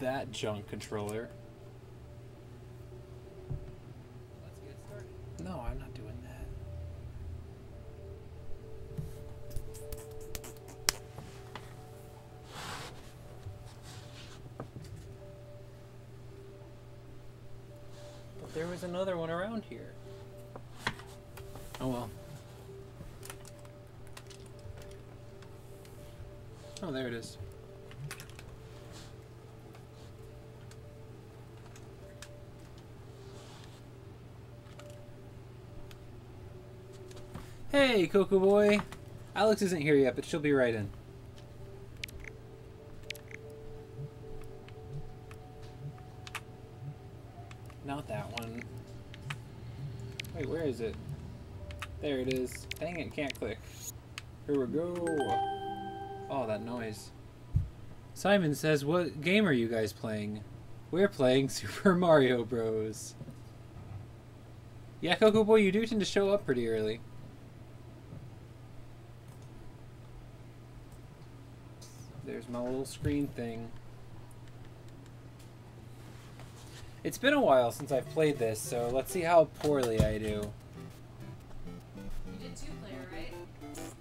that junk controller. Hey, Coco Boy. Alex isn't here yet, but she'll be right in. Not that one. Wait, where is it? There it is. Dang it, can't click. Here we go. Oh, that noise. Simon says, what game are you guys playing? We're playing Super Mario Bros. Yeah, Coco Boy, you do tend to show up pretty early. Screen thing. It's been a while since I've played this, so let's see how poorly I do. You did two player, right?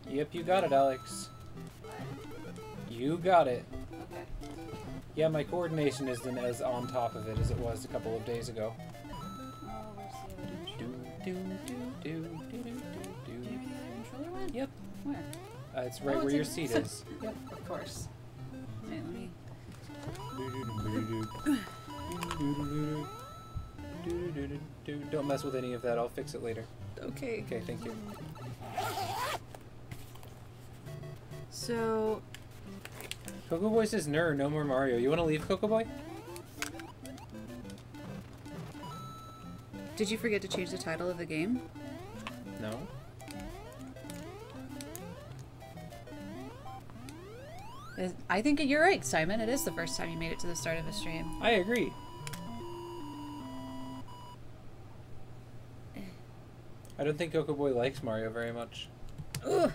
Yep, you got it, Alex. You got it. Okay. Yeah, my coordination isn't as on top of it as it was a couple of days ago. Oh, where's the other Do, do, do, do, do, do, Do you do, have the controller one? Yep. Where? Uh, it's Oh, right it's where in- your seat is. Yep, of course. Me. Don't mess with any of that. I'll fix it later. Okay. Okay, thank you. So, Coco Boy says, "Ner, no more Mario." You want to leave, Coco Boy? did you forget to change the title of the game? No. I think you're right, Simon. It is the first time you made it to the start of a stream. I agree. I don't think Coco Boy likes Mario very much. Ugh.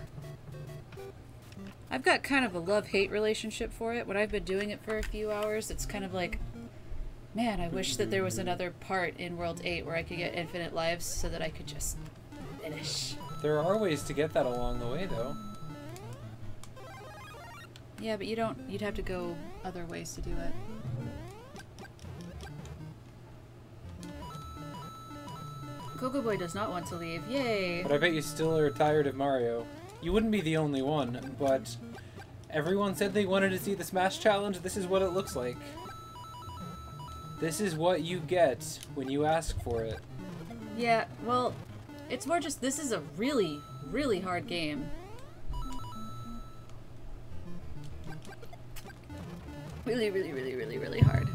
I've got kind of a love-hate relationship for it. When I've been doing it for a few hours, it's kind of like, man, I wish that there was another part in World 8 where I could get infinite lives so that I could just finish. There are ways to get that along the way, though. Yeah, but you don't, you'd have to go other ways to do it. Coco Boy does not want to leave. Yay! But I bet you still are tired of Mario. You wouldn't be the only one, but everyone said they wanted to see the Smash Challenge. This is what it looks like. This is what you get when you ask for it. Yeah, well, it's more just this is a really, really hard game. Really, really, really, really, really hard.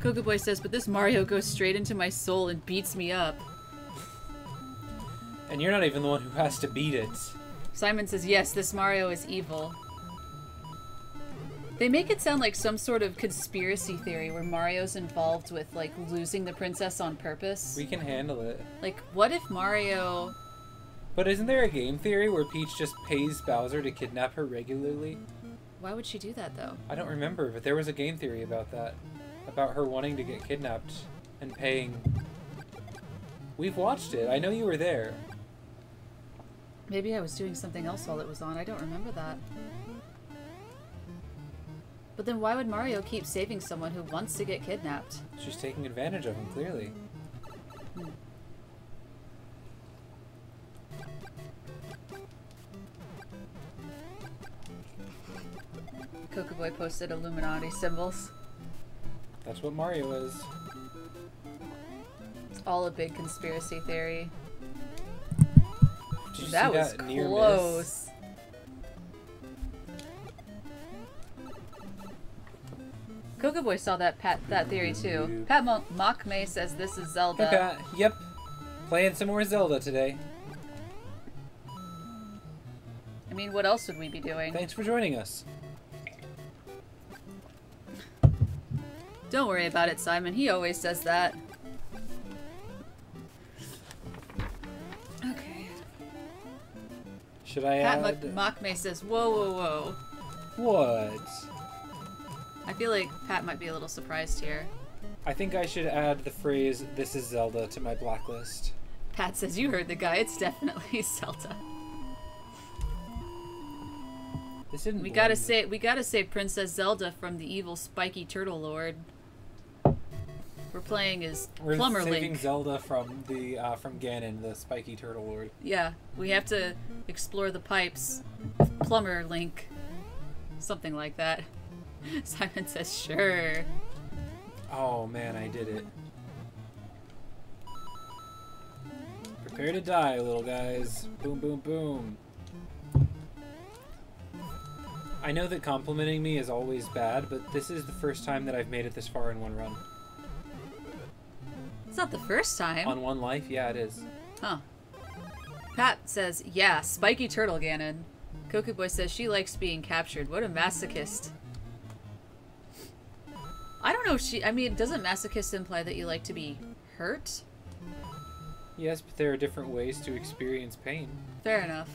Coco Boy says, but this Mario goes straight into my soul and beats me up. And you're not even the one who has to beat it. Simon says, yes, this Mario is evil. They make it sound like some sort of conspiracy theory where Mario's involved with, like, losing the princess on purpose. We can handle it. Like, what if Mario. But isn't there a game theory where Peach just pays Bowser to kidnap her regularly? Why would she do that, though? I don't remember, but there was a game theory about that. About her wanting to get kidnapped and paying. We've watched it. I know you were there. Maybe I was doing something else while it was on. I don't remember that. But then why would Mario keep saving someone who wants to get kidnapped? She's taking advantage of him, clearly. Coco Boy posted Illuminati symbols. That's what Mario is. It's all a big conspiracy theory. That was that near close. Coco Boy saw that pat that theory too. Pat Mo- Mock May says this is Zelda. Hey, Pat. Yep. Playing some more Zelda today. I mean, what else would we be doing? Thanks for joining us. Don't worry about it, Simon. He always says that. Okay. Should I Pat add... May says, whoa, whoa, whoa. What? I feel like Pat might be a little surprised here. I think I should add the phrase "This is Zelda" to my blacklist. Pat says, You heard the guy, it's definitely Zelda. This didn't. We gotta say we gotta save Princess Zelda from the evil spiky turtle lord. We're playing as We're Plumber saving Link. Zelda from the uh, from Ganon, the spiky turtle lord. Yeah, we have to explore the pipes. Plumber Link. Something like that. Simon says, sure. Oh man, I did it. Prepare to die, little guys. Boom, boom, boom. I know that complimenting me is always bad, but this is the first time that I've made it this far in one run. It's not the first time. On one life, yeah, it is. Huh. Pat says, yeah, spiky turtle Ganon. Coco Boy says she likes being captured. What a masochist. I don't know if she. I mean, doesn't masochist imply that you like to be hurt? Yes, but there are different ways to experience pain. Fair enough.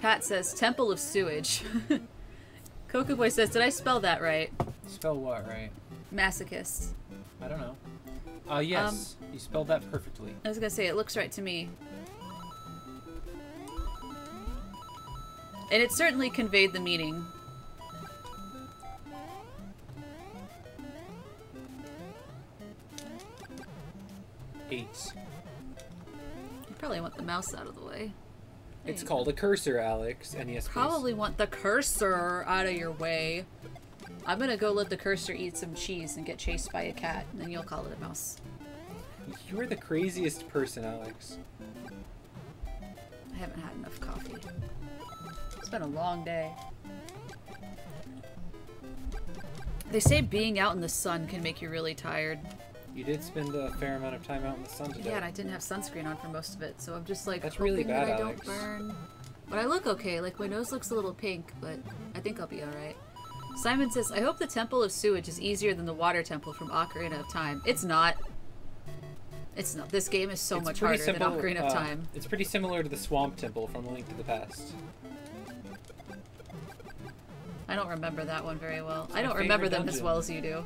Pat says, Temple of Sewage. Coco Boy says, did I spell that right? Spell what, right? Masochist. I don't know. Uh, yes, you spelled that perfectly. I was gonna say, it looks right to me. And it certainly conveyed the meaning. Eight. You probably want the mouse out of the way. It's called a cursor, Alex. And yes, please. Probably want the cursor out of your way. I'm gonna go let the cursor eat some cheese and get chased by a cat, and then you'll call it a mouse. You are the craziest person, Alex. I haven't had enough coffee. It's been a long day. They say being out in the sun can make you really tired. You did spend a fair amount of time out in the sun today. Yeah, and I didn't have sunscreen on for most of it, so I'm just like That's hoping really bad, that I Alex. don't burn. But I look okay. Like my nose looks a little pink, but I think I'll be all right. Simon says, "I hope the Temple of Sewage is easier than the Water Temple from Ocarina of Time." It's not. It's not. This game is so It's much harder simple, than Ocarina uh, of Time. It's pretty similar to the Swamp Temple from A Link to the Past. I don't remember that one very well. I don't remember them as well as you do.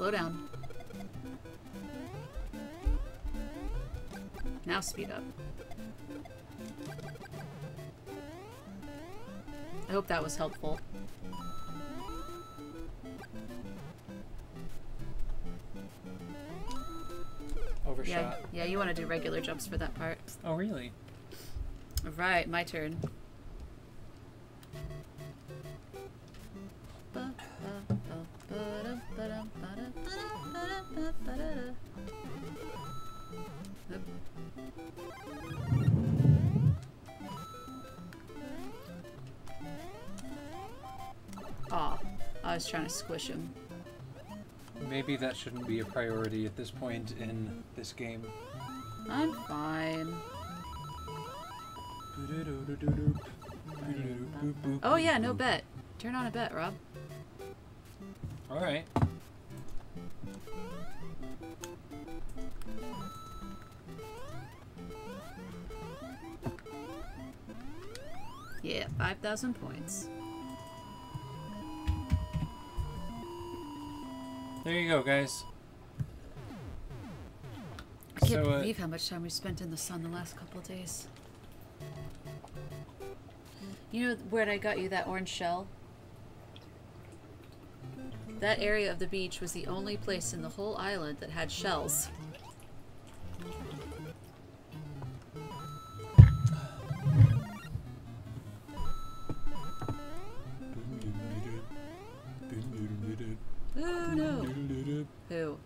Slow down. Now speed up. I hope that was helpful. Overshot. Yeah, yeah, you want to do regular jumps for that part. Oh, really? Right, my turn. Aw, ah, I was trying to squish him. Maybe that shouldn't be a priority at this point in this game. I'm fine. Oh yeah, no bet. Turn on a bet, Rob. Alright. Yeah, 5,000 points. There you go, guys. I can't So, uh, believe how much time we spent in the sun the last couple days. You know where I got you that orange shell? That area of the beach was the only place in the whole island that had shells. Oh no! Who?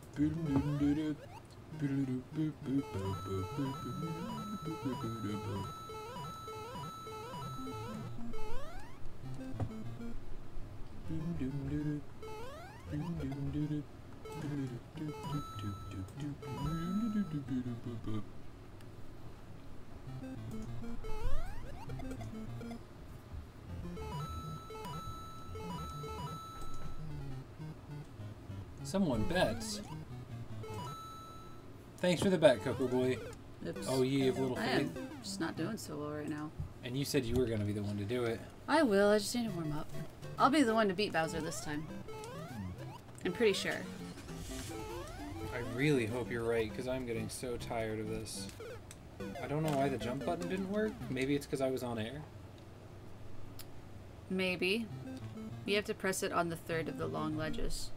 Someone bets. Thanks for the bet, Coco Boy. Oops. Oh, ye of little I faith. am just not doing so well right now. And you said you were gonna be the one to do it. I will. I just need to warm up. I'll be the one to beat Bowser this time. I'm pretty sure. I really hope you're right, because I'm getting so tired of this. I don't know why the jump button didn't work. Maybe it's because I was on air. Maybe. You have to press it on the third of the long ledges.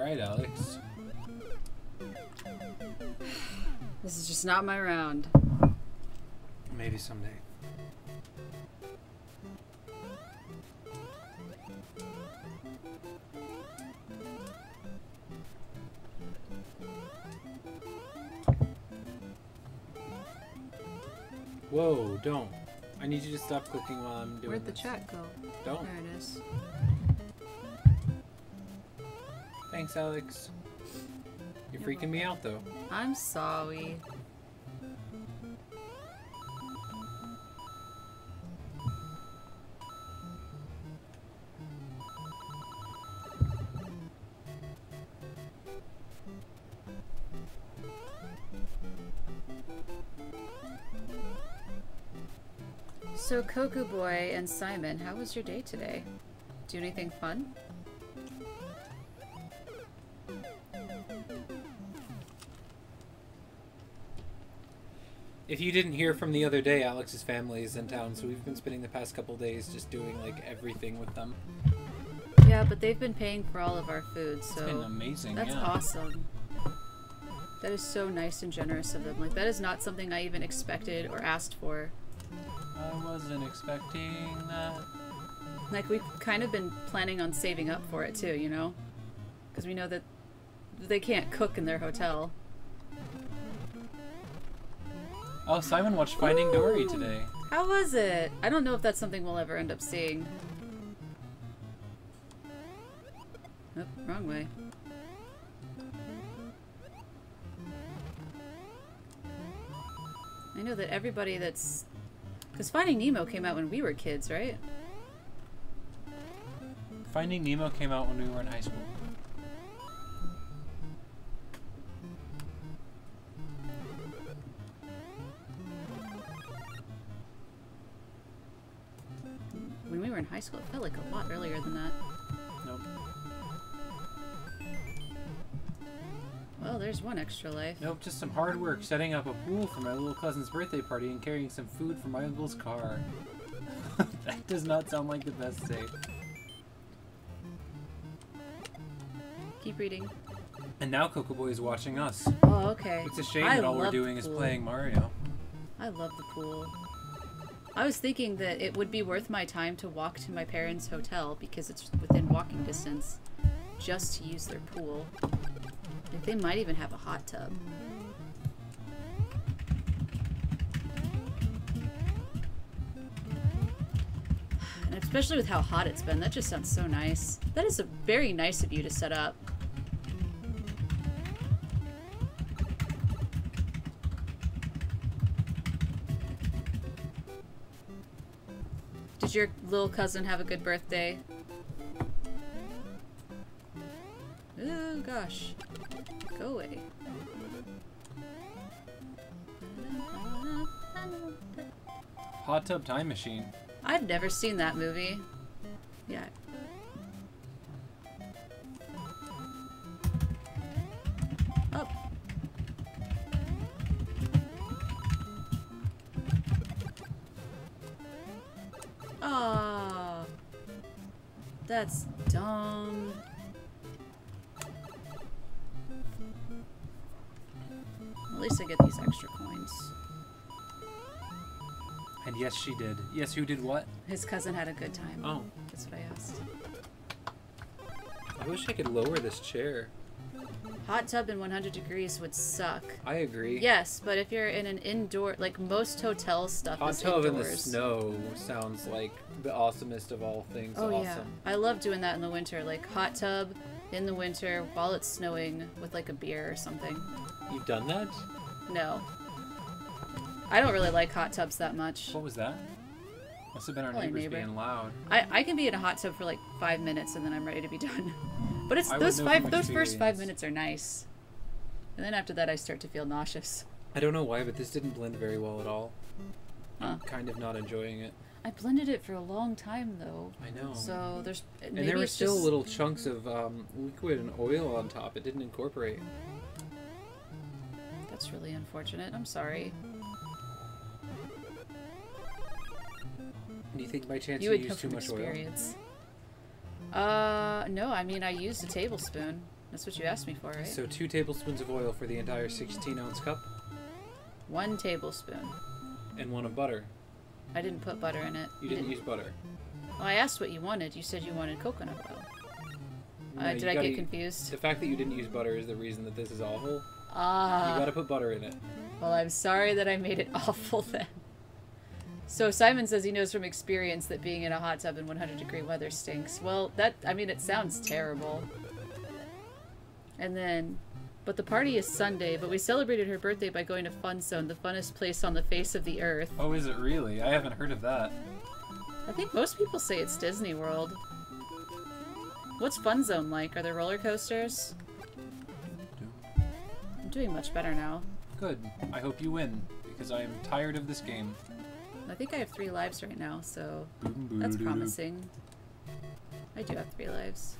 Right, Alex. This is just not my round. Maybe someday. Whoa, don't. I need you to stop clicking while I'm doing it. Where'd the this. chat go? Don't. There it is. Thanks, Alex. You're You're freaking me out, though. I'm sorry. So, Coco Boy and Simon, how was your day today? Do anything fun? If you didn't hear from the other day, Alex's family is in town, so we've been spending the past couple days just doing like everything with them. Yeah, but they've been paying for all of our food, It's been so amazing. that's yeah. awesome. That is so nice and generous of them. Like that is not something I even expected or asked for. I wasn't expecting that. Like we've kind of been planning on saving up for it too, you know? Because we know that they can't cook in their hotel. Oh, Simon watched Finding Dory today. How was it? I don't know if that's something we'll ever end up seeing. Oh, wrong way. I know that everybody that's. Because Finding Nemo came out when we were kids, right? Finding Nemo came out when we were in high school. High school, it felt like a lot earlier than that. Nope. Well, there's one extra life. Nope, just some hard work setting up a pool for my little cousin's birthday party and carrying some food from my uncle's car. that does not sound like the best save. Keep reading. And now Coco Boy is watching us. Oh, okay. It's a shame I that all we're doing is playing Mario. I love the pool. I was thinking that it would be worth my time to walk to my parents' hotel because it's within walking distance just to use their pool. Like they might even have a hot tub. And especially with how hot it's been, that just sounds so nice. That is a very nice of you to set up. Did your little cousin have a good birthday? Oh gosh. Go away. Hot Tub Time Machine. I've never seen that movie. Yeah. Aw. That's dumb. At least I get these extra coins. And yes, she did. Yes, who did what? His cousin had a good time. Oh, That's what I asked. I wish I could lower this chair. Hot tub in 100 degrees would suck. I agree. Yes, but if you're in an indoor, like most hotel stuff Hot is tub in the snow sounds like the awesomest of all things. Oh awesome. yeah, I love doing that in the winter, like hot tub in the winter while it's snowing with like a beer or something. You've done that? No, I don't really like hot tubs that much. What was that? Must have been our neighbors neighbor. being loud. I, I can be in a hot tub for like five minutes and then I'm ready to be done. But it's I those five those first five minutes are nice, and then after that I start to feel nauseous. I don't know why, but this didn't blend very well at all. Huh. I'm kind of not enjoying it. I blended it for a long time though, I know. so there's and there were still just, little chunks of um, liquid and oil on top. It didn't incorporate. That's really unfortunate. I'm sorry. Do you think by chance You you, used too much experience. Uh, no. I mean, I used a tablespoon. That's what you asked me for, right? So two tablespoons of oil for the entire 16 ounce cup, One tablespoon. and one of butter. I didn't put butter in it. You didn't use butter. Well, I asked what you wanted. You said you wanted coconut oil. No, uh, did I get confused? The fact that you didn't use butter is the reason that this is awful. Ah. you Ah. gotta put butter in it. Well, I'm sorry that I made it awful then. So Simon says he knows from experience that being in a hot tub in 100 degree weather stinks. Well, that I mean it sounds terrible. And then but the party is Sunday, but we celebrated her birthday by going to Fun Zone, the funnest place on the face of the earth. Oh, is it really? I haven't heard of that. I think most people say it's Disney World. What's Fun Zone like? Are there roller coasters? I'm doing much better now. Good. I hope you win, because I am tired of this game. I think I have three lives right now, so That's promising. I do have three lives.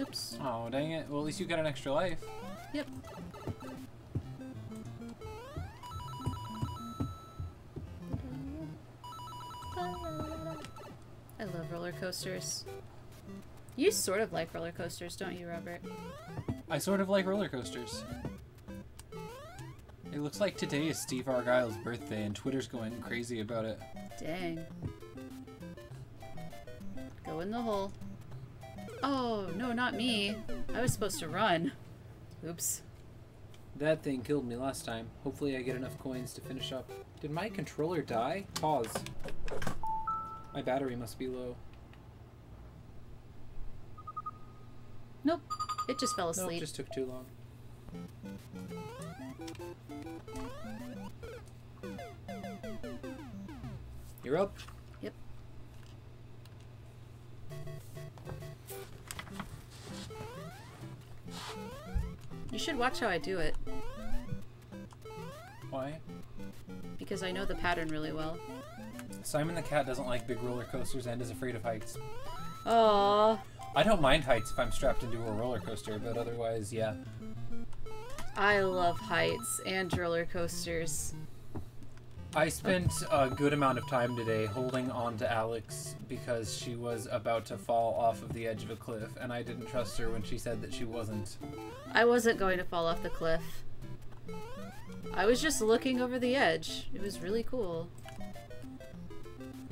Oops. Oh, dang it. Well, at least you got an extra life. Yep. I love roller coasters. You sort of like roller coasters, don't you, Robert? I sort of like roller coasters. It looks like today is Steve Argyle's birthday, and Twitter's going crazy about it. Dang. Go in the hole. Oh, no, not me. I was supposed to run. Oops. That thing killed me last time. Hopefully I get enough coins to finish up. Did my controller die? Pause. My battery must be low. Nope. It just fell asleep. it just took too long. You're up. Yep. You should watch how I do it, Why? because I know the pattern really well. Simon the cat doesn't like big roller coasters and is afraid of heights. Oh, I don't mind heights if I'm strapped into a roller coaster, but otherwise, yeah. I love heights and roller coasters. I spent a good amount of time today holding on to Alex because she was about to fall off of the edge of a cliff, and I didn't trust her when she said that she wasn't. I wasn't going to fall off the cliff. I was just looking over the edge. It was really cool.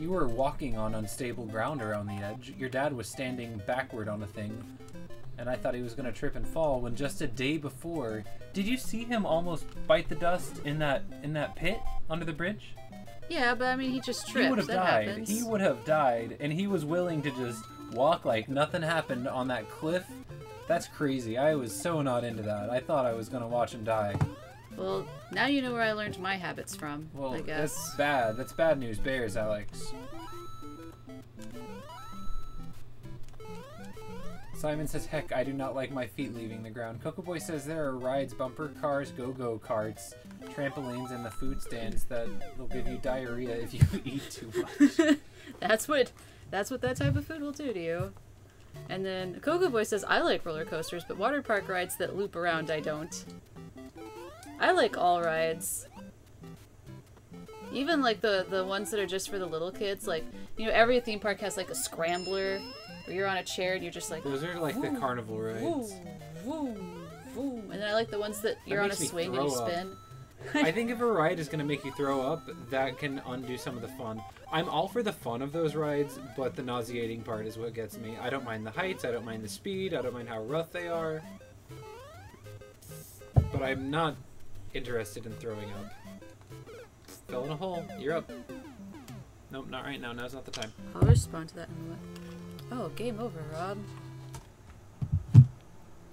You were walking on unstable ground around the edge. Your dad was standing backward on a thing, and I thought he was going to trip and fall when just a day before, did you see him almost bite the dust in that in that pit under the bridge? Yeah, but I mean, he just he tripped. would have that died. happens. He would have died, and he was willing to just walk like nothing happened on that cliff. That's crazy. I was so not into that. I thought I was gonna watch him die. Well, now you know where I learned my habits from. Well, I guess. that's bad. That's bad news bears, Alex. Simon says, heck, I do not like my feet leaving the ground. Coco Boy says there are rides, bumper cars, go-go carts, trampolines, and the food stands that will give you diarrhea if you eat too much. That's what That's what that type of food will do to you. And then Coco Boy says, I like roller coasters, but water park rides that loop around, I don't. I like all rides. Even like the the ones that are just for the little kids, like you know, every theme park has like a scrambler where you're on a chair and you're just like Those are like the carnival rides. Woo, woo, woo. And then I like the ones that you're on a swing and you spin. I think if a ride is going to make you throw up, that can undo some of the fun. I'm all for the fun of those rides, but the nauseating part is what gets me. I don't mind the heights, I don't mind the speed, I don't mind how rough they are. But I'm not interested in throwing up. Fell in a hole. You're up. Nope, not right now. Now's not the time. I'll respond to that in a minute. Oh, game over, Rob.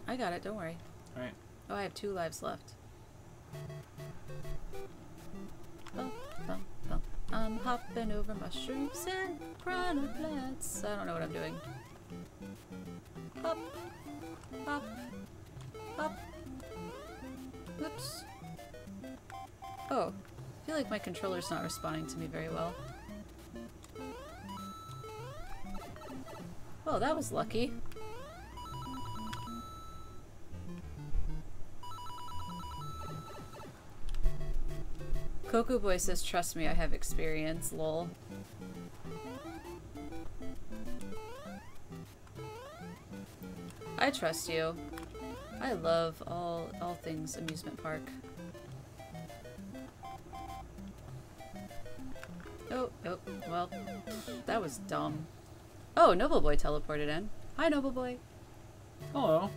I got it, don't worry. Alright. Oh, I have two lives left. Bum, bum, bum. I'm hopping over mushrooms and piranha plants. I don't know what I'm doing. Hop, hop, hop. Whoops. Oh, I feel like my controller's not responding to me very well. Well, that was lucky. Coco Boy says, trust me, I have experience, lol. I trust you. I love all all things amusement park. Well, that was dumb. Oh, Noble Boy teleported in. Hi, Noble Boy. Hello.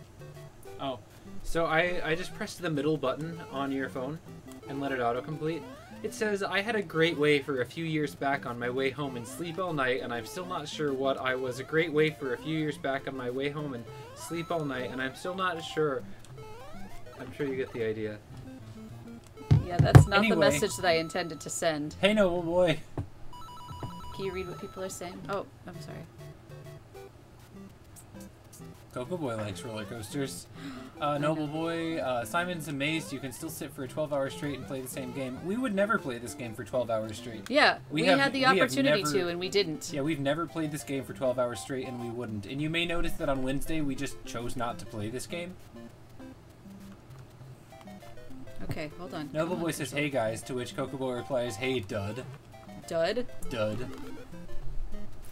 Oh, so I, I just pressed the middle button on your phone and let it autocomplete. It says, I had a great way for a few years back on my way home and sleep all night, and I'm still not sure what I was a great way for a few years back on my way home and sleep all night, and I'm still not sure. I'm sure you get the idea. Yeah, that's not the message that I intended to send. Hey, noble boy. Can you read what people are saying? Oh, I'm sorry. Coco Boy likes roller coasters. Uh, Noble Boy, uh, Simon's amazed you can still sit for 12 hours straight and play the same game. We would never play this game for 12 hours straight. Yeah, we, We have- had the opportunity never- to, and we didn't. Yeah, we've never played this game for 12 hours straight and we wouldn't. And you may notice that on Wednesday we just chose not to play this game. Okay, hold on. Noble Boy says, hey guys, to which Coco Boy replies, hey dud. Dud. Dud.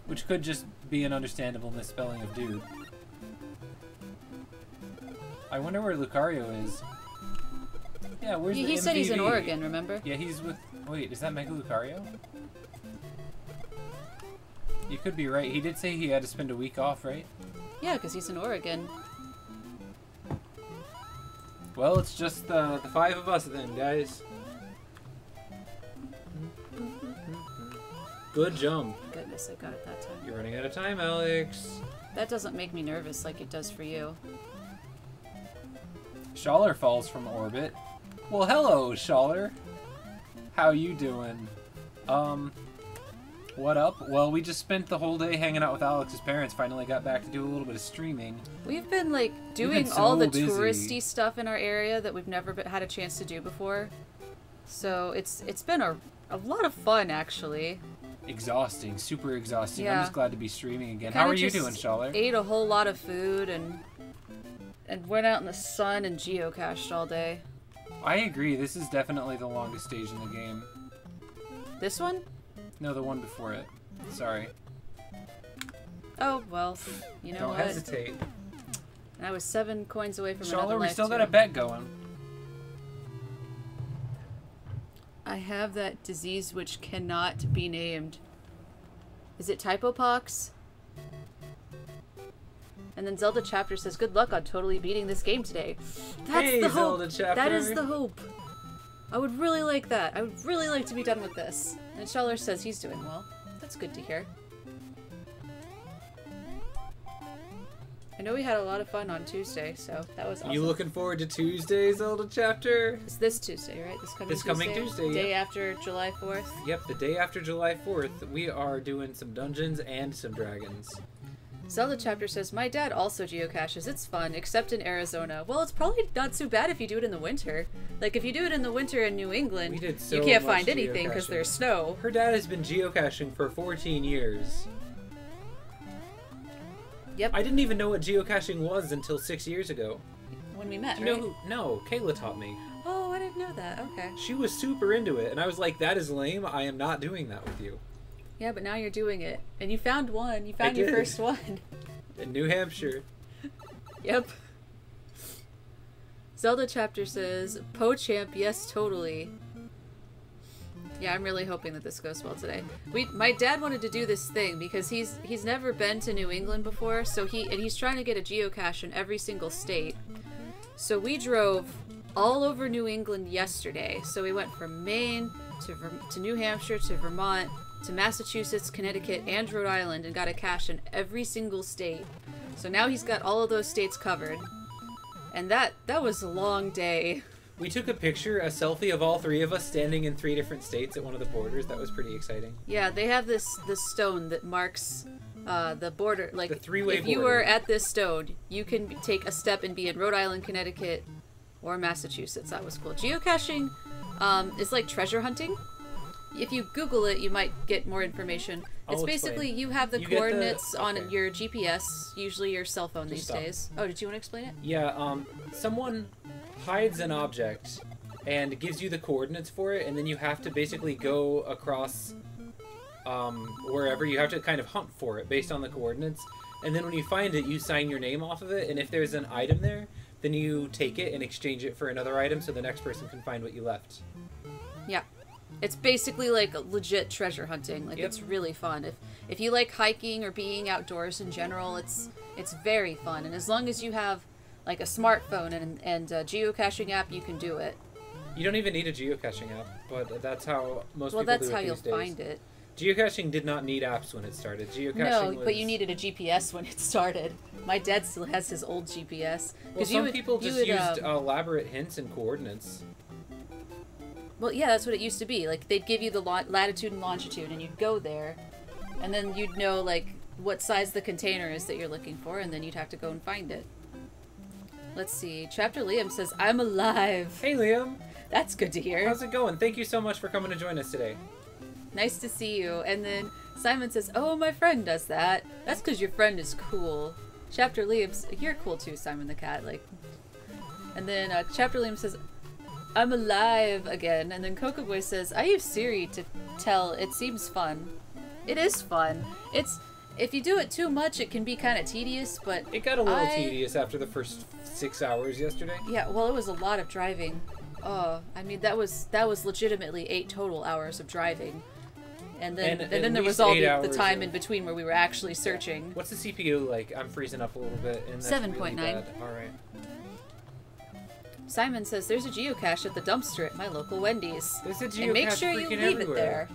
Which could just be an understandable misspelling of dude. I wonder where Lucario is. Yeah, where's He, the he said he's in Oregon, remember? Yeah, he's with. Wait, is that Mega Lucario? You could be right. He did say he had to spend a week off, right? Yeah, because he's in Oregon. Well, it's just the, the five of us then, guys. Good jump. Goodness, I got it that time. You're running out of time, Alex. That doesn't make me nervous like it does for you. Schaller falls from orbit. Well, hello, Schaller. How you doing? Um, what up? Well, we just spent the whole day hanging out with Alex's parents. Finally got back to do a little bit of streaming. We've been like been doing all so the busy. touristy stuff in our area that we've never be- had a chance to do before. So it's it's been a, a lot of fun actually. Exhausting, super exhausting. Yeah. I'm just glad to be streaming again. Kinda How are you doing, Schaller? Ate a whole lot of food and and went out in the sun and geocached all day. I agree. This is definitely the longest stage in the game. This one? No, the one before it. Sorry. Oh well, you know Don't what? hesitate. And I was seven coins away from another Schaller, we still got a bet going. I have that disease which cannot be named. Is it typopox? And then Zelda chapter says, "Good luck on totally beating this game today." That's Hey, the hope. Zelda chapter. That is the hope. I would really like that. I would really like to be done with this. And Schaller says he's doing well. That's good to hear. I know we had a lot of fun on Tuesday, so that was awesome. You looking forward to Tuesday, Zelda chapter? It's this Tuesday, right? This coming This Tuesday. coming Tuesday, Day yeah. after July 4th. Yep, the day after July 4th, we are doing some dungeons and some dragons. Zelda chapter says, My dad also geocaches. It's fun, except in Arizona. Well, it's probably not too bad if you do it in the winter. Like, if you do it in the winter in New England, so you can't find anything because there's snow. Her dad has been geocaching for 14 years. Yep. I didn't even know what geocaching was until six years ago. when we met, Do you right? know who? No, Kayla taught me. Oh, I didn't know that. Okay. She was super into it, and I was like, "That is lame. I am not doing that with you." Yeah, but now you're doing it, and you found one. You found your did. first one. In New Hampshire, Yep. Zelda chapter says, "PogChamp, yes, totally. Yeah, I'm really hoping that this goes well today. We, my dad wanted to do this thing because he's he's never been to New England before, so he and he's trying to get a geocache in every single state. So we drove all over New England yesterday. So we went from Maine to Ver- to New Hampshire to Vermont to Massachusetts, Connecticut, and Rhode Island, and got a cache in every single state. So now he's got all of those states covered. And that that was a long day. We took a picture, a selfie of all three of us standing in three different states at one of the borders. That was pretty exciting. Yeah, they have this this stone that marks uh, the border. Like The three-way if you were at this stone, you can take a step and be in Rhode Island, Connecticut, or Massachusetts. That was cool. Geocaching um, is like treasure hunting. If you Google it, you might get more information. I'll it's explain. basically you have the You get the- coordinates on your GPS, usually your cell phone Just these stop. days. Oh, did you want to explain it? Yeah, um, someone hides an object and gives you the coordinates for it, and then you have to basically go across um, wherever. You have to kind of hunt for it based on the coordinates, and then when you find it, you sign your name off of it, and if there's an item there, then you take it and exchange it for another item so the next person can find what you left. Yeah. It's basically like legit treasure hunting. Like Yep. it's really fun. If if you like hiking or being outdoors in general, it's it's very fun. And as long as you have like a smartphone and and a geocaching app, you can do it. You don't even need a geocaching app, but that's how most well, people that's do how it you'll days. find it. Geocaching did not need apps when it started. Geocaching No, was... but you needed a GPS when it started. My dad still has his old GPS. Well, some you would- people you just would, used um, elaborate hints and coordinates. Well, yeah, that's what it used to be. Like they'd give you the lo- latitude and longitude, and you'd go there, and then you'd know like what size the container is that you're looking for, and then you'd have to go and find it. Let's see. Chapter Liam says, "I'm alive." Hey, Liam. That's good to hear. How's it going? Thank you so much for coming to join us today. Nice to see you. And then Simon says, "Oh, my friend does that. That's because your friend is cool." Chapter Liam's, you're cool too, Simon the cat. Like, and then uh, Chapter Liam says, "I'm alive again." And then Coco Boy says, "I use Siri to tell. It seems fun. It is fun. It's if you do it too much, it can be kind of tedious. But It got a little I- tedious after the first six hours yesterday. yeah, well, it was a lot of driving. Oh, I mean that was that was legitimately eight total hours of driving, and then And and, then there was all the, the time of- in between where we were actually searching. What's the CPU like? I'm freezing up a little bit. And that's 7.9. Really bad. All right. Simon says there's a geocache at the dumpster at my local Wendy's, There's a geocache and make sure you leave everywhere. it there.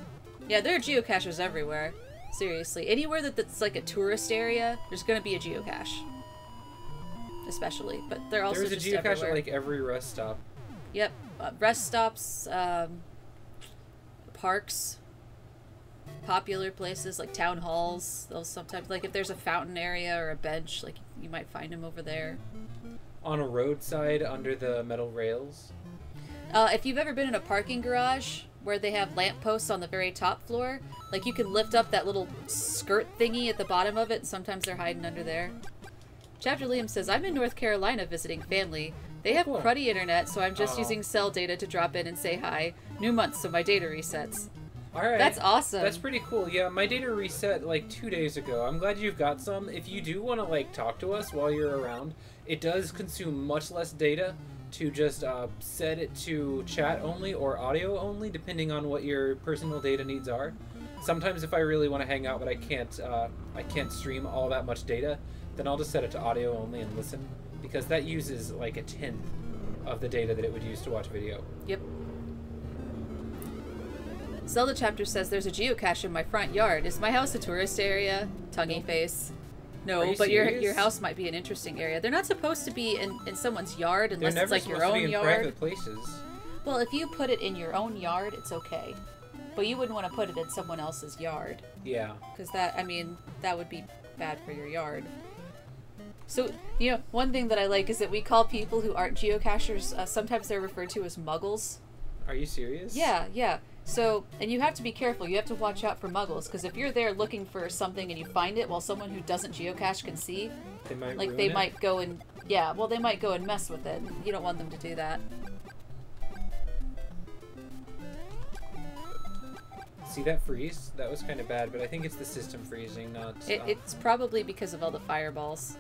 Yeah, there are geocaches everywhere. Seriously, anywhere that, that's like a tourist area, there's gonna be a geocache. Especially, but they're also There's a geocache everywhere. at like every rest stop. Yep, uh, rest stops, um, parks, popular places like town halls. They'll sometimes like if there's a fountain area or a bench, like you might find them over there. On a roadside under the metal rails. Uh, if you've ever been in a parking garage where they have lampposts on the very top floor, like you can lift up that little skirt thingy at the bottom of it, and sometimes they're hiding under there. Chapter Liam says, I'm in North Carolina visiting family. They oh, have Cool. cruddy internet, so I'm just Oh. using cell data to drop in and say hi. New month, so my data resets. All right. That's awesome. That's pretty cool. Yeah, my data reset like two days ago. I'm glad you've got some. If you do want to like talk to us while you're around, it does consume much less data to just uh, set it to chat only or audio only, depending on what your personal data needs are. Sometimes, if I really want to hang out but I can't, uh, I can't stream all that much data, then I'll just set it to audio only and listen, because that uses like a tenth of the data that it would use to watch video. Yep. Zelda chapter says there's a geocache in my front yard. Is my house a tourist area? Tonguey face. No, you but your serious? your house might be an interesting area. They're not supposed to be in, in someone's yard unless it's like your to be own in yard. private places. Well, if you put it in your own yard, it's okay. But you wouldn't want to put it in someone else's yard Yeah. because that I mean that would be bad for your yard. So you know, one thing that I like is that we call people who aren't geocachers. Uh, sometimes they're referred to as muggles. Are you serious? Yeah, yeah. So, and you have to be careful. You have to watch out for muggles because if you're there looking for something and you find it while someone who doesn't geocache can see, They might like they it. might go and yeah, well they might go and mess with it. You don't want them to do that. See that freeze? That was kind of bad, but I think it's the system freezing, not. It, um, it's probably because of all the fireballs.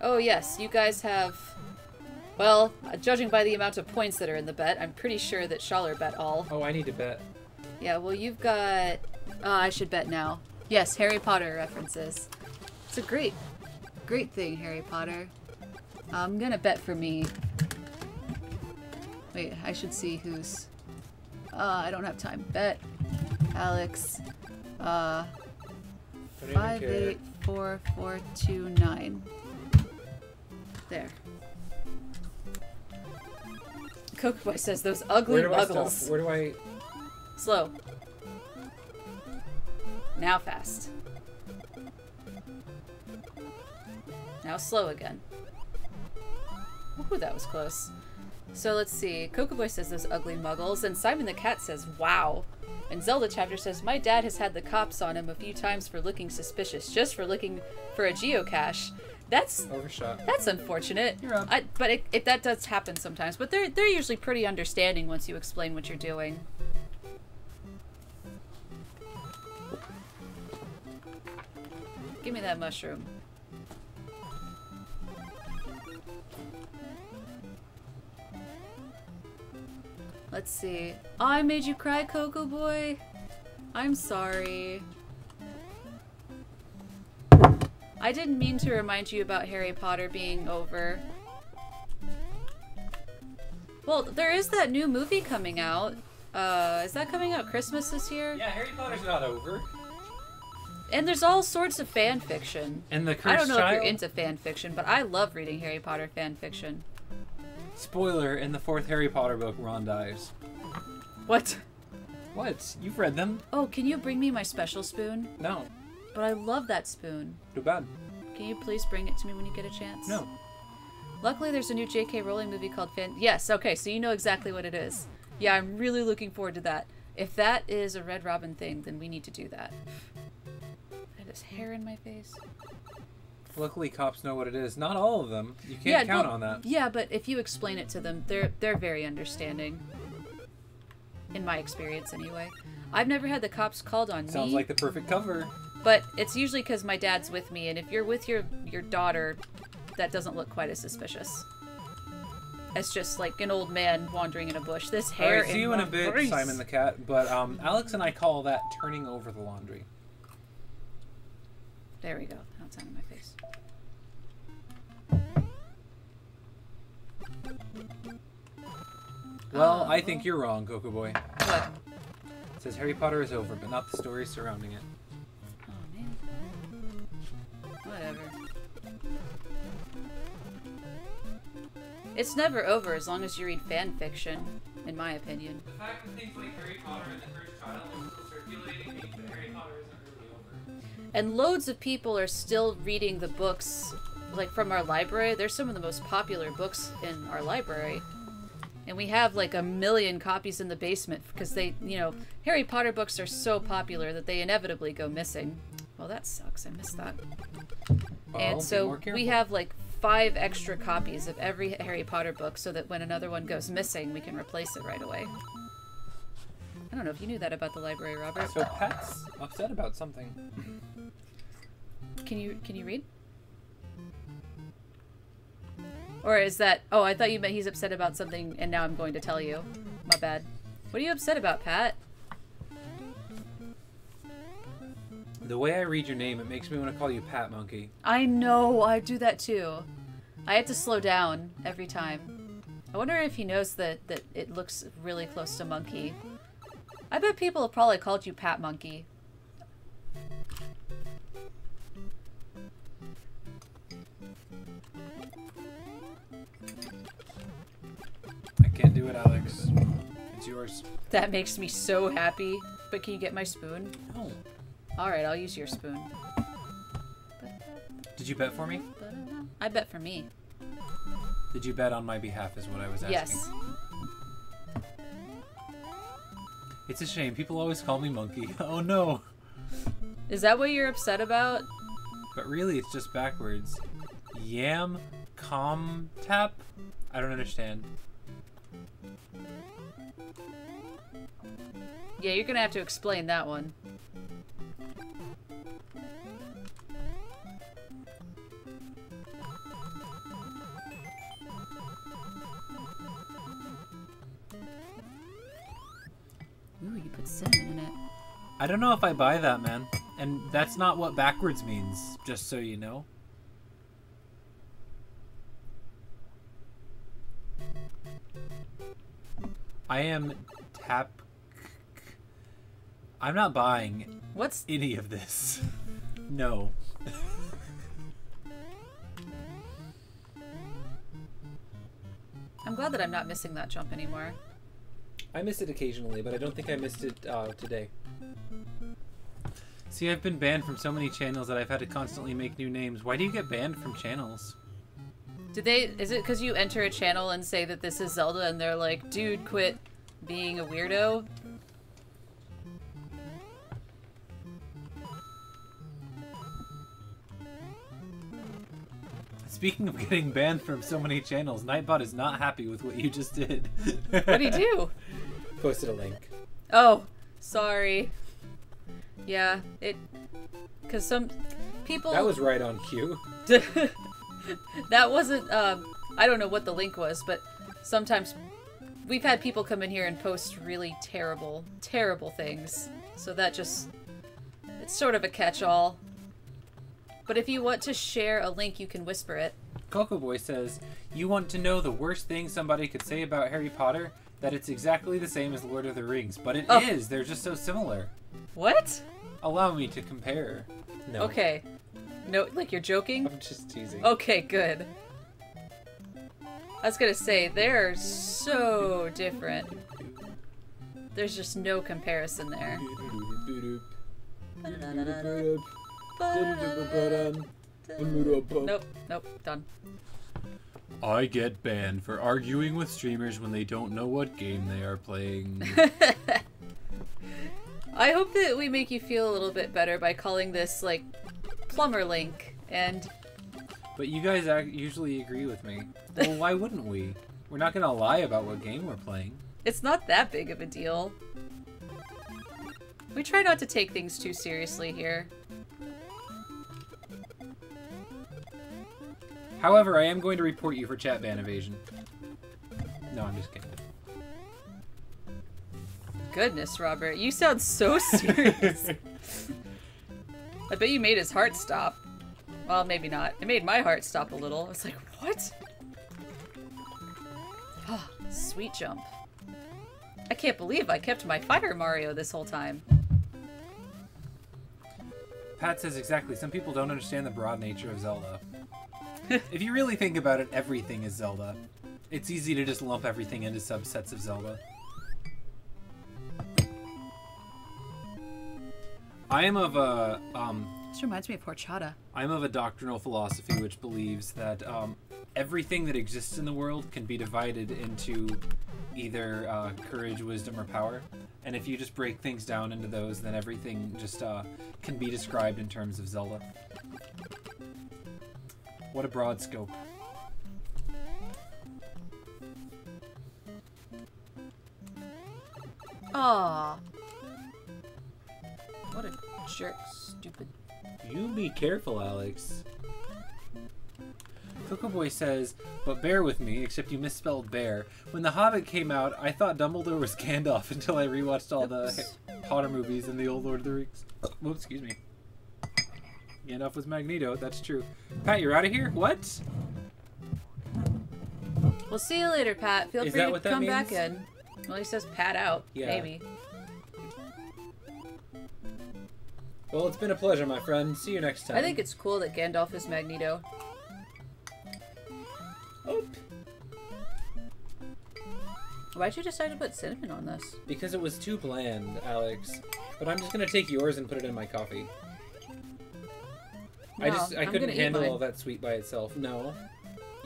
Oh yes, you guys have. Well, uh, judging by the amount of points that are in the bet, I'm pretty sure that Schaller bet all. Oh, I need to bet. Yeah, well, you've got. Uh, I should bet now. Yes, Harry Potter references. It's a great, great thing, Harry Potter. I'm gonna bet for me. Wait, I should see who's. Uh, I don't have time. Bet. Alex. Uh, five care. eight four four two nine. There. Coke Boy says those ugly Where do I stop? muggles. Where do I? Slow. Now fast. Now slow again. Ooh, that was close. So let's see. Cocoa Boy says those ugly muggles, and Simon the Cat says, wow. And Zelda Chapter says, my dad has had the cops on him a few times for looking suspicious, just for looking for a geocache. That's Overshot. that's unfortunate. You're up. I, but it, it, that does happen sometimes. But they're they're usually pretty understanding once you explain what you're doing. Give me that mushroom. Let's see. I made you cry, Cocoa Boy. I'm sorry. I didn't mean to remind you about Harry Potter being over. Well, there is that new movie coming out. Uh, is that coming out Christmas this year? Yeah, Harry Potter's not over. And there's all sorts of fan fiction. And the I don't know child. if you're into fan fiction, but I love reading Harry Potter fan fiction. Spoiler: In the fourth Harry Potter book, Ron dies. What? What? You've read them? Oh, can you bring me my special spoon? No. But I love that spoon. Too bad. Can you please bring it to me when you get a chance? No. Luckily, there's a new J.K. Rowling movie called Fan. Yes, okay, so you know exactly what it is. Yeah, I'm really looking forward to that. If that is a Red Robin thing, then we need to do that. That is hair in my face. Luckily, cops know what it is. Not all of them. You can't yeah, count well, on that. Yeah, but if you explain it to them, they're they're very understanding. In my experience, anyway. I've never had the cops called on Sounds me. like the perfect cover. But it's usually because my dad's with me, and if you're with your your daughter, that doesn't look quite as suspicious. It's just like an old man wandering in a bush. This hair. right, see you in a bit, face. Simon the cat. But um, Alex and I call that turning over the laundry. There we go. It's out of my face. Well, Oh. I think you're wrong, Coco Boy. What? It says Harry Potter is over, but not the story surrounding it. Whatever. It's never over as long as you read fan fiction, in my opinion. The fact that things like Harry Potter and the Cursed Child are circulating means that Harry Potter isn't really over. And loads of people are still reading the books, like from our library. They're some of the most popular books in our library. And we have like a million copies in the basement because they, you know, Harry Potter books are so popular that they inevitably go missing. Well, that sucks. I missed that. Well, and so we have like five extra copies of every Harry Potter book so that when another one goes missing, we can replace it right away. I don't know if you knew that about the library, Robert. So Pat's upset about something. Can you can you read? Or is that oh I thought you meant he's upset about something and now I'm going to tell you. My bad. What are you upset about, Pat? The way I read your name, it makes me want to call you Pat Monkey. I know, I do that too. I have to slow down every time. I wonder if he knows that, that it looks really close to monkey. I bet people have probably called you Pat Monkey. I can't do it, Alex. It's yours. That makes me so happy. But can you get my spoon? No. Alright, I'll use your spoon. Did you bet for me? I bet for me. Did you bet on my behalf? Is what I was asking. Yes. It's a shame. People always call me monkey. Oh no. Is that what you're upset about? But really, it's just backwards. Yam com tap? I don't understand. Yeah, you're gonna have to explain that one. Ooh, you put cinnamon in it. I don't know if I buy that, man. And that's not what backwards means, just so you know. I am tap. I'm not buying What's any of this. No. I'm glad that I'm not missing that jump anymore. I miss it occasionally, but I don't think I missed it uh, today. See, I've been banned from so many channels that I've had to constantly make new names. Why do you get banned from channels? Did they? Is it because you enter a channel and say that this is Zelda, and they're like, "Dude, quit being a weirdo"? Speaking of getting banned from so many channels, Nightbot is not happy with what you just did. What'd he do? Posted a link. Oh, sorry. Yeah, it. Because some people. That was right on cue. that wasn't. Um, I don't know what the link was, but sometimes we've had people come in here and post really terrible, terrible things. So that just. It's sort of a catch all. But if you want to share a link, you can whisper it. Coco Boy says, You want to know the worst thing somebody could say about Harry Potter? That it's exactly the same as Lord of the Rings. But it oh. is. Oh. They're just so similar. What? Allow me to compare. No. Okay. No, like you're joking? I'm just teasing. Okay, good. I was gonna say, they're so different. There's just no comparison there. Nope, nope, done. I get banned for arguing with streamers when they don't know what game they are playing. I hope that we make you feel a little bit better by calling this, like, Plumber Link, and but you guys usually agree with me. Well, why wouldn't we? We're not gonna lie about what game we're playing. it's not that big of a deal. We try not to take things too seriously here. However, I am going to report you for chat ban evasion. No, I'm just kidding. Goodness, Robert, you sound so serious. I bet you made his heart stop. Well, maybe not. It made my heart stop a little. I was like, what? Ah, sweet jump. I can't believe I kept my Fire Mario this whole time. Pat says exactly. Some people don't understand the broad nature of Zelda. If you really think about it, everything is Zelda. It's easy to just lump everything into subsets of Zelda. I am of a um, This reminds me of horchata. I'm of a doctrinal philosophy which believes that um, everything that exists in the world can be divided into either uh, courage, wisdom, or power. And if you just break things down into those, then everything just uh, can be described in terms of Zelda. What a broad scope. Aw. What a jerk, stupid. You be careful, Alex. Coco Boy says, but bear with me, except you misspelled bear. When The Hobbit came out, I thought Dumbledore was Gandalf until I rewatched all the Oops. Ha- Potter movies and the old Lord of the Rings. Whoops, excuse me. Gandalf was Magneto, that's true. Pat, you're out of here? What? We'll see you later, Pat. Feel Is free to come back in. Well, he says Pat out. Yeah. Maybe. Well, it's been a pleasure, my friend. See you next time. I think it's cool that Gandalf is Magneto. Oop. Why'd you decide to put cinnamon on this? Because it was too bland, Alex. But I'm just gonna take yours and put it in my coffee. I just I I'm couldn't handle all that sweet by itself. No.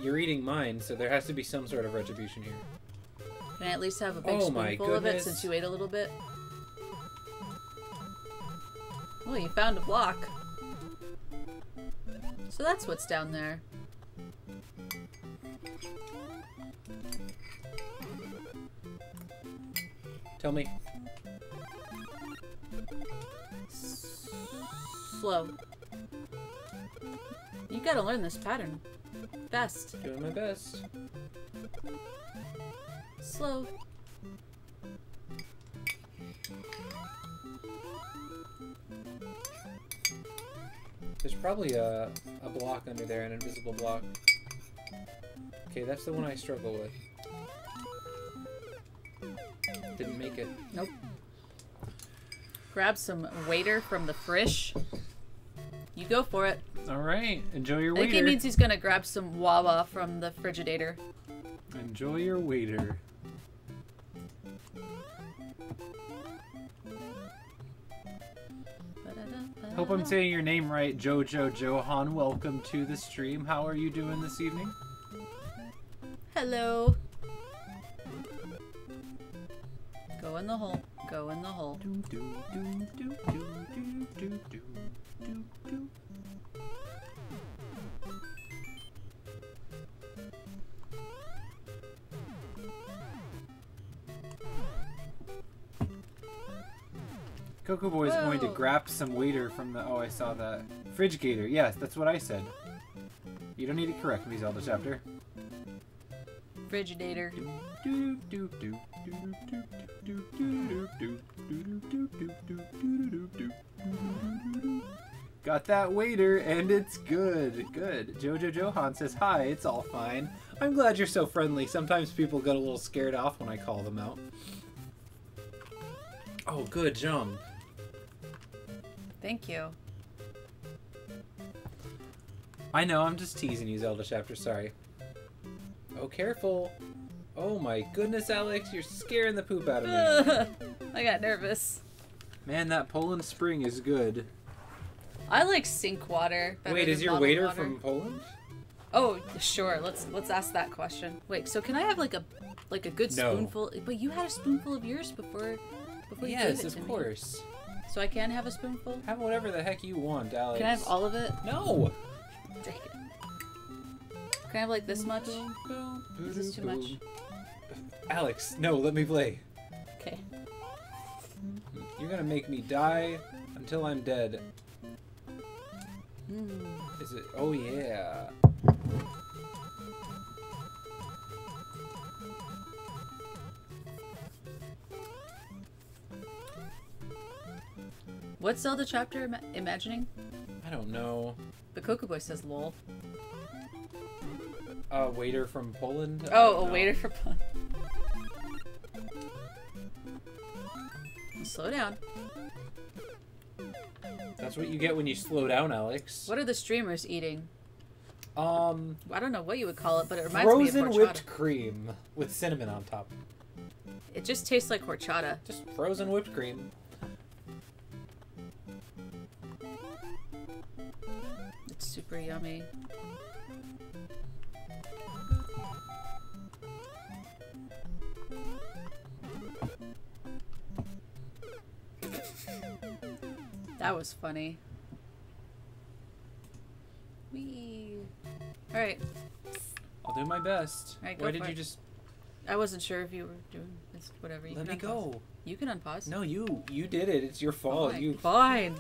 You're eating mine, so there has to be some sort of retribution here. Can I at least have a big Oh my spoonful of it since you ate a little bit? Well, you found a block. So that's what's down there. Tell me. Slow. You gotta learn this pattern. Best. Doing my best. Slow. There's probably a, a block under there, an invisible block. Okay, that's the one I struggle with. Didn't make it. Nope. Grab some waiter from the frish. You go for it. All right, enjoy your I think he means he's gonna grab some wawa from the Frigidator. Enjoy your waiter. Hope I'm saying your name right, Jojo Johan. Welcome to the stream. How are you doing this evening? Hello. Go in the hole. Go in the hole. Coco Boy is going to grab some waiter from the. Oh, I saw that. Fridge Gator. Yes, that's what I said. You don't need to correct me, Zelda chapter. Frigidator. Got that waiter, and it's good. Good. Jojo Johan says, Hi, it's all fine. I'm glad you're so friendly. Sometimes people get a little scared off when I call them out. Oh, good jump. Thank you. I know, I'm just teasing you, Zelda chapter. Sorry. Oh, careful. Oh my goodness, Alex, you're scaring the poop out of me. I got nervous. Man, that Poland spring is good. I like sink water. Wait, is your waiter water. from Poland? Oh, sure. Let's let's ask that question. Wait, so can I have like a like a good No. spoonful? But you had a spoonful of yours before before you Yes, gave it of to me. course. So I can have a spoonful. Have whatever the heck you want, Alex. Can I have all of it? No. Dang it. Can I have like this much? This is this too much? Alex, no, let me play. Okay. You're gonna make me die until I'm dead. Mm. Is it? Oh yeah. What's Zelda chapter ima- imagining? I don't know. The Cocoa Boy says lol. A waiter from Poland. Oh, a know. waiter for pun. Slow down. That's what you get when you slow down, Alex. What are the streamers eating? Um, I don't know what you would call it, but it reminds me of frozen of whipped cream with cinnamon on top. It just tastes like horchata. Just frozen whipped cream. It's super yummy. That was funny. Wee. All right. I'll do my best. Alright, Why did you it. just I wasn't sure if you were doing this. Whatever. You let can me unpause. go? You can unpause. No, you. You did it. It's your fault. Oh fine. You. Fine.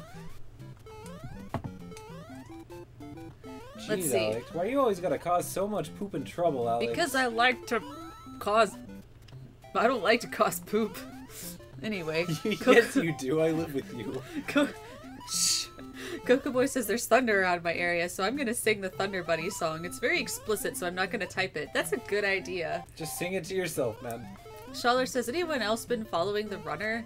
Let's Jeez, see. Alex. Why are you always gotta cause so much poop and trouble, Alex? Because I like to cause. I don't like to cause poop. Anyway. yes, you do. I live with you. Co- Shh. Coco Boy says there's thunder around my area, so I'm gonna sing the Thunder Buddy song. It's very explicit, so I'm not gonna type it. That's a good idea. Just sing it to yourself, man. Schaller says, anyone else been following the runner?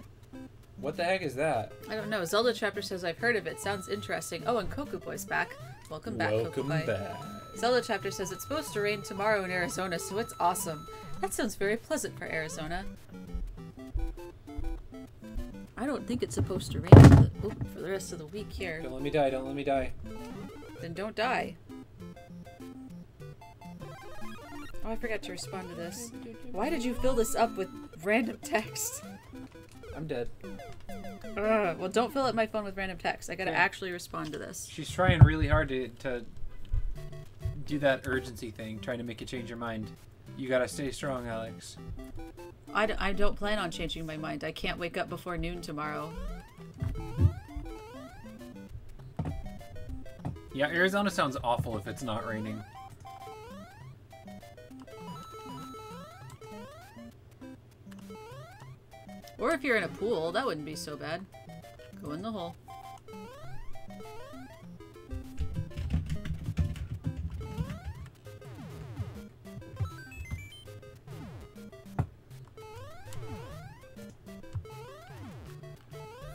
What the heck is that? I don't know. Zelda Chapter says I've heard of it. Sounds interesting. Oh, and Coco Boy's back. Welcome back, Coco Welcome back. Zelda Chapter says it's supposed to rain tomorrow in Arizona, so it's awesome. That sounds very pleasant for Arizona. I don't think it's supposed to rain for the, oop, for the rest of the week here. Don't let me die. Don't let me die. Then don't die. Oh, I forgot to respond to this. Why did you fill this up with random text? I'm dead. Ugh. Well, don't fill up my phone with random text. I gotta Yeah. actually respond to this. She's trying really hard to, to do that urgency thing, trying to make you change your mind. You gotta stay strong, Alex. I, d- I don't plan on changing my mind. I can't wake up before noon tomorrow. Yeah, Arizona sounds awful if it's not raining. Or if you're in a pool, that wouldn't be so bad. Go in the hole.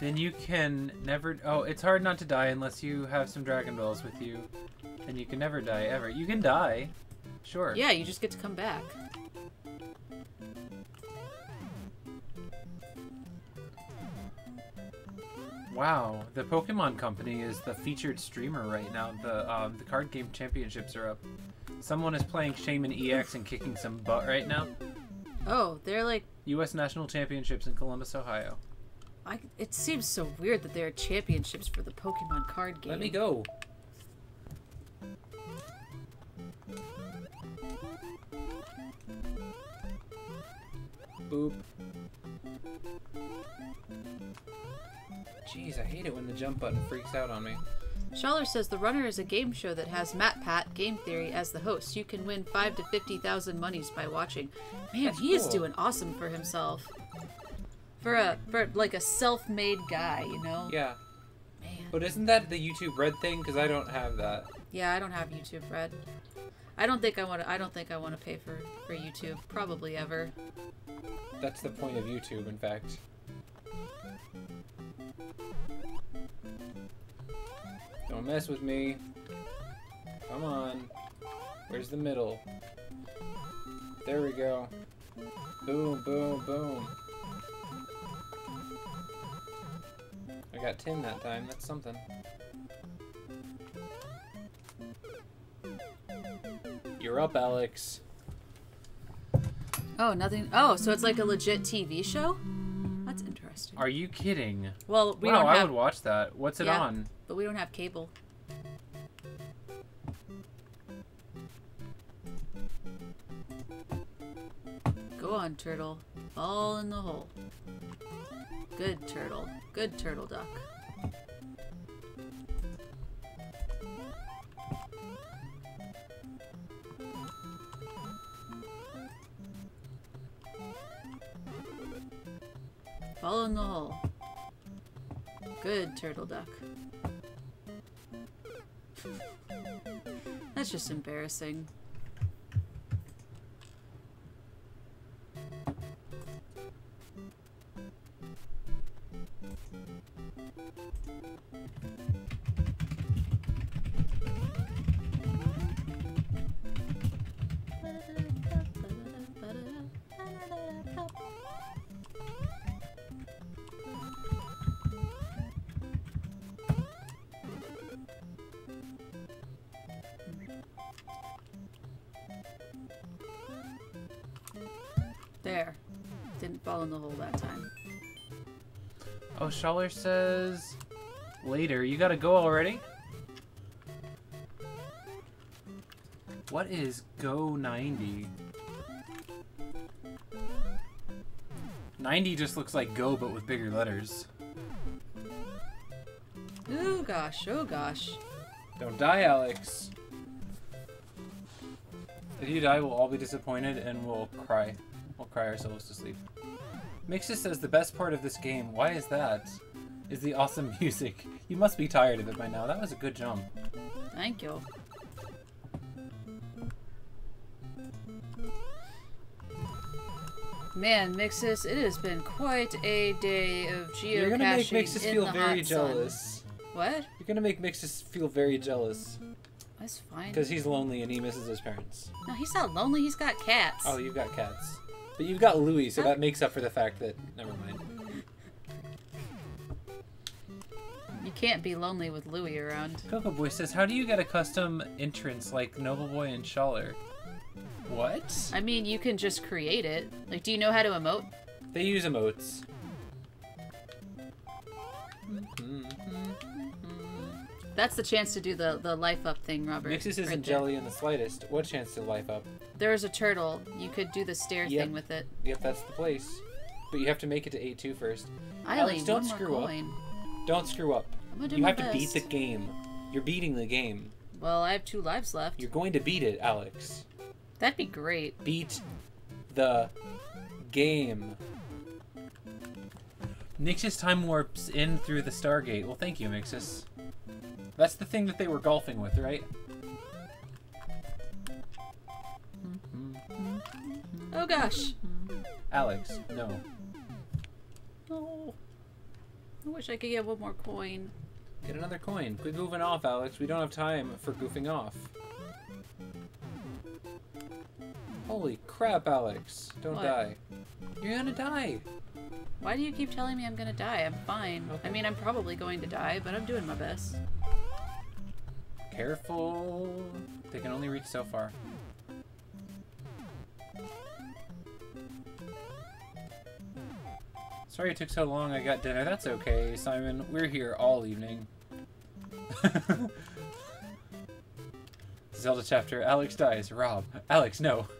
Then you can never. Oh, it's hard not to die unless you have some Dragon Balls with you. And you can never die ever. You can die. Sure. Yeah, you just get to come back. Wow, the Pokemon Company is the featured streamer right now. The um, the card game championships are up. Someone is playing Shaymin EX and kicking some butt right now. Oh, they're like. U.S. National Championships in Columbus, Ohio. I, it seems so weird that there are championships for the Pokemon card game. Let me go. Boop. Jeez, I hate it when the jump button freaks out on me. Schaller says the runner is a game show that has MatPat Game Theory as the host. You can win five to fifty thousand monies by watching. Man, That's he is doing awesome for himself. For a for like a self-made guy, you know. Yeah, Man. but isn't that the YouTube Red thing? Because I don't have that. Yeah, I don't have YouTube Red. I don't think I want to. I don't think I want to pay for for YouTube. Probably ever. That's the point of YouTube, in fact. Don't mess with me. Come on. Where's the middle? There we go. Boom, boom, boom. I got 10 that time. That's something. You're up, Alex. Oh, nothing. Oh, so it's like a legit TV show. Interesting. Are you kidding? Well, we wow, don't have... I would watch that. What's it Yeah. on? but we don't have cable. Go on, turtle. Fall in the hole. Good turtle. Good turtle duck. Fall in the hole. Good turtle duck. That's just embarrassing. There. Didn't fall in the hole that time. Oh, Schaller says later. You gotta go already? What is Go 90? 90 just looks like Go, but with bigger letters. Oh gosh, oh gosh. Don't die, Alex. If you die, we'll all be disappointed and we'll cry. We'll cry ourselves to sleep. Mixus says the best part of this game, why is that? Is the awesome music. You must be tired of it by now. That was a good jump. Thank you. Man, Mixus, it has been quite a day of geocaching You're gonna make Mixus feel very hot sun. jealous. What? You're gonna make Mixus feel very jealous. That's fine. Because he's lonely and he misses his parents. No, he's not lonely. He's got cats. Oh, you've got cats. But you've got Louis, so that makes up for the fact that. Never mind. You can't be lonely with Louie around. Coco Boy says, how do you get a custom entrance like Noble Boy and Schaller? What? I mean, you can just create it. Like, do you know how to emote? They use emotes. That's the chance to do the, the life up thing, Robert. Mixus isn't there. jelly in the slightest. What chance to life up? There's a turtle. You could do the stair Yep. thing with it. Yep, that's the place. But you have to make it to 8-2 first. Eileen, don't one more screw up. Don't screw up. I'm gonna do You have to beat the game. You're beating the game. Well, I have two lives left. You're going to beat it, Alex. That'd be great. Beat the game. Mixus time warps in through the Stargate. Well, thank you, Mixus. That's the thing that they were golfing with, right? Oh gosh. Alex, no. Oh. I wish I could get one more coin. Get another coin. Quit goofing off, Alex. We don't have time for goofing off. Holy crap, Alex. Don't What? die. You're gonna die. Why do you keep telling me I'm gonna die? I'm fine. Okay. I mean, I'm probably going to die, but I'm doing my best. Careful. They can only reach so far. Sorry it took so long. I got dinner. That's okay, Simon. We're here all evening. Zelda chapter. Alex dies. Rob. Alex, no.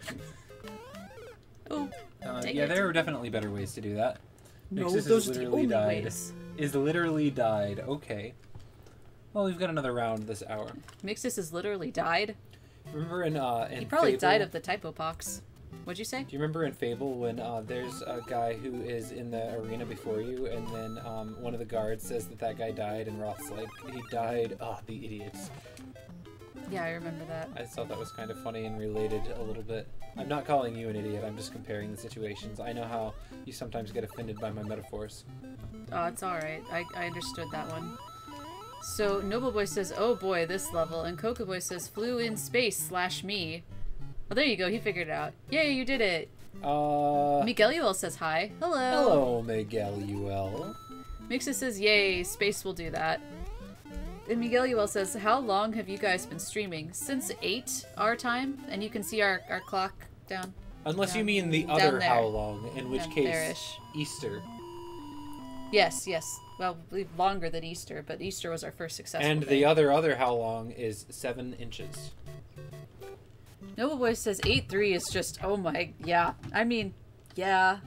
Oh, Uh, yeah, it. there are definitely better ways to do that. no, Mixus those has are the literally only died. ways. Is literally died. Okay. Well, we've got another round this hour. Mixus has literally died. Remember in uh in He probably Fable, died of the typopox. What'd you say? Do you remember in Fable when uh, there's a guy who is in the arena before you, and then um, one of the guards says that that guy died, and Roth's like, he died. Oh, the idiots. Yeah, I remember that. I thought that was kind of funny and related a little bit. I'm not calling you an idiot. I'm just comparing the situations. I know how you sometimes get offended by my metaphors. Oh, it's alright. I, I understood that one. So, Noble Boy says, oh boy, this level. And Coca Boy says, flew in space slash me. Well, there you go. He figured it out. Yay, you did it. Uh, Migueluel says hi. Hello. hello, Miguel UL. Mixa says, yay, space will do that. And Migueluel says, how long have you guys been streaming? Since 8 our time? And you can see our, our clock down. Unless you mean the other how long, in which case there-ish. Easter. Yes, yes. Well, longer than Easter, but Easter was our first successful And day. the other other how long is seven inches. Noble Boy says 8-3 is just, oh my, yeah. I mean, yeah.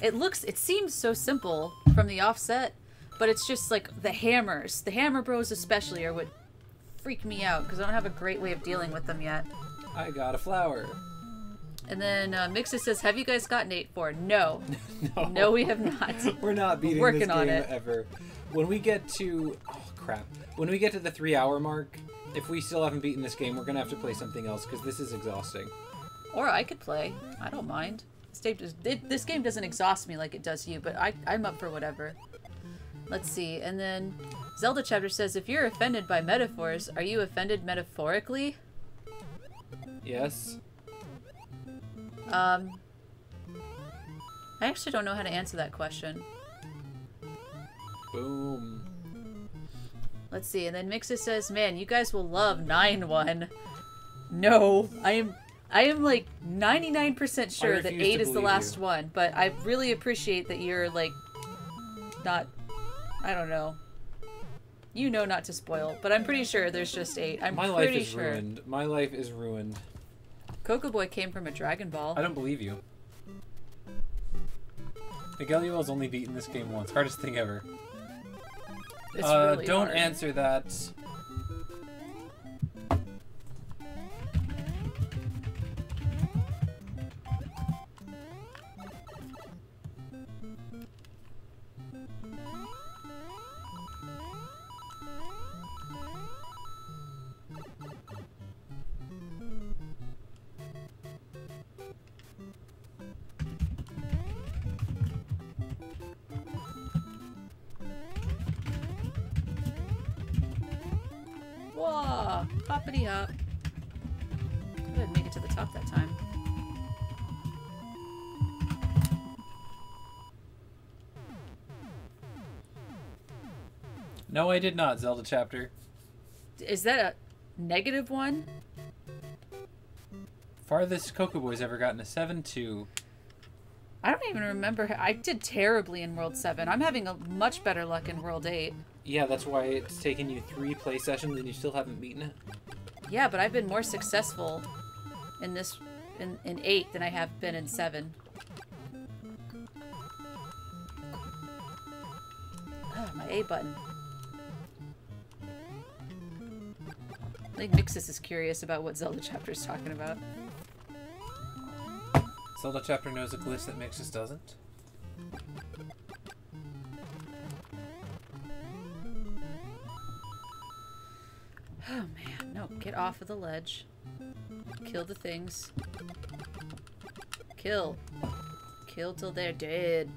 It looks, it seems so simple from the offset, but it's just like the hammers. The hammer bros especially are what freak me out because I don't have a great way of dealing with them yet. I got a flower. And then uh, Mixa says, have you guys gotten 8-4? No. no. No, we have not. We're not beating Working this on game it. ever. When we get to oh crap, when we get to the three hour mark, if we still haven't beaten this game, we're gonna have to play something else because this is exhausting. Or I could play. I don't mind. This game, does, it, this game doesn't exhaust me like it does you, but I, I'm up for whatever. Let's see. And then Zelda chapter says, if you're offended by metaphors, are you offended metaphorically? Yes. Um, I actually don't know how to answer that question. Boom. Let's see. And then Mixa says, "Man, you guys will love 9-1." No, I am I am like 99% sure that 8 is the last you. one, but I really appreciate that you're like not I don't know. You know not to spoil, but I'm pretty sure there's just 8. I'm My life is sure. ruined. My life is ruined. Coco Boy came from a Dragon Ball. I don't believe you. Miguel Yuel's only beaten this game once. Hardest thing ever. It's uh, really don't hard. answer that. Hop. I didn't make it to the top that time. No, I did not, Zelda chapter. Is that a negative one? Farthest Coco Boy's ever gotten a 7 2. I don't even remember. I did terribly in World 7. I'm having a much better luck in World 8. Yeah, that's why it's taken you three play sessions and you still haven't beaten it. Yeah, but I've been more successful in this in, in 8 than I have been in 7. Ah, my A button. I think Mixus is curious about what Zelda chapter is talking about. Zelda chapter knows a glitch that Mixus doesn't. Oh man, no, get off of the ledge. Kill the things. Kill. Kill till they're dead.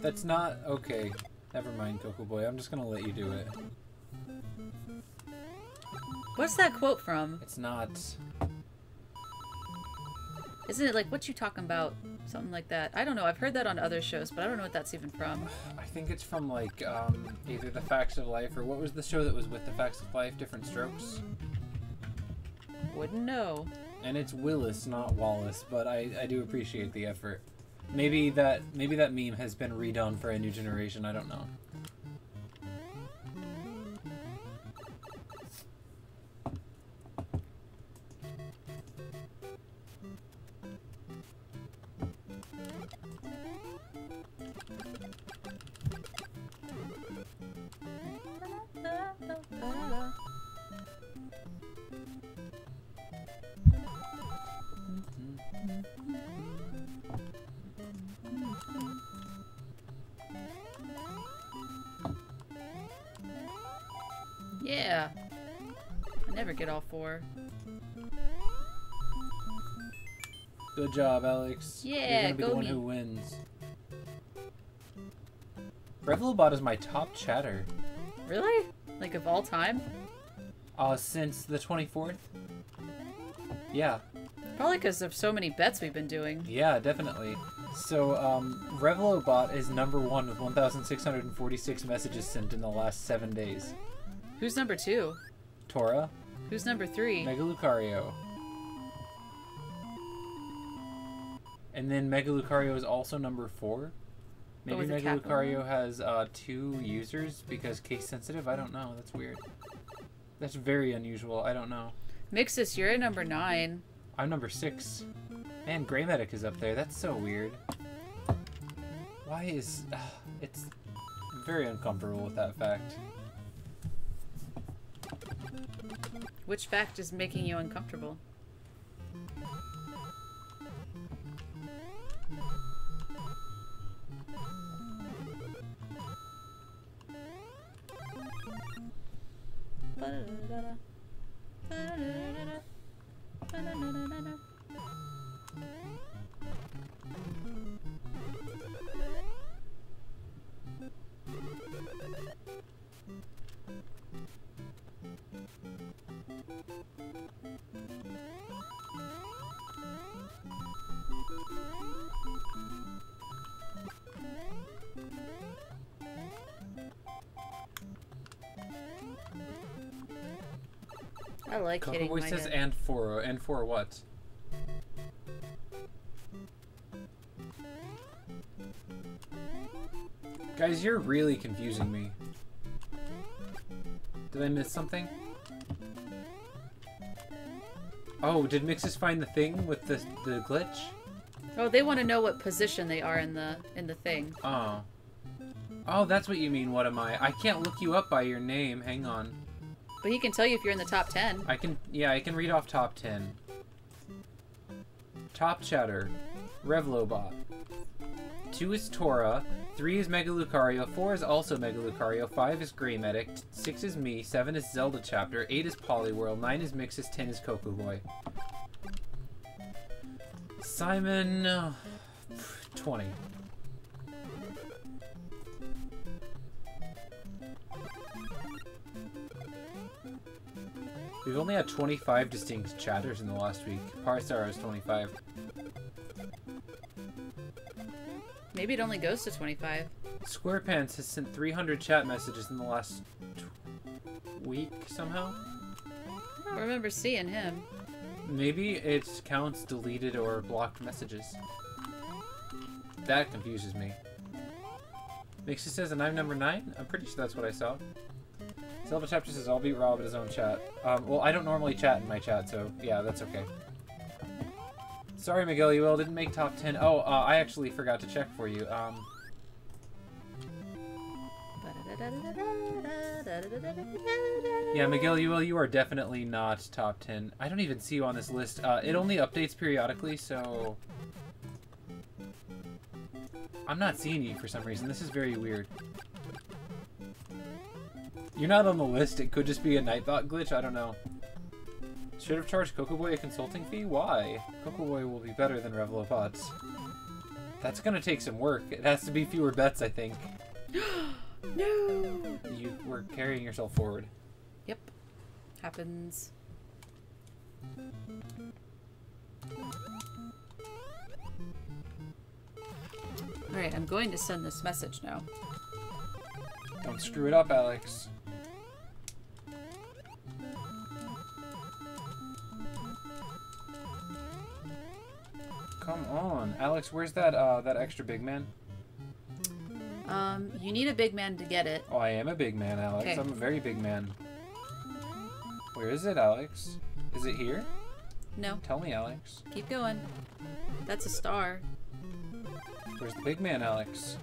That's not okay. Never mind, Coco Boy. I'm just gonna let you do it. What's that quote from? It's not. Isn't it like what you talking about? Something like that. I don't know. I've heard that on other shows, but I don't know what that's even from. I think it's from like um, either the Facts of Life or what was the show that was with the Facts of Life? Diff'rent Strokes. Wouldn't know. And it's Willis, not Wallace, but I, I do appreciate the effort. Maybe that maybe that meme has been redone for a new generation. I don't know. Yeah. I never get all four. Good job, Alex. Yeah, You're gonna be go the one me. who wins. Revlobot is my top chatter. Really? Like of all time? Uh, since the 24th? Yeah, Probably because of so many bets we've been doing. yeah, definitely. So, um, Revlobot is number one with 1,646 messages sent in the last seven days. Who's number two? Tora, Who's number three? Mega Lucario. And then Mega Lucario is also number four. Maybe Mega? Lucario has uh, two users because case sensitive. I don't know. That's weird. That's very unusual. I don't know. Mixus, you're at number nine. I'm number six. Man, Grey Medic is up there. That's so weird. Why is it's I'm very uncomfortable with that fact. Which fact is making you uncomfortable? I like Coco hitting says head. and for and for what? Guys, you're really confusing me. Did I miss something? Oh, did Mixus find the thing with the the glitch? Oh, they want to know what position they are in the in the thing. Oh. Oh, that's what you mean, what am I? I can't look you up by your name. Hang on. But he can tell you if you're in the top 10. I can, yeah, I can read off top 10. Top Chatter, Revlobot. 2 is Tora, 3 is Mega Lucario, 4 is also Mega Lucario, 5 is Grey Medic, 6 is me, 7 is Zelda Chapter, 8 is Poliwhirl, 9 is Mixus, 10 is Coco Boy. Simon, uh, 20. We've only had 25 distinct chatters in the last week. Parstar has 25. Maybe it only goes to 25. SquarePants has sent 300 chat messages in the last week somehow. I don't remember seeing him. Maybe it counts deleted or blocked messages. That confuses me. Mixie says, and I'm number 9? I'm pretty sure that's what I saw. Zelda Chapter says, I'll beat Rob at his own chat. Um, well, I don't normally chat in my chat, so yeah, that's okay. Sorry, Miguel Uel, didn't make top 10. Oh, uh, I actually forgot to check for you. Um, yeah, Miguel Uel, you are definitely not top 10. I don't even see you on this list. Uh, it only updates periodically, so... I'm not seeing you for some reason. This is very weird. You're not on the list. It could just be a Nightbot glitch. I don't know. Should have charged Boy a consulting fee? Why? Boy will be better than Revlobots. That's gonna take some work. It has to be fewer bets, I think. no! You were carrying yourself forward. Yep. Happens. Alright, I'm going to send this message now. Don't screw it up, Alex. Come on, Alex. Where's that uh, that extra big man? Um, you need a big man to get it. Oh, I am a big man, Alex. Okay. I'm a very big man. Where is it, Alex? Is it here? No, Tell me, Alex. keep going. That's a star. Where's the big man, Alex?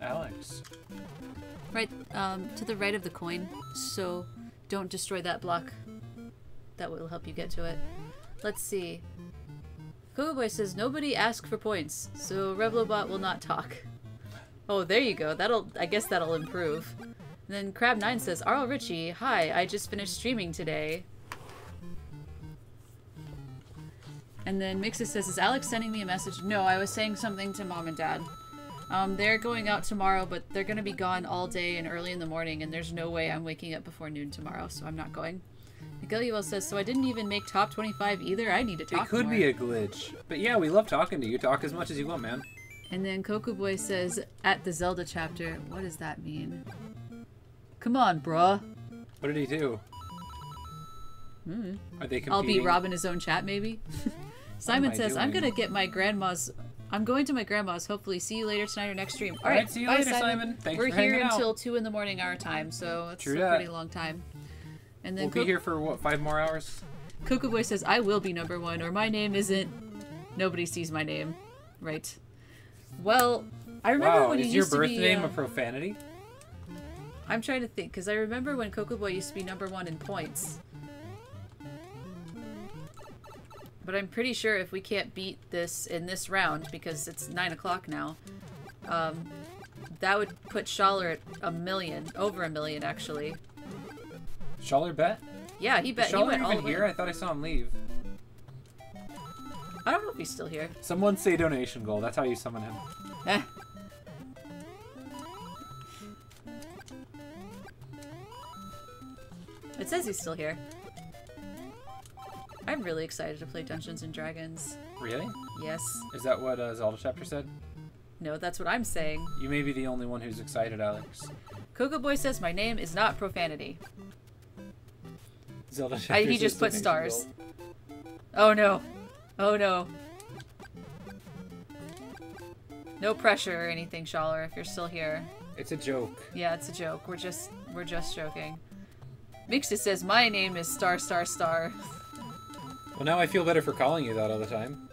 Alex. Right, um, to the right of the coin. So don't destroy that block. That will help you get to it. Let's see. Boy says nobody ask for points, so Revlobot will not talk. Oh, there you go. That'll I guess that'll improve. And then Crab9 says, RLRichey, hi, I just finished streaming today. And then Mixus says, is Alex sending me a message? No, I was saying something to mom and dad. Um, they're going out tomorrow, but they're going to be gone all day and early in the morning, and there's no way I'm waking up before noon tomorrow, so I'm not going. Miguel says, so I didn't even make top 25 either. I need to talk It could more. be a glitch. But yeah, we love talking to you. Talk as much as you want, man. And then Coco Boy says, at the Zelda chapter, what does that mean? Come on, bruh. What did he do? Hmm. Are they competing? I'll be Rob in his own chat, maybe. Simon says, I'm gonna get my grandma's. I'm going to my grandma's. Hopefully, see you later tonight or next stream. All All right, see you bye, later, Simon. Thanks We're for here hanging out. until two in the morning our time, so it's a that. pretty long time. And then We'll be here for what? Five more hours? Coco Boy says, I will be number one, or my name isn't. Nobody sees my name. Right. Well, I remember wow, when you is your used to birth be. name uh, a profanity? I'm trying to think, because I remember when Coco Boy used to be number one in points. But I'm pretty sure if we can't beat this in this round, because it's 9 o'clock now, um, that would put Schaller at a million. Over a million, actually. Schaller bet? Yeah, he bet Is he went even the here? I thought I saw him leave. I don't know if he's still here. Someone say donation goal. That's how you summon him. Eh. It says he's still here. I'm really excited to play Dungeons and Dragons. Really? Yes. Is that what uh, Zelda chapter said? No, that's what I'm saying. You may be the only one who's excited, Alex. Coco Boy says my name is not profanity. Zelda chapter I, he just put stars. Oh no. Oh no. No pressure or anything, Schaller, if you're still here. It's a joke. Yeah, it's a joke. We're just we're just joking. Mixus says my name is star star star. Well, now I feel better for calling you that all the time.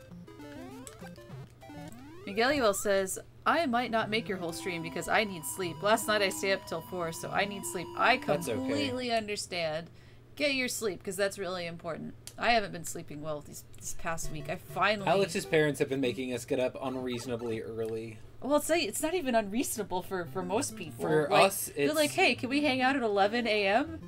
Migueluel says I might not make your whole stream because I need sleep. Last night I stayed up till four, so I need sleep. I That's okay. completely understand. Get your sleep because that's really important. I haven't been sleeping well these this past week. I finally. Alex's parents have been making us get up unreasonably early. Well, it's it's not even unreasonable for for most people. For Like, us, they're like, hey, can we hang out at 11 a.m.?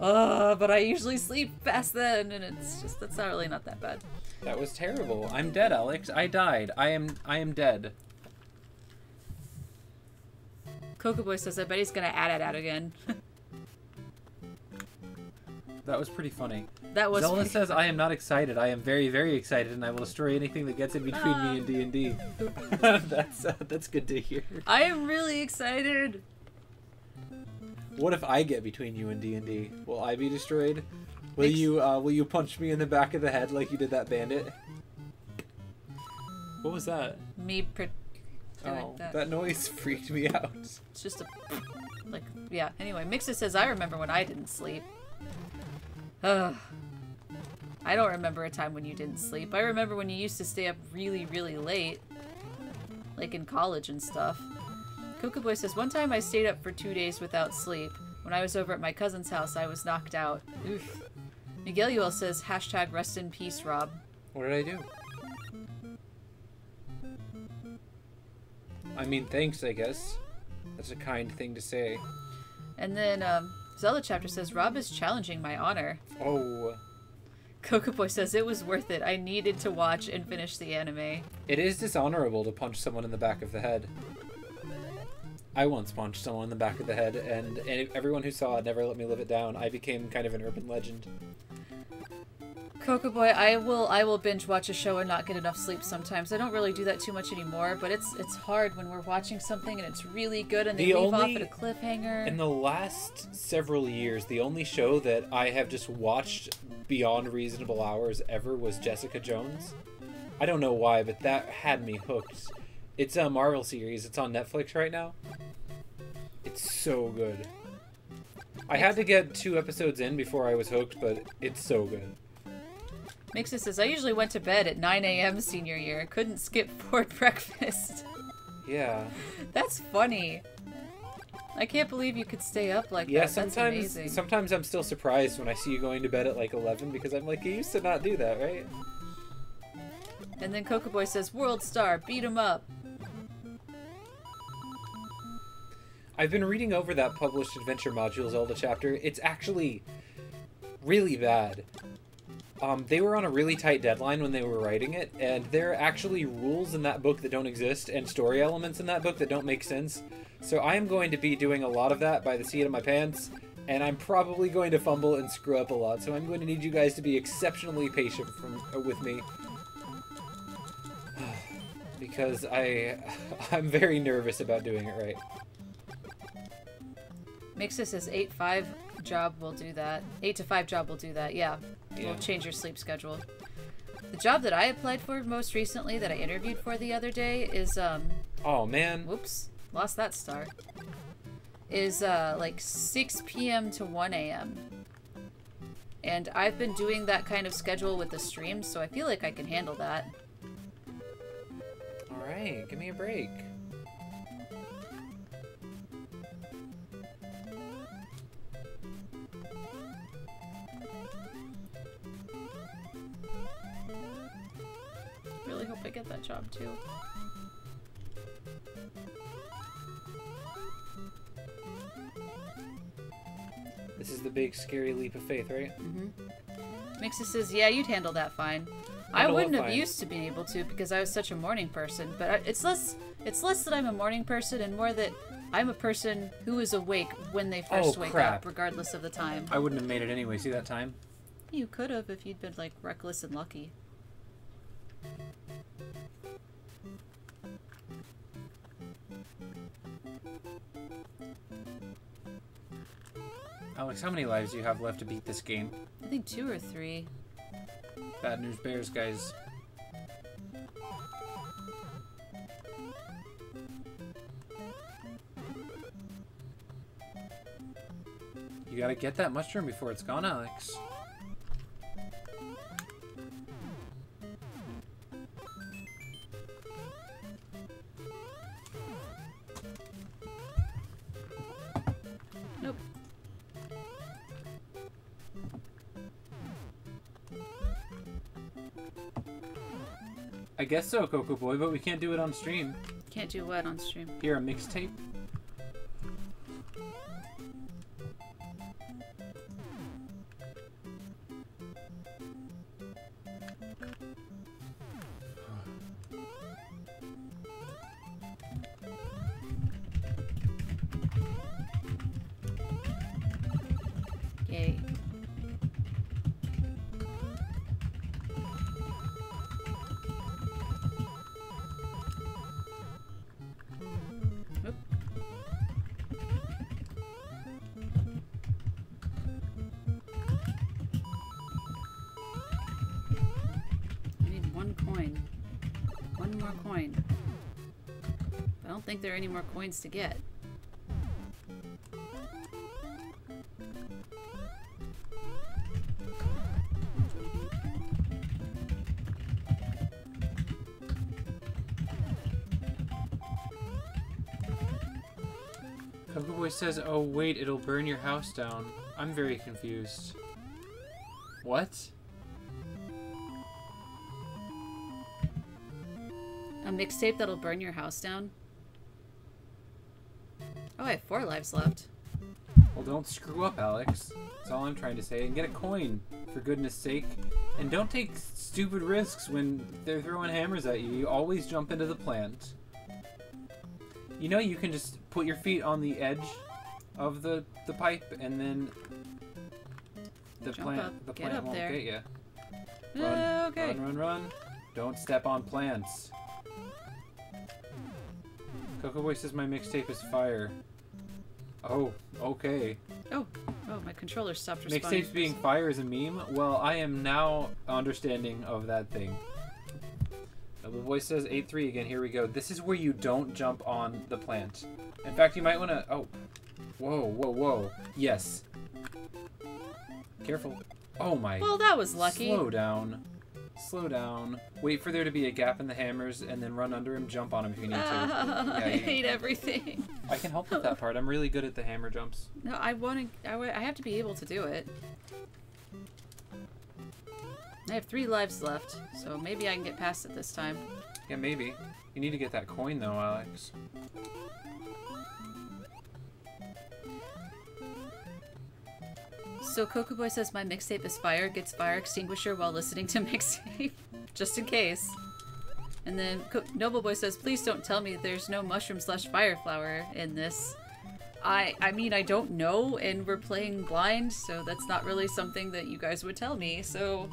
Uh, but I usually sleep past then, and it's just that's not really not that bad. That was terrible. I'm dead, Alex. I died. I am. I am dead. Coco Boy says, I bet he's gonna add it out again. That was pretty funny. That was pretty says. "I am not excited. I am very, very excited, and I will destroy anything that gets in between Ah. me and D and D." That's uh, that's good to hear. I am really excited. What if I get between you and D and D? Will I be destroyed? Will Makes- you uh, will you punch me in the back of the head like you did that bandit? What was that? Me pre- Oh, that. that noise freaked me out. It's just a like yeah. Anyway, Mixus says I remember when I didn't sleep. Ugh. I don't remember a time when you didn't sleep. I remember when you used to stay up really, really late. Like in college and stuff. Coco Boy says, One time I stayed up for two days without sleep. When I was over at my cousin's house, I was knocked out. Oof. Miguel says, hashtag rest in peace, Rob. What did I do? I mean, thanks, I guess. That's a kind thing to say. And then um, Zelda chapter says, Rob is challenging my honor. Oh, Coco Boy says it was worth it. I needed to watch and finish the anime. it is dishonorable to punch someone in the back of the head. I once punched someone in the back of the head, and, and everyone who saw it never let me live it down. I became kind of an urban legend. Coco Boy, I will I will binge watch a show and not get enough sleep sometimes. I don't really do that too much anymore, but it's it's hard when we're watching something and it's really good and they The leave only- off at a cliffhanger. In the last several years, the only show that I have just watched beyond reasonable hours ever was Jessica Jones. I don't know why, but that had me hooked. It's a Marvel series. It's on Netflix right now. It's so good. I had to get two episodes in before I was hooked, but it's so good. Mixus says I usually went to bed at 9 a.m. senior year. Couldn't skip board breakfast. Yeah. That's funny. I can't believe you could stay up like Yeah, that. That's sometimes sometimes I'm still surprised when I see you going to bed at like 11 because I'm like, you used to not do that, right? And then Coco Boy says, World Star, beat him up. I've been reading over that published Adventure Module Zelda chapter. It's actually really bad. Um, they were on a really tight deadline when they were writing it, and there are actually rules in that book that don't exist and story elements in that book that don't make sense. So I am going to be doing a lot of that by the seat of my pants, and I'm probably going to fumble and screw up a lot. So I'm going to need you guys to be exceptionally patient from, uh, with me. because I I'm very nervous about doing it right. Mixus says 8 5 job will do that. 8 to 5 job will do that, yeah. Yeah. We'll change your sleep schedule. The job that I applied for most recently that I interviewed for the other day is, um, Oh man. whoops, lost that star. Is, uh, like 6 p.m. to 1 a.m. And I've been doing that kind of schedule with the streams, so I feel like I can handle that. All right, give me a break. Hope I get that job too. This is the big scary leap of faith, right? Mm-hmm. Mixus says, "Yeah, you'd handle that fine." I Handle wouldn't have fine? used to be able to because I was such a morning person. But I, it's less it's less that I'm a morning person and more that I'm a person who is awake when they first Oh, wake crap. up, regardless of the time. I wouldn't have made it anyway. See that time? You could have if you'd been like reckless and lucky. Alex, how many lives do you have left to beat this game? I think two or three. Bad news bears, guys. You gotta get that mushroom before it's gone, Alex. I guess so, Coco Boy, but we can't do it on stream. Can't do what on stream? Here, a mixtape. Think there are any more coins to get. Coco Boy says, "Oh wait, it'll burn your house down." I'm very confused. What? A mixtape that'll burn your house down? Oh, I have four lives left. Well, don't screw up, Alex. That's all I'm trying to say. And get a coin, for goodness sake. And don't take stupid risks when they're throwing hammers at you. You always jump into the plant. You know you can just put your feet on the edge of the, the pipe and then the Jump plant up, the get plant won't there. get you. Run, Uh, okay. run, run, run. Don't step on plants. Coco Boy says my mixtape is fire. Oh, okay. Oh, oh, my controller stopped responding. Mixtapes being fire is a meme? Well, I am now understanding of that thing. The Voice says 8-3 again. Here we go. This is where you don't jump on the plant. In fact, you might want to... Oh. Whoa, whoa, whoa. Yes. Careful. Oh my... Well, that was lucky. Slow down. Slow down. Wait for there to be a gap in the hammers, and then run under him, jump on him if you need to. Ah, I you- hate everything. I can help with that part. I'm really good at the hammer jumps. No, I want to. I, I have to be able to do it. I have three lives left, so maybe I can get past it this time. Yeah, maybe. You need to get that coin, though, Alex. So Coco Boy says my mixtape is fire, gets fire extinguisher while listening to mixtape, just in case. And then Co- Noble Boy says, please don't tell me there's no mushroom slash fire flower in this. I I mean I don't know, and we're playing blind, so that's not really something that you guys would tell me. So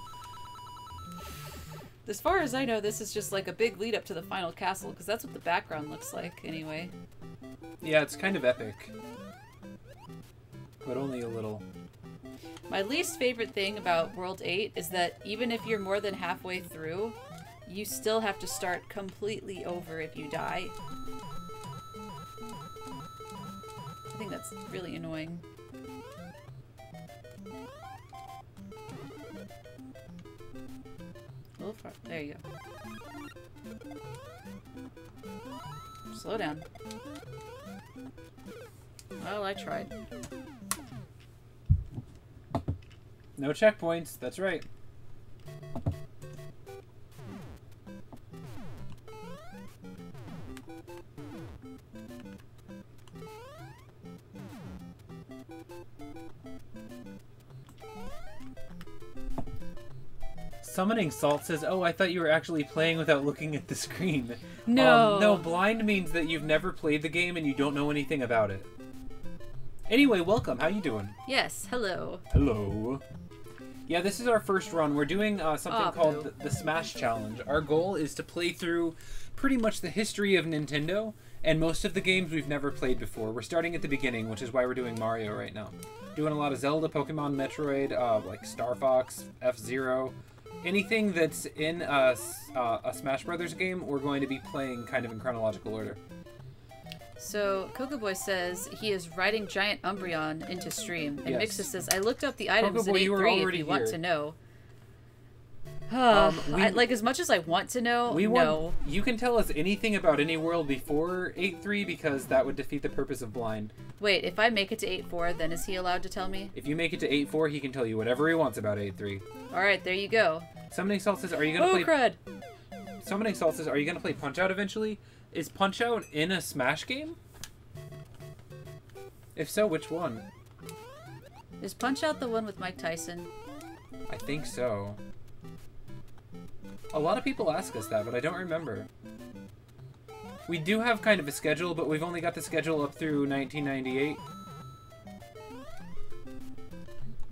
as far as I know, this is just like a big lead up to the final castle, because that's what the background looks like anyway. Yeah, it's kind of epic. But only a little. My least favorite thing about World 8 is that even if you're more than halfway through, you still have to start completely over if you die. I think that's really annoying. A far. There you go. Slow down. Well, I tried. No checkpoints, that's right. Summoning Salt says, Oh, I thought you were actually playing without looking at the screen. No. Um, no, blind means that you've never played the game and you don't know anything about it. Anyway, welcome. How you doing? Yes, hello. Hello. Yeah, this is our first run. We're doing uh, something Aw, called the, the Smash Challenge. Our goal is to play through pretty much the history of Nintendo and most of the games we've never played before. We're starting at the beginning, which is why we're doing Mario right now. Doing a lot of Zelda, Pokemon, Metroid, uh, like Star Fox, F Zero, anything that's in a, uh, a Smash Brothers game. We're going to be playing kind of in chronological order. So Coco Boy says he is riding giant Umbreon into stream, and Yes. Mixus says I looked up the items Boy, in you were 8.3 if already you want here. to know. Um, we- I, like as much as I want to know, We no. want you can tell us anything about any world before 8.3 because that would defeat the purpose of blind. Wait, if I make it to 8.4, then is he allowed to tell me? If you make it to 8.4, he can tell you whatever he wants about 8.3. All right, there you go. Summoning Salt says, are you gonna Oh play crud! Summoning Salt says, are you gonna play Punch Out eventually? Is Punch Out in a Smash game? If so, which one? Is Punch Out the one with Mike Tyson? I think so. A lot of people ask us that, but I don't remember. We do have kind of a schedule, but we've only got the schedule up through 1998.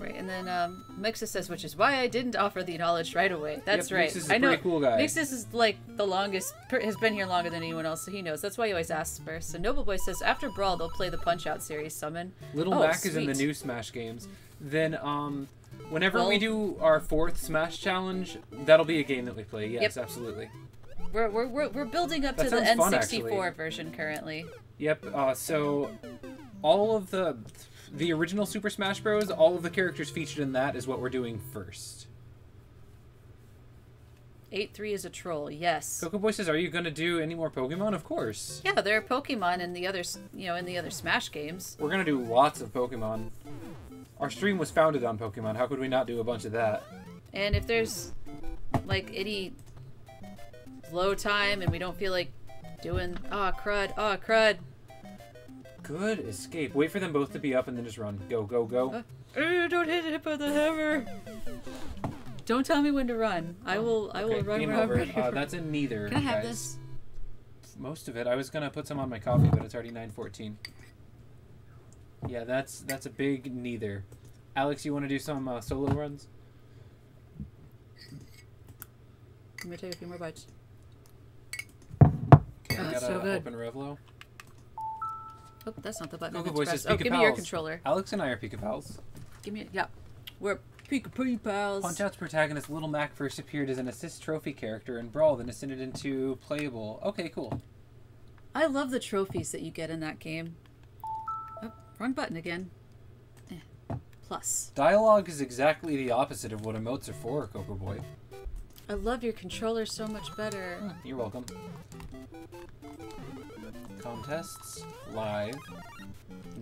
Right, and then um, Mixus says, which is why I didn't offer the knowledge right away. That's Yep, right. Mixus is a I know. pretty cool guy. Mixus is like the longest, has been here longer than anyone else, so he knows. That's why he always asks first. So Noble Boy says, after Brawl, they'll play the Punch Out series summon. Little Oh, Mac is in the new Smash games. Then, um, whenever we do our fourth Smash challenge, that'll be a game that we play. Yes, Yep. absolutely. We're, we're, we're, building up That to the N64 actually. version currently. Yep. Uh, so all of the the original Super Smash Bros. All of the characters featured in that is what we're doing first. 8-3 is a troll, yes. Coco Boy says, "Are you gonna do any more Pokemon?" Of course. Yeah, there are Pokemon in the other, you know, in the other Smash games. We're gonna do lots of Pokemon. Our stream was founded on Pokemon. How could we not do a bunch of that? And if there's like any low time and we don't feel like doing ah crud, ah crud. Good escape. Wait for them both to be up and then just run. Go, go, go. Uh, uh, don't hit it by the hammer. Don't tell me when to run. I will. I will Okay, run. game run, over. run, Uh, that's in neither. Can I have guys. this? Most of it. I was gonna put some on my coffee, but it's already nine fourteen. Yeah, that's that's a big neither. Alex, you want to do some uh, solo runs? Let me take a few more bites. Okay, Oh, I gotta so good. open Revlo. Oh, that's not the button. I Coco meant to Boy press. says Oh, give me your controller. Alex and I are Pika Pals. Give me. It. Yeah, we're Pika Pika pals. Punch Out's protagonist Little Mac first appeared as an assist trophy character in Brawl, then ascended into playable. Okay, cool. I love the trophies that you get in that game. Oh, wrong button again. Eh. Plus. Dialogue is exactly the opposite of what emotes are for, Coco Boy. I love your controller so much better. You're welcome. Contests live.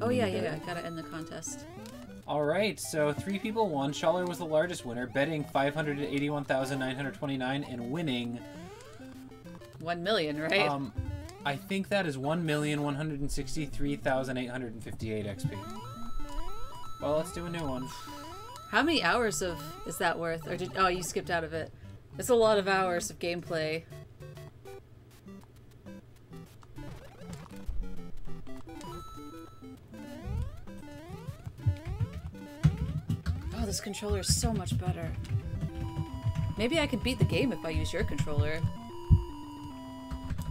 Oh yeah, yeah, yeah. Gotta end the contest. All right, so three people won. Schaller was the largest winner, betting 581,929 and winning. One million, right? Um, I think that is 1,163,858 XP. Well, let's do a new one. How many hours of is that worth? Or did oh you skipped out of it? It's a lot of hours of gameplay. Oh, this controller is so much better. Maybe I could beat the game if I use your controller.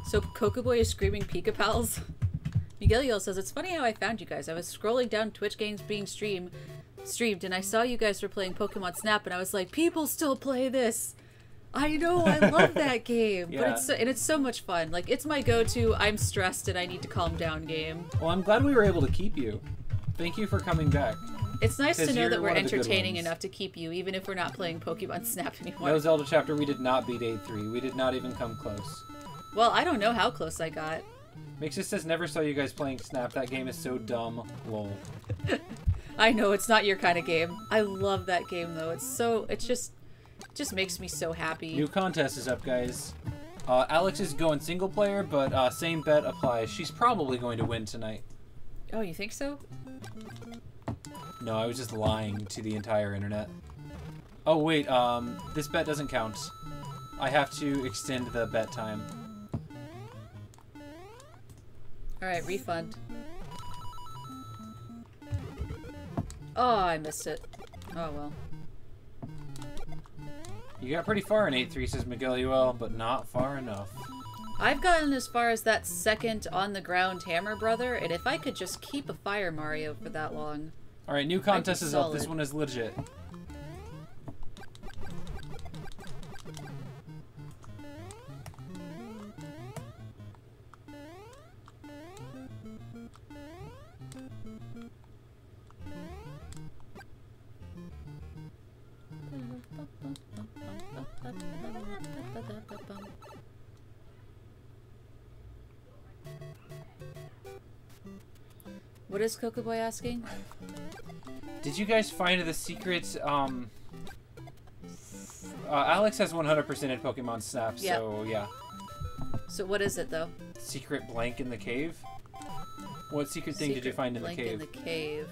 So Coco Boy is screaming Pika Pals. Miguel says it's funny how I found you guys. I was scrolling down Twitch games being streamed streamed and I saw you guys were playing Pokemon Snap and I was like, people still play this. I know, I love that game. But it's so, and it's so much fun. Like it's my go-to I'm stressed and I need to calm down game. Well, I'm glad we were able to keep you. Thank you for coming back. It's nice to know that we're one of the good entertaining enough to keep you even if we're not playing Pokemon Snap anymore. No Zelda chapter, we did not beat 8-3. We did not even come close. Well, I don't know how close I got. Mixus says, never saw you guys playing Snap. That game is so dumb. Lol. I know it's not your kind of game. I love that game though. It's so it's just it just makes me so happy. New contest is up, guys. Uh, Alex is going single player, but uh, same bet applies. She's probably going to win tonight. Oh, you think so? No, I was just lying to the entire internet. Oh wait, um, this bet doesn't count. I have to extend the bet time. All right, refund. Oh, I missed it. Oh well. You got pretty far in 8-3, says Miguel Uel, but not far enough. I've gotten as far as that second on the ground hammer brother, and if I could just keep a fire Mario for that long. Alright, new contest is up. This one is legit. What is Coco Boy asking? Did you guys find the secret, um... Uh, Alex has 100% in Pokemon Snap, Yeah. so yeah. So what is it though? Secret blank in the cave? What secret thing did you find in the cave? in the cave.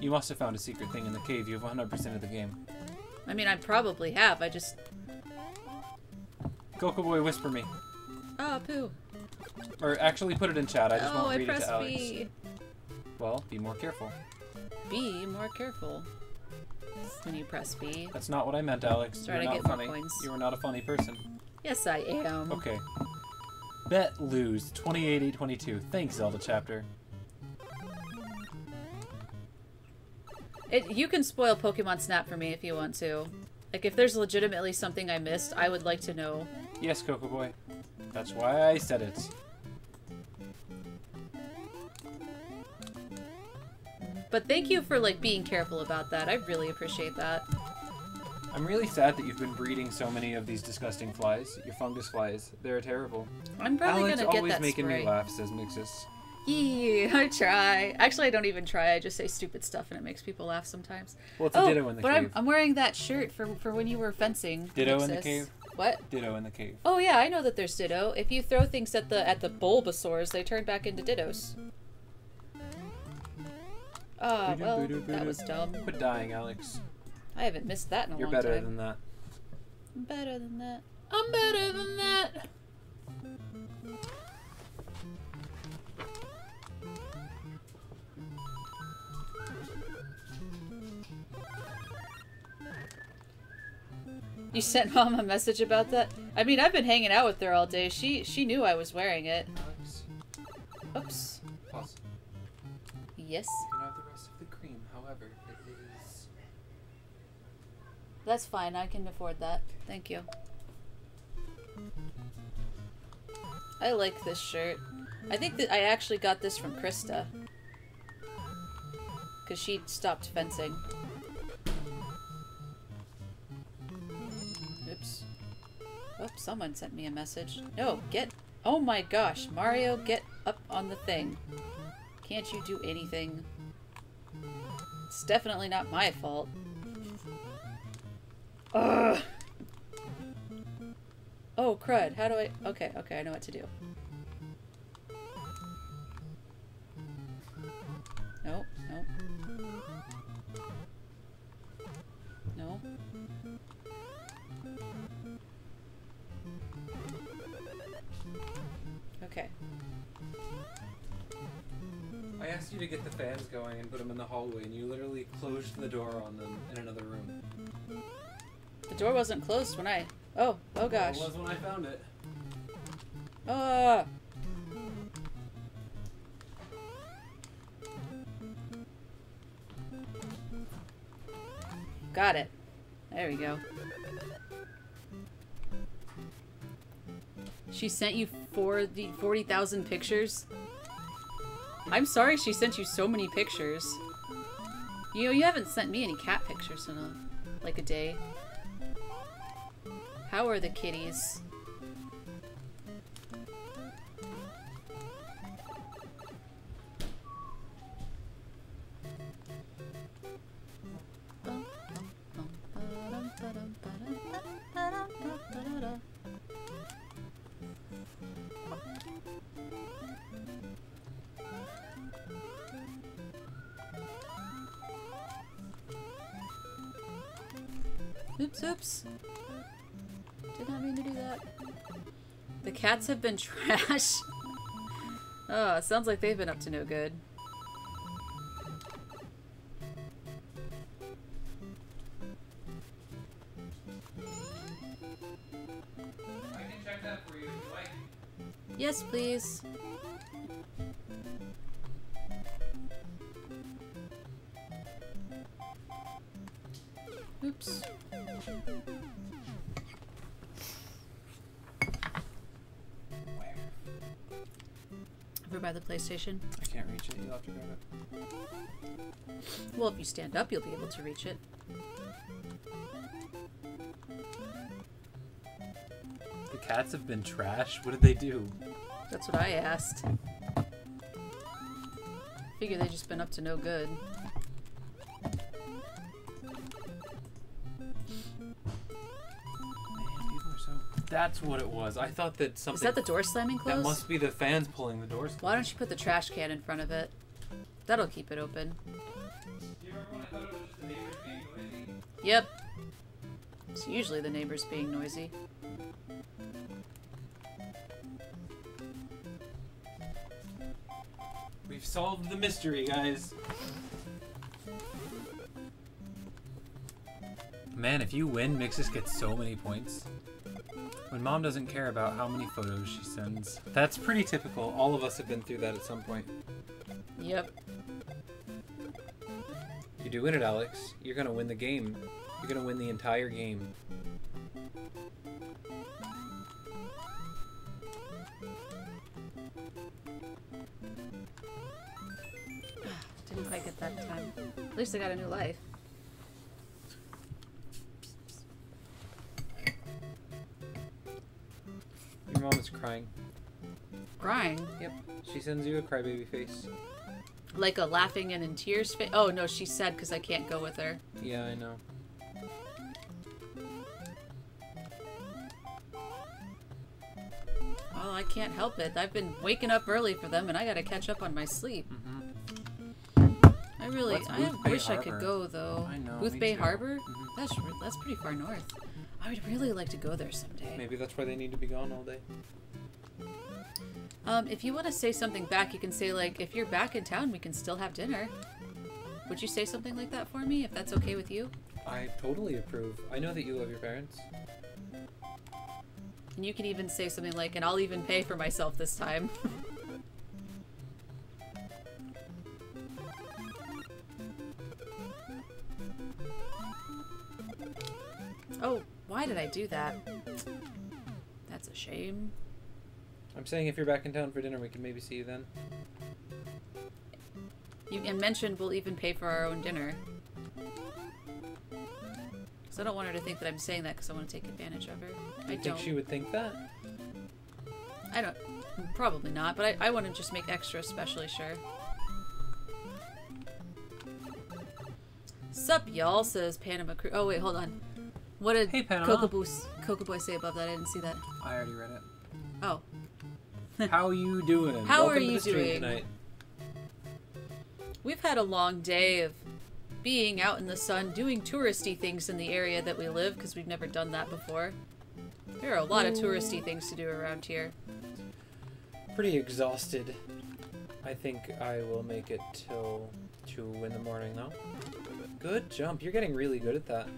You must have found a secret thing in the cave. You have 100% of the game. I mean, I probably have. I just Coco Boy, whisper me. oh poo. Or actually put it in chat. I just oh, won't I read it to Alex. B. Well, be more careful. Be more careful when you press B. That's not what I meant, Alex. Try You're to not get more coins. You are not a funny person. Yes, I am. Okay. Bet lose 28 22. Thanks, Zelda chapter. It, you can spoil Pokemon Snap for me if you want to. Like, if there's legitimately something I missed, I would like to know. Yes, Coco Boy. That's why I said it. But thank you for like being careful about that. I really appreciate that. I'm really sad that you've been breeding so many of these disgusting flies. Your fungus flies. They're terrible. I'm probably Alex gonna get always making spray. me laugh, says Mixus. Yee, I try. Actually, I don't even try. I just say stupid stuff and it makes people laugh sometimes. Well, it's a oh, ditto in the but cave. I'm, I'm wearing that shirt for for when you were fencing. Ditto in the cave? What? Ditto in the cave. Oh yeah, I know that there's ditto. If you throw things at the at the Bulbasaurs, they turn back into dittos. Ah, well, that was dumb. Quit dying, Alex. I haven't missed that in a You're long better than that. I'm better than that. I'm better than that. You sent mom a message about that? I mean, I've been hanging out with her all day. She she knew I was wearing it. Oops. pause. Yes. However, it is. That's fine. I can afford that. Thank you. I like this shirt. I think that I actually got this from Krista. Because she stopped fencing. Oops. Oh, someone sent me a message. No, get... Oh my gosh, Mario, get up on the thing. Can't you do anything? It's definitely not my fault. Ugh. Oh, crud. How do I... Okay, okay, I know what to do. Asked you to get the fans going and put them in the hallway, and you literally closed the door on them in another room. The door wasn't closed when I... Oh, oh gosh. Well, it was when I found it. Ah! Got it. There we go. She sent you for the 40,000 pictures? I'm sorry she sent you so many pictures. You know, you haven't sent me any cat pictures in a, like a day. How are the kitties? Been trash. oh, sounds like they've been up to no good. I can PlayStation. I can't reach it. You'll have to grab it. Well, if you stand up, you'll be able to reach it. The cats have been trash. What did they do? That's what I asked. Figure they just been up to no good. That's what it was. I thought that something. Is that the door slamming That must be the fans pulling the doors. Why don't you put the trash can in front of it? That'll keep it open. Yep. It's usually the neighbors being noisy. We've solved the mystery, guys. Man, if you win, Mixus gets so many points. When mom doesn't care about how many photos she sends. That's pretty typical. All of us have been through that at some point. Yep. You're doing it, Alex. You're gonna win the game. You're gonna win the entire game. Didn't quite get that time. At least I got a new life. Crying. Yep. She sends you a crybaby face. Like a laughing and in tears face. Oh no, she's sad because I can't go with her. Yeah, I know. Well, I can't help it. I've been waking up early for them and I gotta catch up on my sleep. Mm-hmm. I really, What's I Booth wish I could go though. I know, Boothbay too. Harbor? Mhm. That's that's pretty far north. I would really like to go there someday. Maybe that's why they need to be gone all day. Um, if you want to say something back, you can say like, if you're back in town, we can still have dinner. Would you say something like that for me, if that's okay with you? I totally approve. I know that you love your parents. And you can even say something like, and I'll even pay for myself this time. oh, why did I do that? That's a shame. I'm saying if you're back in town for dinner, we can maybe see you then. You and mentioned we'll even pay for our own dinner. Because I don't want her to think that I'm saying that because I want to take advantage of her. I You don't. think she would think that? I don't. Probably not, but I, I want to just make extra especially sure. Sup, y'all, says Panama Crew. Oh, wait, hold on. What did Hey, Panama. Coco, Boy, Coco Boy say above that? I didn't see that. I already read it. Oh, it. How you doing? How Welcome are to you the doing? tonight. we've had a long day of being out in the sun, doing touristy things in the area that we live, because we've never done that before. There are a lot of touristy things to do around here. Pretty exhausted. I think I will make it till two in the morning though. Good jump. You're getting really good at that.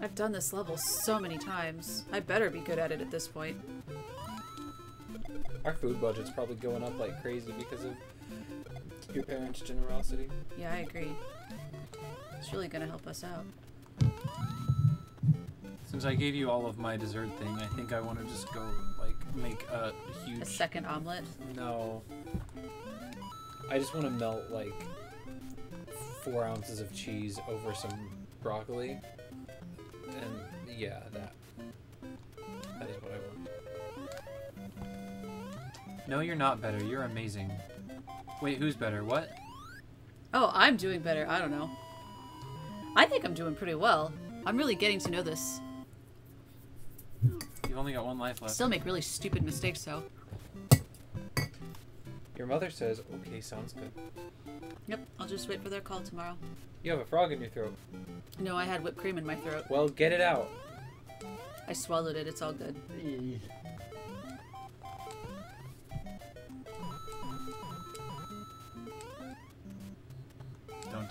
I've done this level so many times. I better be good at it at this point. Our food budget's probably going up like crazy because of your parents' generosity. Yeah, I agree. It's really gonna help us out. Since I gave you all of my dessert thing, I think I want to just go like make a huge. A second omelet. No. I just want to melt like four ounces of cheese over some broccoli. And yeah, that. That No, you're not better. You're amazing. Wait, who's better? What? Oh, I'm doing better. I don't know. I think I'm doing pretty well. I'm really getting to know this. You've only got one life left. Still make really stupid mistakes though. Your mother says, okay, sounds good. Yep, I'll just wait for their call tomorrow. You have a frog in your throat. No, I had whipped cream in my throat. Well, get it out. I swallowed it. It's all good.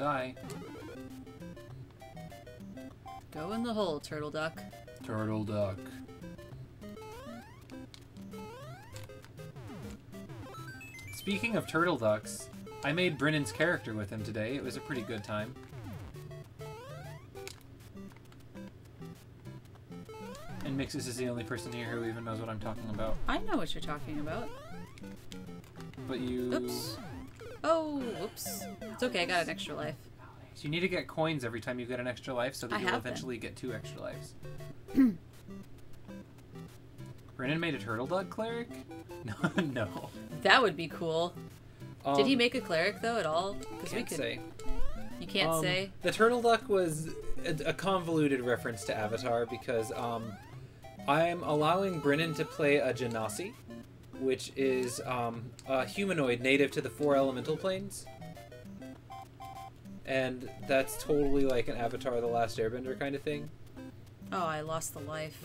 Die. Go in the hole, turtle duck. Turtle duck. Speaking of turtle ducks, I made Brennan's character with him today. It was a pretty good time. And Mixus is the only person here who even knows what I'm talking about. I know what you're talking about. But you. Oops. Oh, oops. It's okay. I got an extra life. So you need to get coins every time you get an extra life so that I you'll eventually get two extra lives. Brennan made a turtle dog cleric? No, no. That would be cool. Did he Um, make a cleric though at all? all? 'Cause Can't say. You can't Um, say. The turtle duck was a, a convoluted reference to Avatar because um, I'm allowing Brennan to play a Genasi, which is um, a humanoid native to the four elemental planes. And that's totally like an Avatar The Last Airbender kind of thing. Oh, I lost the life.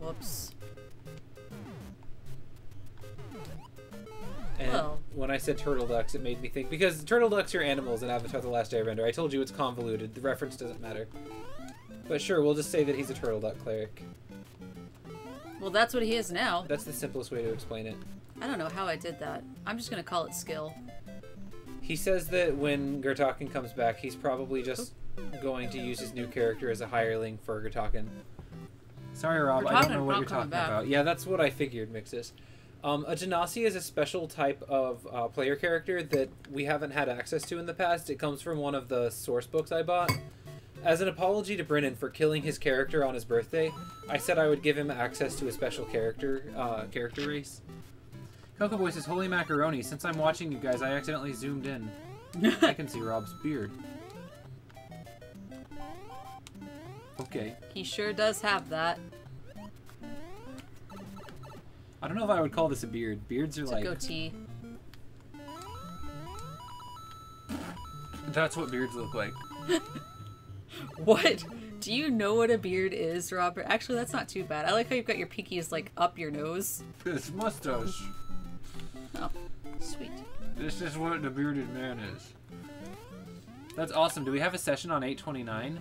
Whoops. And Well. when I said turtle ducks, it made me think because turtle ducks are animals in Avatar: The Last Airbender. I told you it's convoluted. The reference doesn't matter. But sure, we'll just say that he's a turtle duck cleric. Well, that's what he is now. That's the simplest way to explain it. I don't know how I did that. I'm just gonna call it skill. He says that when Gertaken comes back, he's probably just going to use his new character as a hireling for Gertaken. Sorry, Rob. We're I don't know what about you're talking back. about. Yeah, that's what I figured, Mixus. Um, a Genasi is a special type of uh, player character that we haven't had access to in the past. It comes from one of the source books I bought. As an apology to Brennan for killing his character on his birthday, I said I would give him access to a special character uh, character race. Coco Boy says, "Holy macaroni! Since I'm watching you guys, I accidentally zoomed in. I can see Rob's beard." Okay. He sure does have that. I don't know if I would call this a beard. Beards are It's like a goatee. that's what beards look like. What? Do you know what a beard is, Robert? Actually, that's not too bad. I like how you've got your pinkies like up your nose. This mustache. Oh, sweet. This is what the bearded man is. That's awesome. Do we have a session on 829?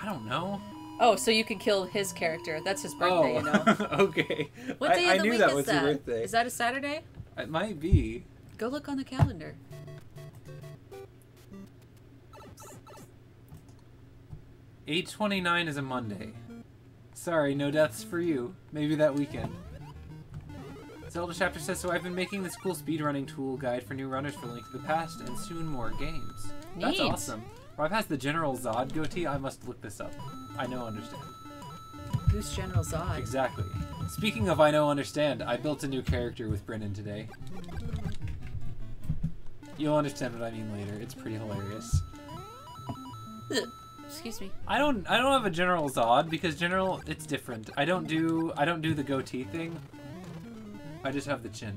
I don't know. Oh, so you can kill his character. That's his birthday, you oh, know. okay. What I, day I of the knew week that is was that? your birthday. Is that a Saturday? It might be. Go look on the calendar. Eight twenty nine is a Monday. Sorry, no deaths for you. Maybe that weekend. Zelda chapter says so. I've been making this cool speedrunning tool guide for new runners for Link to the Past and soon more games. That's Neat. awesome. Rob has the General Zod goatee. I must look this up. I know, understand. Who's General Zod? Exactly. Speaking of I know, understand, I built a new character with Brennan today. You'll understand what I mean later. It's pretty hilarious. Excuse me. I don't I don't have a General Zod because General it's different. I don't do I don't do the goatee thing. I just have the chin.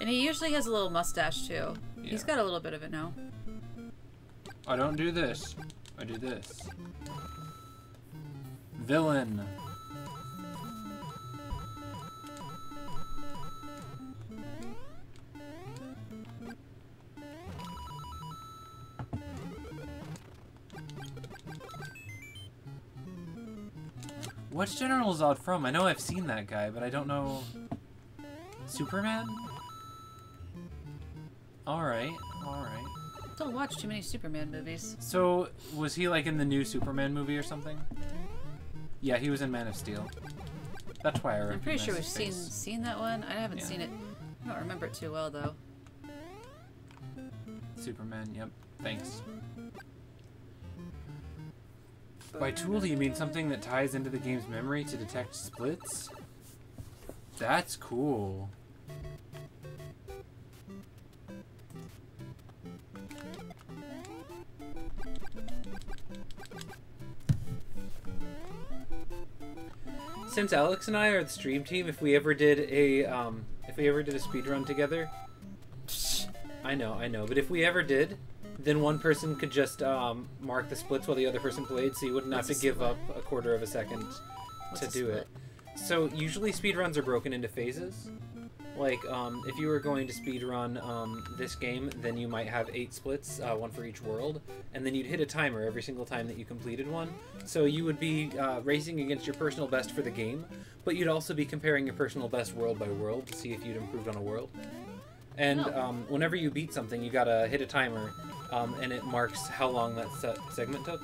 And he usually has a little mustache too. He's got a little bit of it now. I don't do this. I do this. Villain. What's General Zod from? I know I've seen that guy, but I don't know. Superman? Alright, alright. Don't watch too many Superman movies. So, was he like in the new Superman movie or something? Yeah, he was in Man of Steel. That's why I I'm pretty sure we've seen seen that one. I haven't Yeah. seen it. I don't remember it too well though. Superman, yep. Thanks. By tool, do you mean something that ties into the game's memory to detect splits? That's cool. Since Alex and I are the stream team, if we ever did a um, if we ever did a speed run together, I know, I know. But if we ever did, then one person could just um, mark the splits while the other person played, so you wouldn't What's have to give split? up a quarter of a second What's to do split? it. So usually speedruns are broken into phases. Like, um, if you were going to speedrun um, this game, then you might have eight splits, uh, one for each world, and then you'd hit a timer every single time that you completed one. So you would be uh, racing against your personal best for the game, but you'd also be comparing your personal best world by world to see if you'd improved on a world. And Oh. um, whenever you beat something, you gotta hit a timer, um, and it marks how long that se- segment took.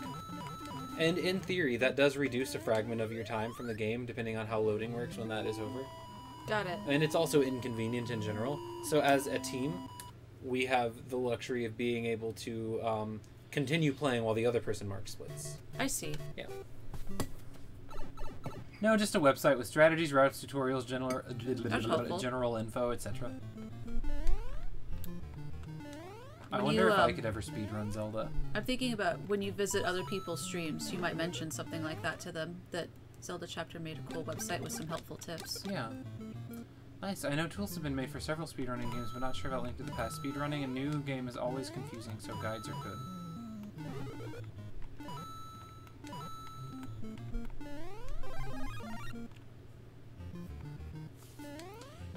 And in theory, that does reduce a fragment of your time from the game, depending on how loading works when that is over. Got it. And it's also inconvenient in general. So as a team, we have the luxury of being able to um, continue playing while the other person marks splits. I see. Yeah. No, just a website with strategies, routes, tutorials, general helpful. general info, etc. I When wonder you, if I um, could ever speedrun Zelda. I'm thinking about when you visit other people's streams, you might mention something like that to them. That Zelda chapter made a cool website with some helpful tips. Yeah. Nice. I know tools have been made for several speedrunning games, but not sure about Link to the Past. Speedrunning a new game is always confusing, so guides are good.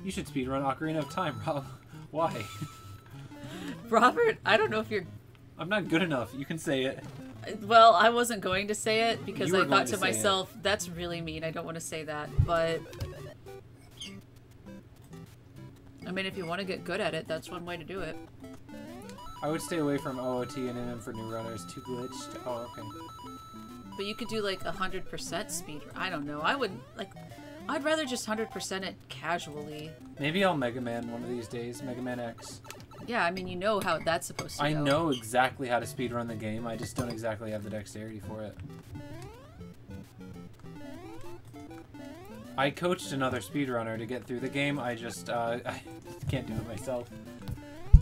You should speedrun Ocarina of Time, Rob. Why? Robert, I don't know if you're. I'm not good enough. You can say it. Well, I wasn't going to say it because I thought to to, say it. myself, that's really mean. I don't want to say that. But. I mean, if you want to get good at it, that's one way to do it. I would stay away from OOT and MM for new runners. Too glitched. Oh, okay. But you could do like a hundred percent speed. I don't know. I wouldn't like. I'd rather just 100% it casually. Maybe I'll Mega Man one of these days. Mega Man X. Yeah, I mean, you know how that's supposed to be I go. know exactly how to speedrun the game. I just don't exactly have the dexterity for it. I coached another speedrunner to get through the game. I just uh, I can't do it myself.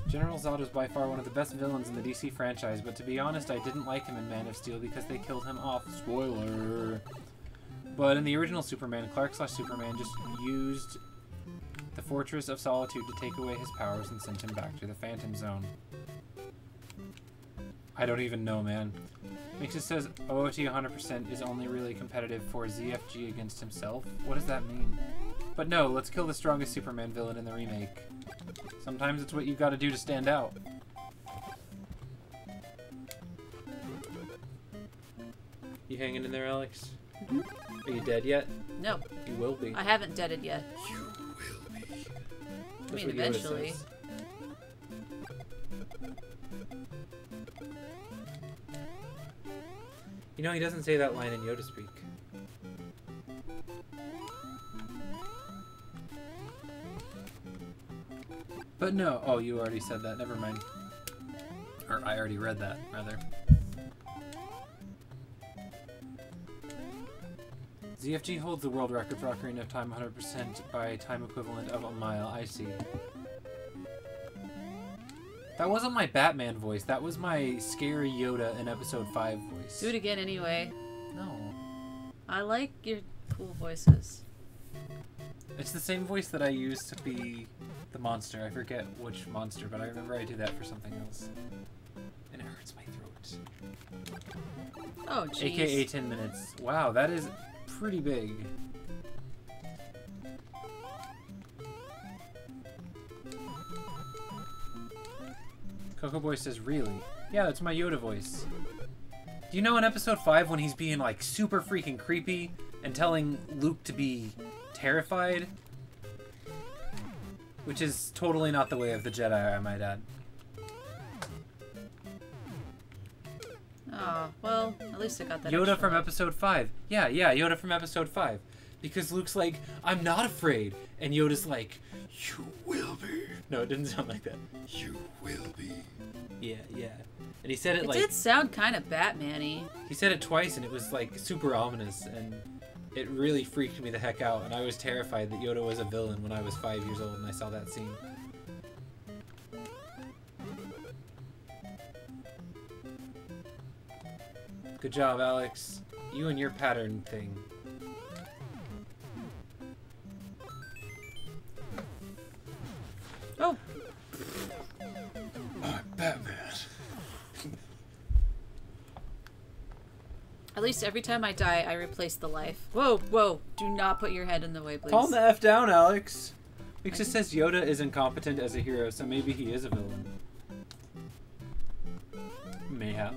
General Zod is by far one of the best villains in the DC franchise, but to be honest, I didn't like him in Man of Steel because they killed him off. Spoiler. But in the original Superman, Clark slash Superman just used the Fortress of Solitude to take away his powers and sent him back to the Phantom Zone. I don't even know, man. Mixus says OOT 100% is only really competitive for ZFG against himself. What does that mean? But no, let's kill the strongest Superman villain in the remake. Sometimes it's what you gotta do to stand out. You hanging in there, Alex? Mm-hmm. Are you dead yet? No, You will be. I haven't deaded yet. I mean, eventually. You know, he doesn't say that line in Yoda speak. But no, oh, you already said that. Never mind. Or I already read that, rather. ZFG holds the world record for Ocarina of Time 100% by time equivalent of a mile. I see. That wasn't my Batman voice. That was my scary Yoda in Episode 5 voice. Do it again anyway. No. I like your cool voices. It's the same voice that I used to be the monster. I forget which monster, but I remember I did that for something else. And it hurts my throat. Oh, jeez. AKA 10 minutes. Wow, that is pretty big. Coco Boy says, really? Yeah, that's my Yoda voice. Do you know in episode 5 when he's being like super freaking creepy and telling Luke to be terrified? Which is totally not the way of the Jedi, I might add. Oh, well, at least I got that. Yoda extra from life. episode 5. Yeah, yeah, Yoda from episode 5. Because Luke's like, I'm not afraid. And Yoda's like, You will be. No, it didn't sound like that. You will be. Yeah, yeah. And he said it, It like, did sound kind of Batman-y. he said it twice and it was like super ominous. And it really freaked me the heck out. And I was terrified that Yoda was a villain when I was five years old and I saw that scene. Good job, Alex. You and your pattern thing. Oh, I'm Batman. at least every time I die, I replace the life. Whoa, whoa! Do not put your head in the way, please. Calm the F down, Alex. Mixus says Yoda is incompetent as a hero, so maybe he is a villain. Mayhap.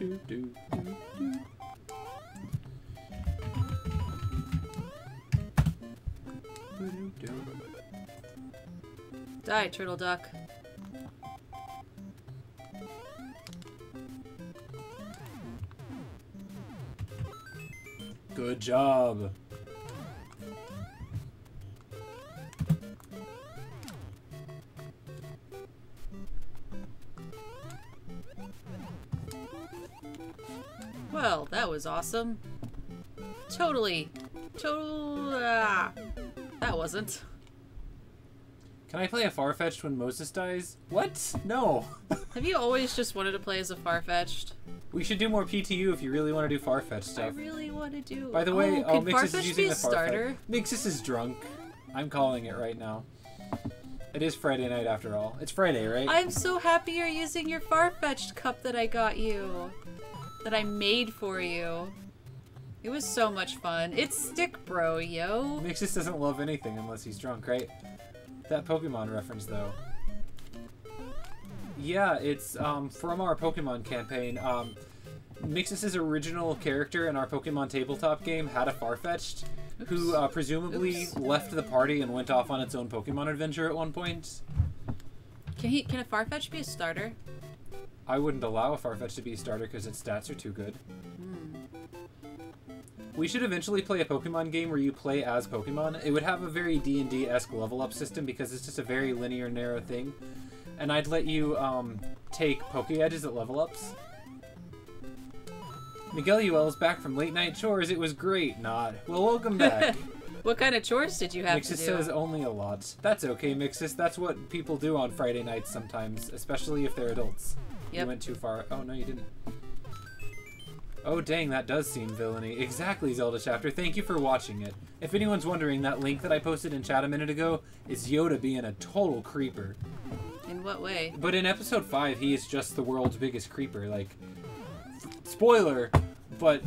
Do, do, do, do. Die, turtle duck. Good job. Well, that was awesome. Totally. Total. Ah, that wasn't. Can I play a Farfetch'd when Moses dies? What? No. Have you always just wanted to play as a Farfetch'd? we should do more PTU if you really want to do Farfetch'd I really want to do. By the way, oh, oh, Mixus is using be a the starter? Mixus is drunk. I'm calling it right now. It is Friday night after all. It's Friday, right? I'm so happy you're using your Farfetch'd cup that I got you. That I made for you. It was so much fun. It's Stick Bro, yo. Mixus doesn't love anything unless he's drunk, right? That Pokemon reference, though. Yeah, it's um, from our Pokemon campaign. Um, Mixus's original character in our Pokemon tabletop game had a Farfetch'd, who uh, presumably Oops. left the party and went off on its own Pokemon adventure at one point. Can he? Can a Farfetch be a starter? I wouldn't allow a Farfetch to be a starter because its stats are too good. We should eventually play a Pokemon game where you play as Pokemon. It would have a very D and D esque level up system because it's just a very linear, narrow thing. And I'd let you um, take Poke Edges at level ups. Miguel Uel's back from late night chores. It was great. Nod. Well, welcome back. What kind of chores did you have Mixus to do? says only a lot. That's okay, Mixus. That's what people do on Friday nights sometimes, especially if they're adults. You went too far. Oh, no, you didn't. Oh, dang, that does seem villainy. Exactly, Zelda Chapter. Thank you for watching it. If anyone's wondering, that link that I posted in chat a minute ago is Yoda being a total creeper. In what way? But in episode 5, he is just the world's biggest creeper. Like, spoiler, but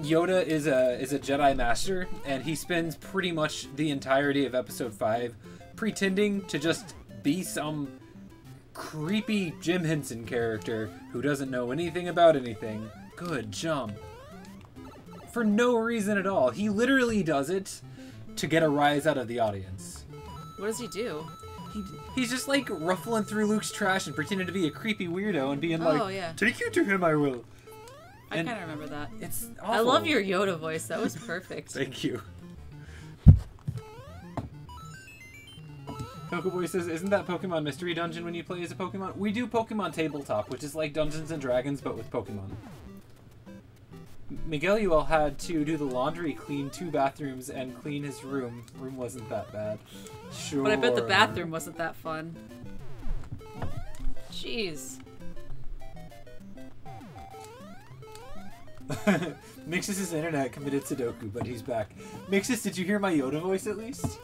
Yoda is a is a Jedi master, and he spends pretty much the entirety of episode 5 pretending to just be some creepy Jim Henson character who doesn't know anything about anything. Good jump. For no reason at all. He literally does it to get a rise out of the audience. What does he do? He, he's just like ruffling through Luke's trash and pretending to be a creepy weirdo and being like, Oh, yeah. "Take you to him, I will." I kind of remember that. It's I love your Yoda voice. That was perfect. Thank you. Pokeboy says, "Isn't that Pokemon Mystery Dungeon when you play as a Pokemon? We do Pokemon Tabletop, which is like Dungeons and Dragons but with Pokemon." Miguel Uel had to do the laundry, clean two bathrooms, and clean his room. Room wasn't that bad. Sure. But I bet the bathroom wasn't that fun. Jeez. Mixus' internet committed Sudoku, but he's back. Mixus, did you hear my Yoda voice at least?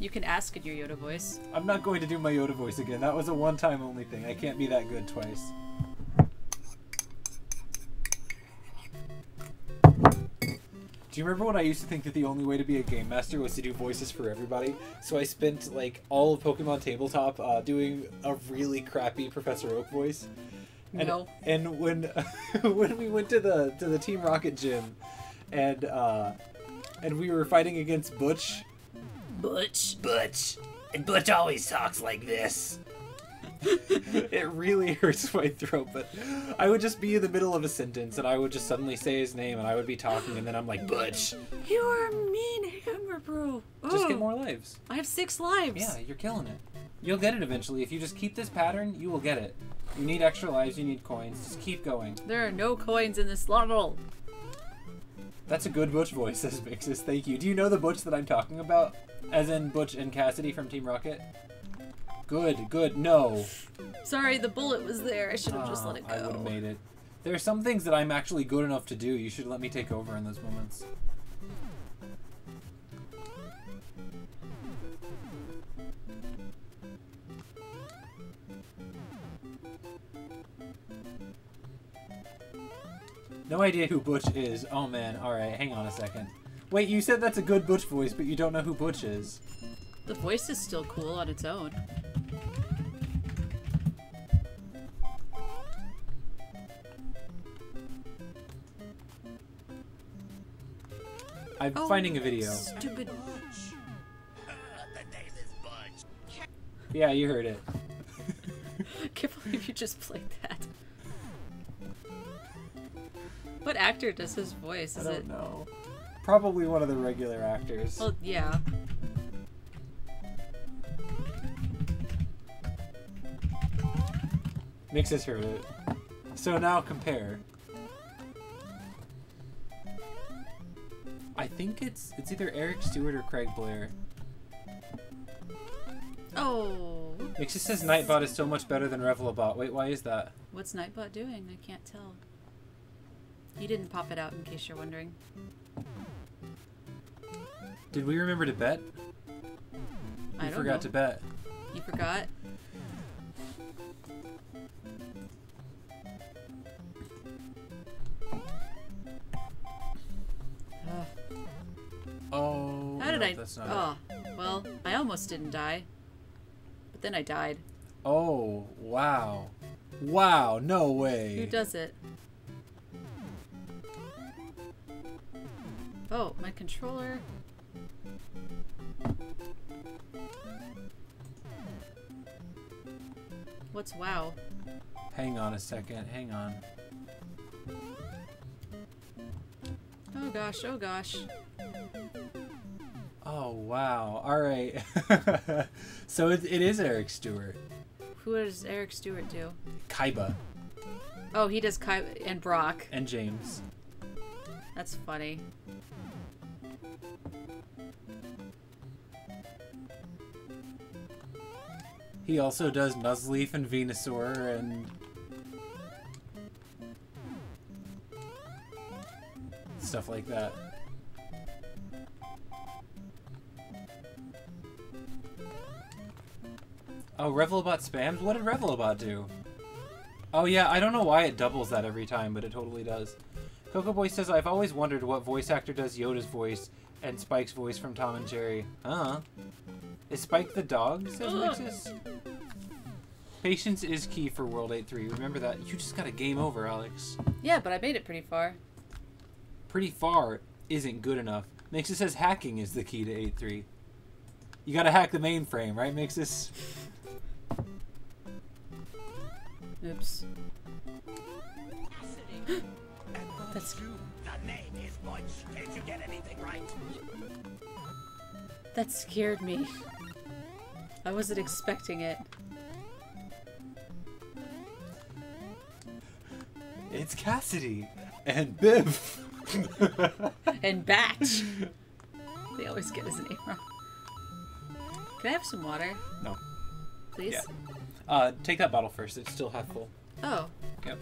You can ask in your Yoda voice. I'm not going to do my Yoda voice again. That was a one-time only thing. I can't be that good twice. Do you remember when I used to think that the only way to be a game master was to do voices for everybody? So I spent like all of Pokemon Tabletop uh, doing a really crappy Professor Oak voice. And, No. And when when we went to the to the Team Rocket gym, and uh, and we were fighting against Butch, Butch. Butch. And Butch always talks like this. it really hurts my throat, but I would just be in the middle of a sentence and I would just suddenly say his name and I would be talking and then I'm like, Butch, You are mean, Hammer Bro. just get oh. more lives. I have six lives. Yeah, you're killing it. You'll get it eventually. If you just keep this pattern, you will get it. You need extra lives, you need coins. Just keep going. There are no coins in this level. That's a good Butch voice, says Mixus. Thank you. Do you know the Butch that I'm talking about? As in Butch and Cassidy from Team Rocket? Good, good. No. Sorry, the bullet was there. I should have just Ah, let it go. I would have made it. There are some things that I'm actually good enough to do. You should let me take over in those moments. No idea who Butch is. Oh man, alright, hang on a second. Wait, you said that's a good Butch voice, but you don't know who Butch is. The voice is still cool on its own. I'm Oh, finding a video. Stupid. Yeah, you heard it. I can't believe you just played that. What actor does his voice? I Is don't it? know. Probably one of the regular actors. Well, yeah. Mixus heard it. So now compare. I think it's it's either Eric Stuart or Craig Blair. Oh. Mixus says Nightbot is so much better than Revlobot. Wait, why is that? What's Nightbot doing? I can't tell. He didn't pop it out in case you're wondering. Did we remember to bet? I We forgot know. to bet. You forgot? Ugh. Oh. How did no, I? That's not Oh, well, I almost didn't die. But then I died. Oh, wow. Wow, no way. Who does it? Oh, my controller. What's WoW? Hang on a second. Hang on. Oh gosh, oh gosh. Oh wow! All right. so it, it is Eric Stuart. Who does Eric Stuart do? Kaiba Oh, he does Kaiba and Brock. and James. That's funny. He also does Nuzleaf and Venusaur and stuff like that. Oh, Revlobot spams? What did Revlobot do? Oh yeah, I don't know why it doubles that every time, but it totally does. Coco Boy says, I've always wondered what voice actor does Yoda's voice and Spike's voice from Tom and Jerry. Huh? Is Spike the dog? Says Mixus. Patience is key for World 8-3. Remember that. You just got a game over, Alex. Yeah, but I made it pretty far. Pretty far isn't good enough. Mixus says hacking is the key to 8-3. You gotta hack the mainframe, right, Mixus? Oops. That's The name is Butch. Can't you get anything right? that scared me. I wasn't expecting it. It's Cassidy and Biff. And Batch. they always get his name wrong. Can I have some water, no. please? Yeah. Uh, take that bottle first. It's still half full. Oh, Yep.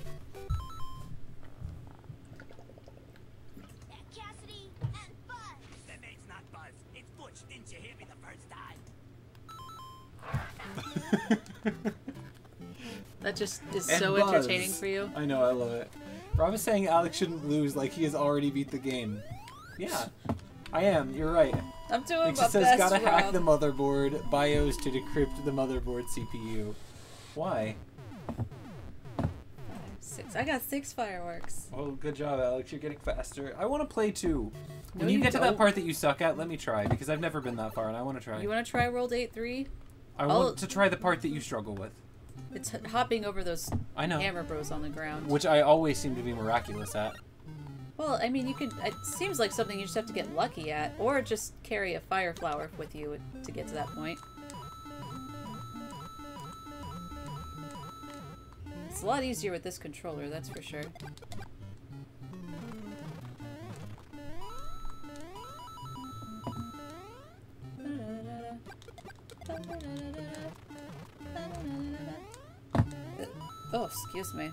that just is And so Buzz. entertaining for you. I know, I love it. Rob is saying Alex shouldn't lose like he has already beat the game. Yeah, I am. You're right. I'm doing It my just says best, gotta hack the motherboard BIOS to decrypt the motherboard CPU. Why? Six. I got six fireworks. Oh, good job, Alex. You're getting faster. I want to play too. No, when you, you get to that part that you suck at, let me try because I've never been that far and I want to try. You want to try World 8 3? I I'll- want oh. to try the part that you struggle with. It's h- hopping over those I know. hammer bros on the ground. Which I always seem to be miraculous at. Well, I mean, you could. It seems like something you just have to get lucky at, or just carry a fire flower with you to get to that point. It's a lot easier with this controller, that's for sure. Uh, oh, excuse me.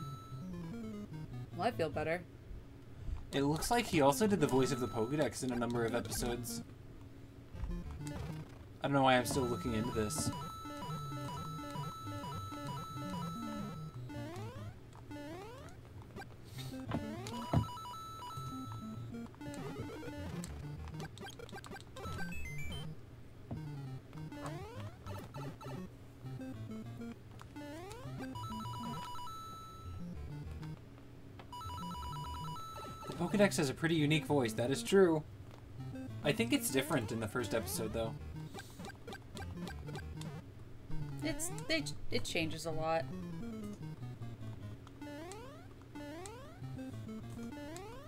Well, I feel better. It looks like he also did the voice of the Pokedex in a number of episodes. I don't know why I'm still looking into this. The Pokedex has a pretty unique voice, that is true. I think it's different in the first episode, though. It's they it changes a lot.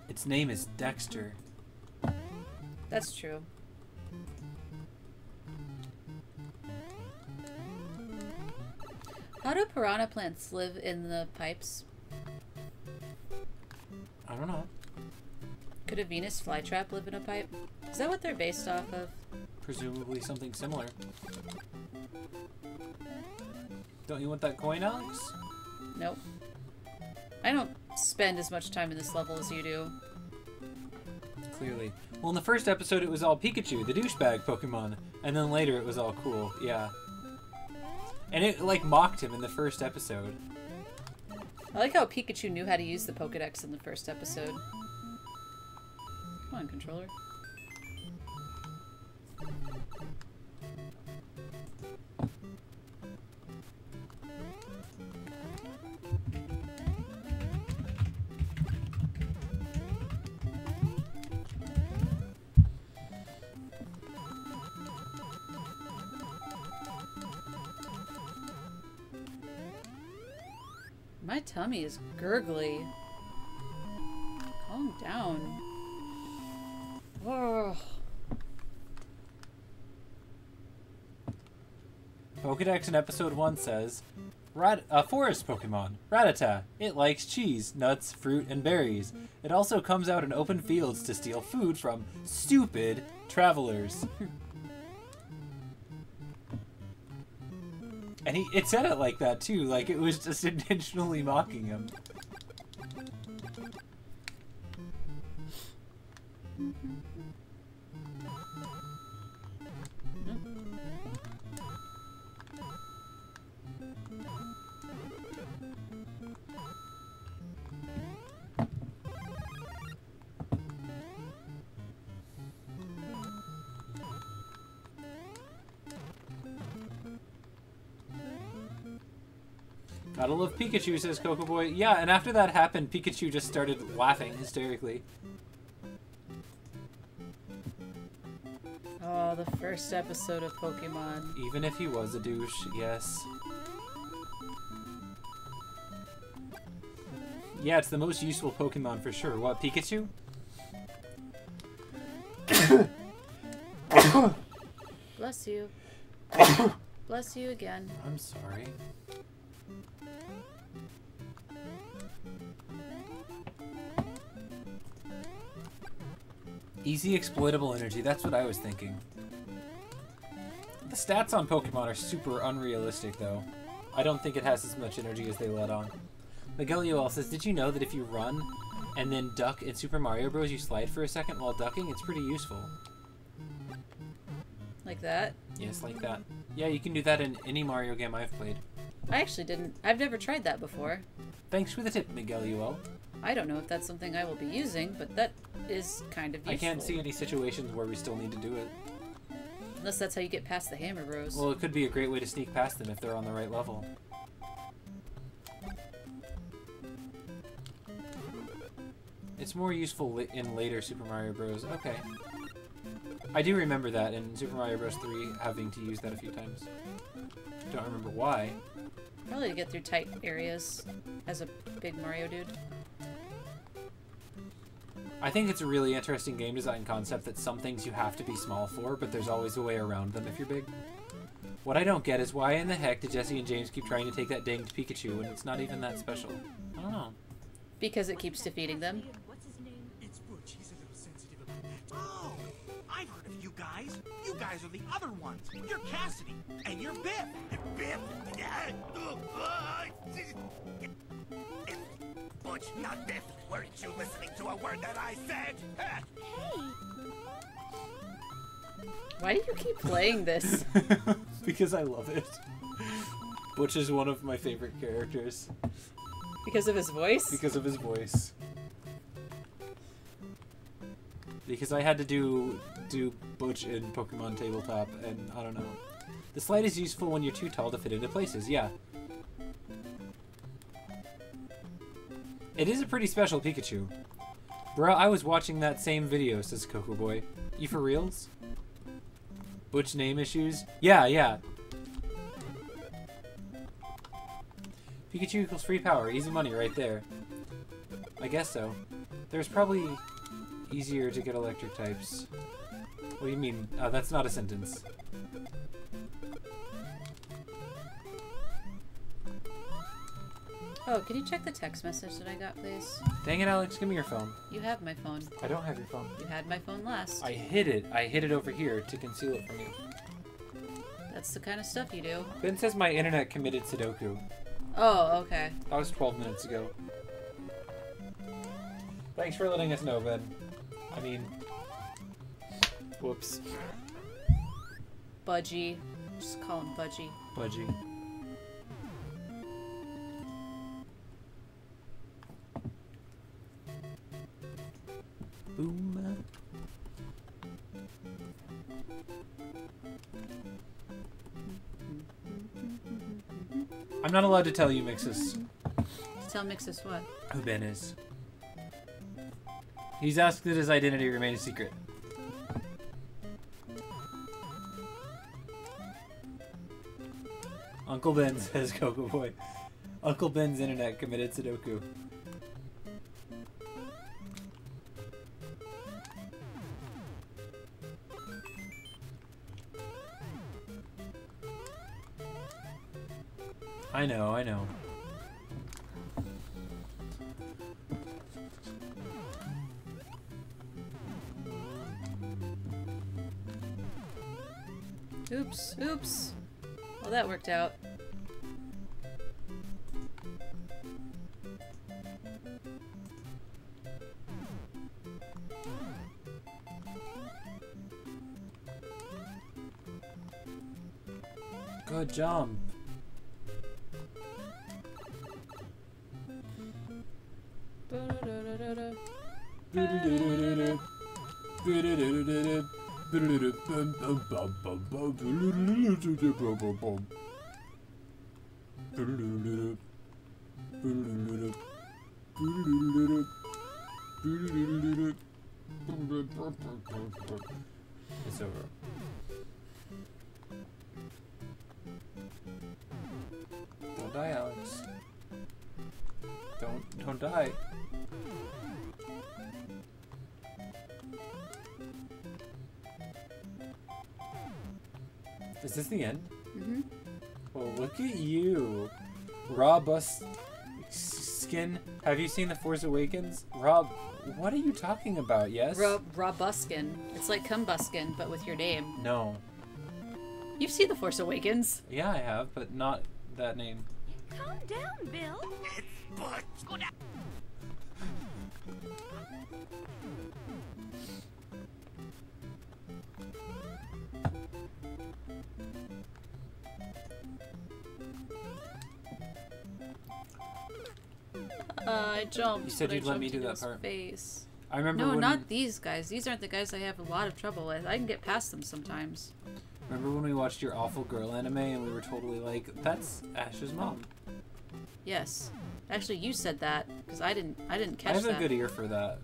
Its name is Dexter. That's true. How do piranha plants live in the pipes? I don't know. Could a Venus flytrap live in a pipe? Is that what they're based off of? Presumably something similar. Don't you want that coin, Alex? Nope. I don't spend as much time in this level as you do. Clearly. Well, in the first episode, it was all Pikachu, the douchebag Pokemon, and then later it was all cool. Yeah. And it like mocked him in the first episode. I like how Pikachu knew how to use the Pokedex in the first episode. On, controller. My tummy is gurgly. Calm down. Oh. Pokedex in episode 1 says, Rat- a forest Pokemon, Rattata. It likes cheese, nuts, fruit, and berries. It also comes out in open fields to steal food from stupid travelers. and he it said it like that too, like it was just intentionally mocking him. Mm-hmm. Gotta love Pikachu, says Coco Boy. Yeah, and after that happened, Pikachu just started laughing hysterically. Oh, the first episode of Pokemon. Even if he was a douche, yes. Yeah, it's the most useful Pokemon for sure. What, Pikachu? Bless you. Bless you again. I'm sorry. Easy exploitable energy, that's what I was thinking. The stats on Pokemon are super unrealistic though. I don't think it has as much energy as they let on. Miguel says, did you know that if you run and then duck in Super Mario Bros, you slide for a second while ducking? It's pretty useful. Like that. Yes, like that. Yeah, you can do that in any Mario game I've played. I actually didn't. I've never tried that before. Thanks for the tip, Miguel Uel. I don't know if that's something I will be using, but that is kind of useful. I can't see any situations where we still need to do it. Unless that's how you get past the Hammer Bros. Well, it could be a great way to sneak past them if they're on the right level. It's more useful in later Super Mario Bros. Okay. I do remember that in Super Mario Bros. 3 having to use that a few times. Don't remember why. Probably to get through tight areas as a big Mario dude. I think it's a really interesting game design concept that some things you have to be small for, but there's always a way around them if you're big. What I don't get is why in the heck did Jessie and James keep trying to take that danged Pikachu when it's not even that special? I don't know. Because it keeps defeating them. What's his name? It's Butch. He's a little sensitive about that. Oh, I've heard of you guys. You guys are the other ones. You're Cassidy, and you're Biff. Biff? It's Butch, not Biff. Weren't you listening to a word that I said? Why do you keep playing this? because I love it. Butch is one of my favorite characters Because of his voice? because of his voice. Because I had to do do Butch in Pokemon Tabletop, and I don't know. The slide is useful when you're too tall to fit into places. Yeah. It is a pretty special Pikachu. Bruh, I was watching that same video, says Coco Boy. You for reals? Butch name issues? Yeah, yeah. Pikachu equals free power. Easy money right there. I guess so. There's probably easier to get electric types. What do you mean? Uh, that's not a sentence. Oh, can you check the text message that I got, please? Dang it, Alex, give me your phone. You have my phone. I don't have your phone. You had my phone last. I hid it. I hid it over here to conceal it from you. That's the kind of stuff you do. Ben says my internet committed Sudoku. Oh, okay. That was 12 minutes ago. Thanks for letting us know, Ben. I mean, whoops. Budgie. Just call him Budgie. Budgie. Boom. I'm not allowed to tell you, Mixus, Tell Mixus what? who Ben is. He's asked that his identity remain a secret. Uncle Ben says Coco Boy. Uncle Ben's internet committed Sudoku. I know, I know. Oops, oops. Well, that worked out. Good jump. It's over. Robust Skin. Have you seen The Force Awakens? Rob, what are you talking about? Yes. Ro- Robuskin. It's like Cumbuskin, but with your name. No. You've seen The Force Awakens. Yeah, I have, but not that name. Calm down, Bill. It's but go down. Uh, I jumped. You said you'd let me do that part. Face. I remember No, not these guys. These aren't the guys I have a lot of trouble with. I can get past them sometimes. remember when we watched your awful girl anime and we were totally like, "That's Ash's mom." Yes. Actually, you said that because I didn't. I didn't catch. That. I have that. a good ear for that.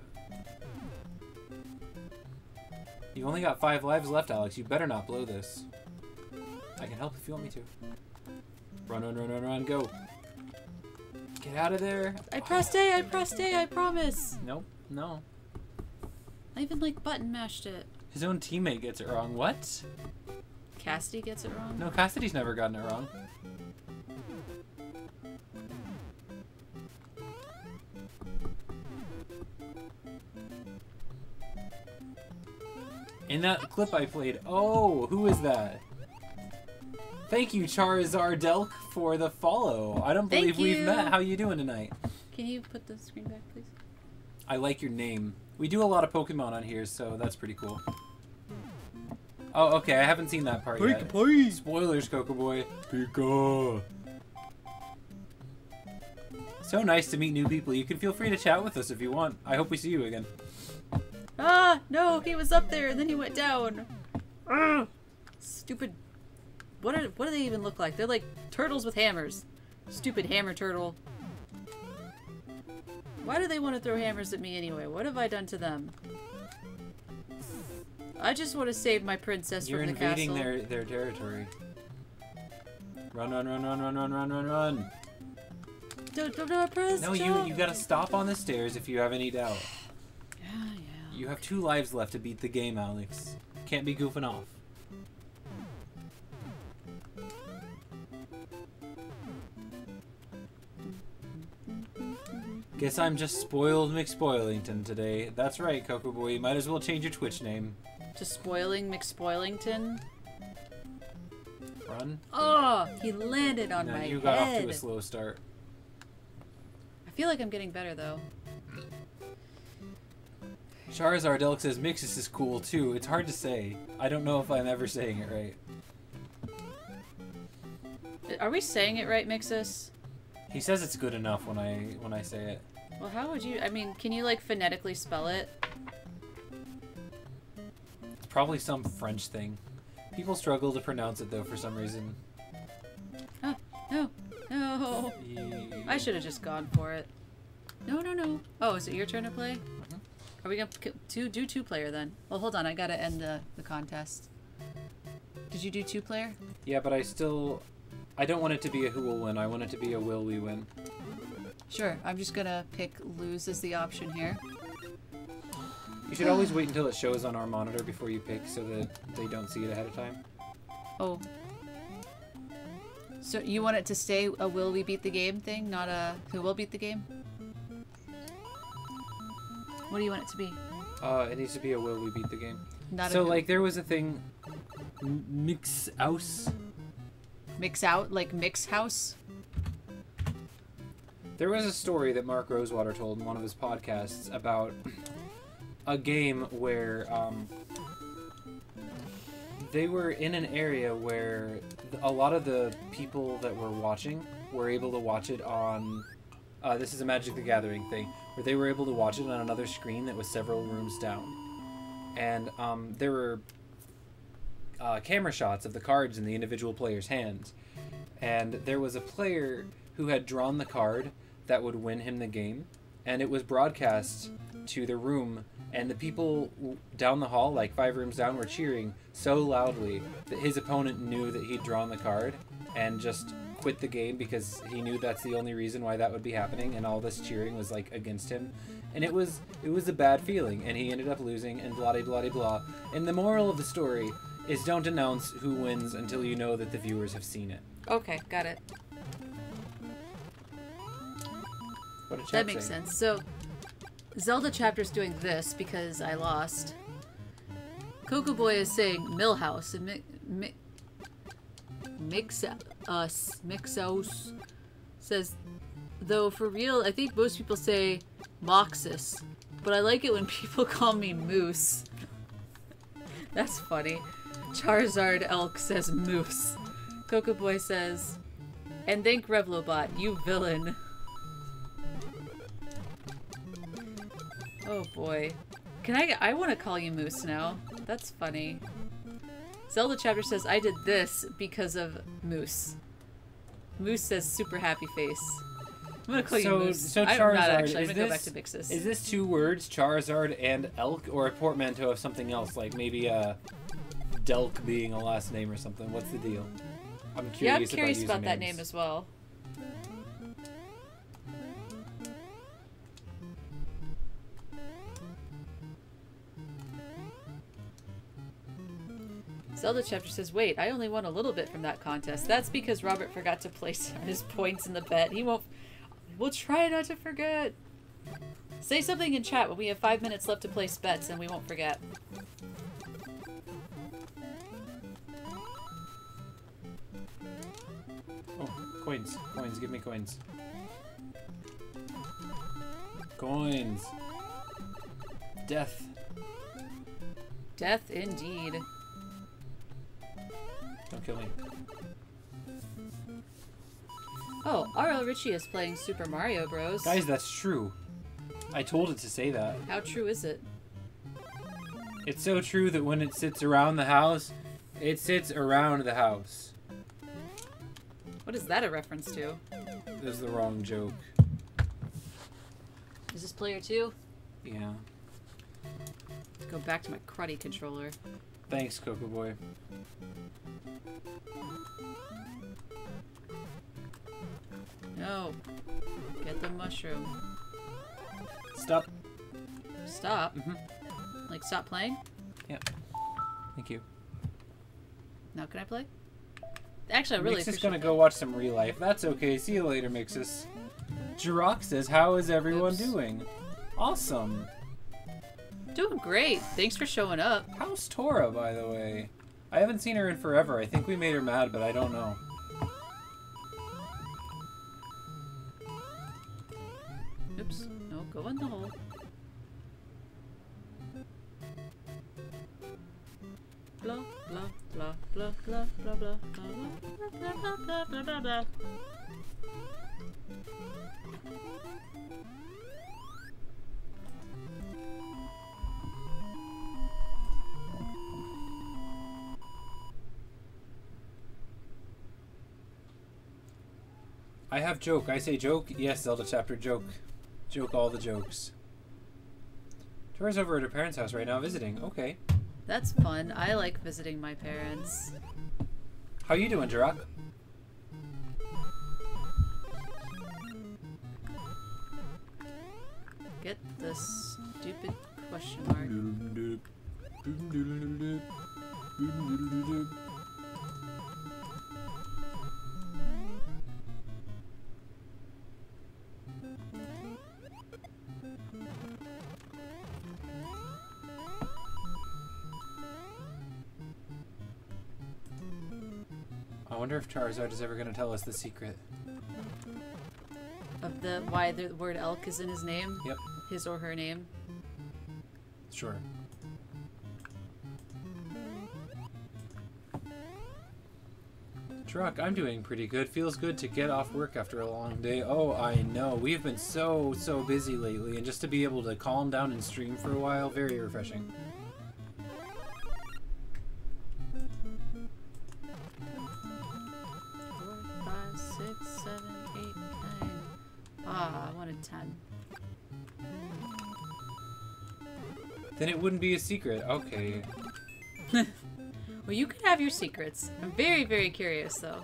You've only got five lives left, Alex. You better not blow this. I can help if you want me to. Run, run, run, run, run, go. Get out of there. I pressed A. I pressed A. I promise. Nope, no. I even like button mashed it. His own teammate gets it wrong. What? Cassidy gets it wrong. No, Cassidy's never gotten it wrong. In that clip I played, oh, who is that? Thank you, Charizard Delk, for the follow. I don't believe we've met. How are you doing tonight? Can you put the screen back, please? I like your name. We do a lot of Pokemon on here, so that's pretty cool. Oh, okay, I haven't seen that part yet. please. Spoilers, Coco Boy. Pika. So nice to meet new people. You can feel free to chat with us if you want. I hope we see you again. Ah, no, he was up there and then he went down. Ugh. Stupid. What are what do they even look like? They're like turtles with hammers. Stupid hammer turtle. Why do they want to throw hammers at me anyway? What have I done to them? I just want to save my princess You're from the castle. You're invading their their territory. Run, run, run, run, run, run, run, run, run. Don't, don't, don't press No, you you gotta stop on the stairs if you have any doubt. Yeah, yeah. You have two lives left to beat the game, Alex. Can't be goofing off. Guess I'm just spoiled McSpoilington today. That's right, Coco Boy. You might as well change your Twitch name. To spoiling McSpoilington. Run. Oh, he landed on no, my you got off to a slow start. I feel like I'm getting better though. Charizard Elk says Mixus is cool too. It's hard to say. I don't know if I'm ever saying it right. Are we saying it right, Mixus? He says it's good enough when I when I say it. Well, how would you? I mean, can you like phonetically spell it? It's probably some French thing. People struggle to pronounce it though for some reason. Oh, no, no. I should have just gone for it. No, no, no. Oh, is it your turn to play? Mm-hmm. Are we gonna do two player then? Well, hold on. I gotta end the the contest. Did you do two player? Yeah, but I still I don't want it to be a who will win. I want it to be a will we win. Sure. I'm just gonna pick lose as the option here. You should always wait until it shows on our monitor before you pick so that they don't see it ahead of time. Oh. So you want it to stay a will we beat the game thing, not a who will beat the game? What do you want it to be? Uh, it needs to be a will we beat the game. Not so a like there was a thing, M- mix house. mix out like mix house. There was a story that Mark Rosewater told in one of his podcasts about a game where um, they were in an area where a lot of the people that were watching were able to watch it on. Uh, this is a Magic the Gathering thing where they were able to watch it on another screen that was several rooms down, and um, there were uh, camera shots of the cards in the individual players' hands, and there was a player who had drawn the card that would win him the game, and it was broadcast to the room, and the people down the hall, like five rooms down, were cheering so loudly that his opponent knew that he'd drawn the card and just quit the game because he knew that's the only reason why that would be happening, and all this cheering was like against him. And it was it was a bad feeling, and he ended up losing, and blah blah blah blah. And the moral of the story is don't announce who wins until you know that the viewers have seen it. Okay, got it. That makes sense. So, Zelda chapter's doing this because I lost. Coco Boy is saying Millhouse and mi- mi- Mix us Mixus says though for real I think most people say Moxus, but I like it when people call me Moose. That's funny. Charizard Elk says Moose. Coco Boy says, and thank Revlobot, you villain. Oh boy. Can I I want to call you Moose now. That's funny. Zelda chapter says I did this because of Moose. Moose says super happy face. I'm gonna call So- you Moose. so I'm Charizard, not actually. I'm is gonna go back this- to Mixus. Is this two words, Charizard and Elk, or a portmanteau of something else, like maybe uh, Delk being a last name or something? What's the deal? I'm curious. yeah, I'm curious about, about that name as well. Zelda chapter says, "Wait, I only won a little bit from that contest. That's because Robert forgot to place his points in the bet. He won't. We'll try not to forget. Say something in chat when we have five minutes left to place bets, and we won't forget. Oh, coins, coins, give me coins. Coins. Death. Death, indeed. Don't kill me. Oh, R.L. Richey is playing Super Mario Bros. Guys, that's true. I told it to say that. How true is it? It's so true that when it sits around the house, it sits around the house. What is that a reference to? This is the wrong joke. Is this player two? Yeah. Let's go back to my cruddy controller. Thanks, Coco Boy. No. Get the mushroom. Stop. Stop. Mhm. Like, stop playing? Yep. Thank you. Now can I play? Actually, I really Mixus gonna that. go watch some real life. That's okay. See you later, Mixus. Jirok says, "How is everyone Oops. doing?" Awesome. Doing great. Thanks for showing up. How's Tora, by the way? I haven't seen her in forever. I think we made her mad, but I don't know. Joke. I say joke. Yes, Zelda chapter joke. Joke all the jokes. Tora's over at her parents' house right now visiting. Okay. That's fun. I like visiting my parents. How are you doing, Jirok? Get the stupid question mark. Wonder if Charizard is ever going to tell us the secret. Of the why the word elk is in his name? Yep. His or her name. Sure. Truck, I'm doing pretty good. Feels good to get off work after a long day. Oh, I know. We've been so, so busy lately, and just to be able to calm down and stream for a while, very refreshing. Then it wouldn't be a secret. Okay. Well, you can have your secrets. I'm very, very curious, though.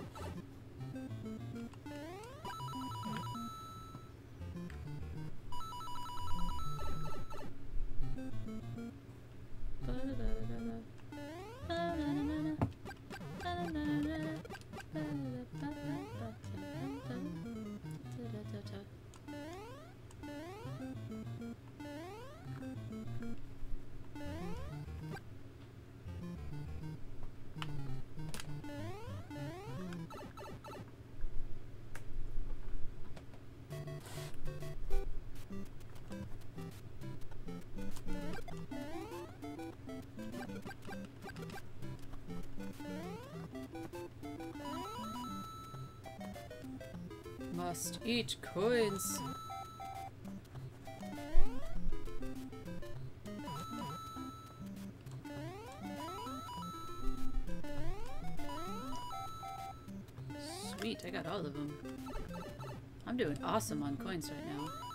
Eat coins. Sweet, I got all of them. I'm doing awesome on coins right now.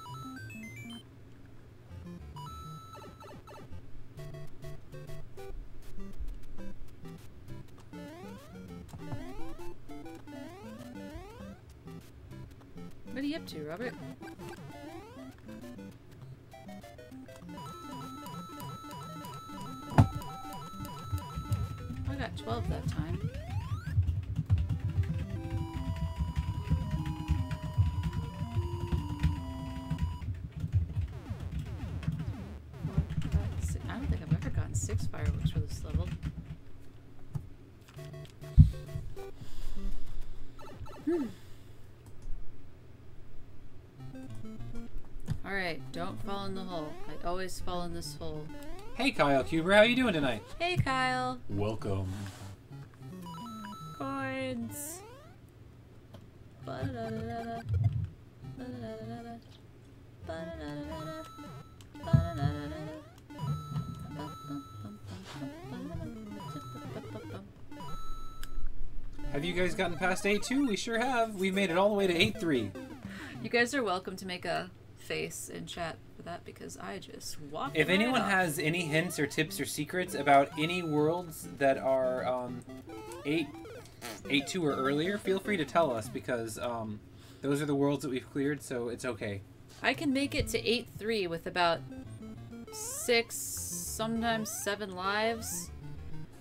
Don't fall in the hole. I always fall in this hole. Hey, Kyle Cuber, how are you doing tonight? Hey, Kyle. Welcome. Chords. Have you guys gotten past A2? We sure have. We made it all the way to A3. You guys are welcome to make a face in chat for that because I just walked. If right anyone off. has any hints or tips or secrets about any worlds that are um, 8, 8-2 or earlier, feel free to tell us because um, those are the worlds that we've cleared, so it's okay. I can make it to 8 3 with about six, sometimes seven lives.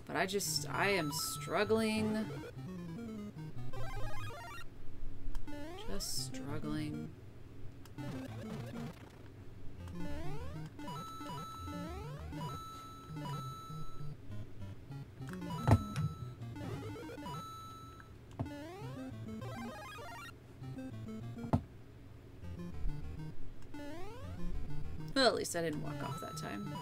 But I just, I am struggling. Just struggling. Well, at least I didn't walk off that time.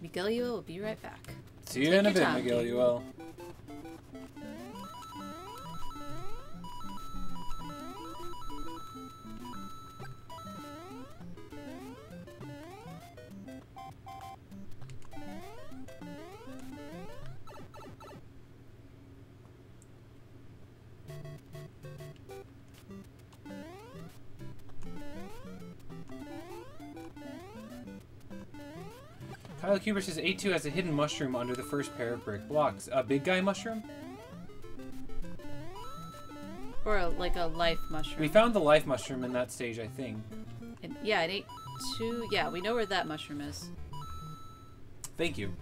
Miguelio will be right back. See you Take in a bit, time, Kyle Cuber says A2 has a hidden mushroom under the first pair of brick blocks. A big guy mushroom? Or a, like a life mushroom. We found the life mushroom in that stage, I think. Yeah, it ate two. Yeah, we know where that mushroom is. Thank you.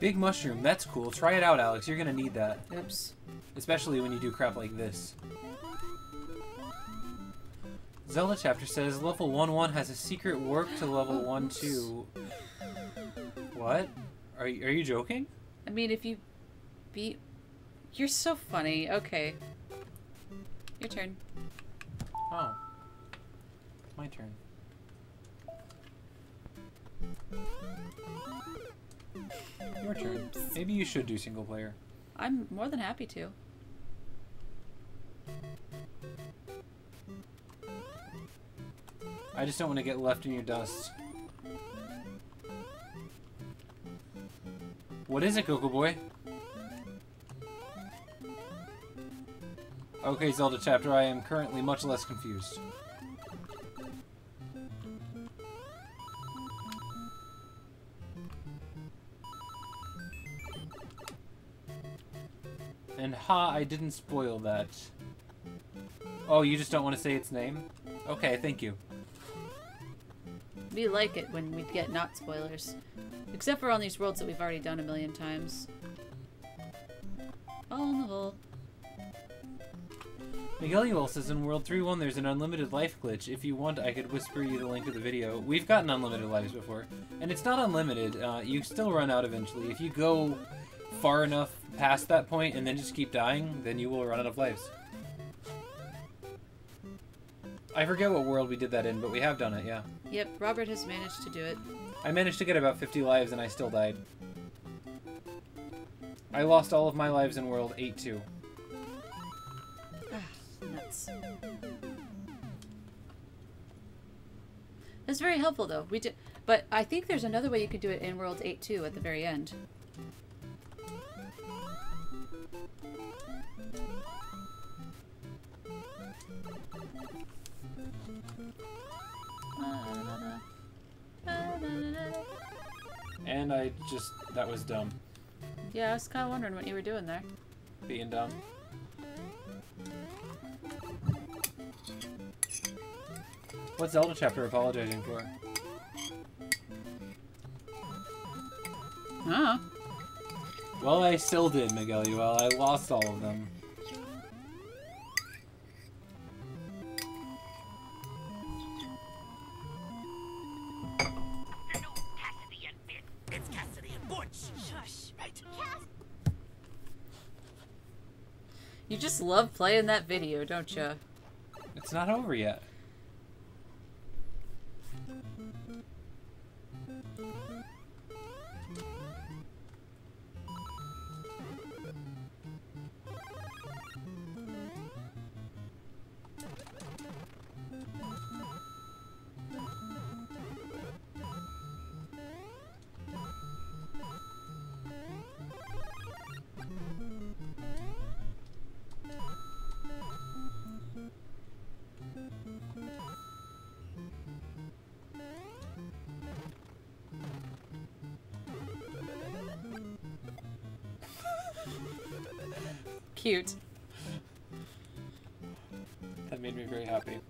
Big mushroom, that's cool. Try it out, Alex. You're gonna need that. Oops. Especially when you do crap like this. Zelda chapter says level 1-1 has a secret warp to level 1-2. What? Are you, are you joking? I mean, if you beat. You're so funny. Okay. Your turn. Oh. It's My turn. Your turn. Maybe you should do single player. I'm more than happy to. I just don't want to get left in your dust. What is it, Coco Boy? Okay, Zelda chapter, I am currently much less confused. And ha, I didn't spoil that. Oh, you just don't want to say its name? Okay, thank you. We like it when we get not spoilers. Except for on these worlds that we've already done a million times. All in the hole. Miguel says in World 3-1 there's an unlimited life glitch. If you want, I could whisper you the link of the video. We've gotten unlimited lives before. And it's not unlimited. Uh, you still run out eventually. If you go far enough past that point and then just keep dying, then you will run out of lives. I forget what world we did that in, but we have done it, yeah. Yep, Robert has managed to do it. I managed to get about 50 lives and I still died. I lost all of my lives in World 8-2. Ah, nuts. That's very helpful though. We did, but I think there's another way you could do it in World 8 too at the very end. And I just... that was dumb. Yeah, I was kind of wondering what you were doing there. Being dumb. What's Zelda chapter apologizing for? Huh? Well, I still did, Miguel Well, I lost all of them. You just love playing that video, don't you? It's not over yet. Cute. That made me very happy.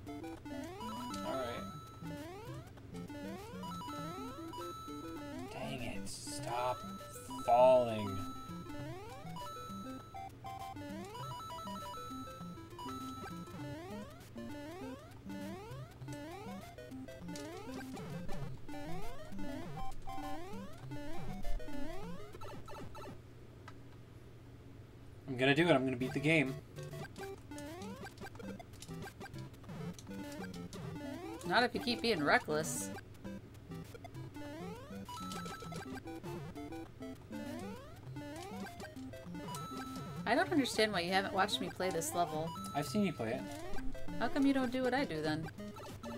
Gonna do it, I'm gonna beat the game. Not if you keep being reckless. I don't understand why you haven't watched me play this level. I've seen you play it. How come you don't do what I do then?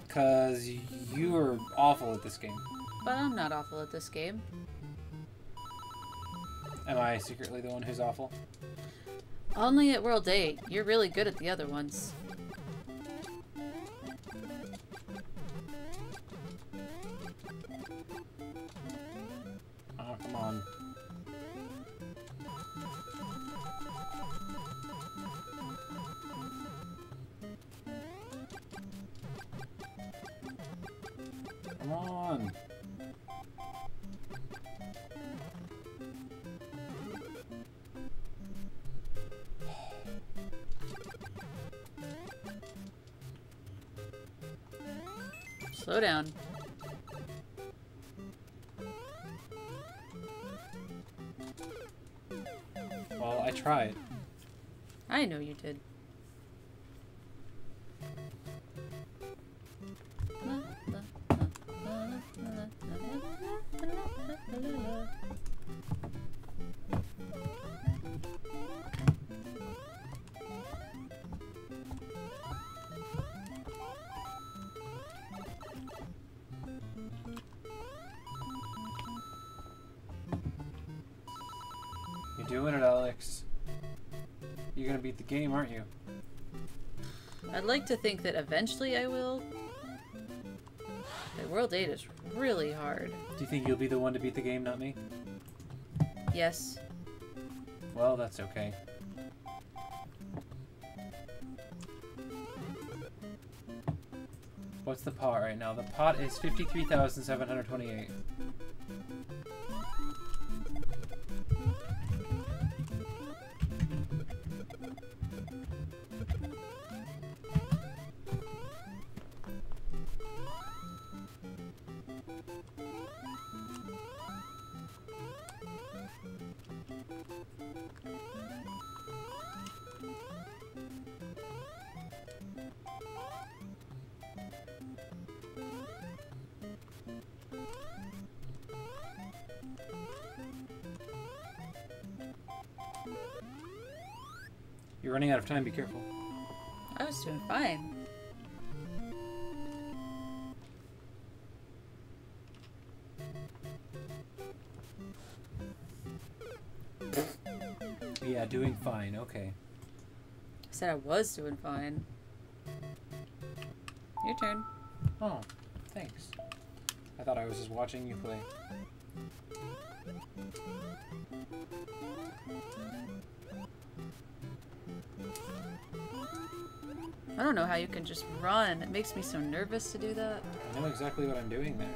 Because you are awful at this game. But I'm not awful at this game. Am I secretly the one who's awful? Only at World 8. You're really good at the other ones. You're gonna beat the game, aren't you? I'd like to think that eventually I will. But World 8 is really hard. Do you think you'll be the one to beat the game, not me? Yes. Well, that's okay. What's the pot right now? The pot is 53,728. You're running out of time, be careful. I was doing fine. Yeah, doing fine, okay. I said I was doing fine. Your turn. Oh, thanks. I thought I was just watching you play. I don't know how you can just run. It makes me so nervous to do that. I know exactly what I'm doing there.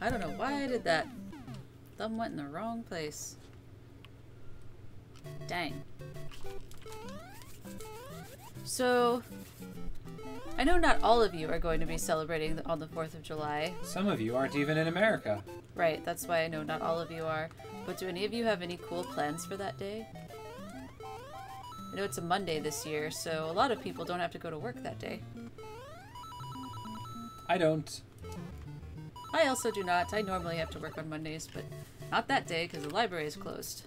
I don't know why I did that. Thumb went in the wrong place. Dang. So, I know not all of you are going to be celebrating on the 4th of July. Some of you aren't even in America. Right, that's why I know not all of you are. But do any of you have any cool plans for that day? I know it's a Monday this year, so a lot of people don't have to go to work that day. I don't. I also do not. I normally have to work on Mondays, but not that day because the library is closed.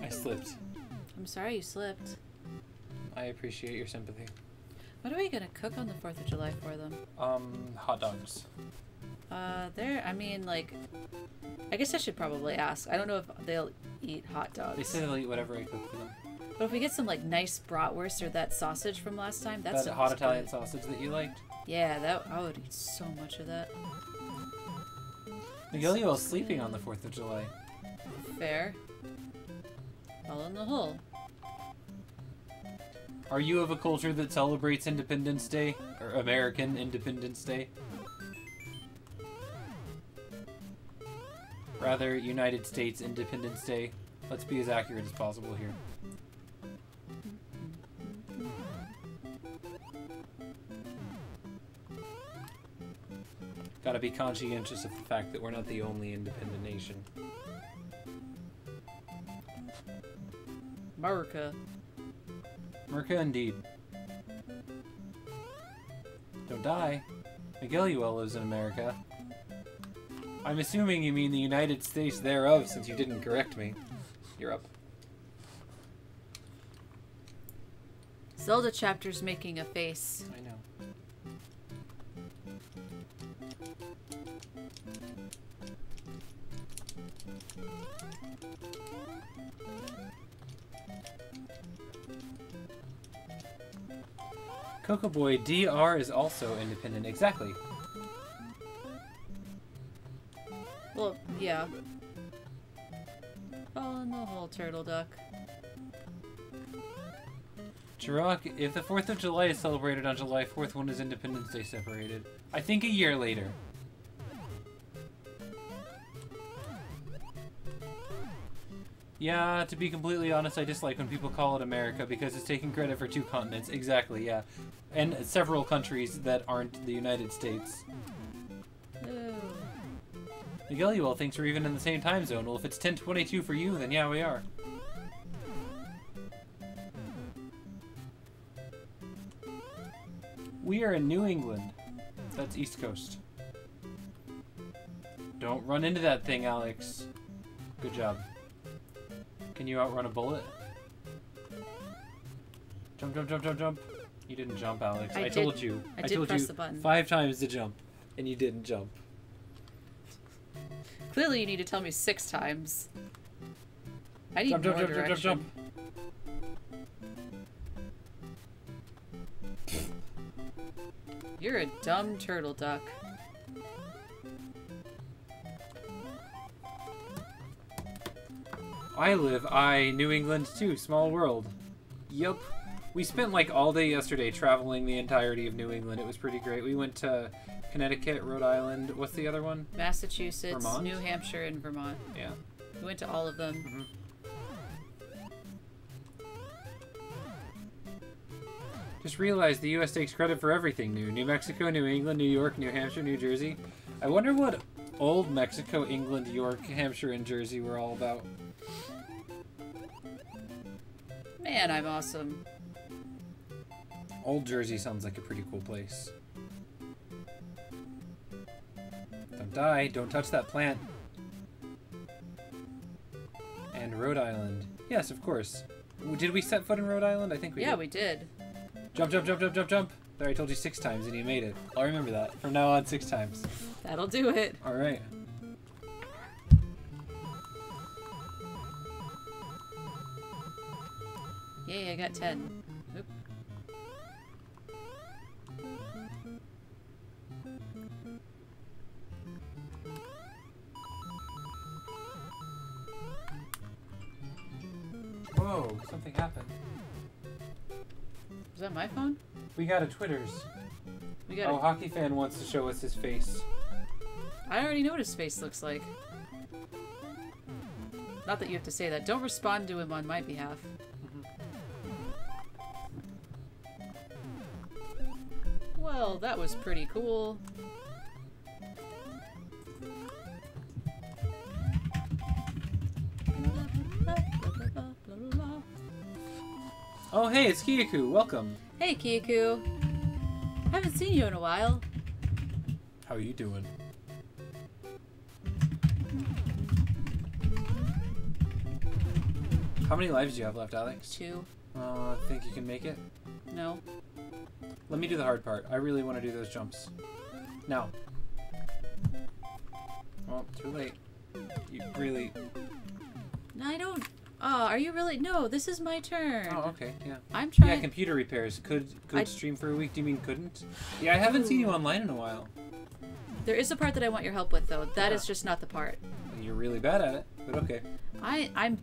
I slipped. I'm sorry you slipped. I appreciate your sympathy. What are we gonna cook on the 4th of July for them? Um, hot dogs. Uh, there, I mean, like, I guess I should probably ask. I don't know if they'll eat hot dogs. They say they'll eat whatever I cook for them. But if we get some, like, nice bratwurst or that sausage from last time, that's that hot Italian sausage that you liked. Yeah, that I would eat so much of that. Miguel was sleeping on the 4th of July. Fair. All in the hole. Are you of a culture that celebrates Independence Day? Or American Independence Day? Rather, United States Independence Day. Let's be as accurate as possible here. Gotta be conscientious of the fact that we're not the only independent nation. America. America indeed. Don't die. Migueluel lives in America. I'm assuming you mean the United States thereof, since you didn't correct me. You're up. Zelda chapter's making a face. I know. Coco Boy DR is also independent. Exactly. Well, yeah. Oh, Fall in the hole, turtle duck. Jirok, if the 4th of July is celebrated on July 4th, when is Independence Day separated? I think a year later. Yeah, to be completely honest, I dislike when people call it America because it's taking credit for two continents. Exactly, yeah. And several countries that aren't the United States. Ooh. Migueluel thinks we're even in the same time zone. Well, if it's 1022 for you, then yeah, we are. We are in New England. That's East Coast. Don't run into that thing, Alex. Good job. Can you outrun a bullet? Jump, jump, jump, jump, jump. You didn't jump, Alex. I I, told you. I did told press you the button. five times to jump, and you didn't jump. Clearly, you need to tell me six times. I need Jump, jump, more jump, jump, jump, direction. jump. You're a dumb turtle duck. I live, I, New England too, small world. Yup. We spent like all day yesterday traveling the entirety of New England. It was pretty great. We went to Connecticut, Rhode Island. What's the other one? Massachusetts, Vermont? New Hampshire, and Vermont. Yeah. We went to all of them. Mm-hmm. Just realized the U.S. takes credit for everything new. New Mexico, New England, New York, New Hampshire, New Jersey. I wonder what old Mexico, England, York, Hampshire, and Jersey were all about. Man, I'm awesome. Old Jersey sounds like a pretty cool place. Die. Don't touch that plant. And Rhode Island. Yes, of course. Did we set foot in Rhode Island? I think we yeah, did. we did. Jump, jump, jump, jump, jump, jump. There, I told you six times and you made it. I'll remember that. From now on, six times. That'll do it. All right. Yay, I got 10. We got a Twitters. We got Oh, it. hockey fan wants to show us his face. I already know what his face looks like. Not that you have to say that. Don't respond to him on my behalf. Well, that was pretty cool. Oh, hey, it's Kiyaku. Welcome. Hey, Kiku. Haven't seen you in a while. How are you doing? How many lives do you have left, Alex? Two. Uh, think you can make it? No. Let me do the hard part. I really want to do those jumps. Now. Well, too late. You really. No, I don't. Oh, are you really? No, this is my turn. Oh, okay, yeah. I'm trying. Yeah, computer repairs. Could could I- stream for a week? Do you mean couldn't? Yeah, I haven't seen you online in a while. There is a part that I want your help with, though. That is Yeah. just not the part. You're really bad at it, but okay. I I'm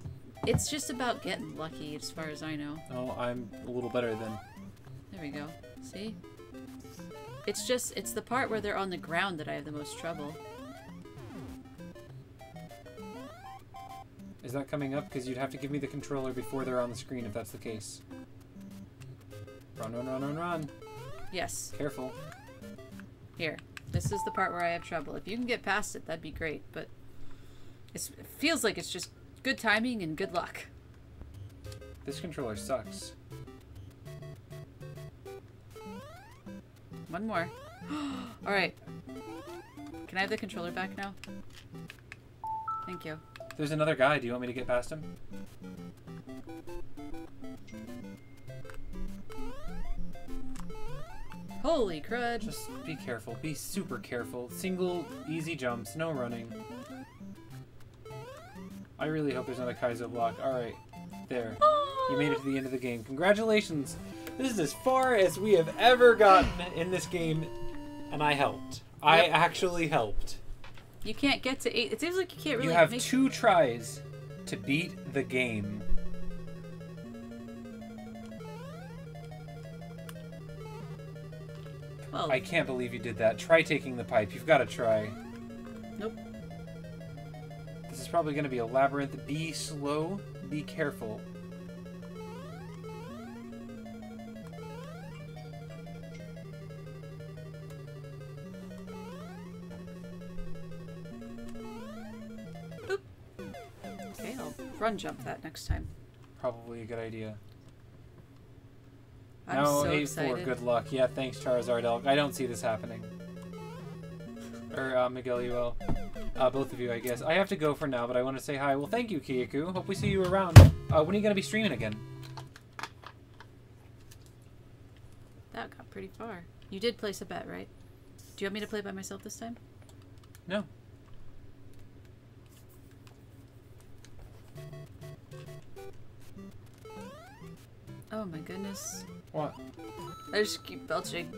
It's just about getting lucky, as far as I know. Oh, I'm a little better than. There we go. See? It's just, it's the part where they're on the ground that I have the most trouble. Is that coming up? Because you'd have to give me the controller before they're on the screen if that's the case. Run, run, run, run, run. Yes. Careful. Here. This is the part where I have trouble. If you can get past it, that'd be great, but it's, it feels like it's just good timing and good luck. This controller sucks. One more. Alright. Can I have the controller back now? Thank you. There's another guy. Do you want me to get past him? Holy crud. Just be careful. Be super careful. Single, easy jumps. No running. I really hope there's not a Kaizo block. Alright. There. You made it to the end of the game. Congratulations! This is as far as we have ever gotten in this game, and I helped. I actually helped. You can't get to eight. It seems like you can't really you have two tries to beat the game. Well, I can't believe you did that. Try taking the pipe. You've got to try. Nope. This is probably going to be a labyrinth. Be slow. Be careful. Run jump that next time. Probably a good idea. I'm no, so 8 excited. 4. Good luck. Yeah, thanks, Charizard Elk. I don't see this happening. Or uh, Miguel Uel. Uh, both of you, I guess. I have to go for now, but I want to say hi. Well, thank you, Kiyaku. Hope we see you around. Uh, when are you going to be streaming again? That got pretty far. You did place a bet, right? Do you want me to play by myself this time? No. Oh my goodness. What? I just keep belching.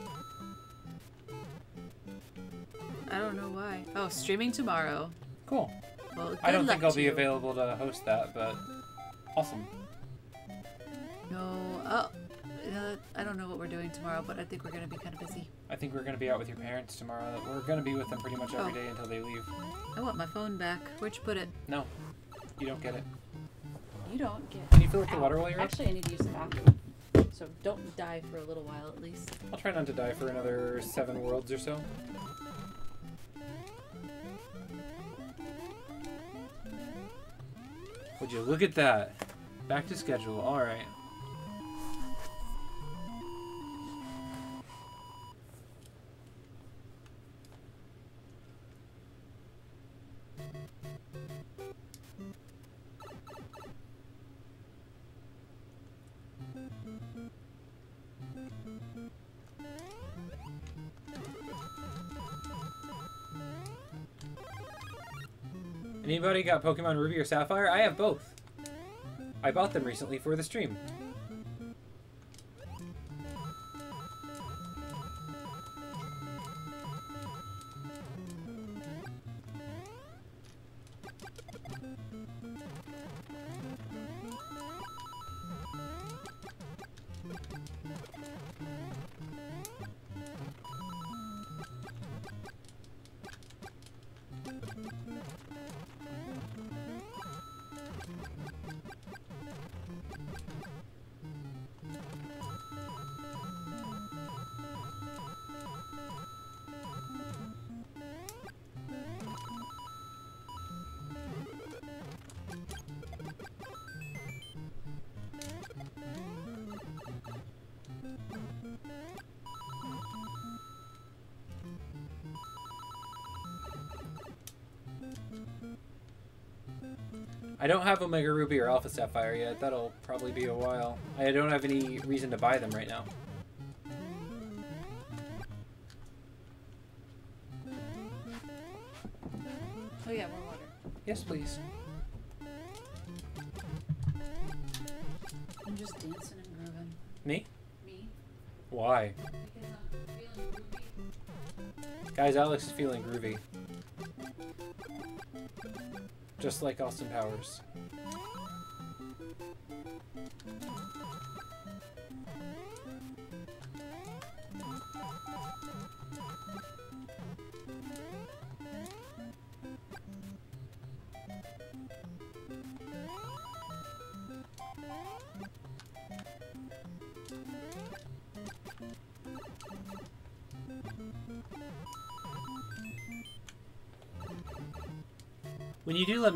I don't know why. Oh, streaming tomorrow. Cool. Well, I don't think I'll be you. available to host that, but awesome. No. Oh, uh, I don't know what we're doing tomorrow, but I think we're gonna be kind of busy. I think we're going to be out with your parents tomorrow. We're going to be with them pretty much every Oh. day until they leave. I want my phone back. Where'd you put it? No, you don't get it. You don't get. Can you fill up the Ow. water while you're up? Actually, I need to use the bathroom. So don't die for a little while at least. I'll try not to die for another seven worlds or so. Would you look at that? Back to schedule. All right. Anybody got Pokemon Ruby or Sapphire? I have both. I bought them recently for the stream. Don't have Omega Ruby or Alpha Sapphire yet. That'll probably be a while. I don't have any reason to buy them right now. Oh yeah, more water. Yes, please. I'm just dancing and grooving. Me? Me? Why? Because I'm feeling groovy. Guys, Alex is feeling groovy. Just like Austin Powers.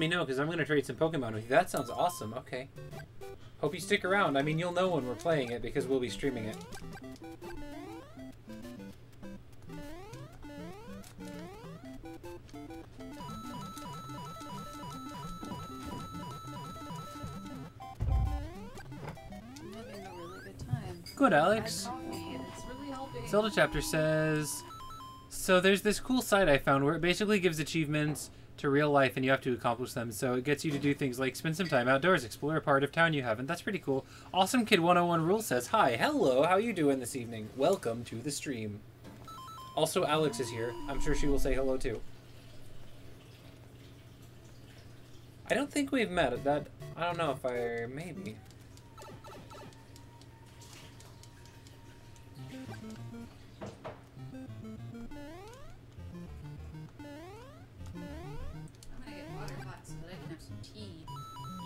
Me know, because I'm going to trade some Pokemon with you. That sounds awesome. Okay. Hope you stick around. I mean, you'll know when we're playing it, because we'll be streaming it. Good Alex. Zelda chapter says so there's this cool site I found where it basically gives achievements to real life and you have to accomplish them. So it gets you to do things like spend some time outdoors, explore a part of town you haven't. That's pretty cool. Awesome Kid 101 Rule says, "Hi, hello, how you doing this evening? Welcome to the stream." Also Alex is here. I'm sure she will say hello too. I don't think we've met. That I don't know if I maybe.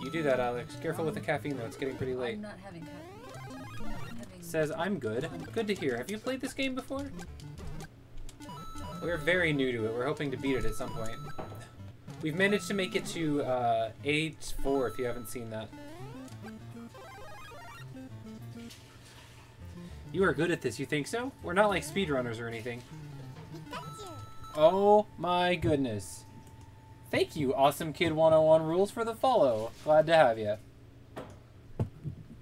You do that, Alex. Careful with the caffeine though. It's getting pretty late. I'm not having caffeine. I'm having says, I'm good. Good to hear. Have you played this game before? We're very new to it. We're hoping to beat it at some point. We've managed to make it to uh, 8-4 if you haven't seen that. You are good at this, you think so? We're not like speedrunners or anything. Oh my goodness. Thank you, Awesome Kid 101 Rules, for the follow. Glad to have you.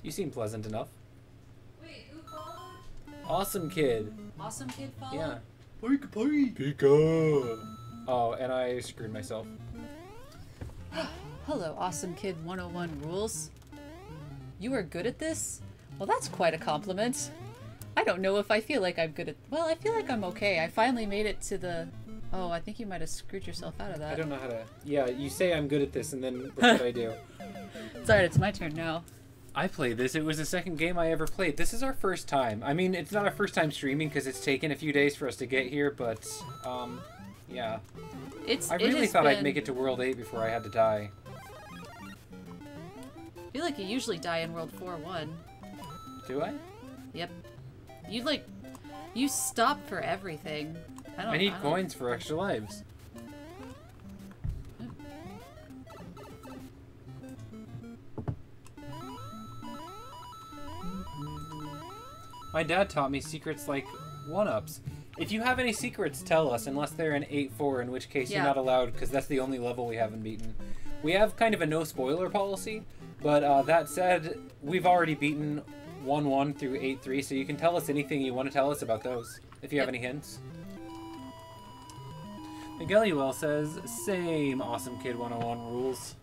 You seem pleasant enough. Wait, who followed? Awesome Kid. Awesome kid followed? Yeah. Pika Pika. Oh, and I screwed myself. Hello, Awesome Kid 101 Rules. You are good at this? Well, that's quite a compliment. I don't know if I feel like I'm good at. Well, I feel like I'm okay. I finally made it to the. Oh, I think you might have screwed yourself out of that. I don't know how to. Yeah, you say I'm good at this, and then look what I do. It's alright, it's my turn now. I played this. It was the second game I ever played. This is our first time. I mean, it's not our first time streaming because it's taken a few days for us to get here, but um, yeah. It's. I really has thought I'd make it to World 8 before I had to die. I feel like you usually die in World 4 1. Do I? Yep. You like. You stop for everything. I I need don't- coins for extra lives. My dad taught me secrets like one-ups. If you have any secrets, tell us, unless they're in 8-4, in which case Yeah. you're not allowed, because that's the only level we haven't beaten. We have kind of a no-spoiler policy, but uh, that said, we've already beaten 1-1 through 8-3, so you can tell us anything you want to tell us about those, if you have any hints. Migueluel says, same Awesome Kid 101 rules.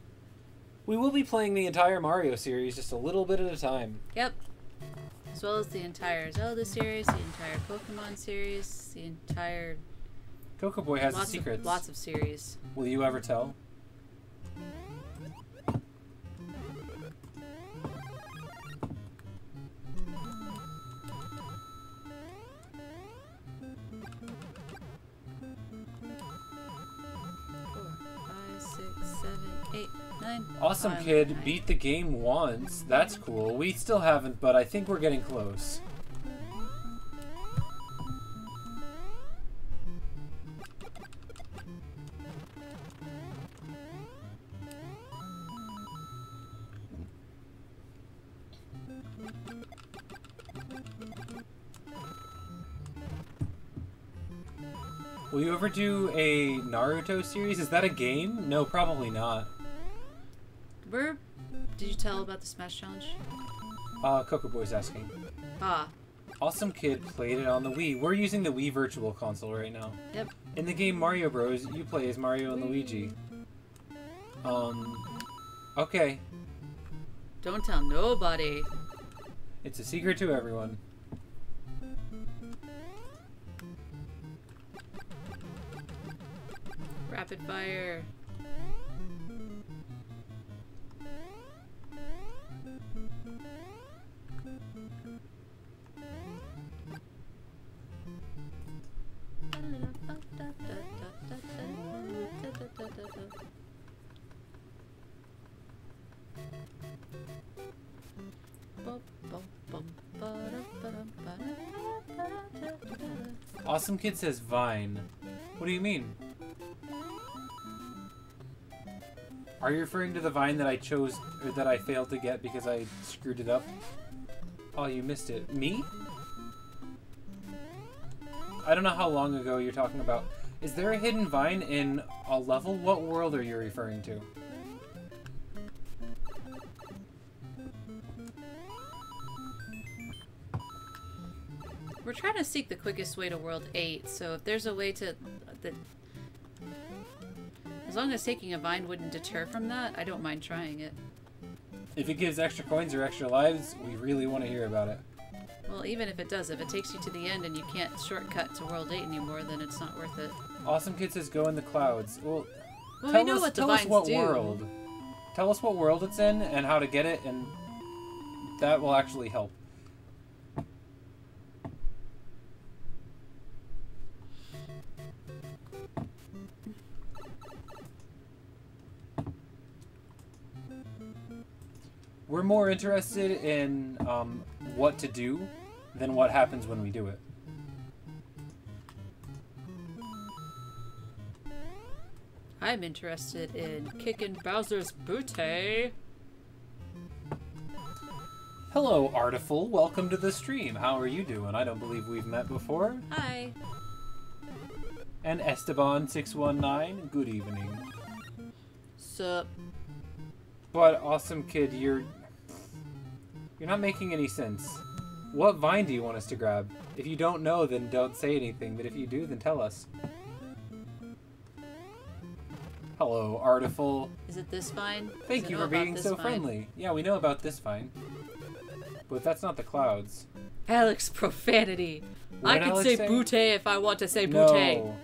We will be playing the entire Mario series just a little bit at a time. Yep. As well as the entire Zelda series, the entire Pokemon series, the entire Coco Boy has lots lots of series. Will you ever tell? Eight, nine. Awesome Five, Kid nine. beat the game once. That's cool. We still haven't, but I think we're getting close. Will you ever do a Naruto series? Is that a game? No, probably not. Did you tell about the Smash Challenge? Uh, Coco Boy's asking. Ah, Awesome Kid played it on the Wii. We're using the Wii Virtual Console right now. yep. In the game Mario Bros, you play as Mario and Luigi. Um, okay. Don't tell nobody. It's a secret to everyone. Rapid fire. Awesome Kid says Vine. What do you mean? Are you referring to the vine that I chose, or that I failed to get because I screwed it up? Oh, you missed it. Me? I don't know how long ago you're talking about. Is there a hidden vine in a level? What world are you referring to? We're trying to seek the quickest way to World 8, so if there's a way to... that As long as taking a vine wouldn't deter from that, I don't mind trying it. If it gives extra coins or extra lives, we really want to hear about it. Well, even if it does, if it takes you to the end and you can't shortcut to World 8 anymore, then it's not worth it. Awesome Kid says go in the clouds. Well, Well, tell we know us, what tell us what do. world. Tell us what world it's in and how to get it, and that will actually help. We're more interested in um, what to do than what happens when we do it. I'm interested in kicking Bowser's booty. Hello, Artiful. Welcome to the stream. How are you doing? I don't believe we've met before. Hi. And Esteban619, good evening. Sup? But, awesome kid, you're. You're not making any sense. What vine do you want us to grab? If you don't know, then don't say anything, but if you do, then tell us. Hello, Artiful. Is it this vine? Thank you for being so vine? friendly. Yeah, we know about this vine. But that's not the clouds. Alex profanity. What I did can Alex say say? booty if I want to say booty. No.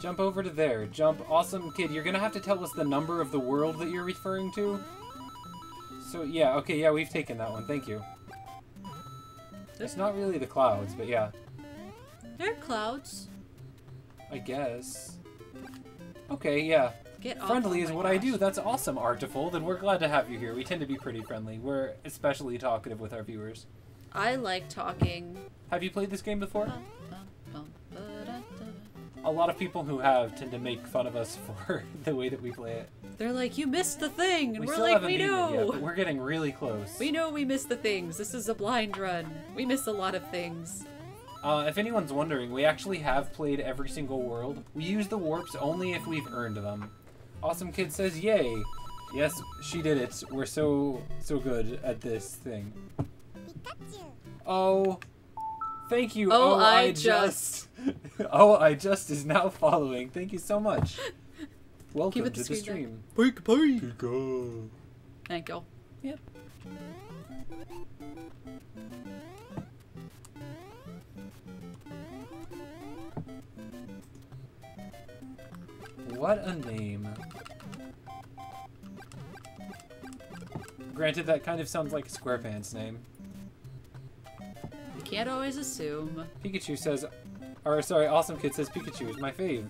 Jump over to there. Jump. Awesome kid, you're gonna have to tell us the number of the world that you're referring to. So, yeah, okay, yeah, we've taken that one. Thank you. It's not really the clouds, but yeah, They're clouds. I guess. Okay, yeah. Get Friendly oh is my what I do. That's awesome, Artiful. Then we're glad to have you here. We tend to be pretty friendly. We're especially talkative with our viewers. I like talking. Have you played this game before? Bum, ba-da-da. A lot of people who have tend to make fun of us for the way that we play it. They're like, you missed the thing, and We we are like, we beaten it yet, know. but we're getting really close. We know we miss the things. This is a blind run. We miss a lot of things. Uh, if anyone's wondering, we actually have played every single world. We use the warps only if we've earned them. Awesome Kid says, yay! Yes, she did it. We're so, so good at this thing. Oh, thank you. Oh, I just. Oh, I just is now following. Thank you so much. Welcome it to the the screen stream. back. Oh. Thank you. Yep. What a name. Granted, that kind of sounds like a SquarePants name. You can't always assume. Pikachu says, or sorry, Awesome Kid says Pikachu is my fave.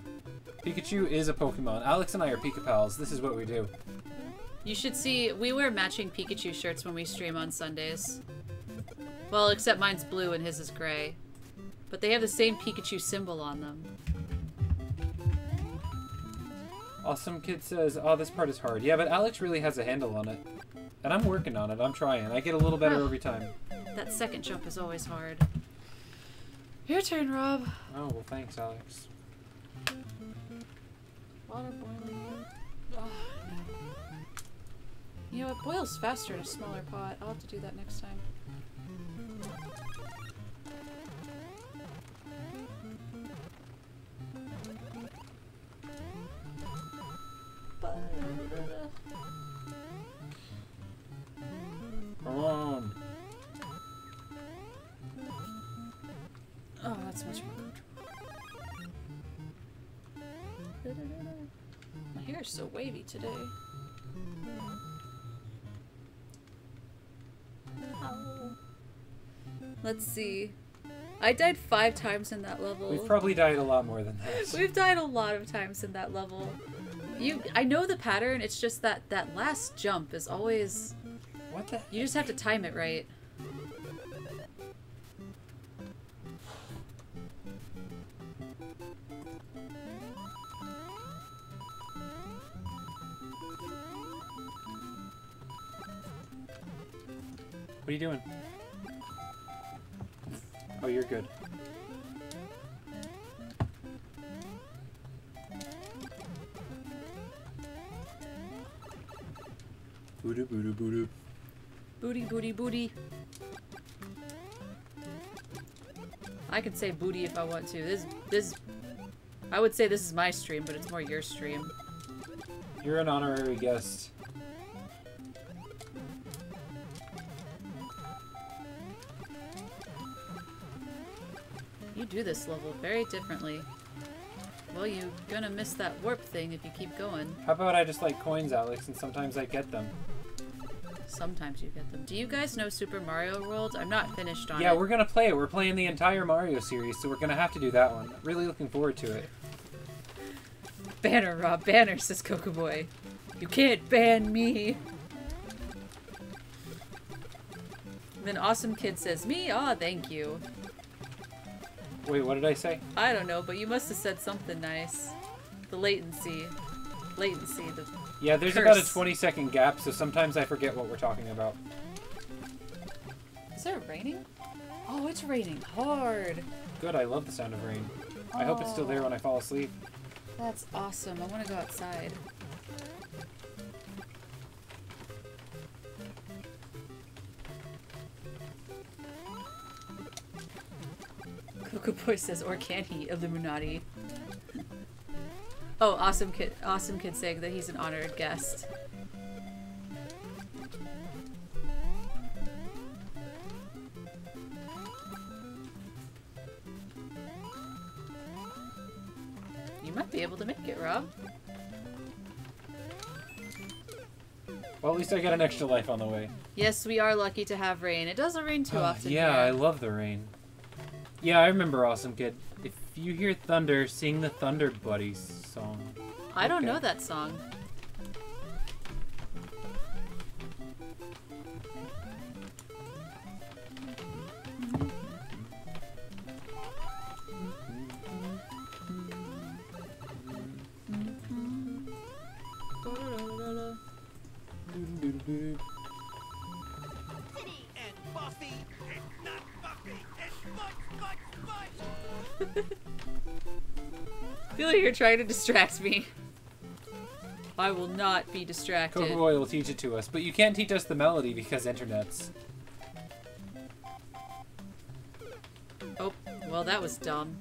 Pikachu is a Pokemon. Alex and I are Pika Pals. This is what we do. You should see, we wear matching Pikachu shirts when we stream on Sundays. Well, except mine's blue and his is gray. But they have the same Pikachu symbol on them. Awesome Kid says, oh, this part is hard. Yeah, but Alex really has a handle on it. And I'm working on it. I'm trying. I get a little better every time. That second jump is always hard. Your turn, Rob. Oh, well, thanks, Alex. Water boiling. Oh, no. You know, it boils faster in a smaller pot. I'll have to do that next time. Come on. Oh, that's much more comfortable. My hair is so wavy today. Let's see. I died five times in that level. We've probably died a lot more than that. We've died a lot of times in that level. You, I know the pattern. It's just that that last jump is always. What the? You just have to time it right. Are you doing? Oh, you're good. Boo-doo, boo-doo, boo-doo. Booty, booty, booty. I could say booty if I want to. This, this, I would say this is my stream, but it's more your stream. You're an honorary guest. You do this level very differently. Well, you're gonna miss that warp thing if you keep going. How about I just like coins, Alex, and sometimes I get them. Sometimes you get them. Do you guys know Super Mario World? I'm not finished on Yeah, it. we're gonna play it. We're playing the entire Mario series, so we're gonna have to do that one. Really looking forward to it. Banner, Rob. Banner, says Coco Boy. You can't ban me. Then Awesome Kid says, Me? Aw, thank you. Wait, what did I say? I don't know, but you must have said something nice. The latency. Latency, the Yeah, there's about a 20 second gap, so sometimes I forget what we're talking about. Is there raining? Oh, it's raining hard. Good, I love the sound of rain. I hope it's still there oh. when I fall asleep. That's awesome. I want to go outside. Coco Boy says, or can he? Illuminati. Oh, awesome kid! Awesome kid saying that he's an honored guest. You might be able to make it, Rob. Well, at least I got an extra life on the way. Yes, we are lucky to have rain. It doesn't rain too Oh, often. yeah, I love the rain. Yeah, I remember Awesome Kid. If you hear thunder, sing the Thunder Buddies song. I don't okay. know that song. Feel like you're trying to distract me. I will not be distracted. Coco Boy will teach it to us, but you can't teach us the melody because internets. Oh, well, that was dumb.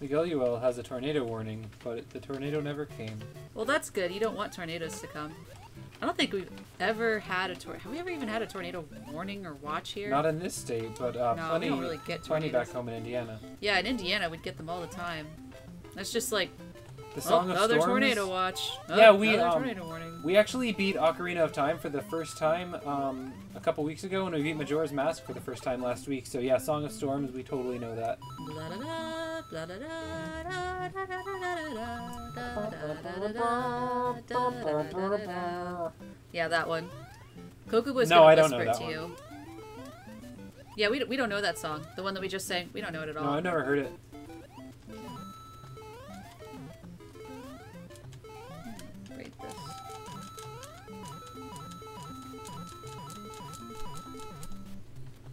The Gulluel has a tornado warning, but it, the tornado never came. Well, that's good. You don't want tornadoes to come. I don't think we've ever had a tor. Have we ever even had a tornado warning or watch here? Not in this state, but uh, No, plenty, really get plenty back home in Indiana. yeah, in Indiana, we'd get them all the time that's just like the oh, Song oh, of another Storms. tornado watch. Oh, yeah, we um, we actually beat Ocarina of Time for the first time um, a couple weeks ago, and we beat Majora's Mask for the first time last week. So yeah, Song of Storms, we totally know that. Yeah, that one. Koku was no, I don't know that to one. you. Yeah, we, we don't know that song. The one that we just sang. We don't know it at all. No, I've never heard it.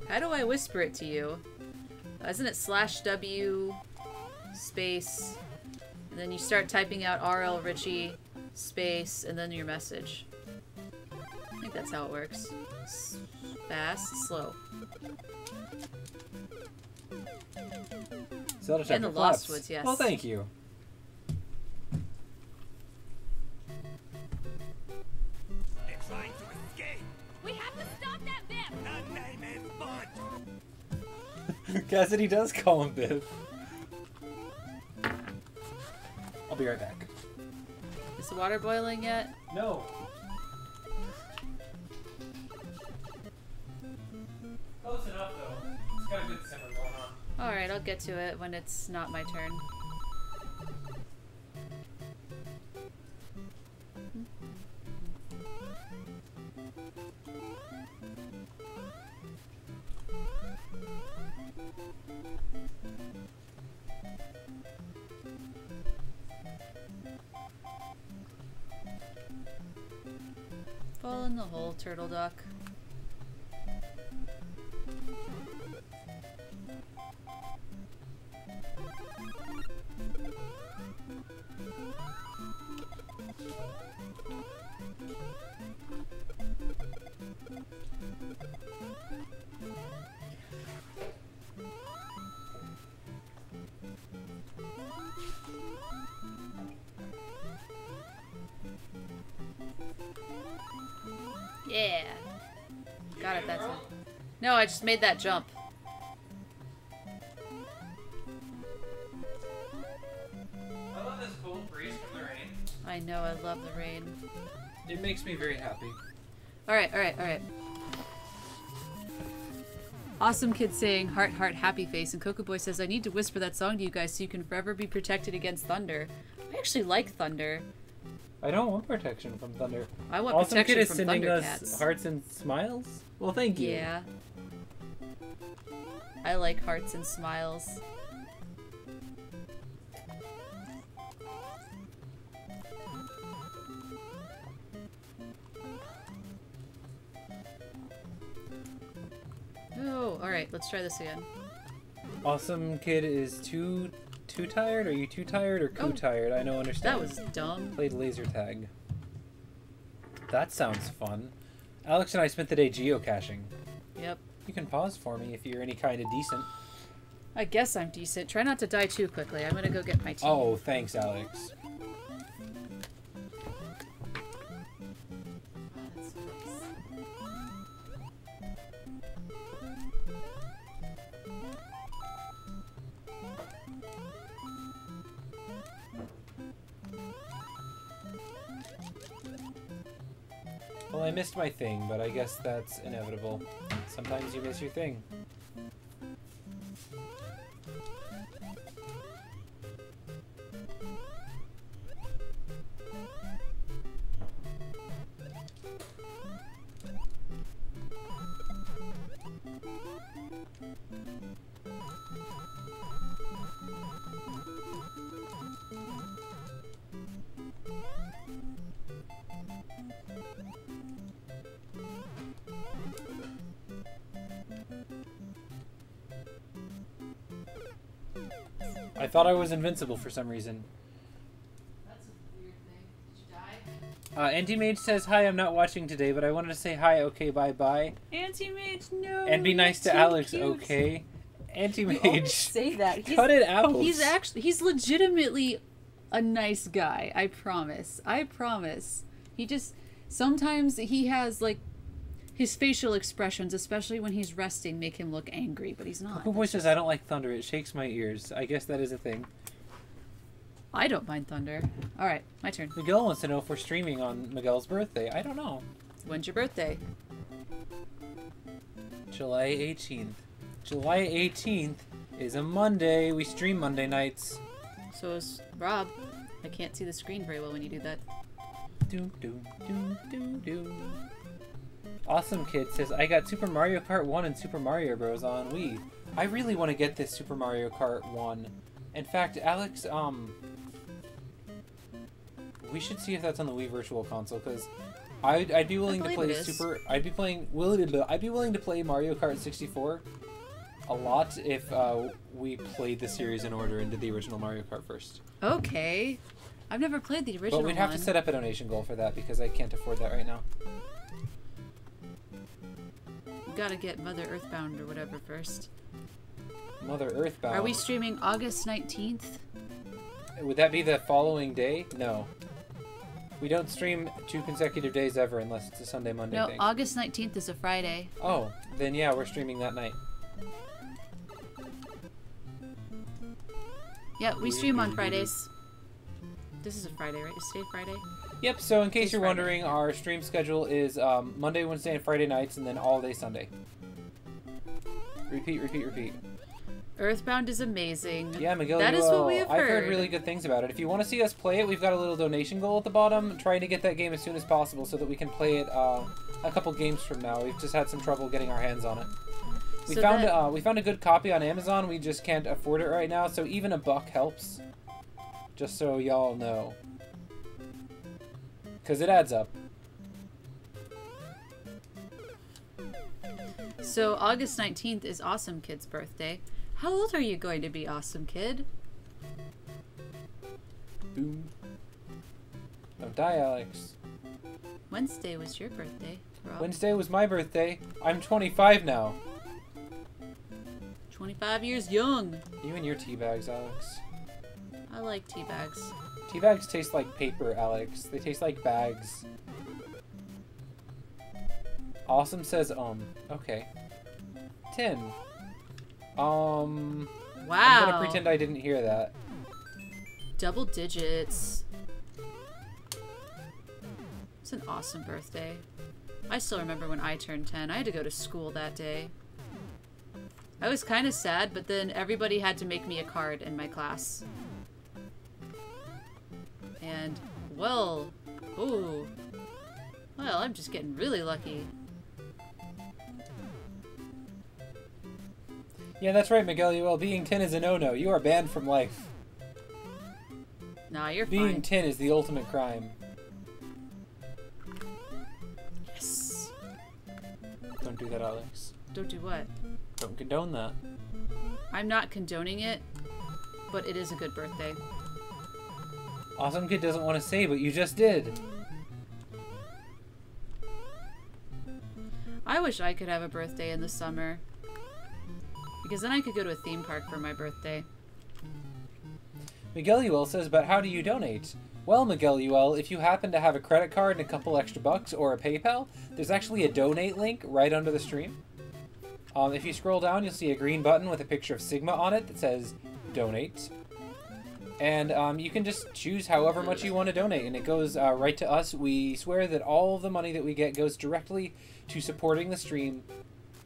How do I whisper it to you? Isn't it slash W space and then you start typing out RL Richey space and then your message. I think that's how it works. S- fast, slow. Zelda In the Lost Woods, yes. Well, thank you. Cassidy does call him Biff. I'll be right back. Is the water boiling yet? No. Close enough though. It's got a good simmer going on. Alright, I'll get to it when it's not my turn. Golduck. Made that jump. I love this cold breeze from the rain. I know, I love the rain. It makes me very happy. Alright, alright, alright. Awesome kid saying heart heart happy face and Coco Boy says I need to whisper that song to you guys so you can forever be protected against thunder. I actually like thunder. I don't want protection from thunder. I want Awesome protection Kid is from sending us Thundercats. hearts and smiles. Well, thank you. Yeah. I like hearts and smiles. Oh, alright, let's try this again. Awesome Kid is too too tired. Are you too tired or too Oh. tired? I don't understand. That was dumb. played laser tag. That sounds fun. Alex and I spent the day geocaching. Yep. You can pause for me if you're any kind of decent. I guess I'm decent. Try not to die too quickly. I'm gonna go get my tea. Oh, thanks, Alex. Well, I missed my thing, but I guess that's inevitable. Sometimes you miss your thing. I thought I was invincible for some reason. That's a weird thing. Did you die? Uh, Anti-Mage says, Hi, I'm not watching today, but I wanted to say hi, okay, bye-bye. Anti-mage, no. And be nice to Alex, cute. okay? Anti-Mage, say that. He's, cut it out. he's actually he's legitimately a nice guy. I promise. I promise. He just sometimes he has like his facial expressions, especially when he's resting, make him look angry, but he's not. Coco Boy says, I don't like thunder. It shakes my ears. I guess that is a thing. I don't mind thunder. All right, my turn. Miguel wants to know if we're streaming on Miguel's birthday. I don't know. When's your birthday? July 18th. July 18th is a Monday. We stream Monday nights. So is Rob. I can't see the screen very well when you do that. Doom, doom, doom, doom, doom. Awesome Kid says, I got Super Mario Kart 1 and Super Mario Bros. on Wii. I really want to get this Super Mario Kart 1. In fact, Alex, um... We should see if that's on the Wii Virtual Console, because I'd, I'd be willing to play. Super... I'd be playing... willing- I'd be willing to play Mario Kart 64 a lot if uh, we played the series in order and did the original Mario Kart first. Okay. I've never played the original But we'd have one. to set up a donation goal for that, because I can't afford that right now. Gotta get Mother Earthbound or whatever first. Mother Earthbound. Are we streaming August 19th? Would that be the following day? No. We don't stream two consecutive days ever unless it's a Sunday Monday No, thing. August 19th is a Friday. oh, then yeah, we're streaming that night. Yeah, we stream on Fridays. This is a Friday, right? Is today Friday? Yep. So in case you're wondering, our stream schedule is um, Monday, Wednesday, and Friday nights, and then all day Sunday. Repeat, repeat, repeat. Earthbound is amazing. Yeah, Miguel. That is what we have I've heard. heard really good things about it. If you want to see us play it, we've got a little donation goal at the bottom, trying to get that game as soon as possible so that we can play it uh, a couple games from now. We've just had some trouble getting our hands on it. We So found that- uh, we found a good copy on Amazon. We just can't afford it right now, so even a buck helps. Just so y'all know, because it adds up. So August 19th is Awesome Kid's birthday. How old are you going to be, Awesome Kid? Boom. Don't die, Alex. Wednesday was your birthday, Rob. Wednesday was my birthday. I'm 25 now. 25 years young. You and your tea bags, Alex. I like tea bags. Tea bags taste like paper, Alex. They taste like bags. Awesome says um. Okay. Tin. Um. Wow. I'm gonna pretend I didn't hear that. Double digits. It's an awesome birthday. I still remember when I turned 10. I had to go to school that day. I was kind of sad, but then everybody had to make me a card in my class. And, well, ooh. Well, I'm just getting really lucky. Yeah, that's right, Miguel. Well, being 10 is a no-no. You are banned from life. Nah, you're Being fine. 10 is the ultimate crime. yes. Don't do that, Alex. Don't do what? Don't condone that. I'm not condoning it, but it is a good birthday. Awesome Kid doesn't want to say, but you just did. I wish I could have a birthday in the summer. Because then I could go to a theme park for my birthday. Miguel Uel says, but how do you donate? Well, Miguel Uel, if you happen to have a credit card and a couple extra bucks or a PayPal, there's actually a donate link right under the stream. Um, if you scroll down, you'll see a green button with a picture of Sigma on it that says donate. And um, you can just choose however much you want to donate, and it goes uh, right to us. We swear that all the money that we get goes directly to supporting the stream.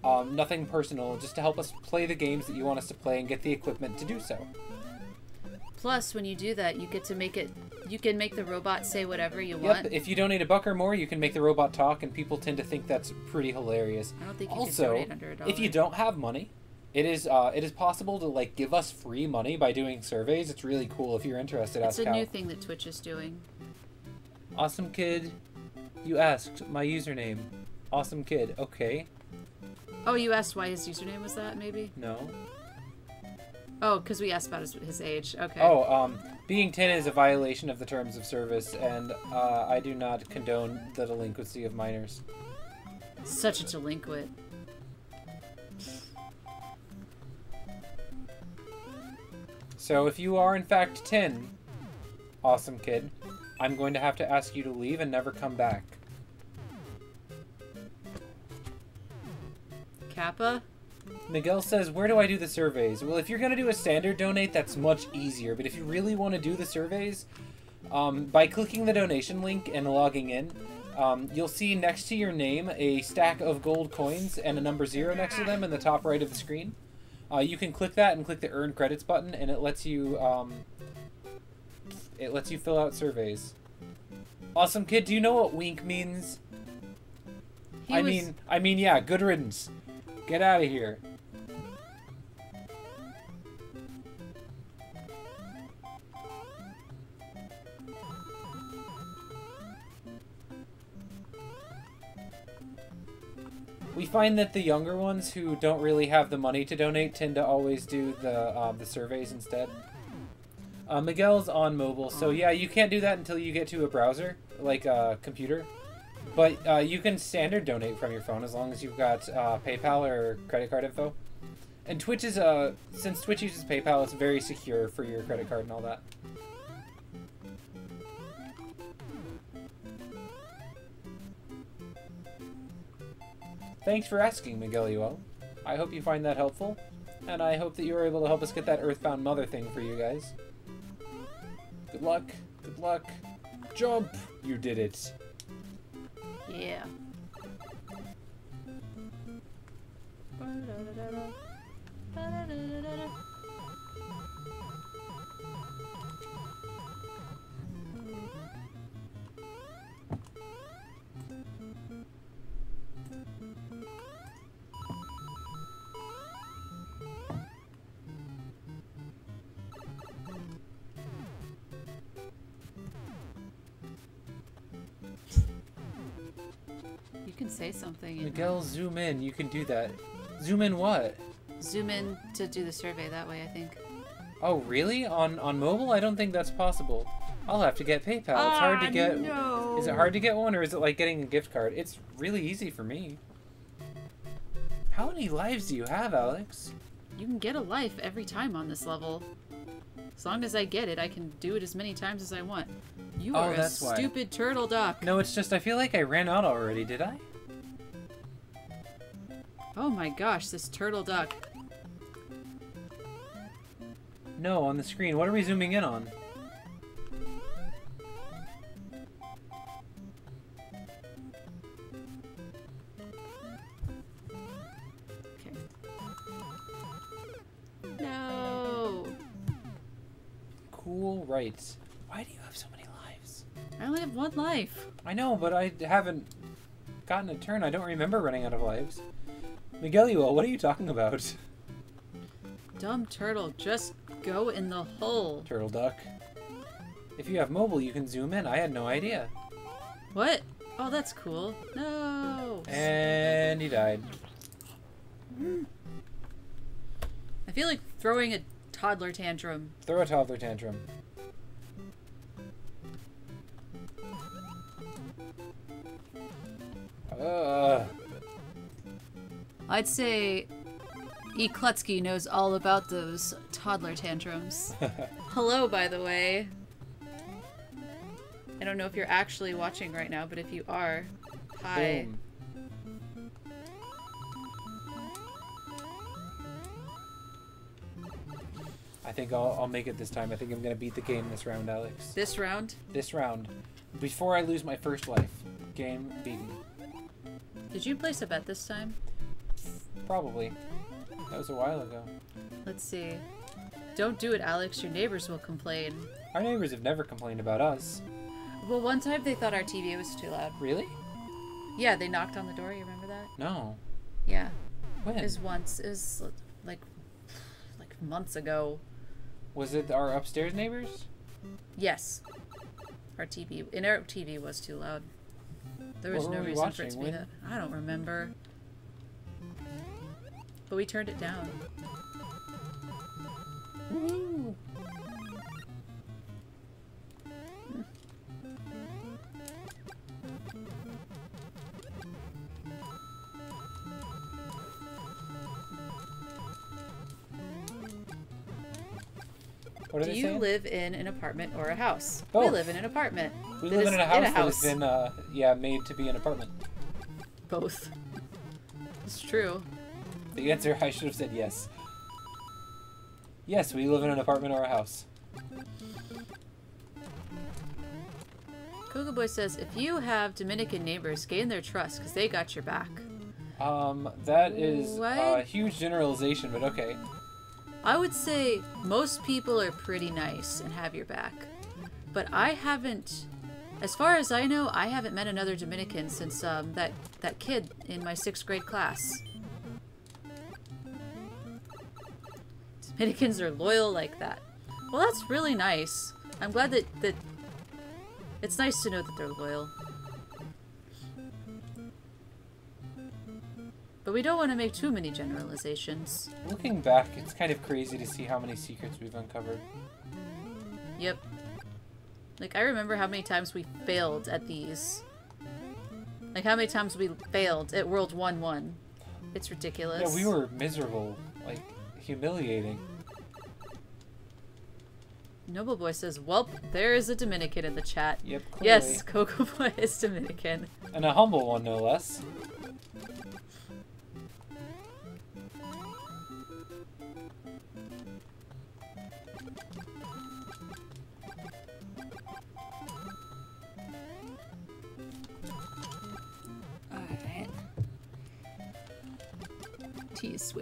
Um, nothing personal, just to help us play the games that you want us to play and get the equipment to do so. Plus, when you do that, you get to make it. You can make the robot say whatever you Yep, want. if you donate a buck or more, you can make the robot talk, and people tend to think that's pretty hilarious. I don't think you Also, can donate under a dollar. if you don't have money, it is uh, it is possible to like give us free money by doing surveys. It's really cool if you're interested. it's a Cal. new thing that Twitch is doing. Awesome kid, you asked my username. Awesome kid. Okay. Oh, you asked why his username was that? Maybe. No. Oh, because we asked about his, his age. Okay. Oh, um, being ten is a violation of the terms of service, and uh, I do not condone the delinquency of minors. Such a delinquent. So if you are in fact 10, awesome kid, I'm going to have to ask you to leave and never come back. Kappa. Miguel says, where do I do the surveys? Well, if you're going to do a standard donate, that's much easier. But if you really want to do the surveys, um, by clicking the donation link and logging in, um, you'll see next to your name a stack of gold coins and a number zero next to them in the top right of the screen. Uh, you can click that and click the earn credits button, and it lets you um, it lets you fill out surveys. Awesome kid, do you know what wink means? He I was, mean, I mean, yeah, good riddance. Get out of here. We find that the younger ones who don't really have the money to donate tend to always do the uh, the surveys instead. Uh, Miguel's on mobile, so yeah, you can't do that until you get to a browser, like a computer. But uh, you can standard donate from your phone as long as you've got uh, PayPal or credit card info. And Twitch is uh since Twitch uses PayPal, it's very secure for your credit card and all that. Thanks for asking, Miguel Uel. I hope you find that helpful, and I hope that you were able to help us get that Earthbound Mother thing for you guys. Good luck. Good luck. Jump! You did it. Yeah. You can say something. and Miguel, zoom in. You can do that. Zoom in what? Zoom in to do the survey that way, I think. Oh, really? On on mobile? I don't think that's possible. I'll have to get PayPal. It's hard to Ah, get. no. Is it hard to get one, or is it like getting a gift card? It's really easy for me. How many lives do you have, Alex? You can get a life every time on this level. As long as I get it, I can do it as many times as I want. You Oh, are a that's why. stupid turtle duck. No, it's just I feel like I ran out already. Did I? Oh my gosh, this turtle duck. No, on the screen. What are we zooming in on? Cool rights. Why do you have so many lives? I only have one life. I know, but I haven't gotten a turn. I don't remember running out of lives. Miguelio, what are you talking about? Dumb turtle, just go in the hole. Turtle duck. If you have mobile, you can zoom in. I had no idea. What? Oh, that's cool. No! And he died. I feel like throwing a toddler tantrum. Throw a toddler tantrum. Uh, I'd say E. Klutsky knows all about those toddler tantrums. Hello, by the way. I don't know if you're actually watching right now, but if you are, hi. boom. I think I'll, I'll make it this time. I think I'm gonna beat the game this round, Alex. This round, This round. Before I lose my first life. Game beaten. did you place a bet this time? Probably. That was a while ago. Let's see. Don't do it, Alex. Your neighbors will complain. Our neighbors have never complained about us. Well, one time they thought our TV was too loud. Really? Yeah, they knocked on the door. You remember that? No. Yeah. When? It was once. It was like, like months ago. Was it our upstairs neighbors? Yes. Our TV, and our TV was too loud. There was What no reason for it to watching? be When- that. I don't remember. But we turned it down. What Do you saying? live in an apartment or a house? We live in an apartment. we live in a house, in a that has been, uh, yeah, made to be an apartment. Both. It's true. The answer, I should have said yes. Yes, we live in an apartment or a house. Coco Boy says, if you have Dominican neighbors, gain their trust because they got your back. Um, that is a huge generalization, but okay. I would say most people are pretty nice and have your back. But I haven't, as far as I know, I haven't met another Dominican since um, that, that kid in my sixth grade class. Dominicans are loyal like that. Well, that's really nice. I'm glad that, that it's nice to know that they're loyal. But we don't want to make too many generalizations. Looking back, it's kind of crazy to see how many secrets we've uncovered. Yep. Like, I remember how many times we failed at these. Like, how many times we failed at World 1 1. It's ridiculous. Yeah, we were miserable, like humiliating. Noble Boy says, Welp, there is a Dominican in the chat. Yep, clearly. Yes, Coco Boy is Dominican. And a humble one, no less.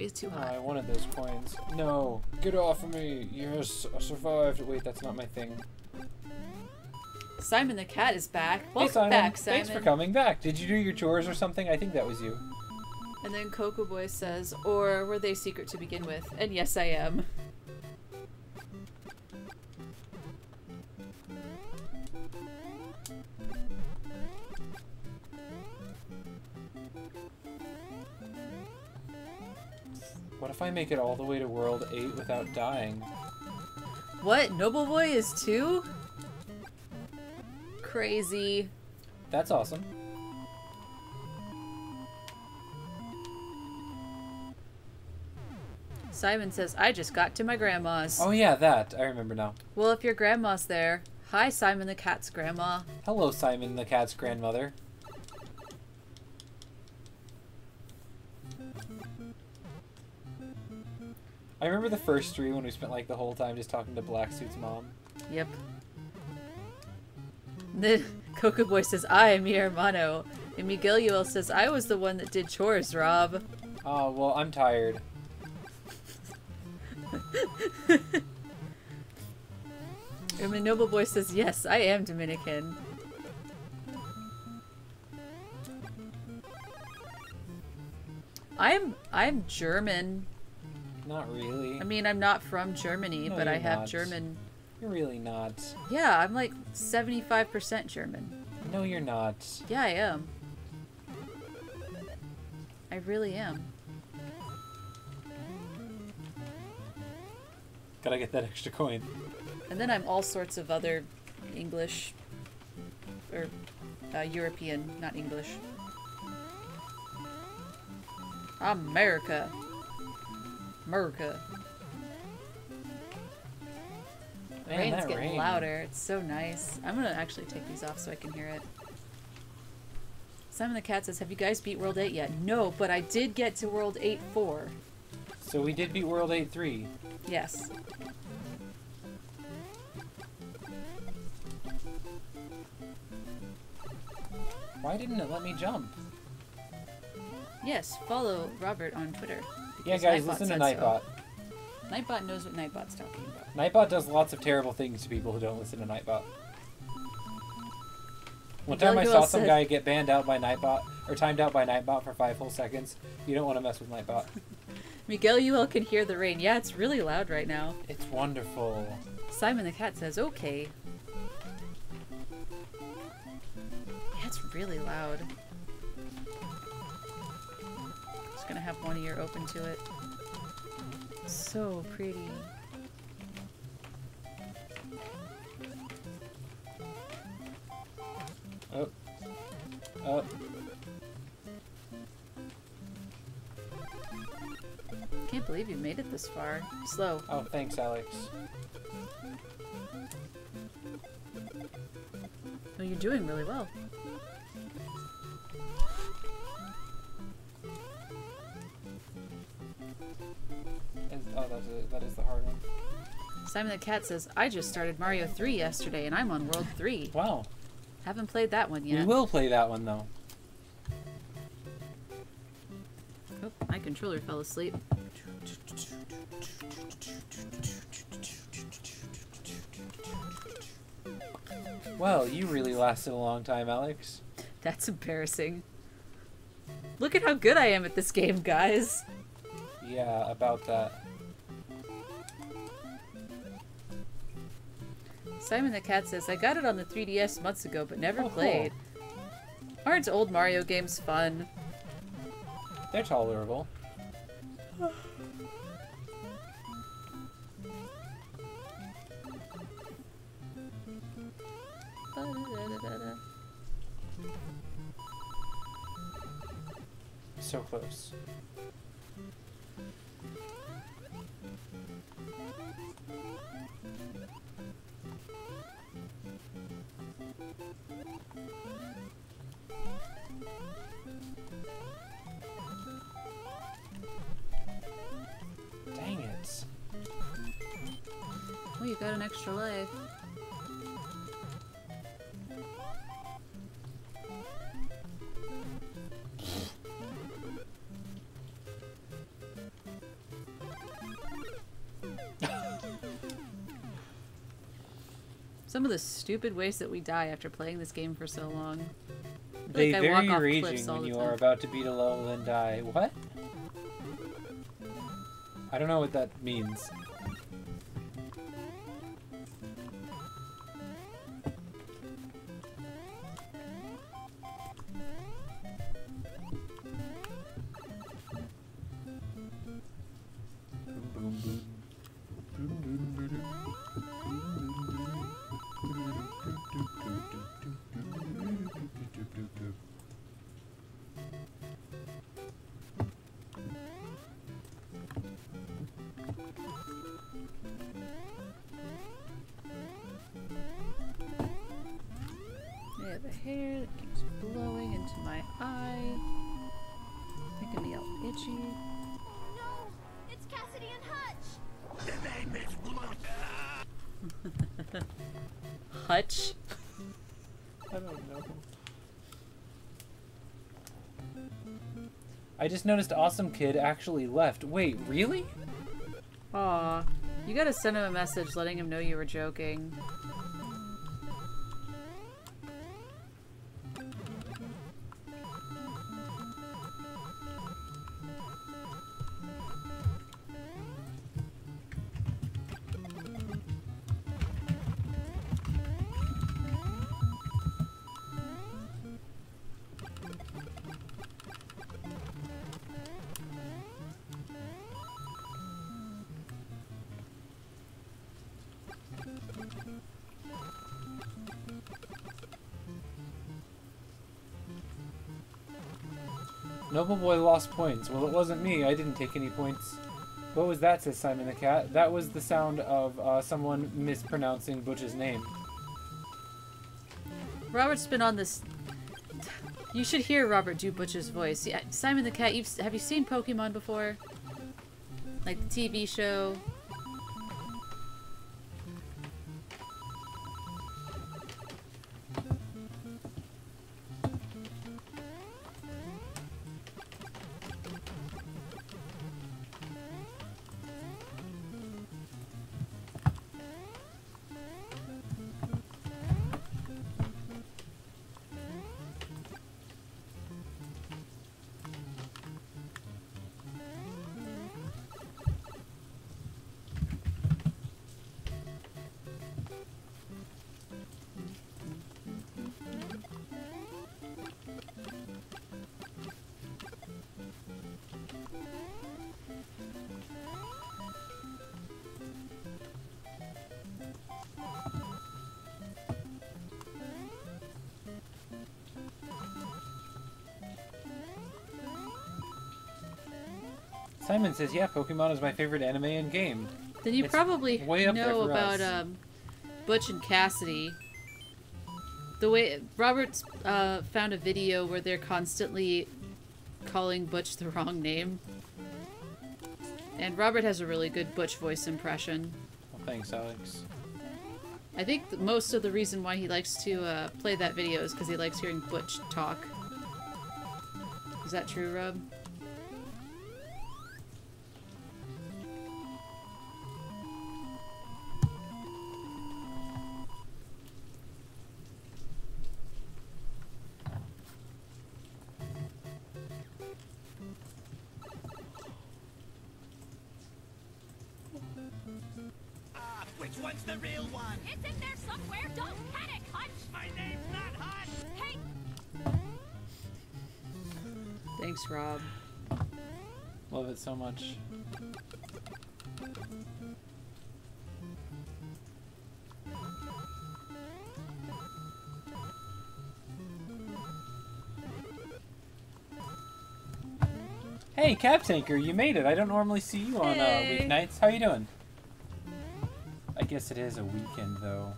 Tea is way too Oh. I wanted those coins. No, get off of me. I survived. Wait, that's not my thing. Simon the cat is back. Hey, Welcome Simon. back, Simon. Thanks for coming back. Did you do your chores or something? I think that was you. And then Coco Boy says, Or were they secret to begin with? And yes, I am. What if I make it all the way to World 8 without dying? What? Noble Boy is too? Crazy. That's awesome. Simon says, I just got to my grandma's. Oh yeah, that. I remember now. Well, if your grandma's there, hi, Simon the cat's grandma. Hello, Simon the cat's grandmother. I remember the first three when we spent like the whole time just talking to Black Suit's mom. Yep. The Coco Boy says, I am mi hermano. And Miguel Yuel says, I was the one that did chores, Rob. Oh, well, I'm tired. And the Noble Boy says, Yes, I am Dominican. I'm I'm German. Not really. I mean, I'm not from Germany, No, but I have not. German. You're really not. Yeah, I'm like 75% German. No, you're not. Yeah, I am. I really am. Gotta get that extra coin. And then I'm all sorts of other English or uh, European, not English. America. America. Man, rain's getting rain. louder. It's so nice. I'm gonna actually take these off so I can hear it. Simon the Cat says, Have you guys beat World 8 yet? No, but I did get to World 8 4. So we did beat World 8 3. Yes. Why didn't it let me jump? Yes, follow Robert on Twitter. Yeah, guys, Nightbot listen to said so. Nightbot. Nightbot knows what Nightbot's talking about. Nightbot does lots of terrible things to people who don't listen to Nightbot. One time I saw some said- guy get banned out by Nightbot, or timed out by Nightbot for five whole seconds. You don't want to mess with Nightbot. Miguel Yuel can hear the rain. Yeah, it's really loud right now. It's wonderful. Simon the cat says, okay. Yeah, it's really loud. Just gonna have one ear open to it. So pretty. Oh. Oh. Can't believe you made it this far. Slow. Oh, thanks, Alex. Oh, you're doing really well. Oh, that's a, that is the hard one. Simon the cat says, I just started Mario 3 yesterday and I'm on World 3. Wow. Haven't played that one yet. We will play that one, though. Oh, my controller fell asleep. Well, you really lasted a long time, Alex. That's embarrassing. Look at how good I am at this game, guys. Yeah, about that. Simon the Cat says, I got it on the 3DS months ago, but never Oh, cool. played. Aren't old Mario games fun? They're tolerable. So close. Oh, you got an extra life. Some of the stupid ways that we die after playing this game for so long. They like very raging when you time. are about to beat a level and die. What? I don't know what that means. Just noticed Awesome Kid actually left. Wait, really? Aw. You gotta send him a message letting him know you were joking. Boy lost points. Well, it wasn't me. I didn't take any points. What was that, says Simon the Cat? That was the sound of uh, someone mispronouncing Butch's name. Robert's been on this. You should hear Robert do Butch's voice. Yeah, Simon the Cat. You've have you seen Pokemon before? Like the TV show. Simon says, yeah, Pokemon is my favorite anime and game. Then you It's probably way up there know about um, Butch and Cassidy. The way Robert's uh, found a video where they're constantly calling Butch the wrong name, and Robert has a really good Butch voice impression. Well, thanks, Alex. I think th- most of the reason why he likes to uh, play that video is because he likes hearing Butch talk. Is that true, Rob? So much. Hey, Cap Tanker, you made it. I don't normally see you on uh, weeknights. How are you doing? I guess it is a weekend, though.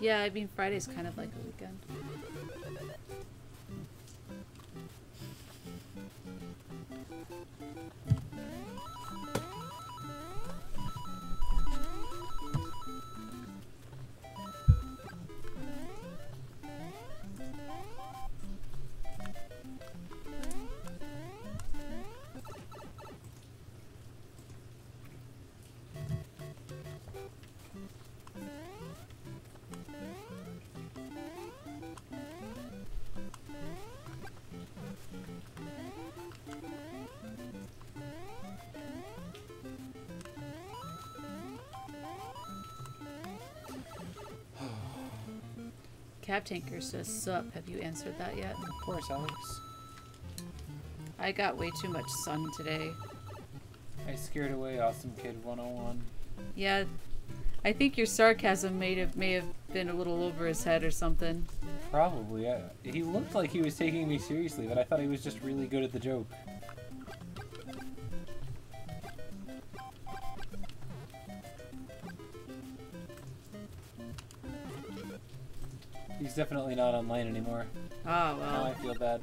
Yeah, I mean Friday's kind of like a weekend. Cap Tanker says, Sup, have you answered that yet? Of course, Alex. I got way too much sun today. I scared away Awesome Kid 101. Yeah, I think your sarcasm may have may have been a little over his head or something. Probably. I, he looked like he was taking me seriously, but I thought he was just really good at the joke. He's definitely not online anymore. Ah, Now I feel bad.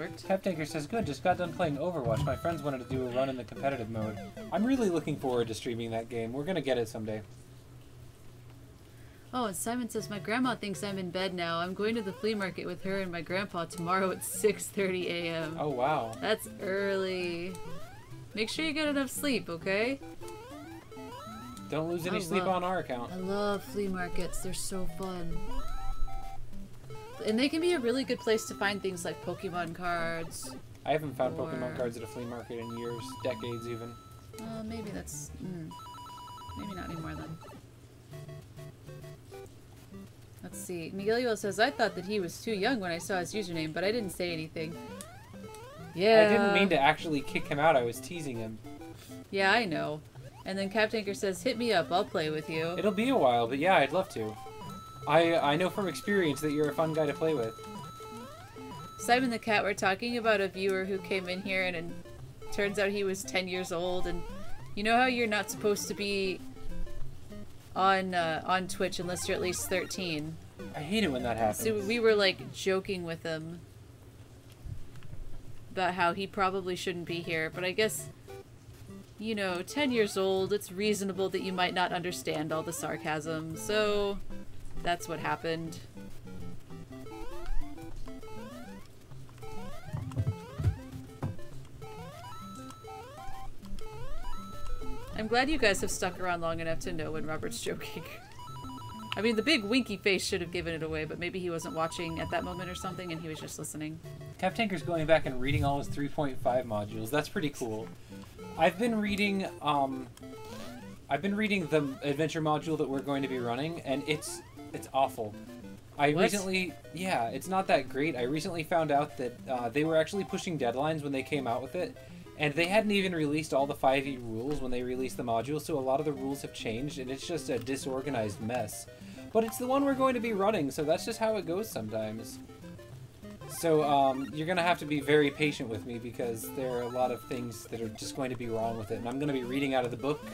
Worked. Captaker says, good, just got done playing Overwatch. My friends wanted to do a run in the competitive mode. I'm really looking forward to streaming that game. We're gonna get it someday. Oh, and Simon says my grandma thinks I'm in bed now. I'm going to the flea market with her and my grandpa tomorrow at 6:30 a.m. Oh, wow. That's early. Make sure you get enough sleep, okay? Don't lose any I sleep love- on our account. I love flea markets. They're so fun. And they can be a really good place to find things like Pokemon cards. I haven't found Or- Pokemon cards at a flea market in years, decades even. Uh, maybe that's. Mm, maybe not anymore then. Let's see. Miguelio says, I thought that he was too young when I saw his username, but I didn't say anything. Yeah. I didn't mean to actually kick him out, I was teasing him. Yeah, I know. And then Captain Anchor says, hit me up, I'll play with you. It'll be a while, but yeah, I'd love to. I I know from experience that you're a fun guy to play with. Simon the Cat, we're talking about a viewer who came in here and, and turns out he was 10 years old. And you know how you're not supposed to be on uh, on Twitch unless you're at least 13? I hate it when that happens. So we were like joking with him about how he probably shouldn't be here, but I guess, you know, 10 years old, it's reasonable that you might not understand all the sarcasm, so that's what happened. I'm glad you guys have stuck around long enough to know when Robert's joking. I mean, the big winky face should have given it away, but maybe he wasn't watching at that moment or something and he was just listening. Captanker's going back and reading all his 3.5 modules. That's pretty cool. I've been reading um I've been reading the adventure module that we're going to be running and it's it's awful. I What? recently yeah, it's not that great. I recently found out that uh, they were actually pushing deadlines when they came out with it. And they hadn't even released all the 5e rules when they released the module, so a lot of the rules have changed, and it's just a disorganized mess. But it's the one we're going to be running, so that's just how it goes sometimes. So um, you're gonna have to be very patient with me because there are a lot of things that are just going to be wrong with it, and I'm gonna be reading out of the book.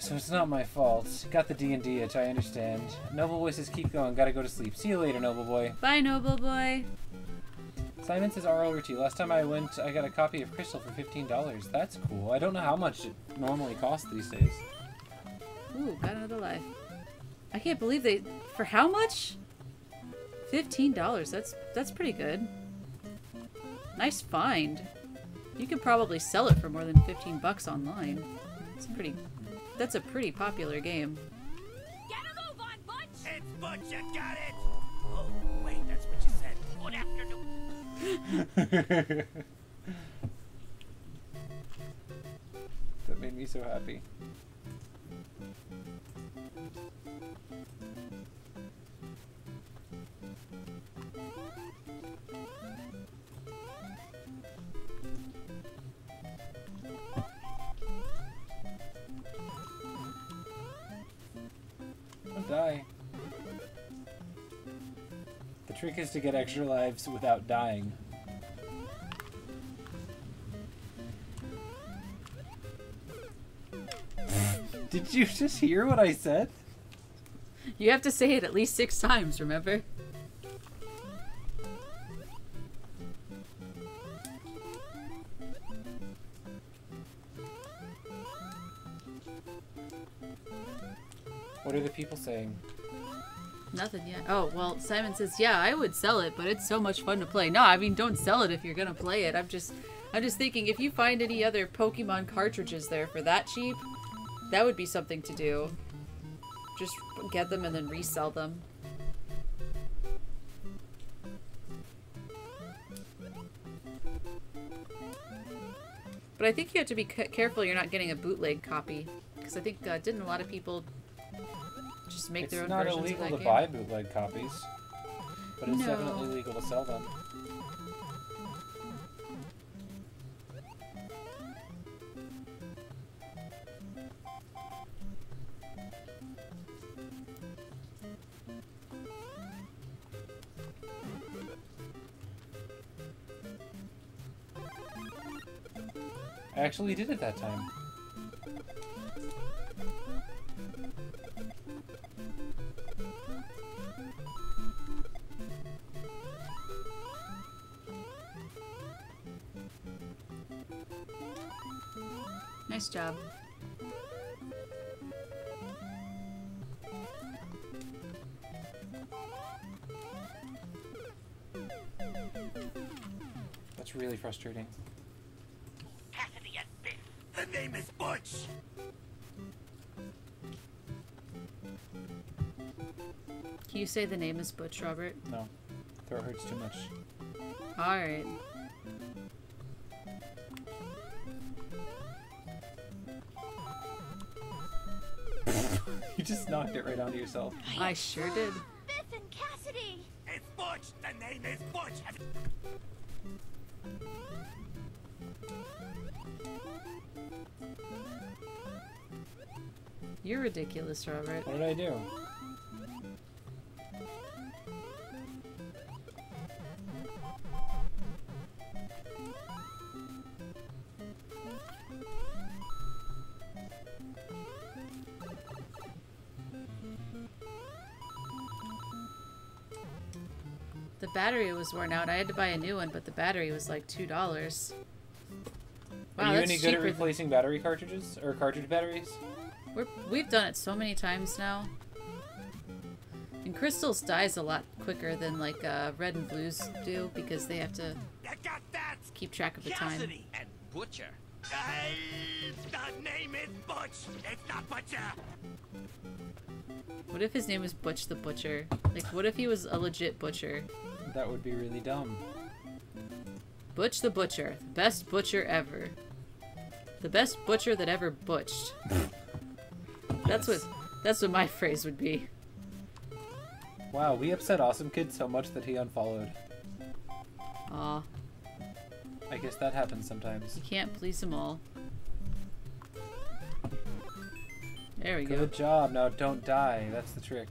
So it's not my fault. Got the D and D itch, I understand. Noble voices keep going. Gotta go to sleep. See you later, Noble boy. Bye, noble boy. Simon says R over to you. Last time I went, I got a copy of Crystal for fifteen dollars. That's cool. I don't know how much it normally costs these days. Ooh, got another life. I can't believe they. For how much? Fifteen dollars. That's that's pretty good. Nice find. You could probably sell it for more than fifteen bucks online. It's pretty. That's a pretty popular game. Get a move on, Butch! It's Butch, you got it! Oh, wait, that's what you said. Good afternoon. that made me so happy. Trick is to get extra lives without dying. Did you just hear what I said? You have to say it at least six times. Remember? What are the people saying? Nothing yet. Oh, well, Simon says, yeah, I would sell it, but it's so much fun to play. No, I mean, don't sell it if you're gonna play it. I'm just, I'm just thinking, if you find any other Pokemon cartridges there for that cheap, that would be something to do. Just get them and then resell them. But I think you have to be ca- careful you're not getting a bootleg copy. Because I think, uh, didn't a lot of people just make it's their own not versions illegal of to that game? buy bootleg copies, but it's No. definitely legal to sell them. I actually did it that time. Say the name is Butch, Robert? No. Throat hurts too much. Alright. You just knocked it right onto yourself. I sure did. Biff and Cassidy! It's Butch. The name is Butch. Have- You're ridiculous, Robert. What did I do? Battery was worn out. I had to buy a new one, but the battery was like two dollars. Wow, Are you that's any good at cheaper than- replacing battery cartridges or cartridge batteries? We're, we've done it so many times now. And crystals dies a lot quicker than like uh, red and blues do because they have to got that. keep track of the time. Cassidy and Butcher. Uh, the name is Butch. It's not Butcher. What if his name was Butch the Butcher? Like, what if he was a legit butcher? That would be really dumb. Butch the Butcher, the best butcher ever. The best butcher that ever butched. That's what that's what my phrase would be. Wow, we upset Awesome Kid so much that he unfollowed. Aw, I guess that happens sometimes. you can't please them all. There we go. Good job. Now don't die. That's the trick.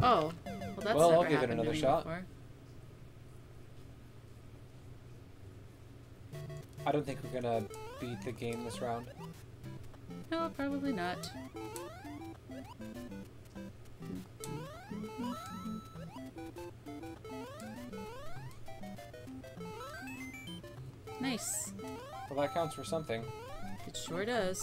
Oh, well that's Well, I'll give it another shot. before. I don't think we're gonna beat the game this round. No, probably not. Nice. Well, that counts for something. It sure does.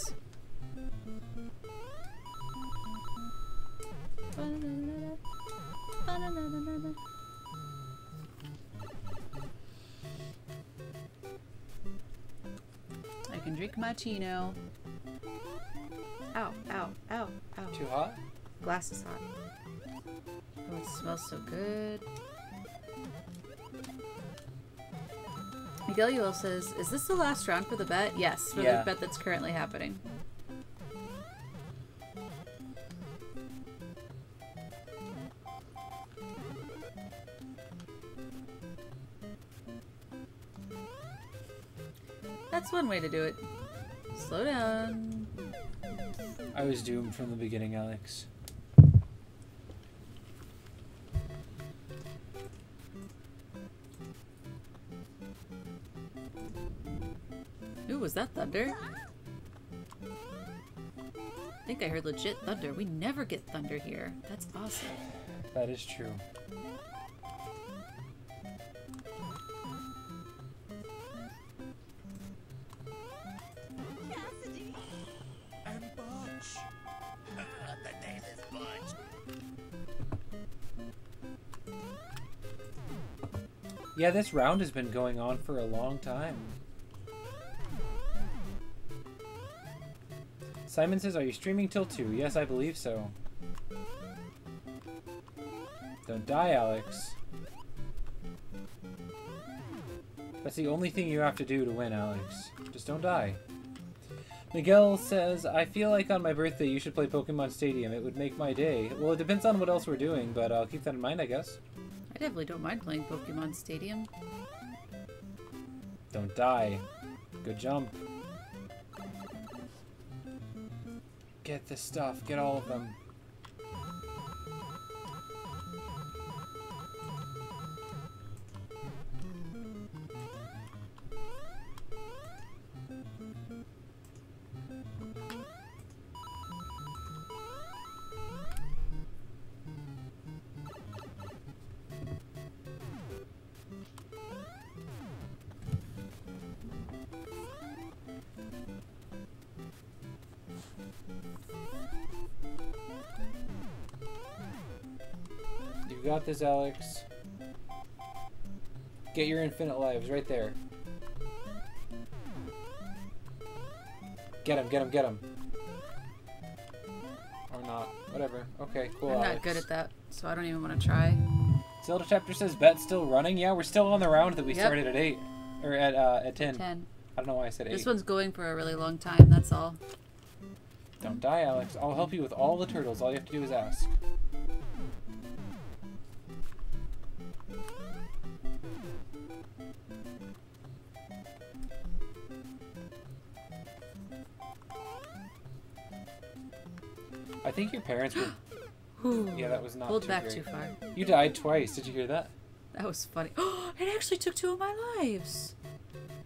I can drink my Tino. Ow, ow, ow, ow. Too hot? Glass is hot. Oh, it smells so good. Miguel Yuel says, Is this the last round for the bet? Yes, for Yeah. the bet that's currently happening. That's one way to do it. Slow down. I was doomed from the beginning, Alex. Ooh, was that thunder? I think I heard legit thunder. We never get thunder here. That's awesome. That is true. Yeah, this round has been going on for a long time. Simon says, Are you streaming till 2? Yes, I believe so. Don't die, Alex. That's the only thing you have to do to win, Alex. Just don't die. Miguel says, I feel like on my birthday you should play Pokemon Stadium. It would make my day. Well, it depends on what else we're doing, but I'll keep that in mind, I guess. I definitely don't mind playing Pokemon Stadium. Don't die. Good jump. Get the stuff. Get all of them. You got this, Alex. Get your infinite lives right there. Get him, get him, get him. Or not. Whatever. Okay, cool. I'm not Alex. good at that, so I don't even want to try. Zelda chapter says bet still running. Yeah, we're still on the round that we Yep. started at eight. Or at uh, at ten. Ten. I don't know why I said eight. This one's going for a really long time. That's all. Don't die, Alex. I'll help you with all the turtles. All you have to do is ask. I think your parents were. Yeah, that was not Pulled too back great. too far. You died twice. Did you hear that? That was funny. Oh, it actually took two of my lives.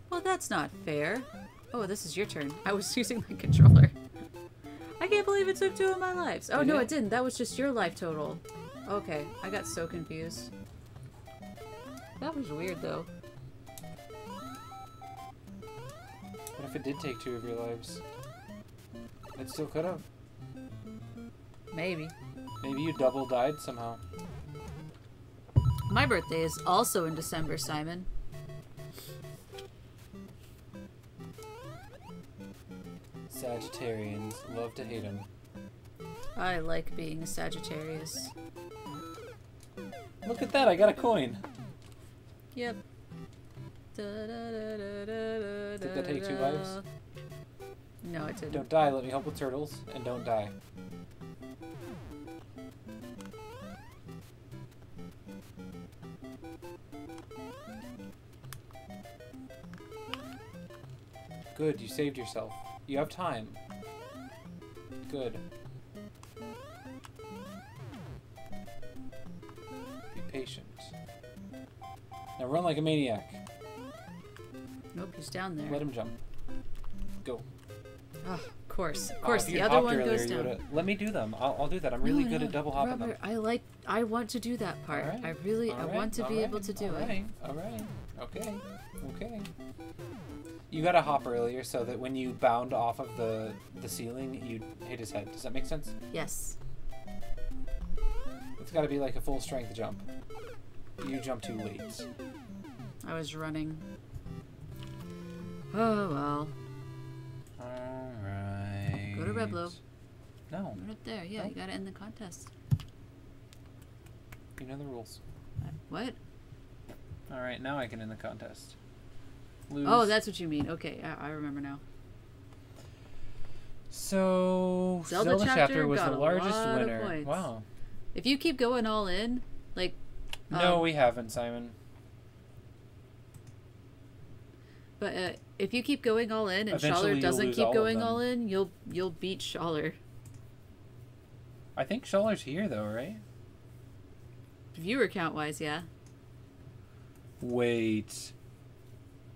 Well, that's not fair. Oh, this is your turn. I was using my controller. I can't believe it took two of my lives. Oh, Did no, it? it didn't. That was just your life total. Okay, I got so confused. That was weird, though. What if it did take two of your lives? It still could have. Maybe. Maybe you double died somehow. My birthday is also in December, Simon. Sagittarians love to hate him. I like being a Sagittarius. Look at that! I got a coin. Yep. Did Did that take two lives? No, it didn't. Don't die. Let me help with turtles, and don't die. Good, you saved yourself. You have time. Good. Be patient. Now run like a maniac. Nope, he's down there. Let him jump. Go. Oh, of course, of Oh, course. if the other one earlier, goes you down. Let me do them. I'll, I'll do that. I'm really No, good no, at double hopping Robert, them. I like. I want to do that part. Alright, I really. I want to right, be all able to do all it. right, All right. Okay. Okay. You got to hop earlier so that when you bound off of the the ceiling, you hit his head. Does that make sense? Yes. It's got to be like a full strength jump. You jump too late. I was running. Oh well. Right. Go to Revlo. No, Right there. Yeah, you gotta end the contest. you know the rules. Uh, What? All right, now I can end the contest. Lose. Oh, that's what you mean. Okay, I, I remember now. so Zelda Zelda, chapter chapter was got the a largest winner. Wow. If you keep going all in, like. No, um, we haven't, Simon. But uh, if you keep going all in and Eventually Schaller doesn't keep all going all in, you'll you'll beat Schaller. I think Schaller's here though, right? Viewer count wise, yeah. Wait.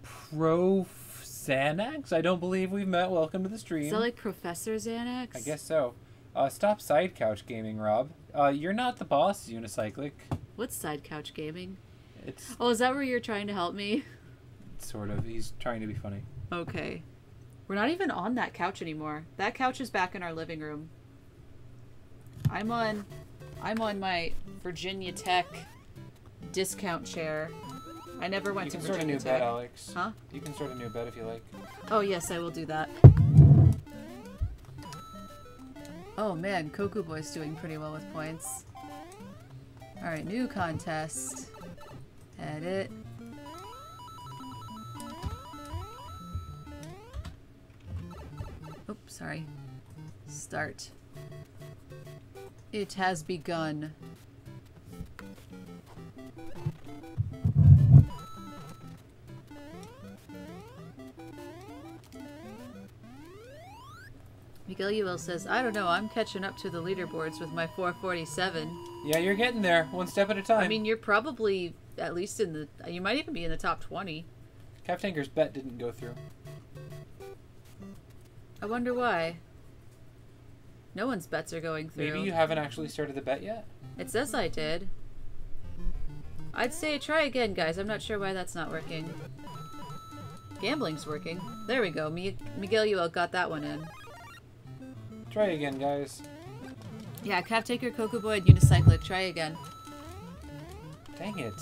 Pro Xanax? I don't believe we've met. Welcome to the stream. Is that like Professor Xanax? I guess so. Uh, stop side couch gaming, Rob. Uh, you're not the boss, Unicyclic. What's side couch gaming? It's Oh, is that where you're trying to help me? sort of. He's trying to be funny. Okay. We're not even on that couch anymore. That couch is back in our living room. I'm on I'm on my Virginia Tech discount chair. I never went You to can start a new Tech. bed, Alex. Huh? You can start a new bed if you like. Oh yes, I will do that. Oh man, Coco Boy's doing pretty well with points. Alright, new contest. Edit. Oops, sorry. Start. It has begun. Miguel says, I don't know, I'm catching up to the leaderboards with my 447. Yeah, you're getting there, one step at a time. I mean, you're probably at least in the, you might even be in the top 20. Captain Tanker's bet didn't go through. I wonder why. No one's bets are going through. Maybe you haven't actually started the bet yet. It says I did. I'd say try again, guys. I'm not sure why that's not working. Gambling's working. There we go. Mi- Miguel Ul got that one in. Try again, guys. Yeah, Cap Taker, Coco Boy, and Unicyclic. Try again. Dang it.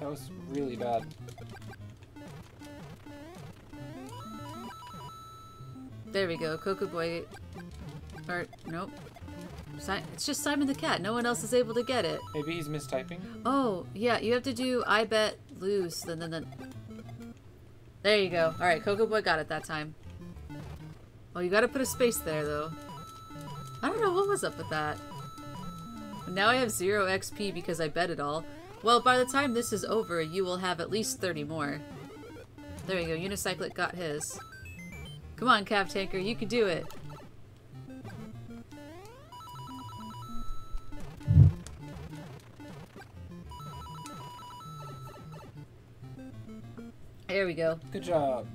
That was really bad. There we go. Coco Boy. Or, nope. Si- it's just Simon the Cat. No one else is able to get it. Maybe he's mistyping. Oh, yeah, you have to do I bet lose. Then, then, then. There you go. All right, Coco Boy got it that time. Oh, you gotta put a space there, though. I don't know what was up with that. Now I have zero XP because I bet it all. Well, by the time this is over, you will have at least 30 more. There you go. Unicyclic got his. Come on, Cap Tanker, you can do it. There we go. Good job.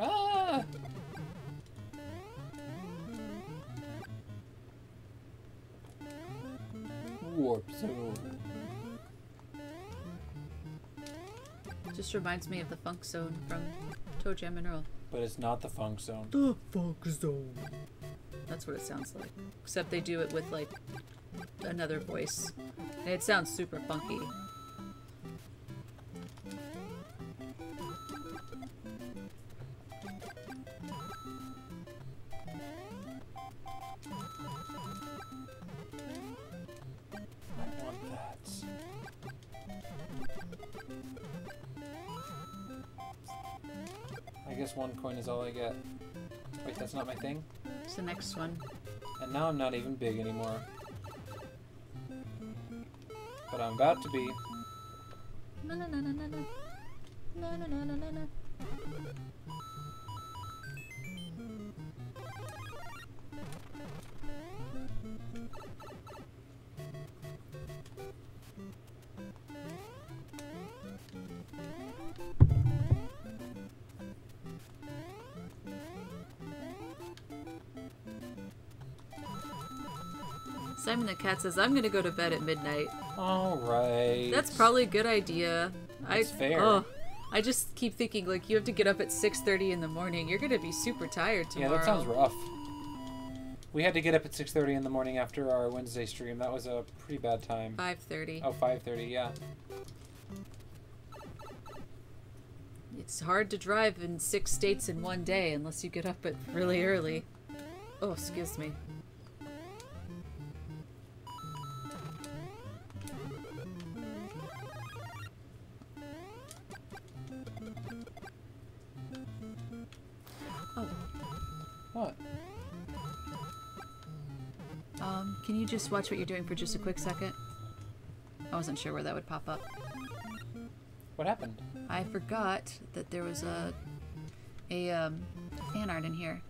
Ah! Warp zone. Just reminds me of the Funk Zone from ToeJam and Earl. But it's not the funk zone. The funk zone. That's what it sounds like. Except they do it with like another voice. And it sounds super funky. Guess one coin is all I get. Wait, that's not my thing? It's the next one. And now I'm not even big anymore. But I'm about to be. Na na na Simon the Cat says, I'm gonna go to bed at midnight. Alright. That's probably a good idea. That's I, fair. Oh, I just keep thinking like you have to get up at 6:30 in the morning. You're gonna be super tired tomorrow. Yeah, that sounds rough. We had to get up at 6.30 in the morning after our Wednesday stream. That was a pretty bad time. 5:30. Oh, 5.30, yeah. It's hard to drive in six states in one day unless you get up at really early. Oh, excuse me. What? um, can you just watch what you're doing for just a quick second? I wasn't sure where that would pop up. What happened? I forgot that there was a a um, fan art in here.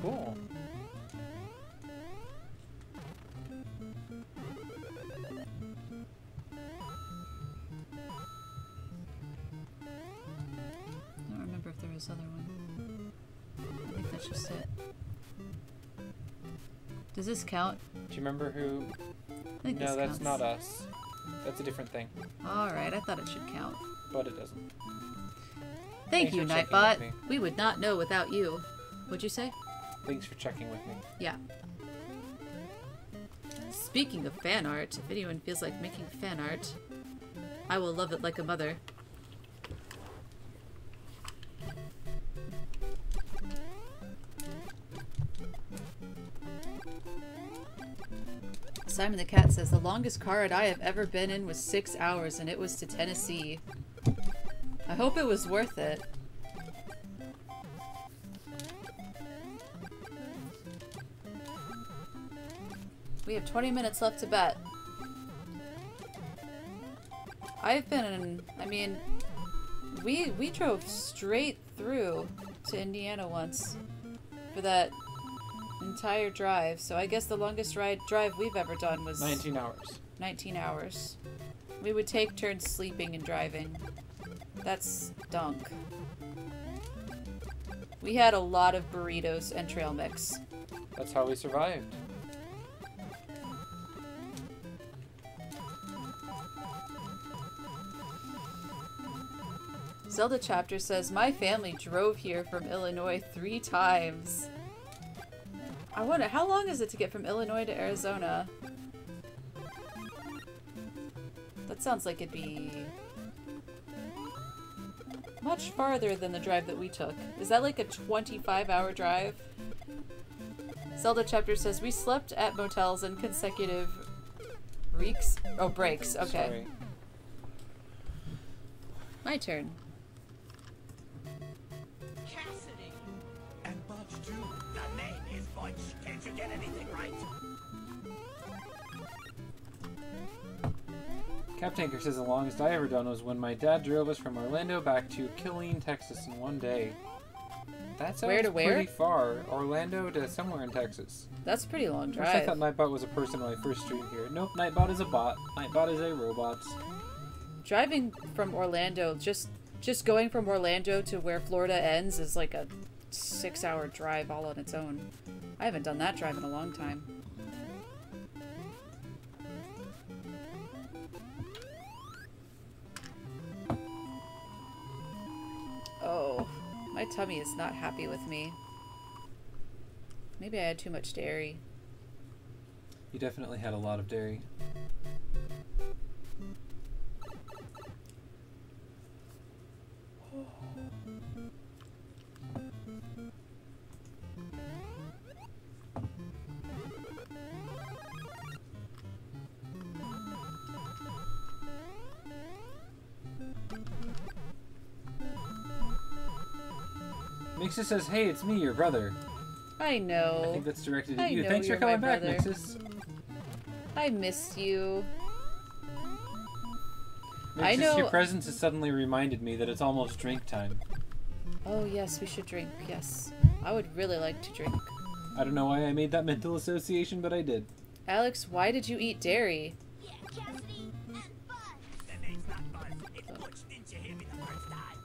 Cool. I don't remember if there was other one. I think that's just it. Does this count? Do you remember who... No, that's counts. not us. That's a different thing. Alright, I thought it should count. But it doesn't. Thank Thanks you, Nightbot. We would not know without you. What'd you say? Thanks for checking with me. Yeah. Speaking of fan art, if anyone feels like making fan art, I will love it like a mother. Simon the Cat says the longest car ride I have ever been in was six hours and it was to Tennessee. I hope it was worth it. We have 20 minutes left to bet. I've been in, I mean, We we drove straight through to Indiana once for that entire drive. So I guess the longest ride drive we've ever done was 19 hours. 19 hours. We would take turns sleeping and driving. That's dunk. We had a lot of burritos and trail mix. That's how we survived. Zelda chapter says, My family drove here from Illinois three times. I wonder, how long is it to get from Illinois to Arizona? That sounds like it'd be much farther than the drive that we took. Is that like a 25 hour drive? Zelda chapter says, We slept at motels in consecutive weeks. Oh, breaks. Okay. Sorry. My turn. Cap Tanker says the longest I ever done was when my dad drove us from Orlando back to Killeen, Texas in one day. That sounds Where to where? pretty far. Orlando to somewhere in Texas. That's a pretty long First I thought Nightbot was a person when I first streamed here. Nope, Nightbot is a bot. Nightbot is a robot. driving from Orlando, just just going from Orlando to where Florida ends is like a six hour drive all on its own. I haven't done that drive in a long time. Oh, my tummy is not happy with me. Maybe I had too much dairy. You definitely had a lot of dairy. Oh. Mixus says, "Hey, it's me, your brother." I know. I think that's directed at I you. Thanks for coming back, brother. Mixus. I missed you. Mixus, I know- your presence has suddenly reminded me that it's almost drink time. Oh, yes, we should drink. Yes. I would really like to drink. I don't know why I made that mental association, but I did. Alex, why did you eat dairy? Yeah, Cassidy and Bud. The name's not Buzz. It's Butch. Didn't you the first time?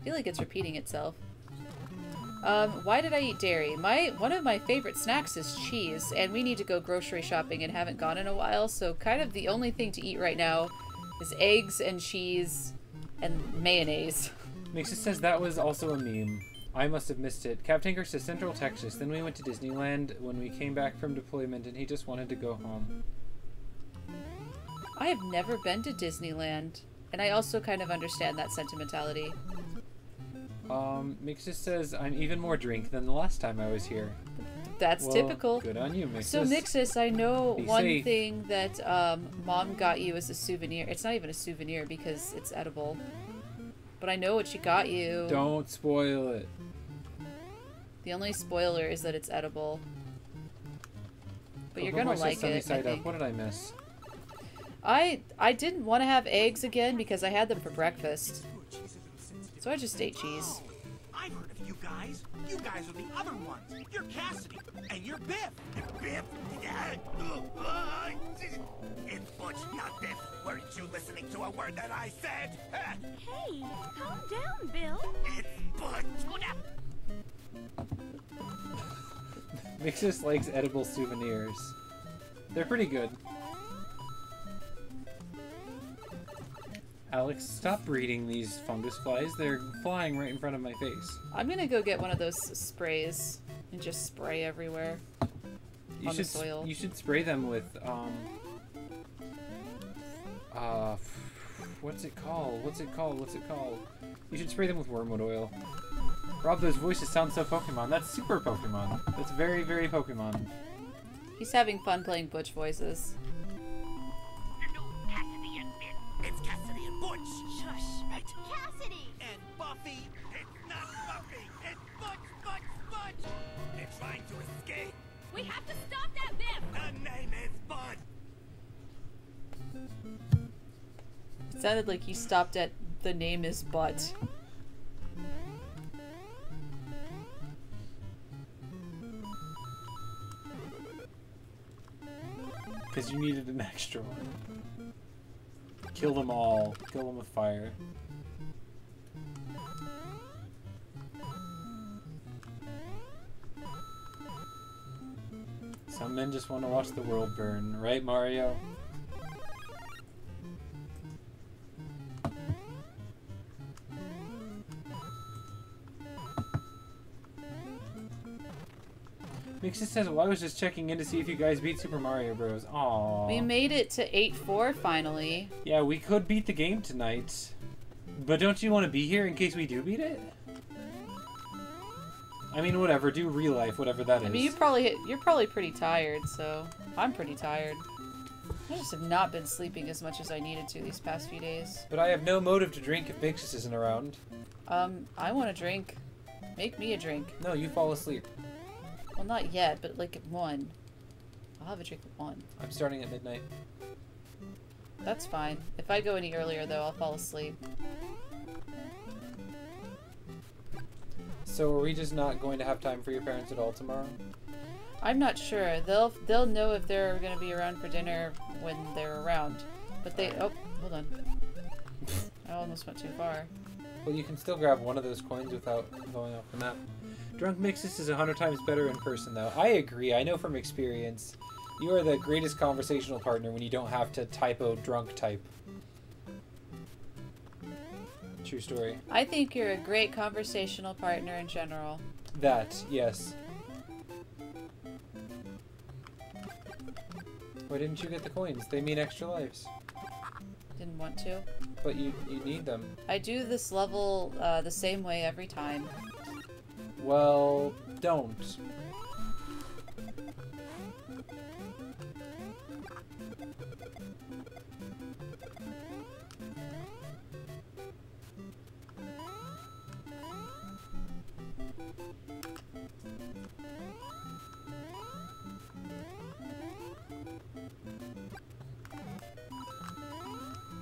I feel like it's repeating itself. Um, why did I eat dairy? My one of my favorite snacks is cheese, and we need to go grocery shopping and haven't gone in a while, so kind of the only thing to eat right now is eggs and cheese and mayonnaise. Mixus says that was also a meme. I must have missed it. Cap Tanker says Central Texas. Then we went to Disneyland when we came back from deployment, and he just wanted to go home. I have never been to Disneyland, and I also kind of understand that sentimentality. Um, Mixus says I'm even more drink than the last time I was here. That's Well, typical. Good on you, Mixus. So Mixus, I know Be one safe. thing that um, mom got you as a souvenir. It's not even a souvenir because it's edible. But I know what she got you. Don't spoil it. The only spoiler is that it's edible. But you're gonna like it. I, think. up. What did I miss? I I didn't want to have eggs again because I had them for breakfast. So I just ate cheese. Oh, I've heard of you guys. You guys are the other ones. You're Cassidy, and you're Biff. Biff? It's Butch, not Biff. Weren't you listening to a word that I said? Hey, calm down, Bill. It's Butch. Mixus likes edible souvenirs. They're pretty good. Alex, stop reading these fungus flies. They're flying right in front of my face. I'm gonna go get one of those sprays and just spray everywhere. You On should s- soil. you should spray them with um uh what's it called? What's it called? What's it called? You should spray them with wormwood oil. Rob, those voices sound so Pokemon. That's super Pokemon. That's very, very Pokemon. He's having fun playing Butch voices. Sounded like you stopped at the name is Butt. Because you needed an extra one. Kill them all. Kill them with fire. Some men just want to watch the world burn, right, Mario? Mixus says, well, I was just checking in to see if you guys beat Super Mario Bros. Aww. We made it to 8-4 finally. Yeah, we could beat the game tonight. But don't you want to be here in case we do beat it? I mean, whatever. Do real life, whatever that is. I mean, you probably you're probably pretty tired, so I'm pretty tired. I just have not been sleeping as much as I needed to these past few days. But I have no motive to drink if Mixus isn't around. Um, I want a drink. Make me a drink. No, you fall asleep. Well, not yet, but like at one. I'll have a drink at one. I'm starting at midnight. That's fine. If I go any earlier, though, I'll fall asleep. So are we just not going to have time for your parents at all tomorrow? I'm not sure. They'll they'll know if they're gonna be around for dinner when they're around. But they oh hold on. I almost went too far. Well, you can still grab one of those coins without going off the map. Drunk Mixus is a hundred times better in person, though. I agree. I know from experience. You are the greatest conversational partner when you don't have to typo drunk type. True story. I think you're a great conversational partner in general. That, yes. Why didn't you get the coins? They mean extra lives. Didn't want to. But you, you need them. I do this level uh, the same way every time. Well, don't.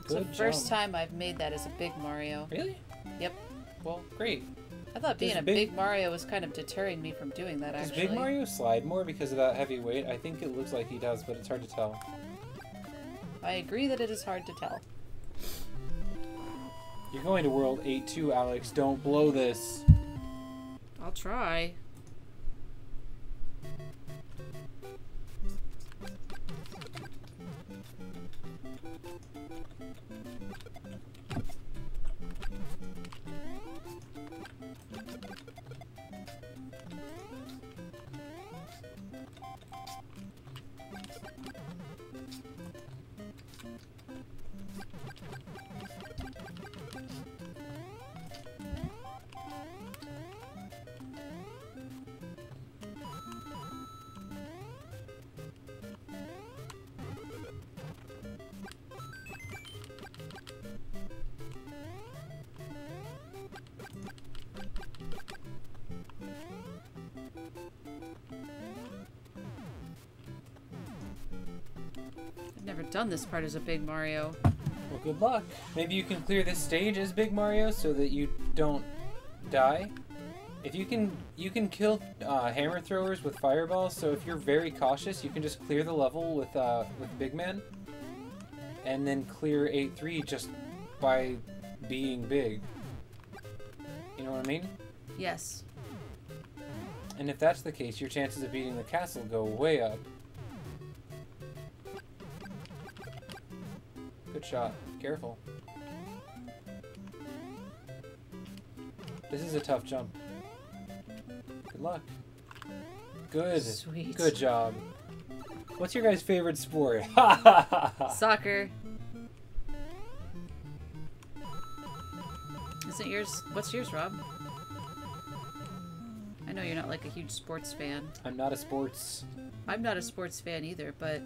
It's the first time I've made that as a big Mario. Really? Yep. Well, great. I thought being Does a Big- big Mario was kind of deterring me from doing that, Does actually. Big Mario slide more because of that heavy weight? I think it looks like he does, but it's hard to tell. I agree that it is hard to tell. You're going to World 8 too, Alex. Don't blow this. I'll try. I've never done this part as a big Mario. Well, good luck. Maybe you can clear this stage as Big Mario so that you don't die. If you can, you can kill uh, hammer throwers with fireballs. So if you're very cautious, you can just clear the level with uh, with Big Man, and then clear eight three just by being big. You know what I mean? Yes. And if that's the case, your chances of beating the castle go way up. Good shot. Careful. This is a tough jump. Good luck. Good. Sweet. Good job. What's your guys' favorite sport? Soccer. Isn't yours? What's yours, Rob? I know you're not like a huge sports fan. I'm not a sports. I'm not a sports fan either, but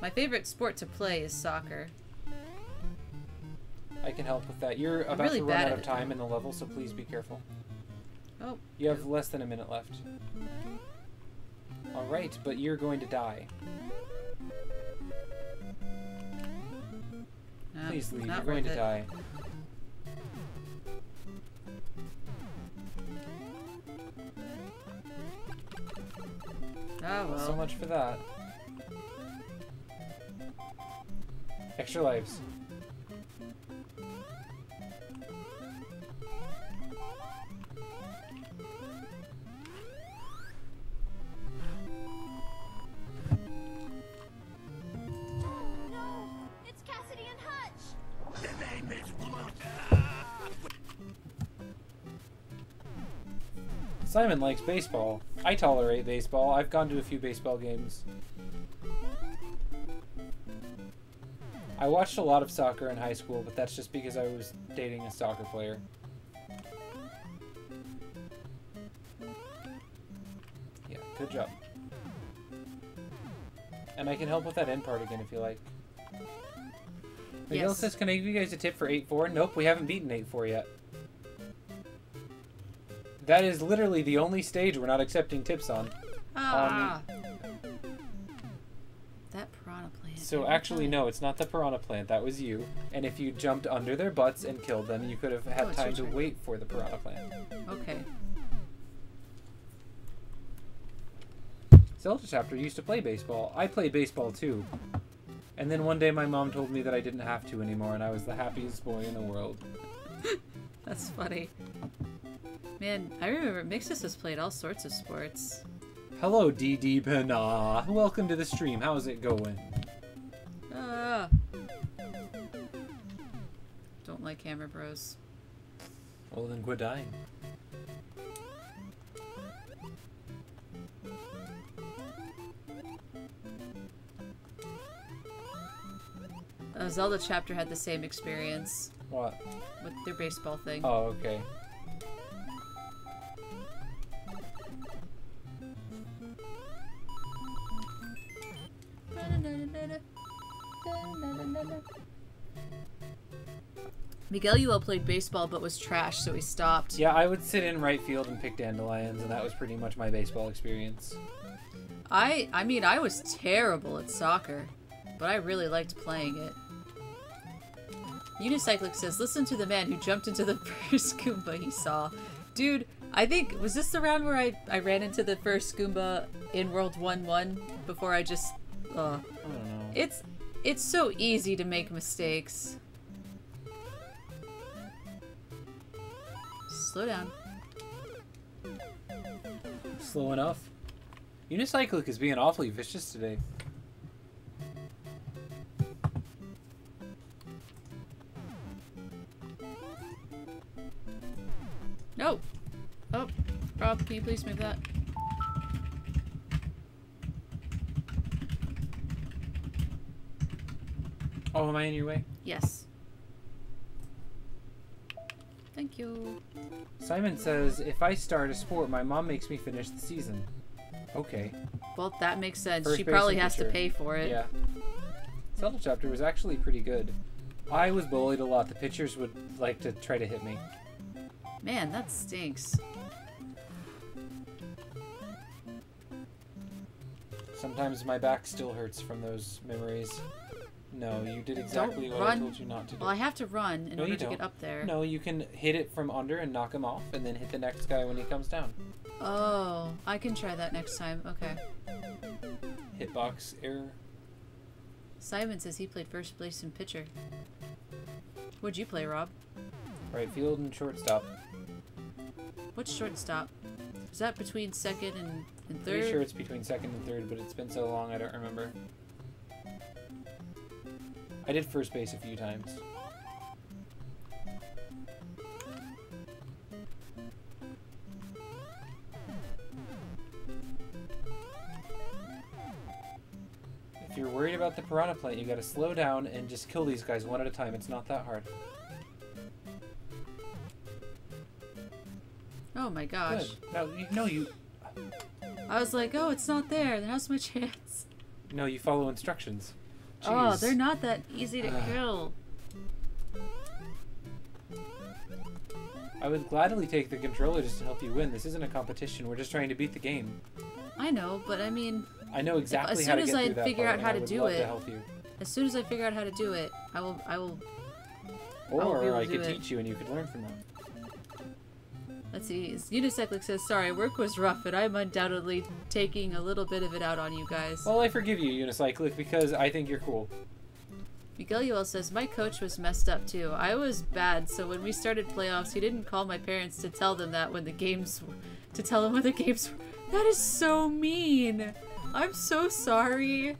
my favorite sport to play is soccer. I can help with that. You're about really to run out of time in the level, so please be careful. Oh. You have less than a minute left. Alright, but you're going to die. Please leave, you're going to it. die. Oh, well. So much for that. Extra lives. Simon likes baseball. I tolerate baseball. I've gone to a few baseball games. I watched a lot of soccer in high school, but that's just because I was dating a soccer player. Yeah, good job. And I can help with that end part again if you like. Miguel Yes. says, can I give you guys a tip for 8-4? Nope, we haven't beaten 8-4 yet. That is literally the only stage we're not accepting tips on. Ah. that piranha plant. So actually, no, it's not the piranha plant. That was you. And if you jumped under their butts and killed them, you could have Oh, had it's time to wait for the piranha plant. Okay. Zelda chapter used to play baseball. I play baseball too. And then one day my mom told me that I didn't have to anymore, and I was the happiest boy in the world. That's funny. Man, I remember Mixus has played all sorts of sports. Hello, DD Pena. Welcome to the stream. How's it going? Ah. Don't like Hammer Bros. Well, then quit dying. Uh, Zelda chapter had the same experience What? with their baseball thing. Oh, okay. Miguel Ul played baseball but was trash, so he stopped. Yeah, I would sit in right field and pick dandelions, and that was pretty much my baseball experience. I I mean I was terrible at soccer, but I really liked playing it. Unicyclic says, listen to the man who jumped into the first Goomba he saw. Dude, I think was this the round where I, I ran into the first Goomba in World 1 1 before I just I don't know. it's it's so easy to make mistakes. Slow down. Slow enough. Unicyclic is being awfully vicious today. No. Oh, Rob, can you please move that? Oh, am I in your way? Yes. Thank you. Simon says, if I start a sport, my mom makes me finish the season. Okay. Well, that makes sense. First she probably has to pay for it. Yeah. Zelda chapter was actually pretty good. I was bullied a lot. The pitchers would like to try to hit me. Man, that stinks. Sometimes my back still hurts from those memories. No, you did exactly what I told you not to do. Well, I have to run in No, order you to get don't. up there. No, you can hit it from under and knock him off, and then hit the next guy when he comes down. Oh, I can try that next time. Okay. Hitbox error. Simon says he played first place in pitcher. What'd you play, Rob? Right field and shortstop. What's shortstop? Is that between second and, and third? Pretty sure it's between second and third, but it's been so long I don't remember. I did first base a few times. If you're worried about the piranha plant, you gotta slow down and just kill these guys one at a time. It's not that hard. Oh my gosh. Good. No, you, no, you, I was like, oh, it's not there. Then how's my chance? no, you follow instructions. Oh, they're not that easy to Ah. kill. I would gladly take the controller just to help you win. This isn't a competition. We're just trying to beat the game. I know, but I mean, I know exactly as how soon to as get I through that figure part, out how I to do it- to help you. as soon as I figure out how to do it, I will. I will. will be Or I could do it. teach you and you could learn from that. Let's see. Unicyclic says, "Sorry, work was rough, and I'm undoubtedly taking a little bit of it out on you guys." Well, I forgive you, Unicyclic, because I think you're cool. Miguel says, My coach was messed up too. I was bad, so when we started playoffs, he didn't call my parents to tell them that when the games. to tell them when the games were. That is so mean! I'm so sorry.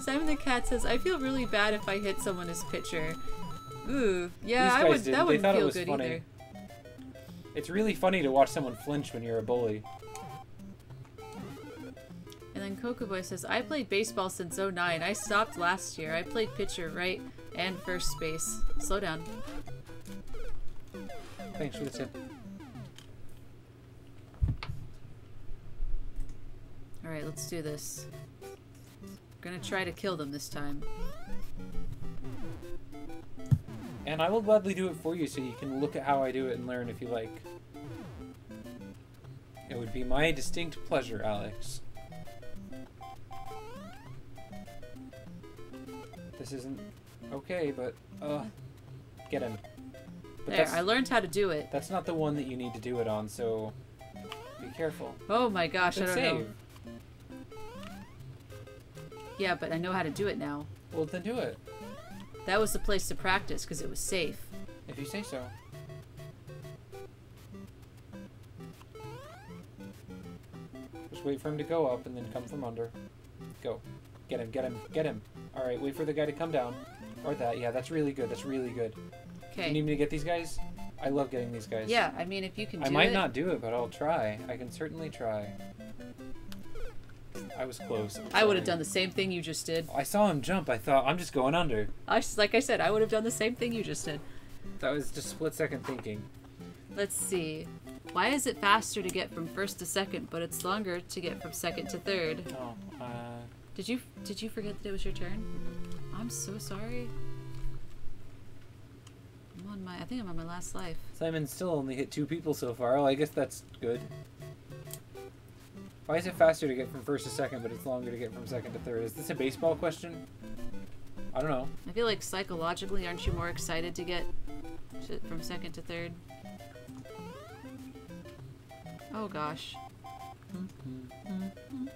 Simon the Cat says, I feel really bad if I hit someone as pitcher. Ooh, yeah, I would, didn't. that wouldn't feel good funny. either. It's really funny to watch someone flinch when you're a bully. And then Coco Boy says, I played baseball since 09. I stopped last year. I played pitcher, right, and first base. Slow down. Thanks for the tip. Alright, let's do this. I'm gonna try to kill them this time. And I will gladly do it for you so you can look at how I do it and learn if you like. It would be my distinct pleasure, Alex. This isn't okay, but uh get him. But There, I learned how to do it. that's not the one that you need to do it on, so be careful. Oh my gosh, I don't know. Yeah, but I know how to do it now. Well then do it. That was the place to practice because it was safe. If you say so. Just wait for him to go up and then come from under. Go. Get him, get him, get him. Alright, wait for the guy to come down. Or that. Yeah, that's really good. That's really good. Do you need me to get these guys? I love getting these guys. Yeah, I mean, if you can do I might it. not do it, but I'll try. I can certainly try. I was close. I would have done the same thing you just did. I saw him jump. I thought, I'm just going under. I, like I said, I would have done the same thing you just did. That was just split second thinking. Let's see. Why is it faster to get from first to second, but it's longer to get from second to third? Oh, uh, Did you did you forget that it was your turn? I'm so sorry. I'm on my. I think I'm on my last life. Simon still only hit two people so far. Oh, I guess that's good. Why is it faster to get from first to second, but it's longer to get from second to third? Is this a baseball question? I don't know. I feel like psychologically, aren't you more excited to get to, from second to third? Oh gosh. Mm-hmm.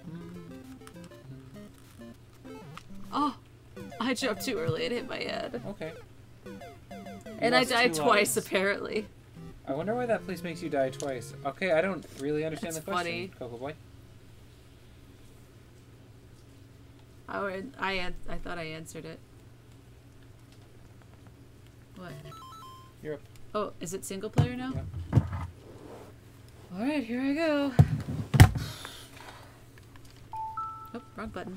Oh, I jumped too early. It hit my head, Okay. and I died twice lives. apparently. I wonder why that place makes you die twice. Okay, I don't really understand That's the question, funny. Coco Boy. I I I thought I answered it. What? You're. Oh, is it single player now? Yep. All right, here I go. Oh, wrong button.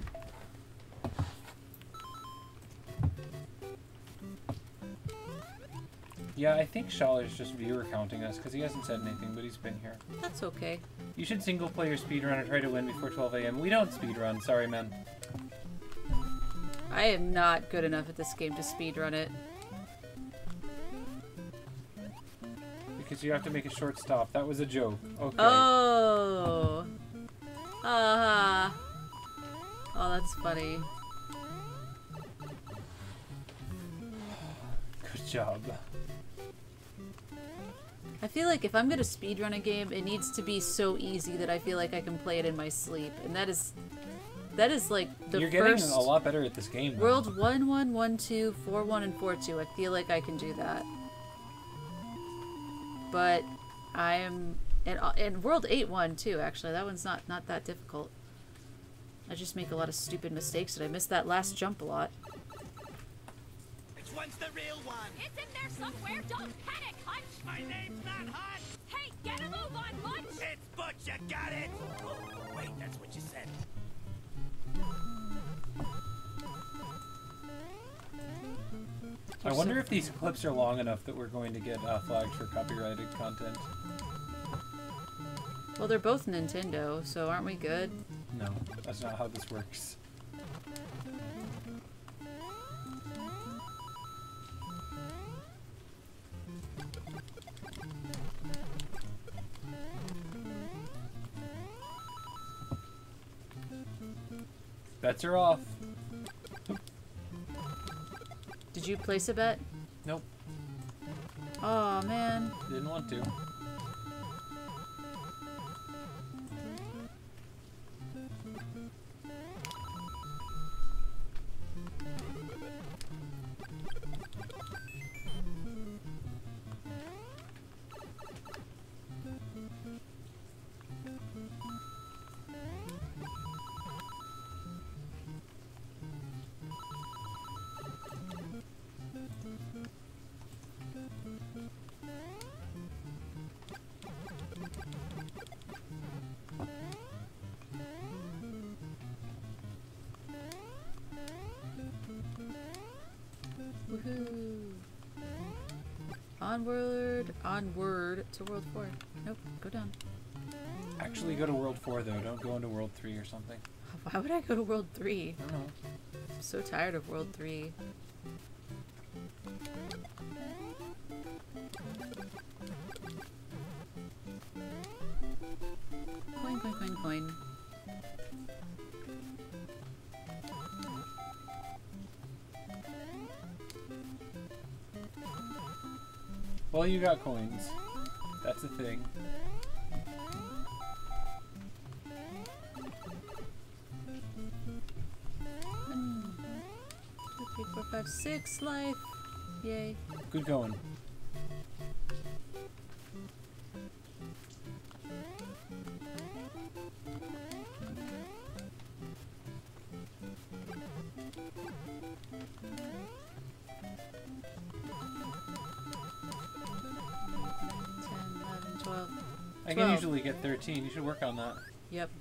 Yeah, I think Schaler's just viewer counting us because he hasn't said anything, but he's been here. That's okay. You should single player speedrun and try to win before 12 a.m. We don't speedrun, sorry, man. I am not good enough at this game to speedrun it. Because you have to make a short stop. That was a joke. Okay. Oh. Ah. oh, that's funny. Good job. I feel like if I'm gonna speedrun a game, it needs to be so easy that I feel like I can play it in my sleep, and that is, that is like the You're getting a lot better at this game. though. World 1 1 1 2 4 1 and 4 2. I feel like I can do that. But I am and uh, and World 8 1 too actually. That one's not not that difficult. I just make a lot of stupid mistakes and I miss that last jump a lot. Which one's the real one? It's in there somewhere. Don't panic, Hunch. My name's not Hot. Hey, get a move on, Hunch. It's Butch. You got it. Oh, wait, that's what you said. I wonder if these clips are long enough that we're going to get uh, flagged for copyrighted content. Well, they're both Nintendo, so aren't we good? No, that's not how this works. Bets are off. Did you place a bet? Nope, Oh man. didn't want to. Onward, onward to World 4. Nope, go down. Actually, go to World 4, though. Don't go into World 3 or something. Why would I go to World 3? I don't know. I'm so tired of World 3. Coin, coin, coin, coin. Well, you got coins. That's a thing. One, two, three, four, five, six life. Yay. Good going. Twelve. I can usually get 13. You should work on that. Yep.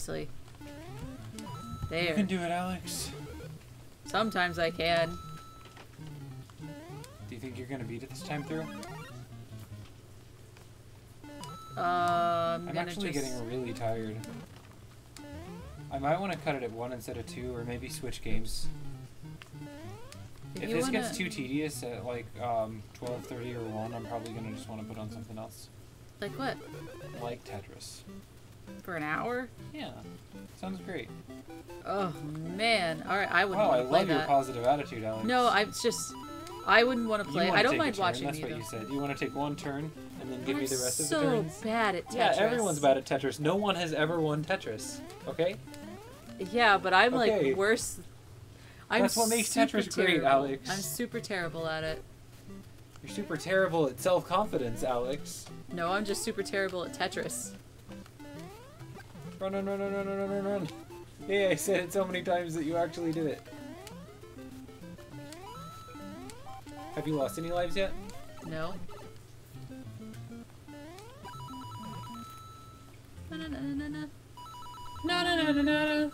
Seriously. You can do it, Alex. Sometimes I can. Do you think you're gonna beat it this time through? Uh, I'm, I'm actually just. getting really tired. I might want to cut it at one instead of two, or maybe switch games. if If this wanna, gets too tedious at like um, 12:30 or 1, I'm probably gonna just want to put on something else, Like what? like Tetris. For an hour? Yeah, sounds great. Oh man. All right, I wouldn't Wow, I want to play love your positive attitude, Alex. No, I it's just. I wouldn't want to play. I don't mind watching That's you what though. you said. You want to take one turn and then give I'm me the rest of so the turns. bad at Tetris. Yeah, everyone's bad at Tetris. No one has ever won Tetris. Okay? Yeah, but I'm Okay. like worse. I'm That's what makes Tetris great. Alex. I'm super terrible at it. You're super terrible at self-confidence, Alex. No, I'm just super terrible at Tetris. Run, run, run, run, run, run, run, run. Yeah, I said it so many times that you actually did it. Have you lost any lives yet? No. Na na na na na. No, no, no, no, no,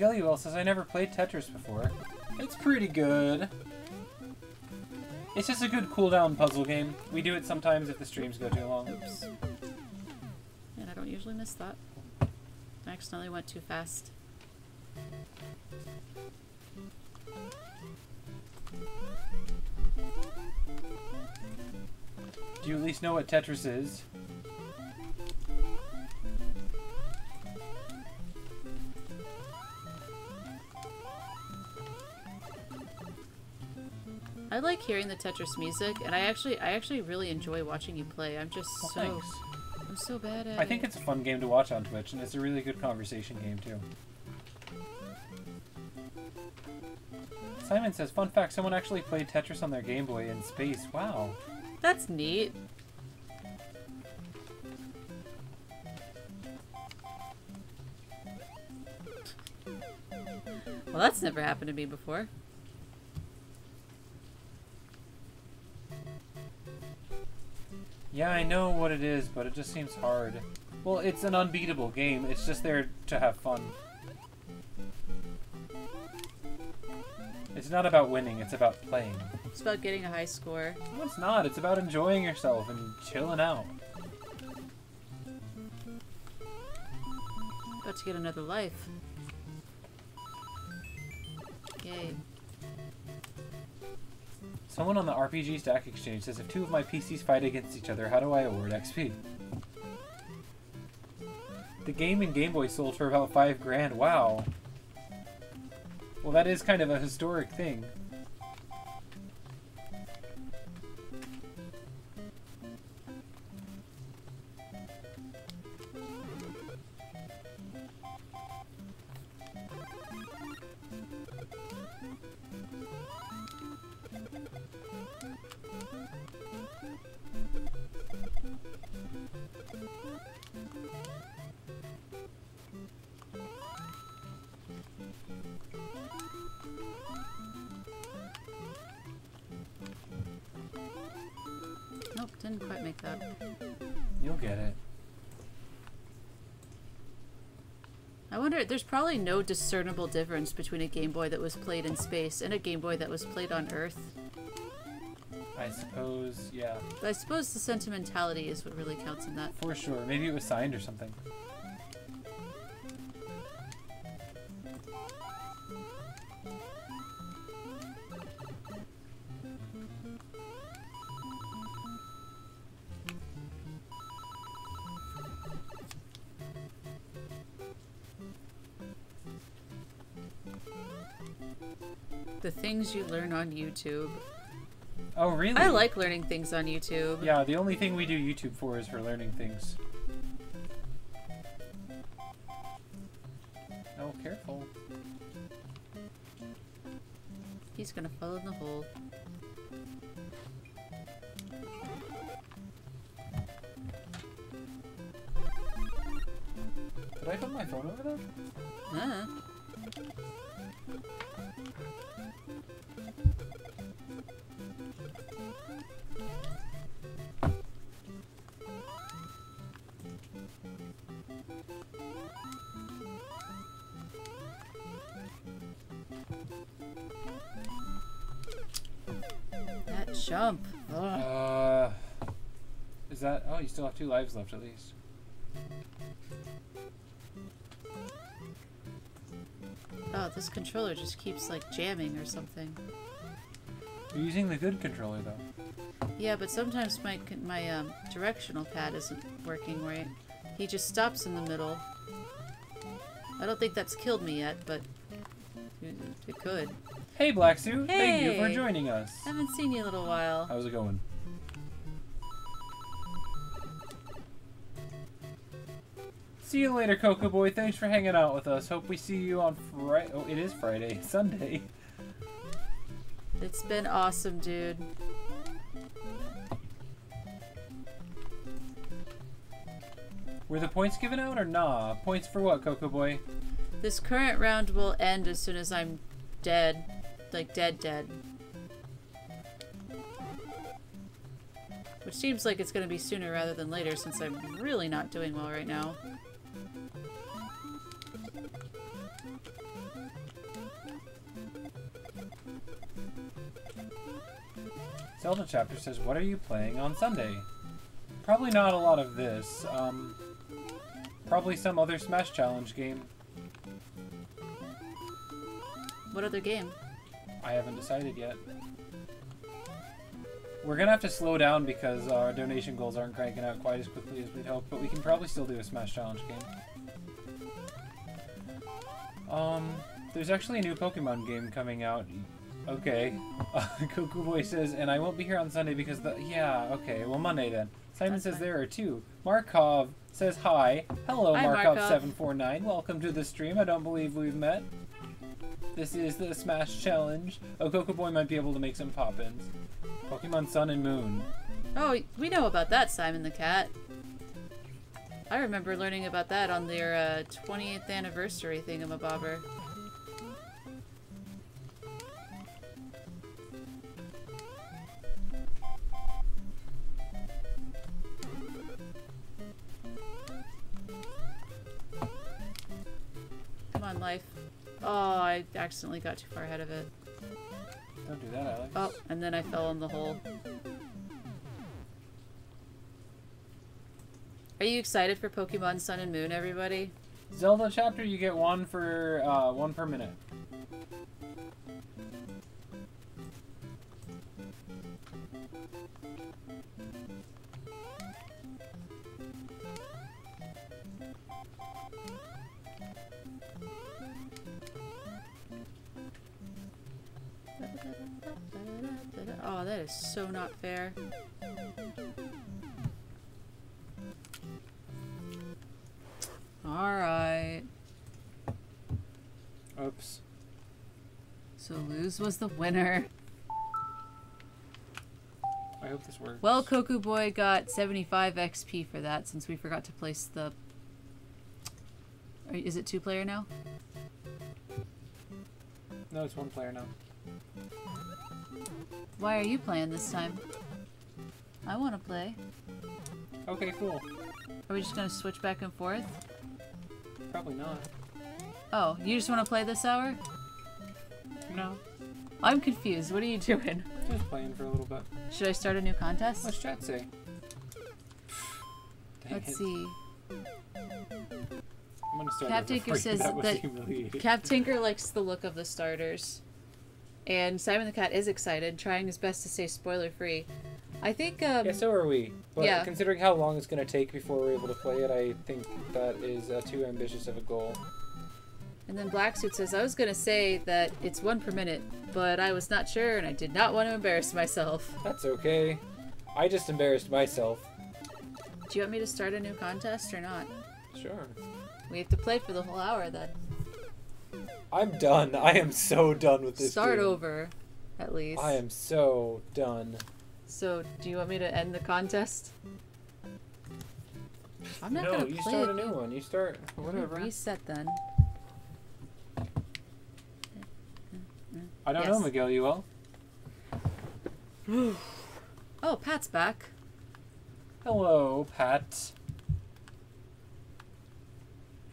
Uel says, I never played Tetris before. It's pretty good. It's just a good cool-down puzzle game. We do it sometimes if the streams go too long. Oops. And I don't usually miss that. I accidentally went too fast. Do you at least know what Tetris is? I like hearing the Tetris music, and I actually, I actually really enjoy watching you play. I'm just Well, so, thanks. I'm so bad at I think it. it's a fun game to watch on Twitch, and it's a really good conversation game too. Simon says, fun fact, someone actually played Tetris on their Game Boy in space. Wow. That's neat. Well, that's never happened to me before. Yeah, I know what it is, but it just seems hard. Well, it's an unbeatable game. It's just there to have fun. It's not about winning, it's about playing. It's about getting a high score. No, it's not. It's about enjoying yourself and chilling out. About to get another life. Yay. Someone on the RPG Stack Exchange says if two of my PCs fight against each other, how do I award XP? The game and Game Boy sold for about five grand. Wow. Well, that is kind of a historic thing. Didn't quite make that. You'll get it. I wonder, there's probably no discernible difference between a Game Boy that was played in space and a Game Boy that was played on Earth. I suppose, yeah, But I suppose the sentimentality is what really counts in that. for sure. Maybe it was signed or something. The things you learn on YouTube. Oh, really? I like learning things on YouTube. Yeah, the only thing we do YouTube for is for learning things. Oh, careful. He's gonna fall in the hole. Did I put my phone over there? Huh? That jump. Ugh. Uh, is that? Oh, you still have two lives left at least. Oh, this controller just keeps like jamming or something. You're using the good controller though. Yeah, but sometimes my my um, directional pad isn't working right. He just stops in the middle. I don't think that's killed me yet, but it, could. Hey, Black Suit. Thank you for joining us. Haven't seen you in a little while. How's it going? See you later, Coco Boy. Thanks for hanging out with us. Hope we see you on Friday. Oh, it is Friday. Sunday. It's been awesome, dude. Were the points given out or nah? Points for what, Coco Boy? This current round will end as soon as I'm dead. Like, dead, dead. Which seems like it's gonna be sooner rather than later since I'm really not doing well right now. Zelda Chapter says, What are you playing on Sunday? Probably not a lot of this. Um, probably some other Smash Challenge game. What other game? I haven't decided yet. We're gonna have to slow down because our donation goals aren't cranking out quite as quickly as we'd hope, but we can probably still do a Smash Challenge game. Um, there's actually a new Pokemon game coming out. Okay. Uh, Coco Boy says, and I won't be here on Sunday because the. Yeah, okay. Well, Monday then. Simon That's says fine. there are two. Markov says hi. Hello, Hi, Markov. Markov749. Welcome to the stream. I don't believe we've met. This is the Smash Challenge. Oh, Coco Boy might be able to make some pop-ins. Pokemon Sun and Moon. Oh, we know about that, Simon the Cat. I remember learning about that on their uh, 20th anniversary thingamabobber. On, life. Oh, I accidentally got too far ahead of it. Don't do that, Alex. Oh, and then I fell in the hole. Are you excited for Pokemon Sun and Moon, everybody? Zelda chapter, you get one for uh, one per minute. Oh, that is so not fair. Alright. Oops. So Luz was the winner. I hope this works. Well, Coco Boy got 75 XP for that since we forgot to place the. Is it two player now? no, it's one player now. Why are you playing this time? I want to play. Okay, cool. Are we just gonna switch back and forth? Probably not. Oh, you just want to play this hour? No, I'm confused. What are you doing? just playing for a little bit. Should I start a new contest? What's chat say? Dang Let's it. see. I'm gonna start Cap Tanker says that that. Cap Tanker likes the look of the starters. And Simon the Cat is excited, trying his best to stay spoiler free. I think um Yeah, so are we. But Yeah. considering how long it's going to take before we're able to play it, I think that is uh, too ambitious of a goal. and then Black Suit says I was gonna say that it's one per minute, but I was not sure and I did not want to embarrass myself. That's okay. I just embarrassed myself. Do you want me to start a new contest or not? Sure. We have to play for the whole hour then. I'm done. I am so done with this Start game. over, at least. I am so done. So, do you want me to end the contest? I'm not no, gonna play. you start a new one. You start whatever. Reset then. I don't know, Miguel. You will. Oh, Pat's back. Hello, Pat.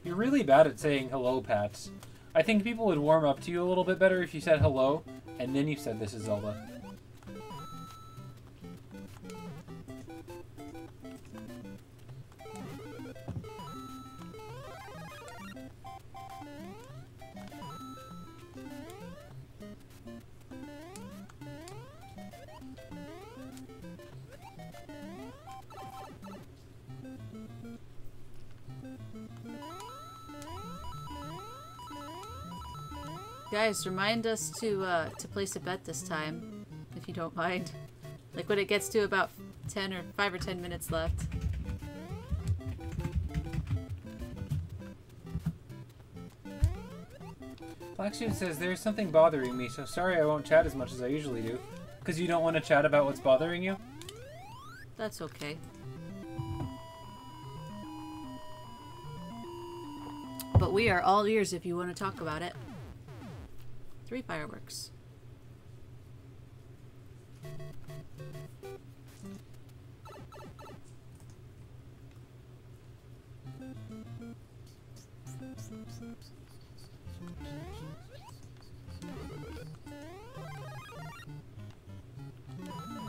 You're really bad at saying hello, Pat. I think people would warm up to you a little bit better if you said hello, and then you said this is Zelda. Guys, remind us to uh, to place a bet this time, if you don't mind. Like when it gets to about ten or five or ten minutes left. Blacksuit says there's something bothering me, so sorry I won't chat as much as I usually do. Because you don't want to chat about what's bothering you? That's okay. But we are all ears if you want to talk about it. Three fireworks.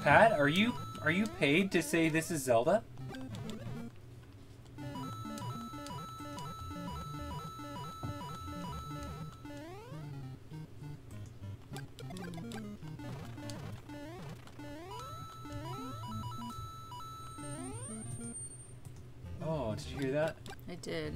Pat, are you are you paid to say this is Zelda? Hear that? I did.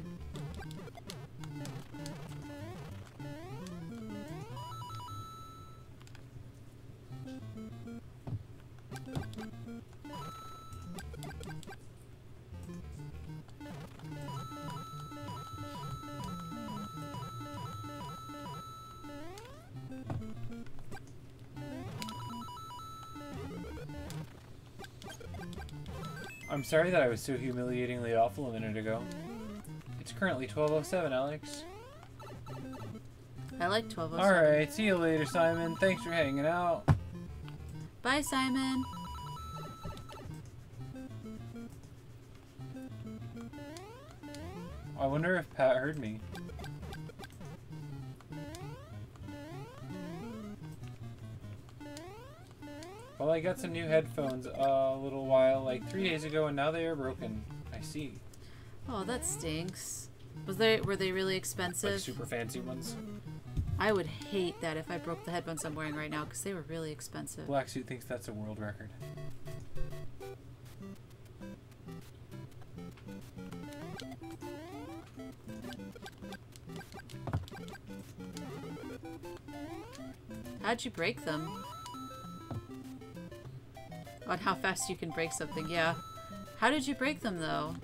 I'm sorry that I was so humiliatingly awful a minute ago. It's currently 12:07, Alex. I like 1207. All right, see you later, Simon. Thanks for hanging out. Bye, Simon. I wonder if Pat heard me. Well, I got some new headphones a little while, like three days ago, and now they are broken. I see. Oh, that stinks. Was they were they really expensive? Like super fancy ones. I would hate that if I broke the headphones I'm wearing right now because they were really expensive. Black suit thinks that's a world record. How'd you break them? On how fast you can break something, yeah. How did you break them, though?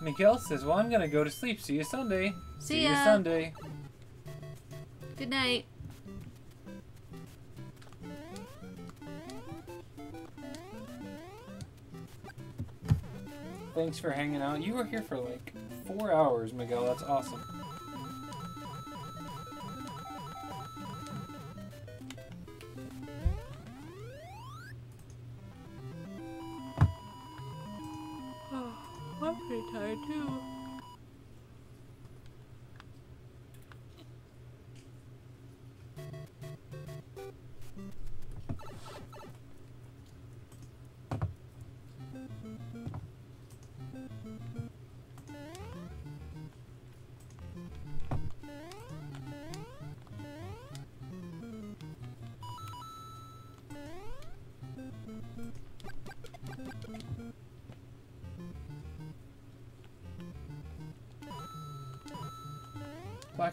Miguel says, "Well, I'm gonna go to sleep. See you Sunday. See you ya." Sunday." Good night. Thanks for hanging out. You were here for like four hours, Miguel. That's awesome.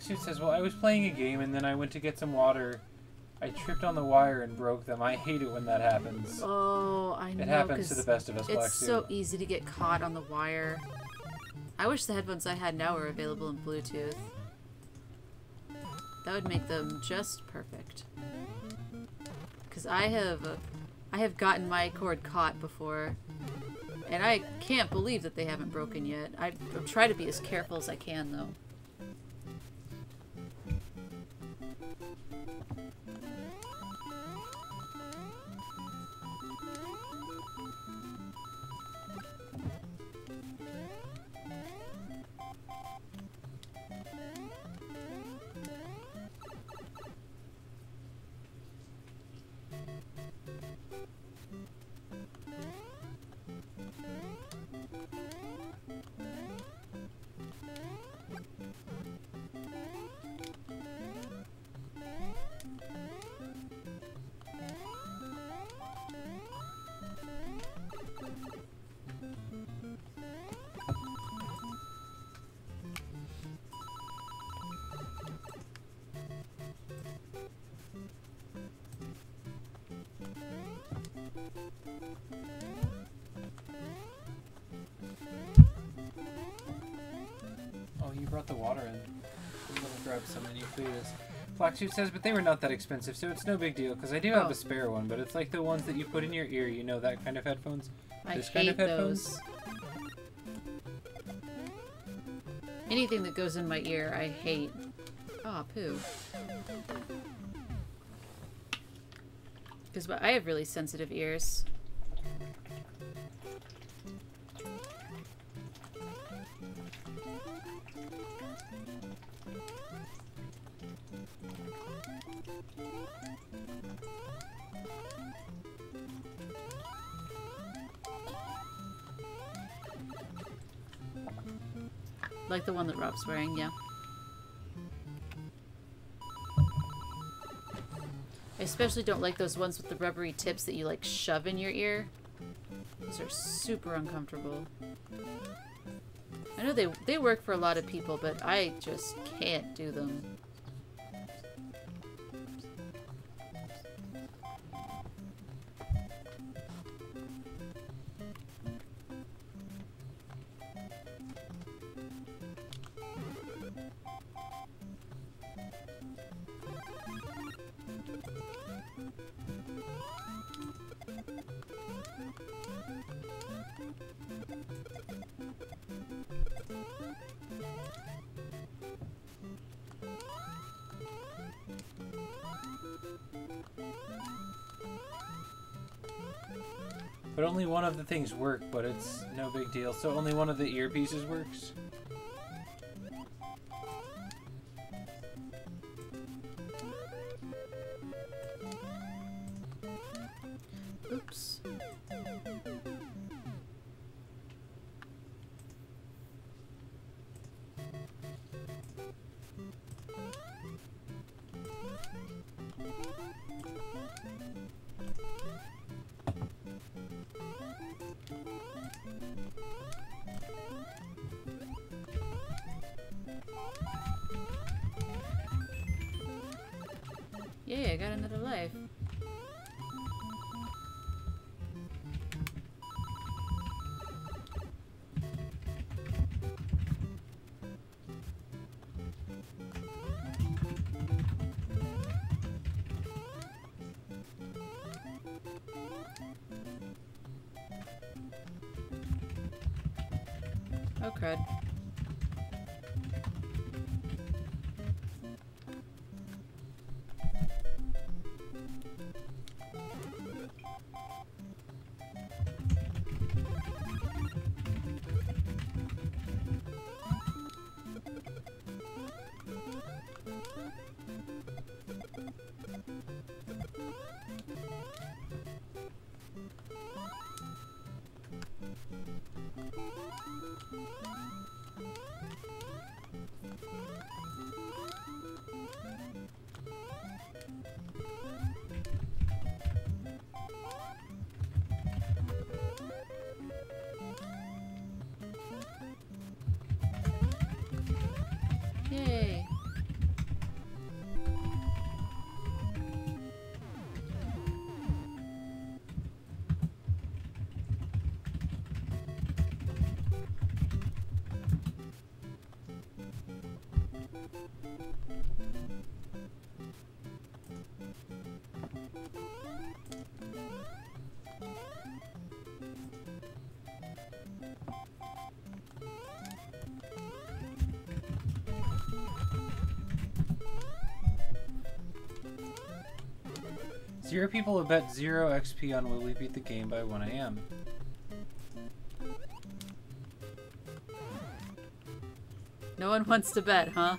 Black Suit says, "Well, I was playing a game and then I went to get some water. I tripped on the wire and broke them. I hate it when that happens. Oh, I know. It happens to the best of us, Black It's so easy to get caught on the wire. I wish the headphones I had now were available in Bluetooth. That would make them just perfect. Cause I have, I have gotten my cord caught before, and I can't believe that they haven't broken yet. I try to be as careful as I can though. Black says, but they were not that expensive, so it's no big deal. Because I do have Oh. a spare one, but it's like the ones that you put in your ear. You know that kind of headphones. I This hate kind of headphones? those. Anything that goes in my ear, I hate. Ah, poo. Because I have really sensitive ears. Wearing, yeah. I especially don't like those ones with the rubbery tips that you like shove in your ear. Those are super uncomfortable. I know they they work for a lot of people, but I just can't do them. Things work, but it's no big deal. So only one of the earpieces works. Zero people have bet zero XP on will we beat the game by 1 a.m. No one wants to bet, huh?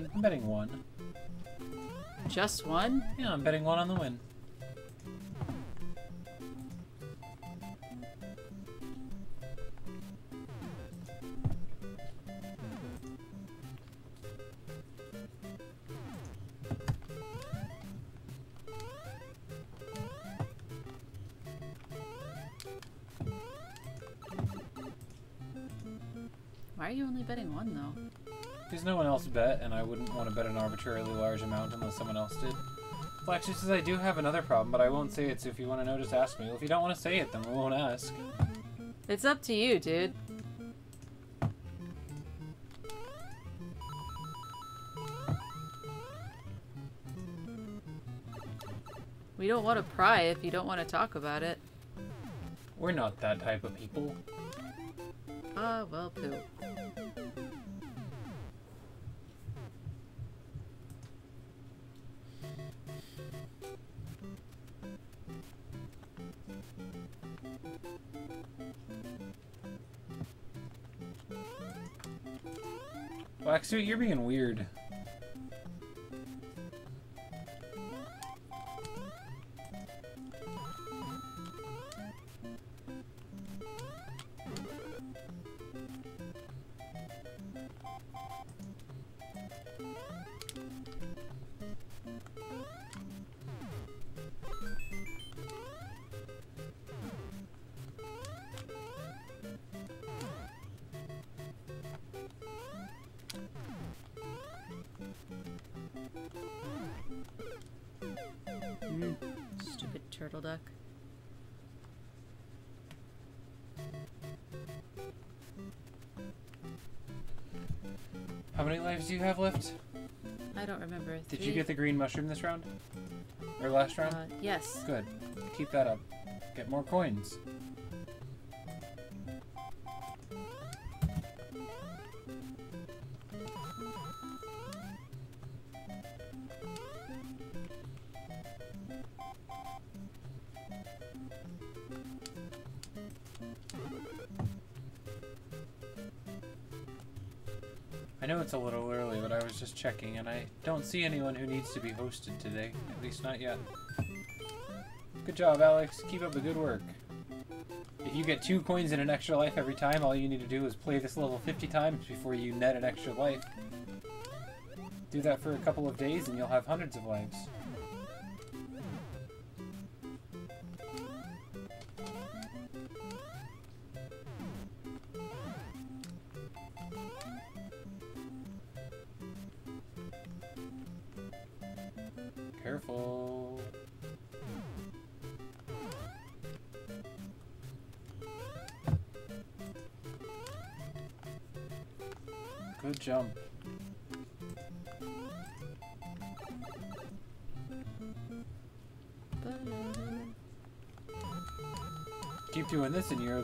Betting? I'm betting one. Just one? Yeah, I'm betting one on the win. Someone else did. Flex just says I do have another problem, but I won't say it, so if you want to know, just ask me. Well, if you don't want to say it, then we won't ask. It's up to you, dude. We don't want to pry if you don't want to talk about it. We're not that type of people. Ah, well, poo. Waxsuit, you're being weird. Stupid turtle duck. How many lives do you have left? I don't remember. Did Three? you get the green mushroom this round? Or last round? Uh, yes. Good. Keep that up. Get more coins. I know it's a little early, but I was just checking, and I don't see anyone who needs to be hosted today. At least not yet. Good job, Alex. Keep up the good work. If you get two coins and an extra life every time, all you need to do is play this level 50 times before you net an extra life. Do that for a couple of days and you'll have hundreds of lives.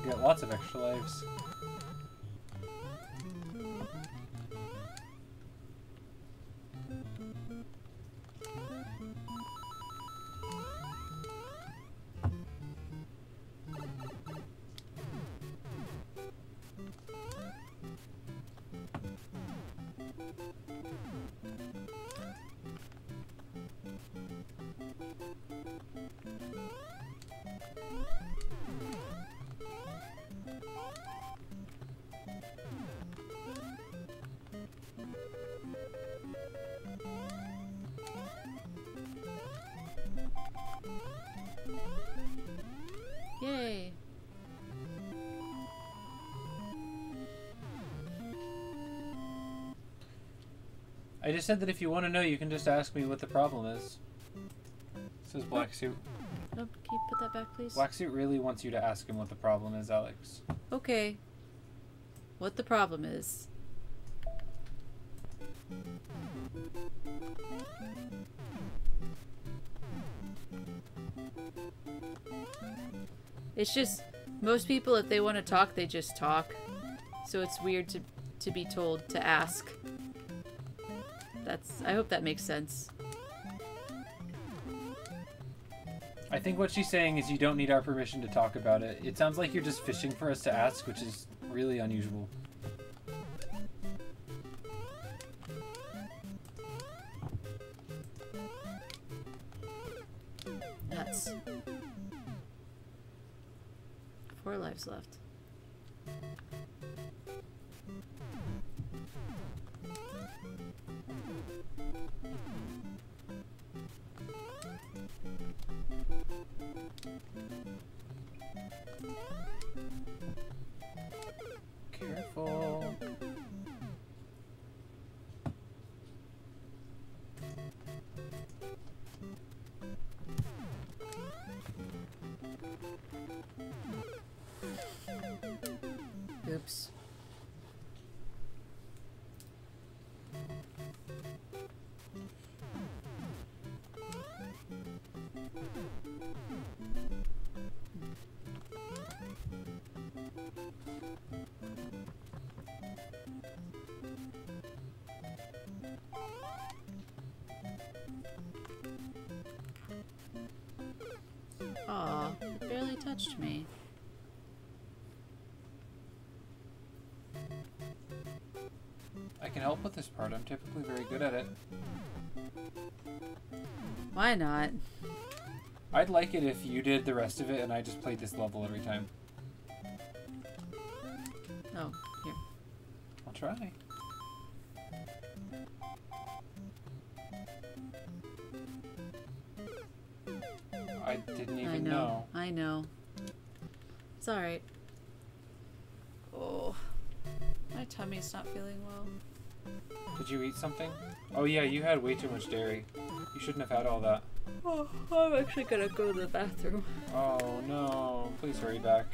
Get lots of extra lives. Just said that if you want to know, you can just ask me what the problem is. Says Black oh. Suit. Oh, can you put that back, please? Black Suit really wants you to ask him what the problem is, Alex. Okay. What the problem is. It's just most people if they want to talk, they just talk. So it's weird to to be told to ask. I hope that makes sense. I think what she's saying is you don't need our permission to talk about it. It sounds like you're just fishing for us to ask, which is really unusual. Part. I'm typically very good at it. Why not? I'd like it if you did the rest of it and I just played this level every time. Oh, here. I'll try. Had way too much dairy. You shouldn't have had all that. Oh, I'm actually gonna go to the bathroom. Oh no. Please hurry back.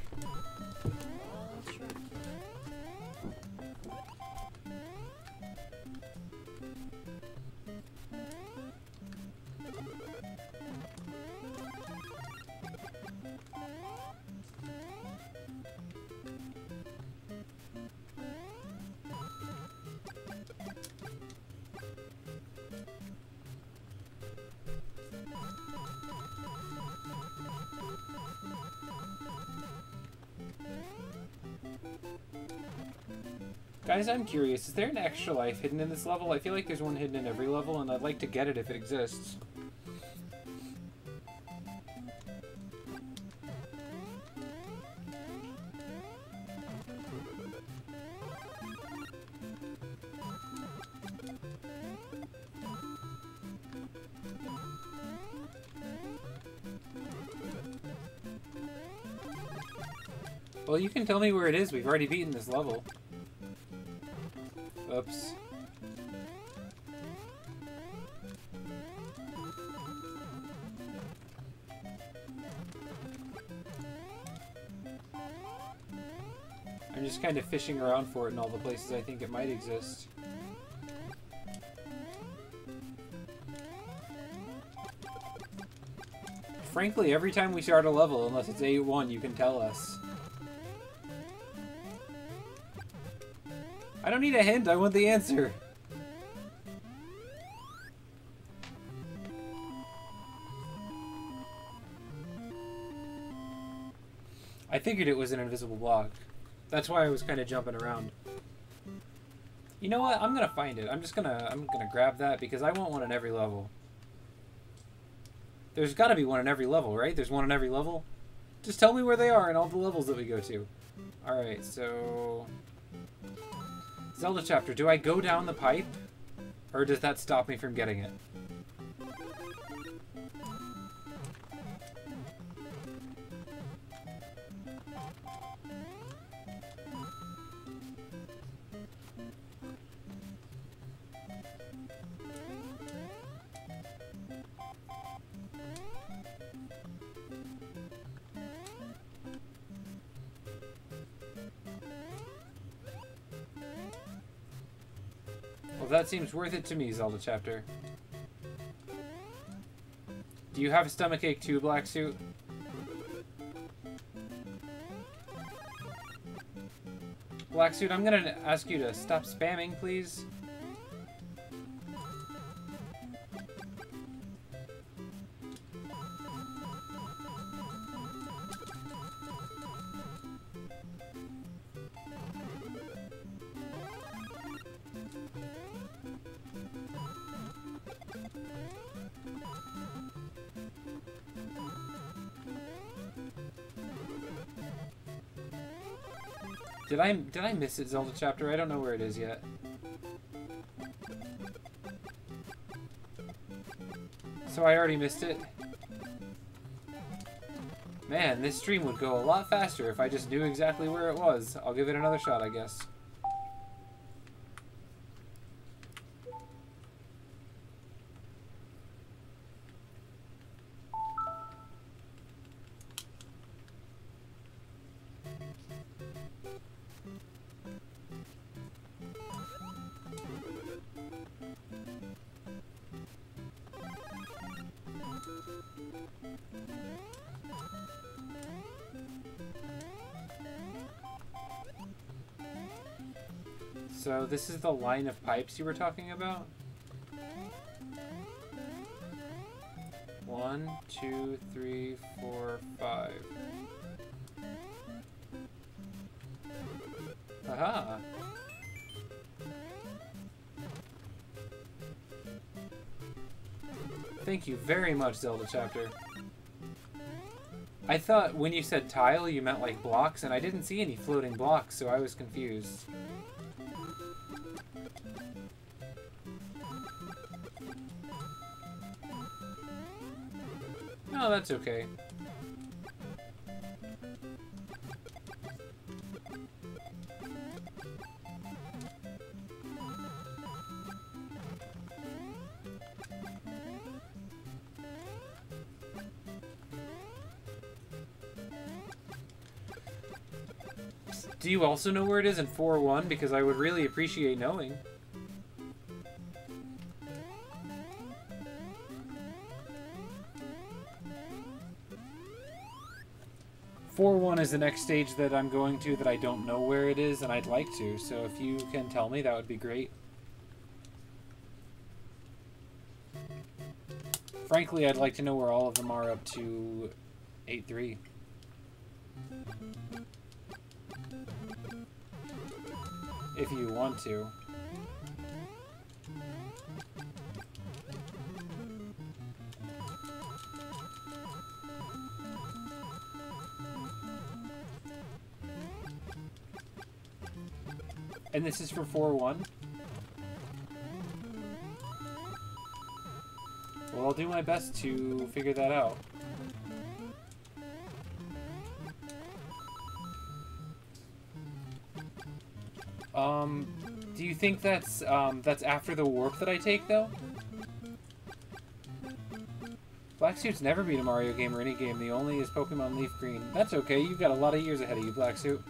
Guys, I'm curious. Is there an extra life hidden in this level? I feel like there's one hidden in every level, and I'd like to get it if it exists. Well, you can tell me where it is. We've already beaten this level. Oops. I'm just kind of fishing around for it in all the places I think it might exist. Frankly, every time we start a level, unless it's A1, you can tell us. I don't need a hint, I want the answer. I figured it was an invisible block. That's why I was kind of jumping around. You know what? I'm gonna find it. I'm just gonna I'm gonna grab that because I want one in every level. There's got to be one in every level, right? There's one in every level. Just tell me where they are in all the levels that we go to. All right, so Zelda chapter. Do I go down the pipe, or does that stop me from getting it? Well, that seems worth it to me, Zelda chapter. Do you have a stomachache too, Black Suit? Black Suit, I'm gonna ask you to stop spamming, please. Did I did I miss it, Zelda chapter? I don't know where it is yet. So I already missed it? Man, this stream would go a lot faster if I just knew exactly where it was. I'll give it another shot, I guess. This is the line of pipes you were talking about? One, two, three, four, five. Aha! Thank you very much, Zelda Chapter. I thought when you said tile, you meant like blocks, and I didn't see any floating blocks, so I was confused. That's okay. Do you also know where it is in 4-1? Because I would really appreciate knowing. Four one is the next stage that I'm going to that I don't know where it is and I'd like to. So if you can tell me, that would be great. Frankly, I'd like to know where all of them are up to 8-3. If you want to. And this is for 4-1? Well, I'll do my best to figure that out. Um, do you think that's um, that's after the warp that I take though? Black Suit's never beat a Mario game or any game. The only is Pokemon Leaf Green. That's okay. You've got a lot of years ahead of you, Black Suit.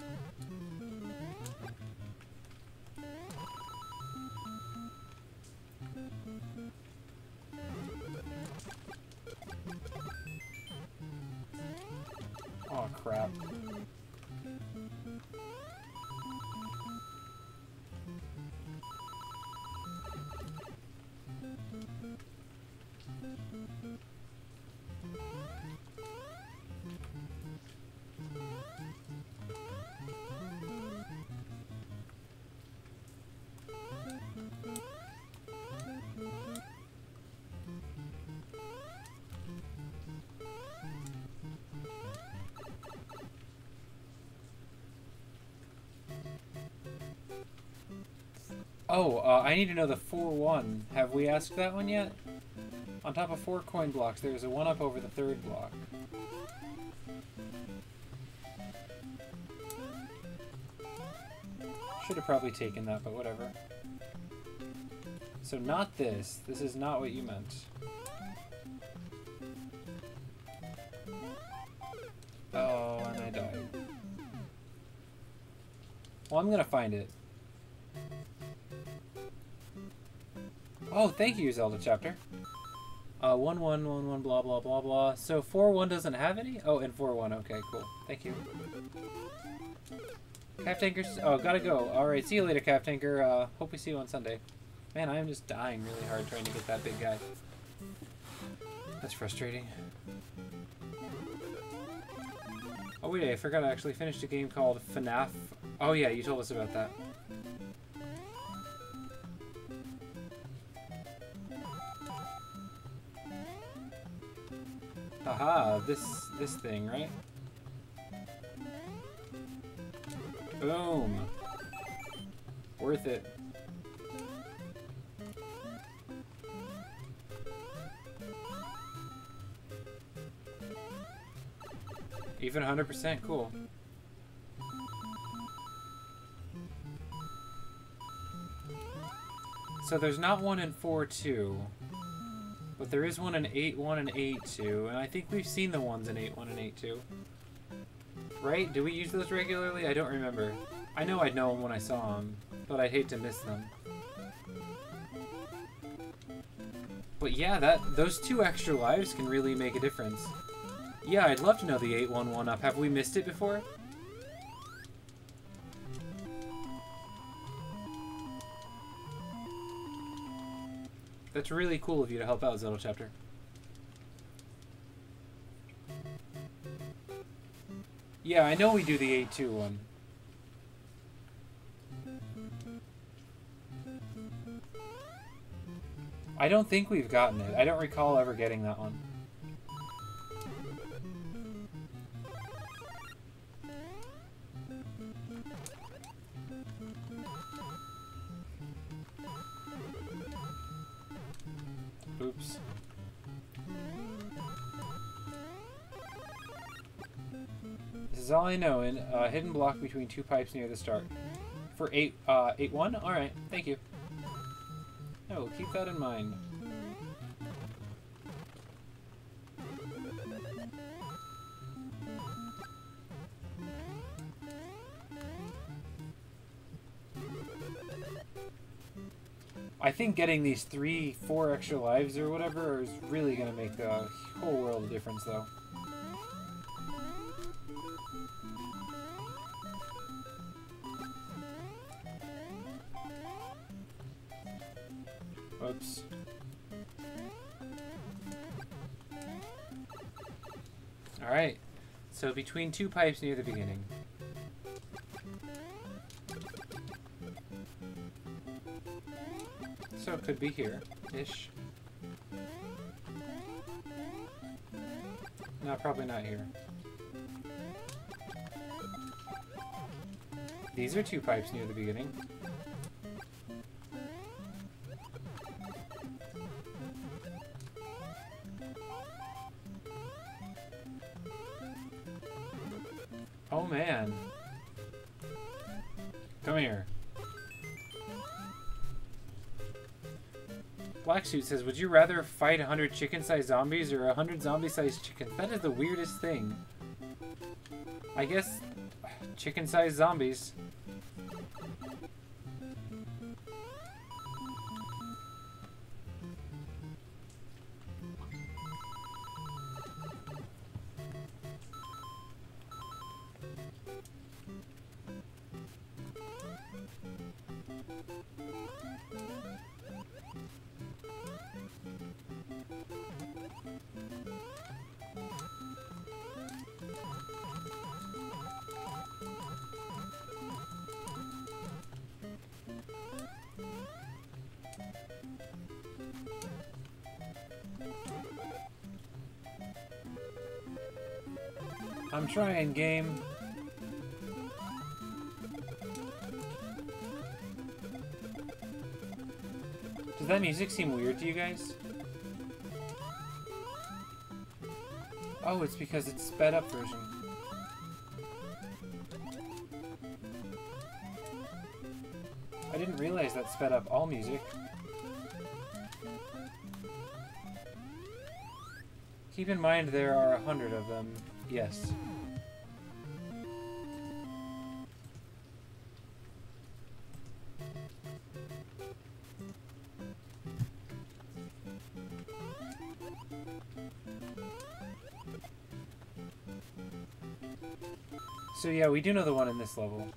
I need to know the 4-1. Have we asked that one yet? On top of four coin blocks, there is a 1-up over the third block. Should have probably taken that, but whatever. So not this. This is not what you meant. Oh, and I died. Well, I'm gonna find it. Oh, thank you, Zelda chapter. Uh, one one one one blah blah blah blah. So four one doesn't have any. Oh, and four one. Okay, cool. Thank you. Cap Tankers. Oh, gotta go. All right, see you later, Cap Tanker. Uh, hope we see you on Sunday. Man, I am just dying really hard trying to get that big guy. That's frustrating. Oh wait, I forgot I actually finished a game called FNAF. Oh yeah, you told us about that. This this thing, right? Boom. Worth it. Even 100% cool. So there's not one in 4-2. But there is one in 8-1 and 8-2, and I think we've seen the ones in 8-1 and 8-2. Right? Do we use those regularly? I don't remember. I know I'd know them when I saw them, but I'd hate to miss them. But yeah, that those two extra lives can really make a difference. Yeah, I'd love to know the 8-1-1 up. Have we missed it before? That's really cool of you to help out, Zelda Chapter. Yeah, I know we do the 8-2 one. I don't think we've gotten it. I don't recall ever getting that one. I know in a hidden block between two pipes near the start. For 8, uh, 8-1? Alright, thank you. Oh, keep that in mind. I think getting these three, four extra lives or whatever is really going to make a whole world of difference, though. Oops. Alright, so between two pipes near the beginning. So it could be here-ish. No, probably not here. These are two pipes near the beginning. Black Suit says, would you rather fight 100 chicken-sized zombies or 100 zombie-sized chickens? That is the weirdest thing. I guess chicken-sized zombies. Trying, game. Does that music seem weird to you guys? Oh, it's because it's sped up version. I didn't realize that sped up all music. Keep in mind there are a hundred of them. Yes. Yeah, we do know the one in this level.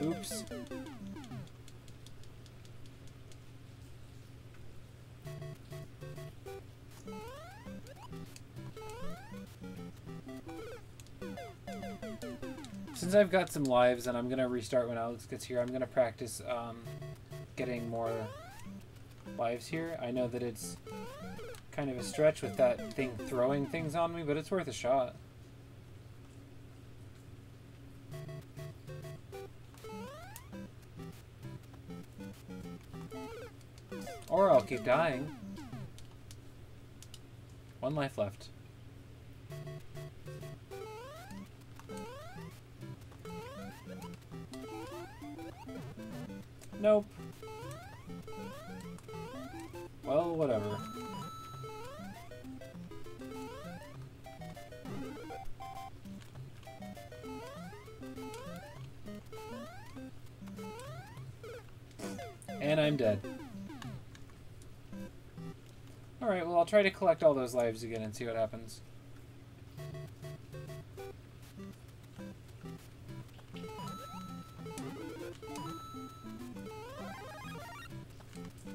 Oops. Since I've got some lives and I'm gonna restart when Alex gets here, I'm gonna practice um, getting more lives here. I know that it's kind of a stretch with that thing throwing things on me, but it's worth a shot. Keep dying. One life left. Try to collect all those lives again and see what happens.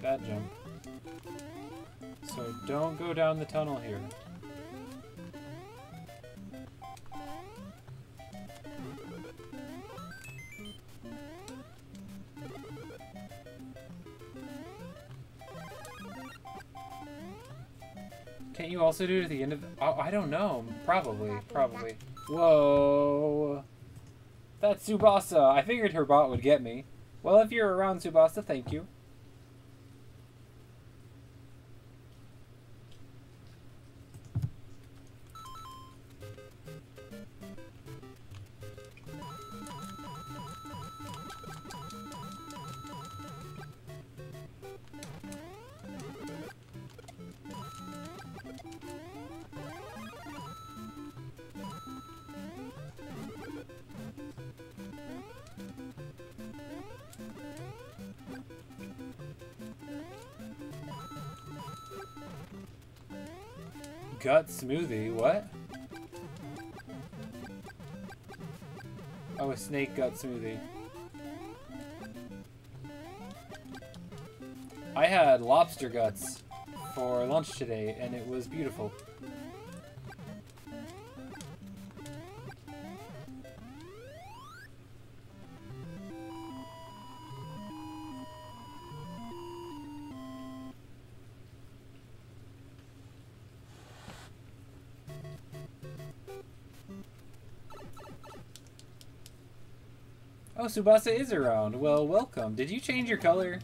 That jump. So don't go down the tunnel here. Can't you also do it at the end of the... Oh, I don't know. Probably. Probably. Whoa. That's Subasa. I figured her bot would get me. Well, if you're around, Subasa, thank you. Gut smoothie, what? Oh, a snake gut smoothie. I had lobster guts for lunch today, and it was beautiful. Subasa is around. Well, welcome. Did you change your color?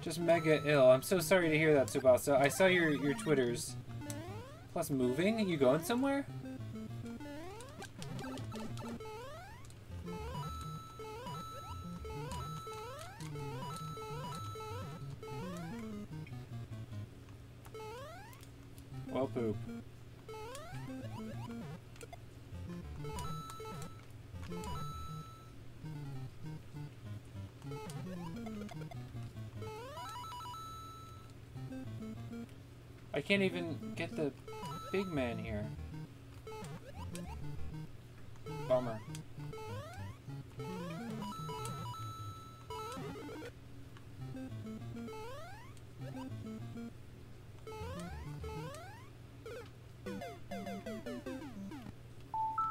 Just mega ill. I'm so sorry to hear that, Subasa. I saw your, your Twitters. Plus moving? You going somewhere? Can't even get the big man here. Bummer.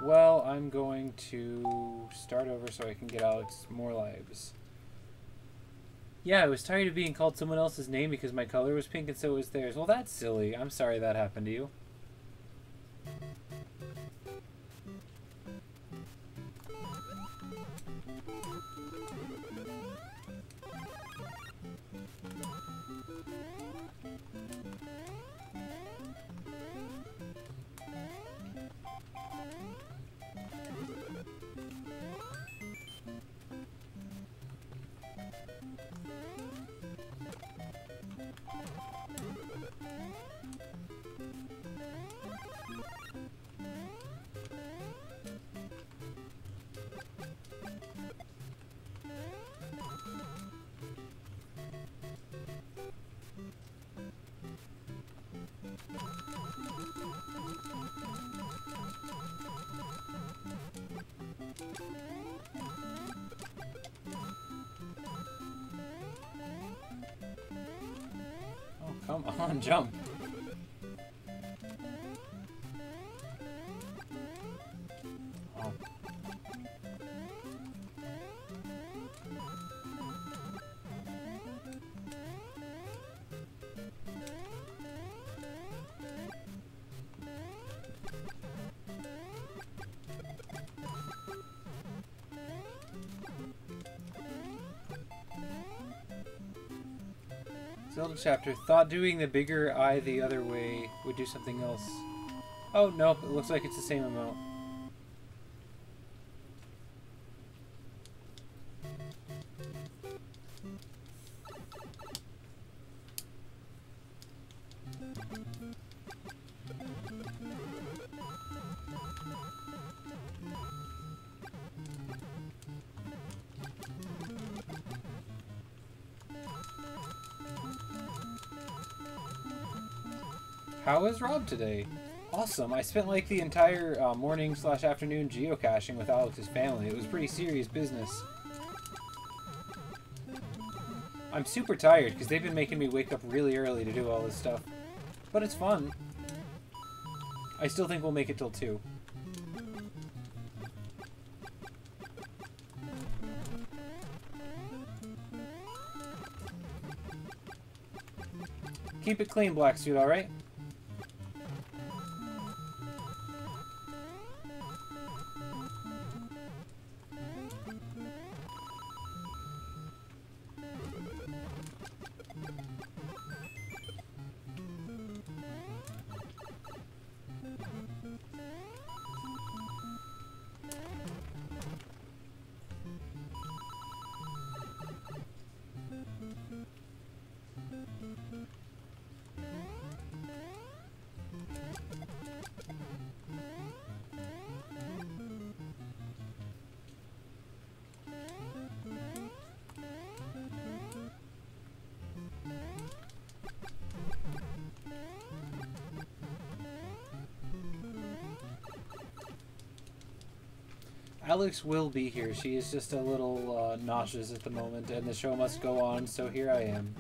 Well, I'm going to start over so I can get Alex more lives. Yeah, I was tired of being called someone else's name because my color was pink and so was theirs. Well, that's silly. I'm sorry that happened to you. Chapter. Thought doing the bigger eye the other way would do something else. Oh, nope. It looks like it's the same amount. How is Rob today? Awesome. I spent like the entire uh, morning slash afternoon geocaching with Alex's family. It was pretty serious business. I'm super tired because they've been making me wake up really early to do all this stuff. But it's fun. I still think we'll make it till 2. Keep it clean, Black Suit, alright? Alex will be here. She is just a little uh, nauseous at the moment, and the show must go on, so here I am.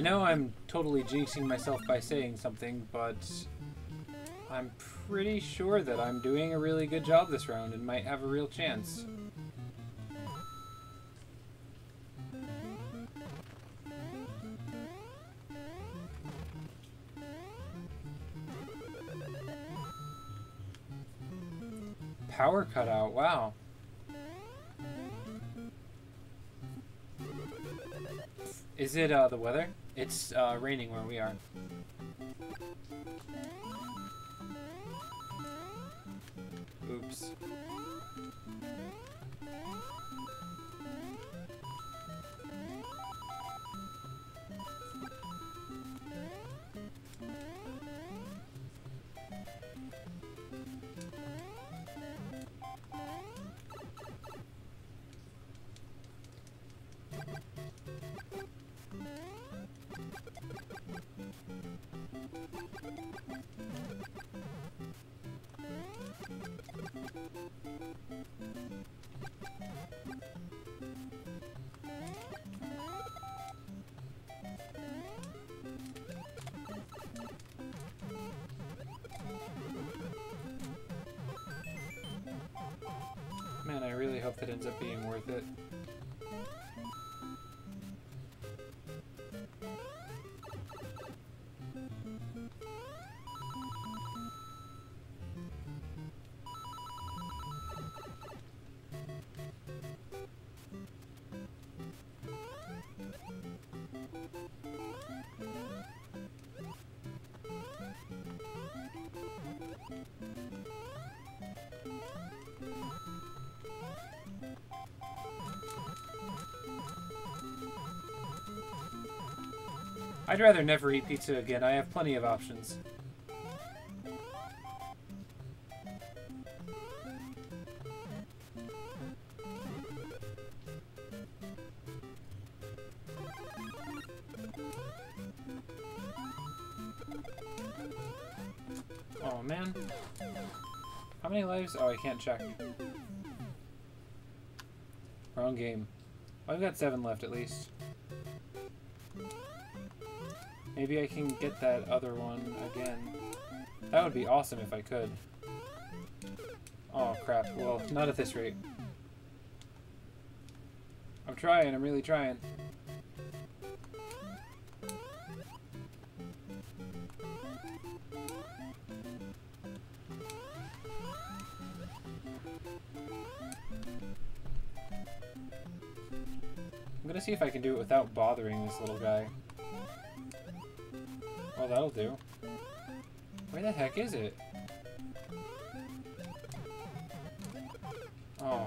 I know I'm totally jinxing myself by saying something, but I'm pretty sure that I'm doing a really good job this round and might have a real chance. Power cutout, wow. Is it uh, the weather? It's uh, raining where we are. I'd rather never eat pizza again. I have plenty of options. Oh man. How many lives? Oh, I can't check. Wrong game. Well, I've got seven left at least. Maybe I can get that other one again. That would be awesome if I could. Oh crap, well, not at this rate. I'm trying, I'm really trying. I'm gonna see if I can do it without bothering this little guy. Well, that'll do. Where the heck is it? Oh.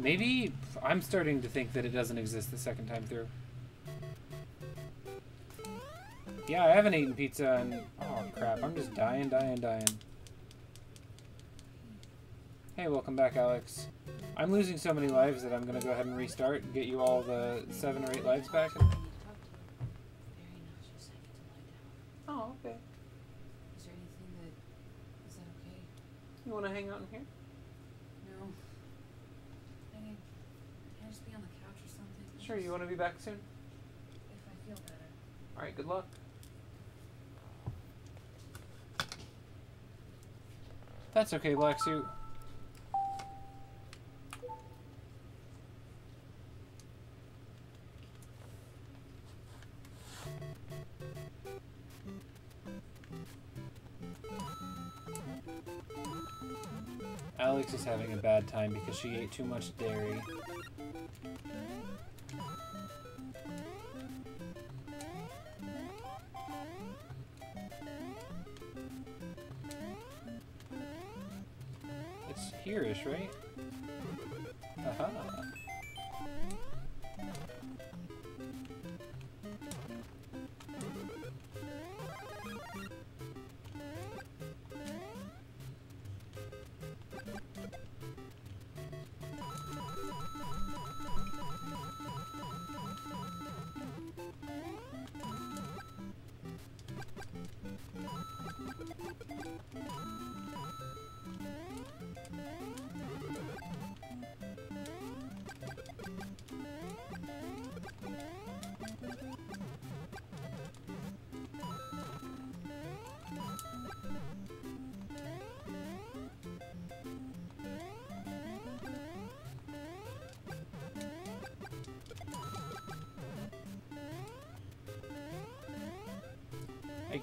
Maybe I'm starting to think that it doesn't exist the second time through. Yeah, I haven't eaten pizza and oh crap, I'm just dying, dying, dying. Hey, welcome back, Alex. I'm losing so many lives that I'm gonna go ahead and restart and get you all the seven or eight lives back. Very nauseous. I need to lie down. Oh, okay. Is there anything that is that okay? You wanna hang out in here? No. I need. Can I just be on the couch or something? Sure. You wanna be back soon? If I feel better. All right. Good luck. That's okay, Black Suit. Alex is having a bad time because she ate too much dairy.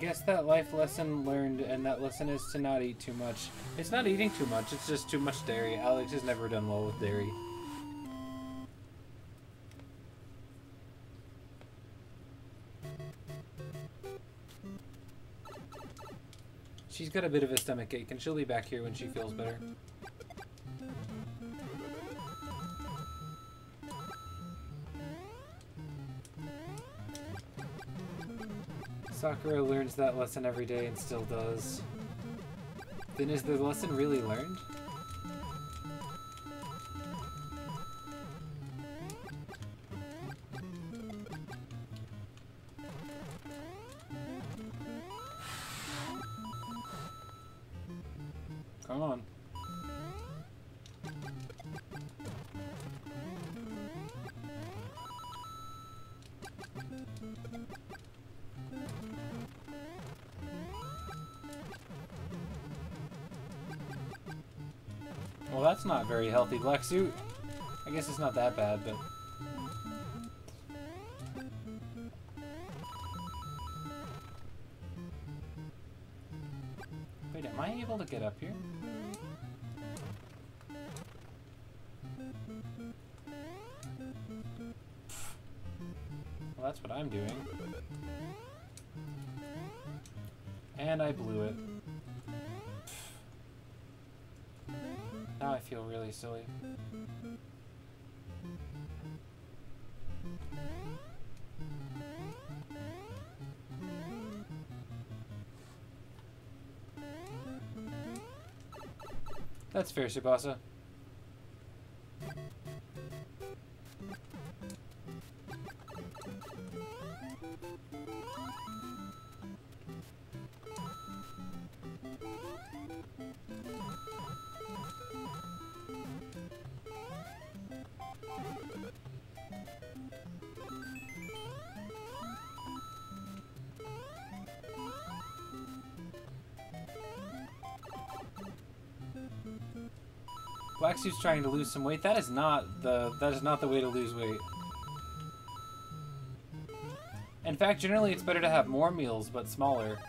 I guess that life lesson learned, and that lesson is to not eat too much. It's not eating too much, it's just too much dairy. Alex has never done well with dairy. She's got a bit of a stomach ache, and she'll be back here when she feels better. Sakura learns that lesson every day and still does. Then is the lesson really learned? Black Suit. I guess it's not that bad, but... Wait, am I able to get up here? That's fair, Subasa. Suit's trying to lose some weight. That is not the that is not the way to lose weight. In fact, generally it's better to have more meals but smaller.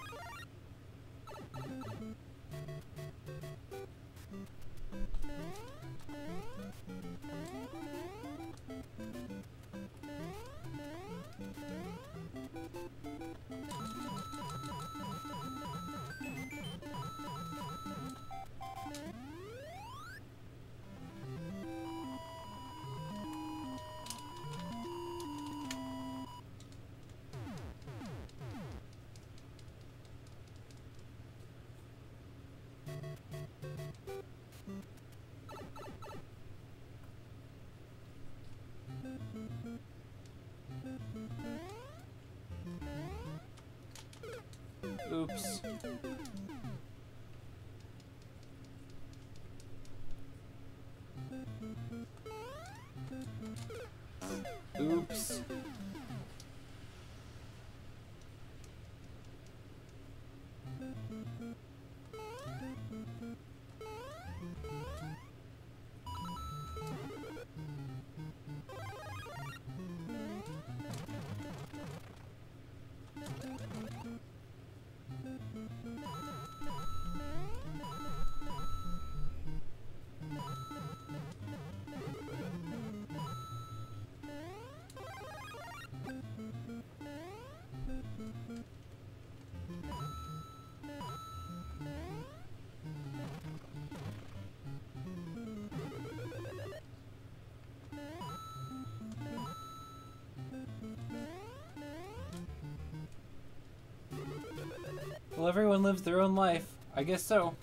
Well, everyone lives their own life. I guess so.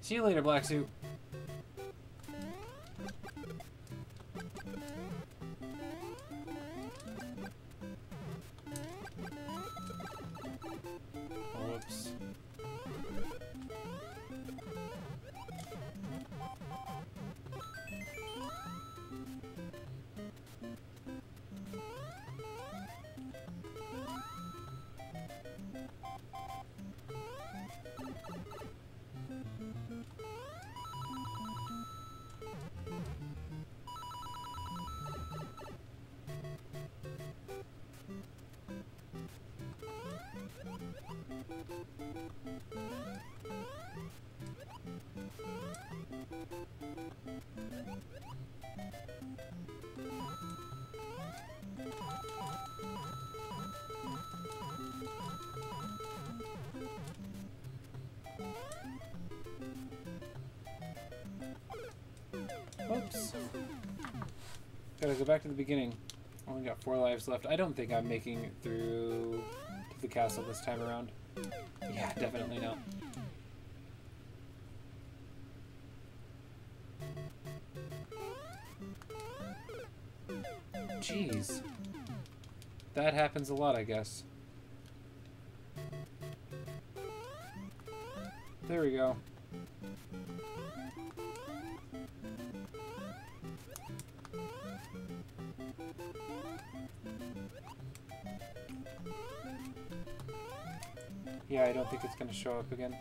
See you later, Black Suit. Gotta go back to the beginning. Only got four lives left. I don't think I'm making it through to the castle this time around. Yeah, definitely not. Jeez. That happens a lot, I guess. Up again.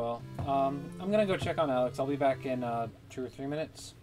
Well. Um, I'm gonna go check on Alex. I'll be back in uh, two or three minutes.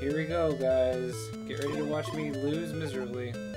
Here we go, guys. Get ready to watch me lose miserably.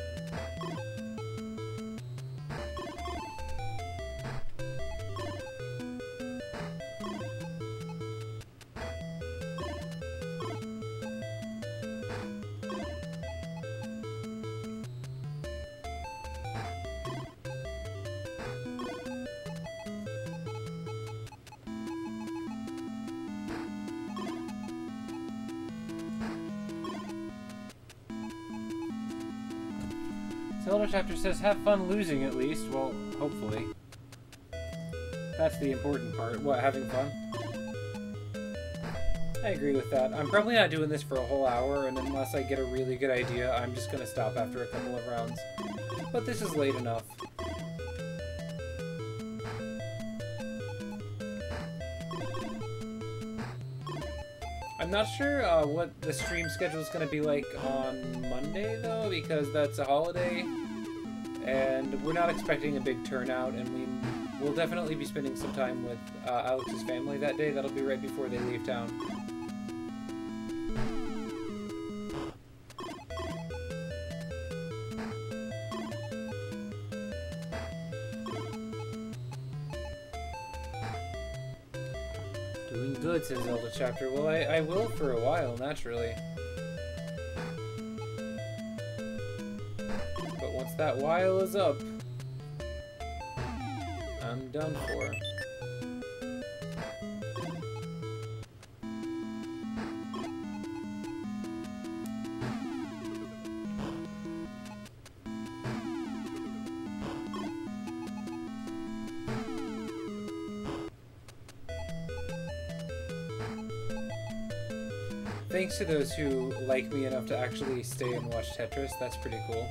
Chapter says, have fun losing at least. Well, hopefully. That's the important part. What, having fun? I agree with that. I'm probably not doing this for a whole hour, and unless I get a really good idea, I'm just gonna stop after a couple of rounds. But this is late enough. I'm not sure uh, what the stream schedule is going to be like on Monday, though, because that's a holiday, and we're not expecting a big turnout, and we will definitely be spending some time with uh, Alex's family that day. That'll be right before they leave town. Doing good, says Zelda chapter. Well, I, I will for a while, naturally. That while is up, I'm done for. Thanks to those who like me enough to actually stay and watch Tetris. That's pretty cool.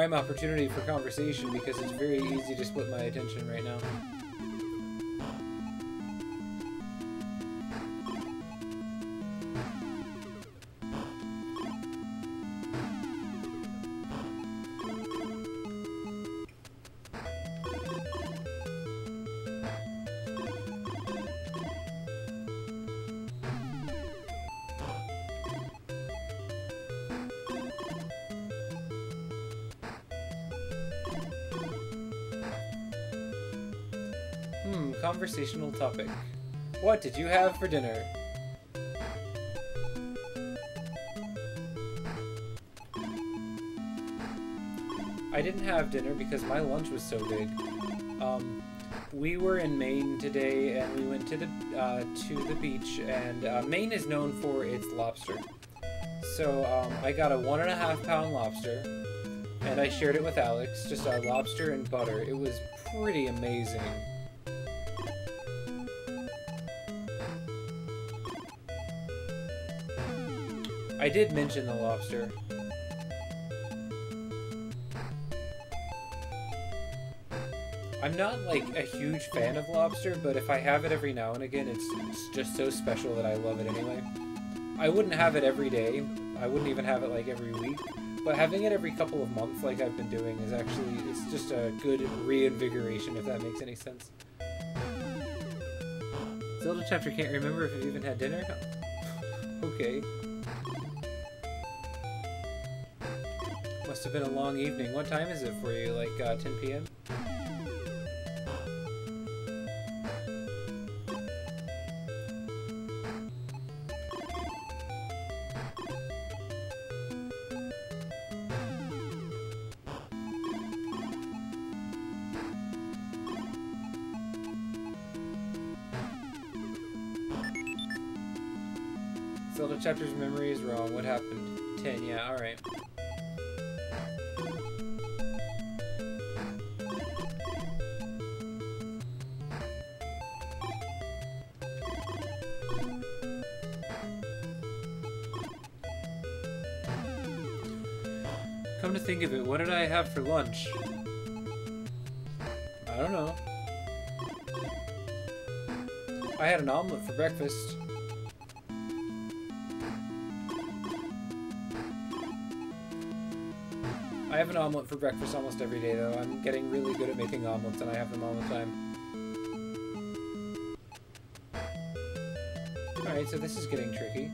Prime opportunity for conversation because it's very easy to split my attention right now. Conversational topic. What did you have for dinner? I didn't have dinner because my lunch was so big. Um, we were in Maine today, and we went to the uh, to the beach. And uh, Maine is known for its lobster. So um, I got a one and a half pound lobster, and I shared it with Alex. Just a lobster and butter. It was pretty amazing. I did mention the lobster. I'm not like a huge fan of lobster, but if I have it every now and again, it's, it's just so special that I love it anyway. I wouldn't have it every day. I wouldn't even have it like every week. But having it every couple of months like I've been doing is actually, it's just a good reinvigoration if that makes any sense. Zelda chapter can't remember if you've even had dinner? okay. Must have been a long evening. What time is it for you? Like uh, 10 p.m.? Zelda chapter's memory is wrong. What happened? 10, yeah, alright. Have for lunch? I don't know. I had an omelet for breakfast. I have an omelet for breakfast almost every day, though. I'm getting really good at making omelets, and I have them all the time. Alright, so this is getting tricky.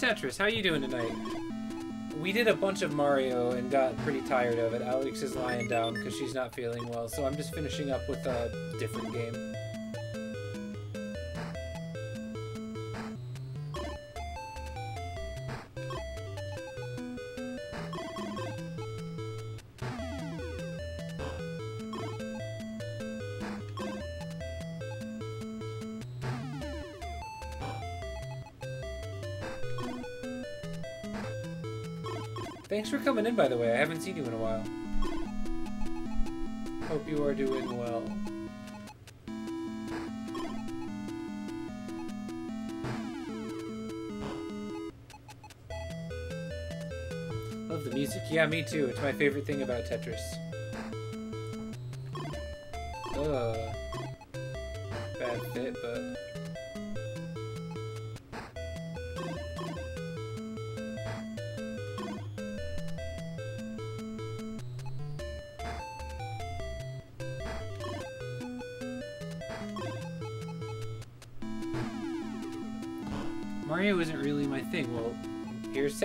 Tetris. How are you doing tonight? We did a bunch of Mario and got pretty tired of it. Alex is lying down because she's not feeling well, so I'm just finishing up with a different game. Thanks for coming in, by the way. I haven't seen you in a while. Hope you are doing well. Love the music. Yeah, me too. It's my favorite thing about Tetris.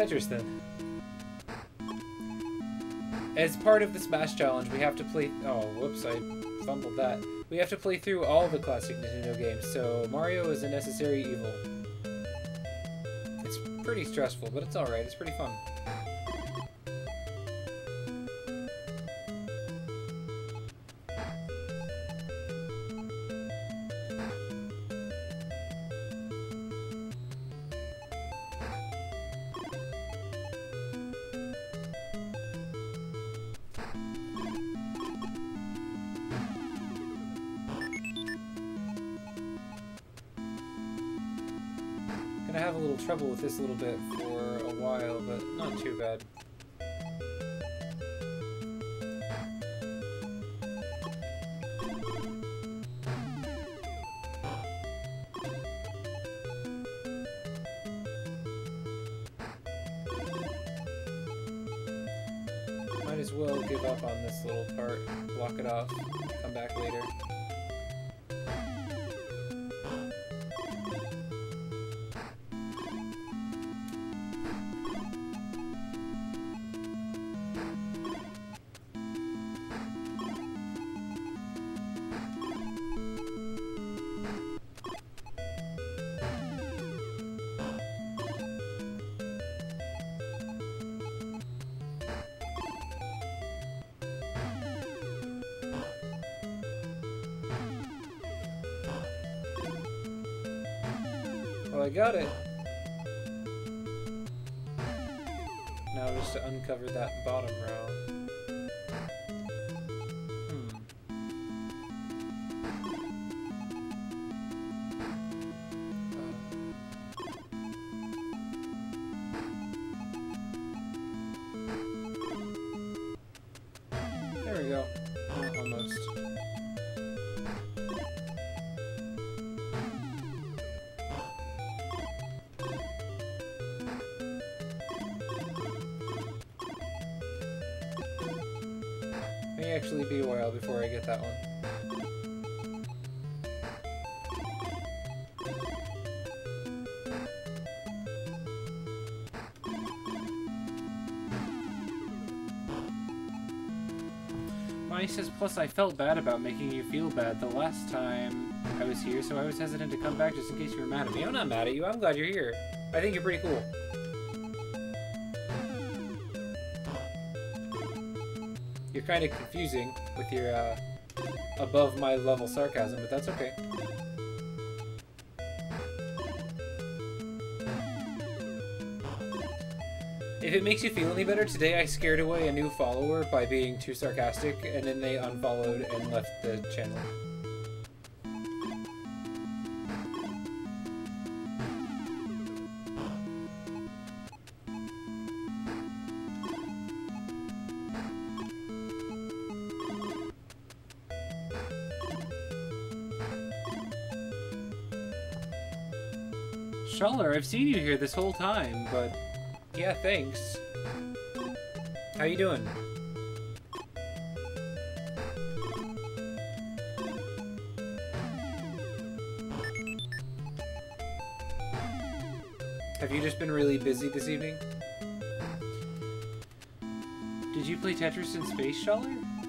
Tetris then. As part of the Smash Challenge, we have to play... Oh, whoops, I fumbled that. We have to play through all the classic Nintendo games, so Mario is a necessary evil. It's pretty stressful, but it's alright. It's pretty fun. This a little bit I got it. Actually be a while before I get that one. Bonnie says, plus I felt bad about making you feel bad the last time I was here, so I was hesitant to come back just in case you were mad at me. I'm not mad at you. I'm glad you're here. I think you're pretty cool. Kind of confusing with your uh, above my level sarcasm, but that's okay. If it makes you feel any better, today I scared away a new follower by being too sarcastic, and then they unfollowed and left the channel. I've seen you here this whole time, but yeah, thanks. How you doing? Have you just been really busy this evening? Did you play Tetris in Space, Schuller?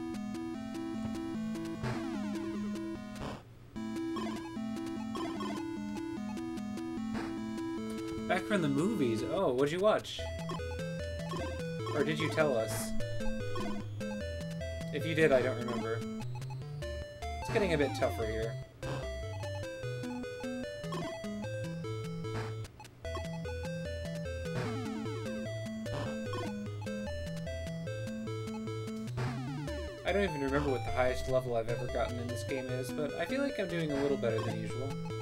From the movies. Oh, what'd you watch? Or did you tell us? If you did, I don't remember. It's getting a bit tougher here. I don't even remember what the highest level I've ever gotten in this game is, but I feel like I'm doing a little better than usual.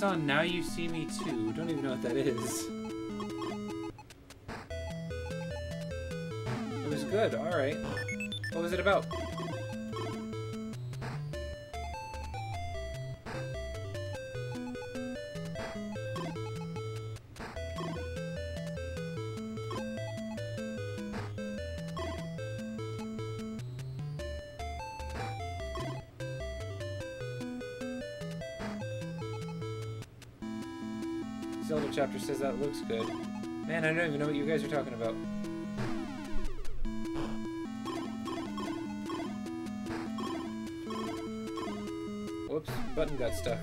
Saw Now You See Me 2. Don't even know what that is. It was good, alright. What was it about? Says that looks good. Man, I don't even know what you guys are talking about. Whoops, button got stuck.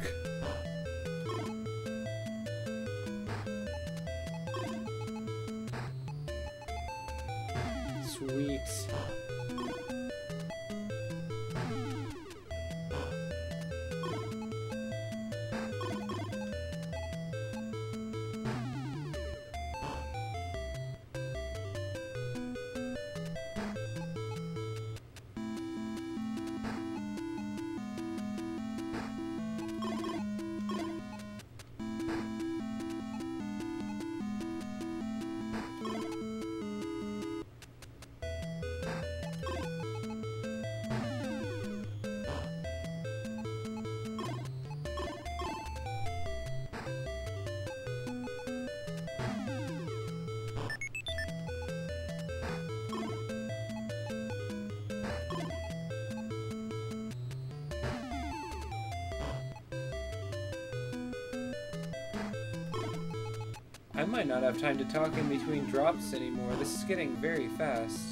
Not have time to talk in between drops anymore. This is getting very fast.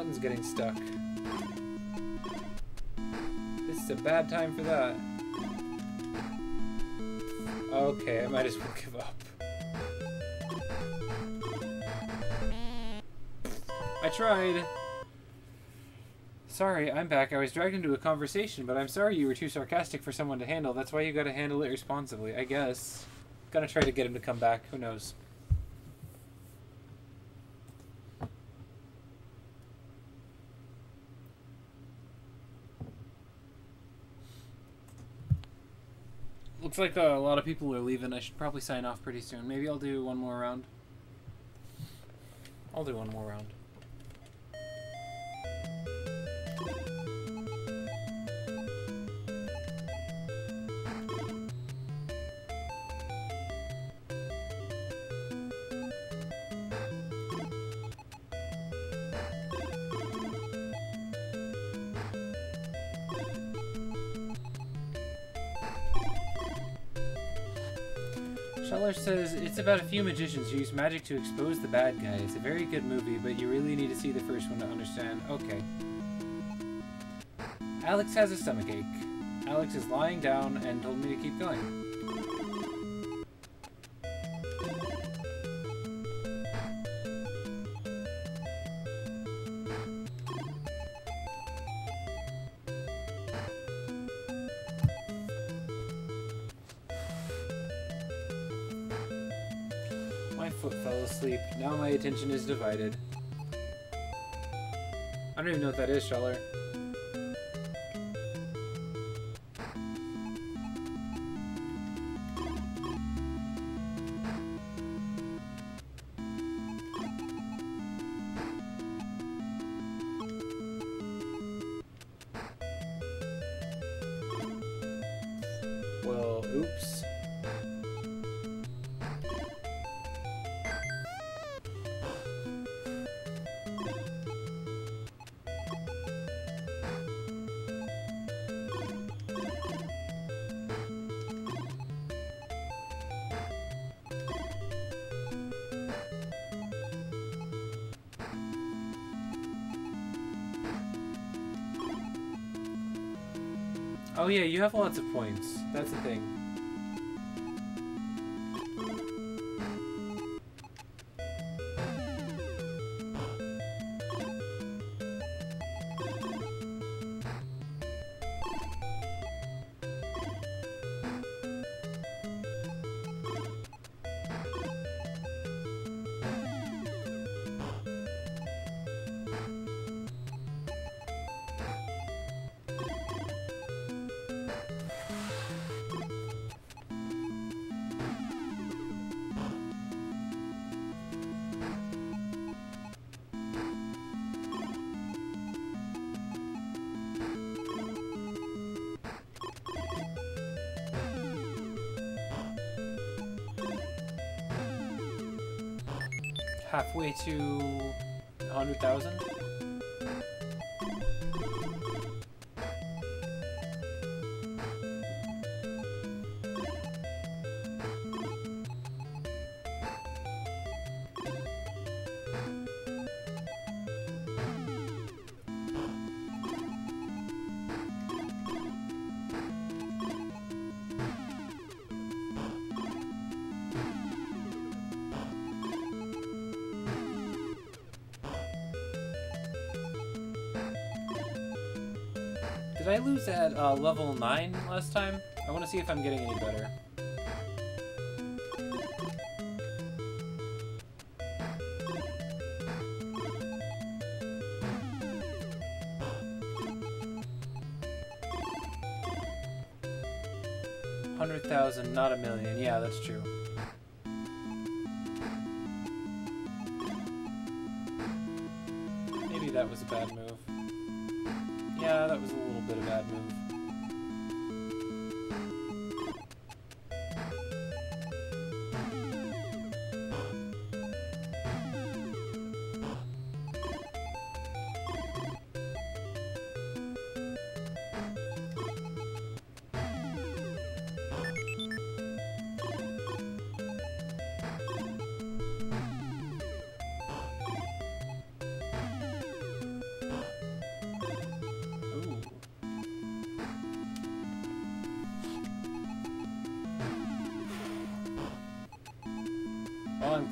Button's getting stuck. This is a bad time for that. Okay, I might as well give up. I tried. Sorry, I'm back. I was dragged into a conversation, but I'm sorry you were too sarcastic for someone to handle. That's why you gotta handle it responsibly, I guess. Gonna try to get him to come back. Who knows? Looks like a lot of people are leaving. I should probably sign off pretty soon. Maybe I'll do one more round. I'll do one more round. Scheller says it's about a few magicians who use magic to expose the bad guy. It's a very good movie, but you really need to see the first one to understand. Okay. Alex has a stomachache. Alex is lying down and told me to keep going. Attention is divided. I don't even know what that is, Scheller. To Lose at uh, level 9 last time? I want to see if I'm getting any better. Hundred thousand, not a million. Yeah, that's true.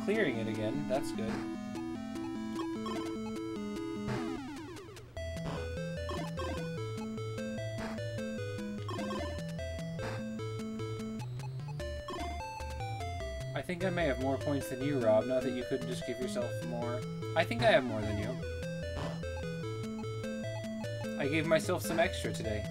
Clearing it again. That's good. I think I may have more points than you, Rob, now that you couldn't just give yourself more. I think I have more than you. I gave myself some extra today.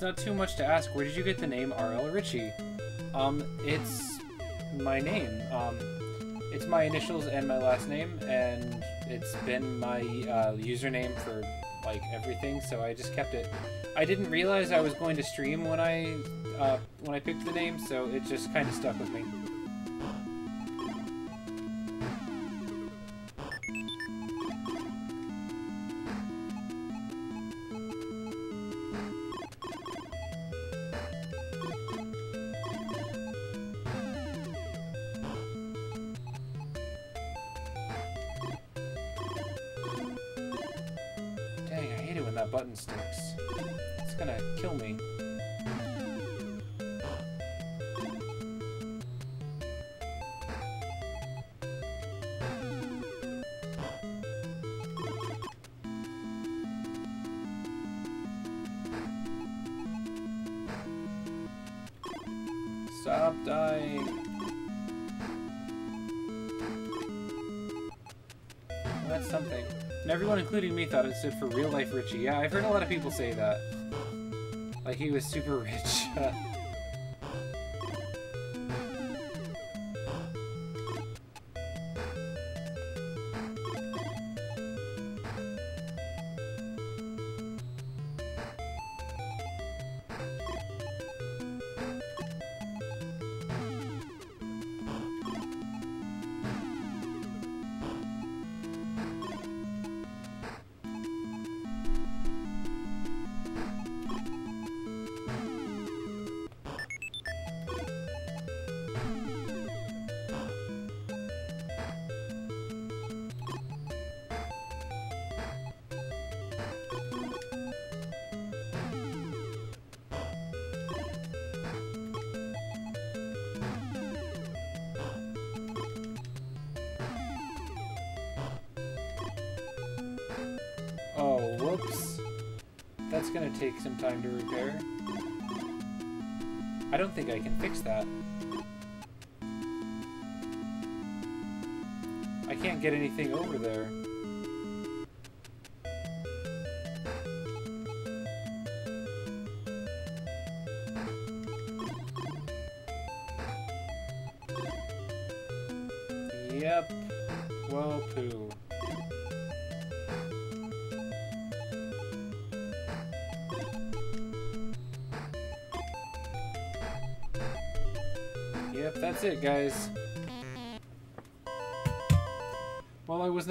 It's not too much to ask, where did you get the name RL Richey? Um, it's my name. Um, it's my initials and my last name, and it's been my uh, username for like everything, so I just kept it. I didn't realize I was going to stream when I uh, when I picked the name, so it just kind of stuck with me. Stood for real life Richey. Yeah, I've heard a lot of people say that. Like he was super rich.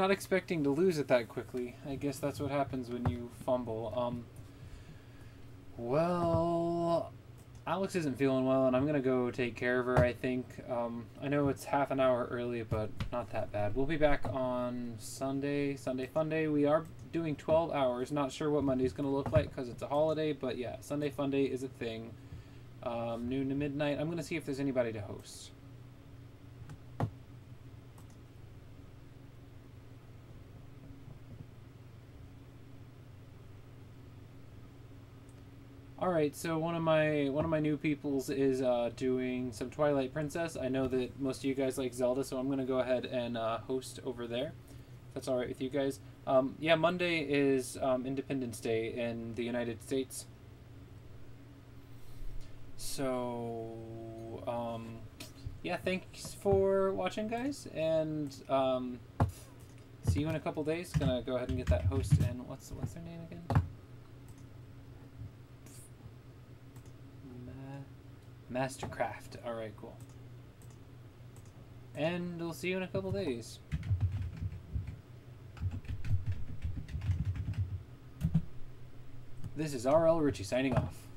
not expecting to lose it that quickly. I guess that's what happens when you fumble. Um, well, Alex isn't feeling well, and I'm gonna go take care of her. I think. Um, I know it's half an hour early, but not that bad. We'll be back on Sunday, Sunday Fun Day. We are doing 12 hours. Not sure what Monday's gonna look like because it's a holiday, but yeah, Sunday Fun Day is a thing. Um, noon to midnight. I'm gonna see if there's anybody to host. Right, so one of my one of my new peoples is uh, doing some Twilight Princess. I know that most of you guys like Zelda, so I'm gonna go ahead and uh, host over there. If that's all right with you guys. Um, yeah, Monday is um, Independence Day in the United States. So, um, yeah, thanks for watching, guys, and um, see you in a couple days. Gonna go ahead and get that host and what's what's their name again? Mastercraft. All right, cool. And we'll see you in a couple days. This is RL Richey signing off.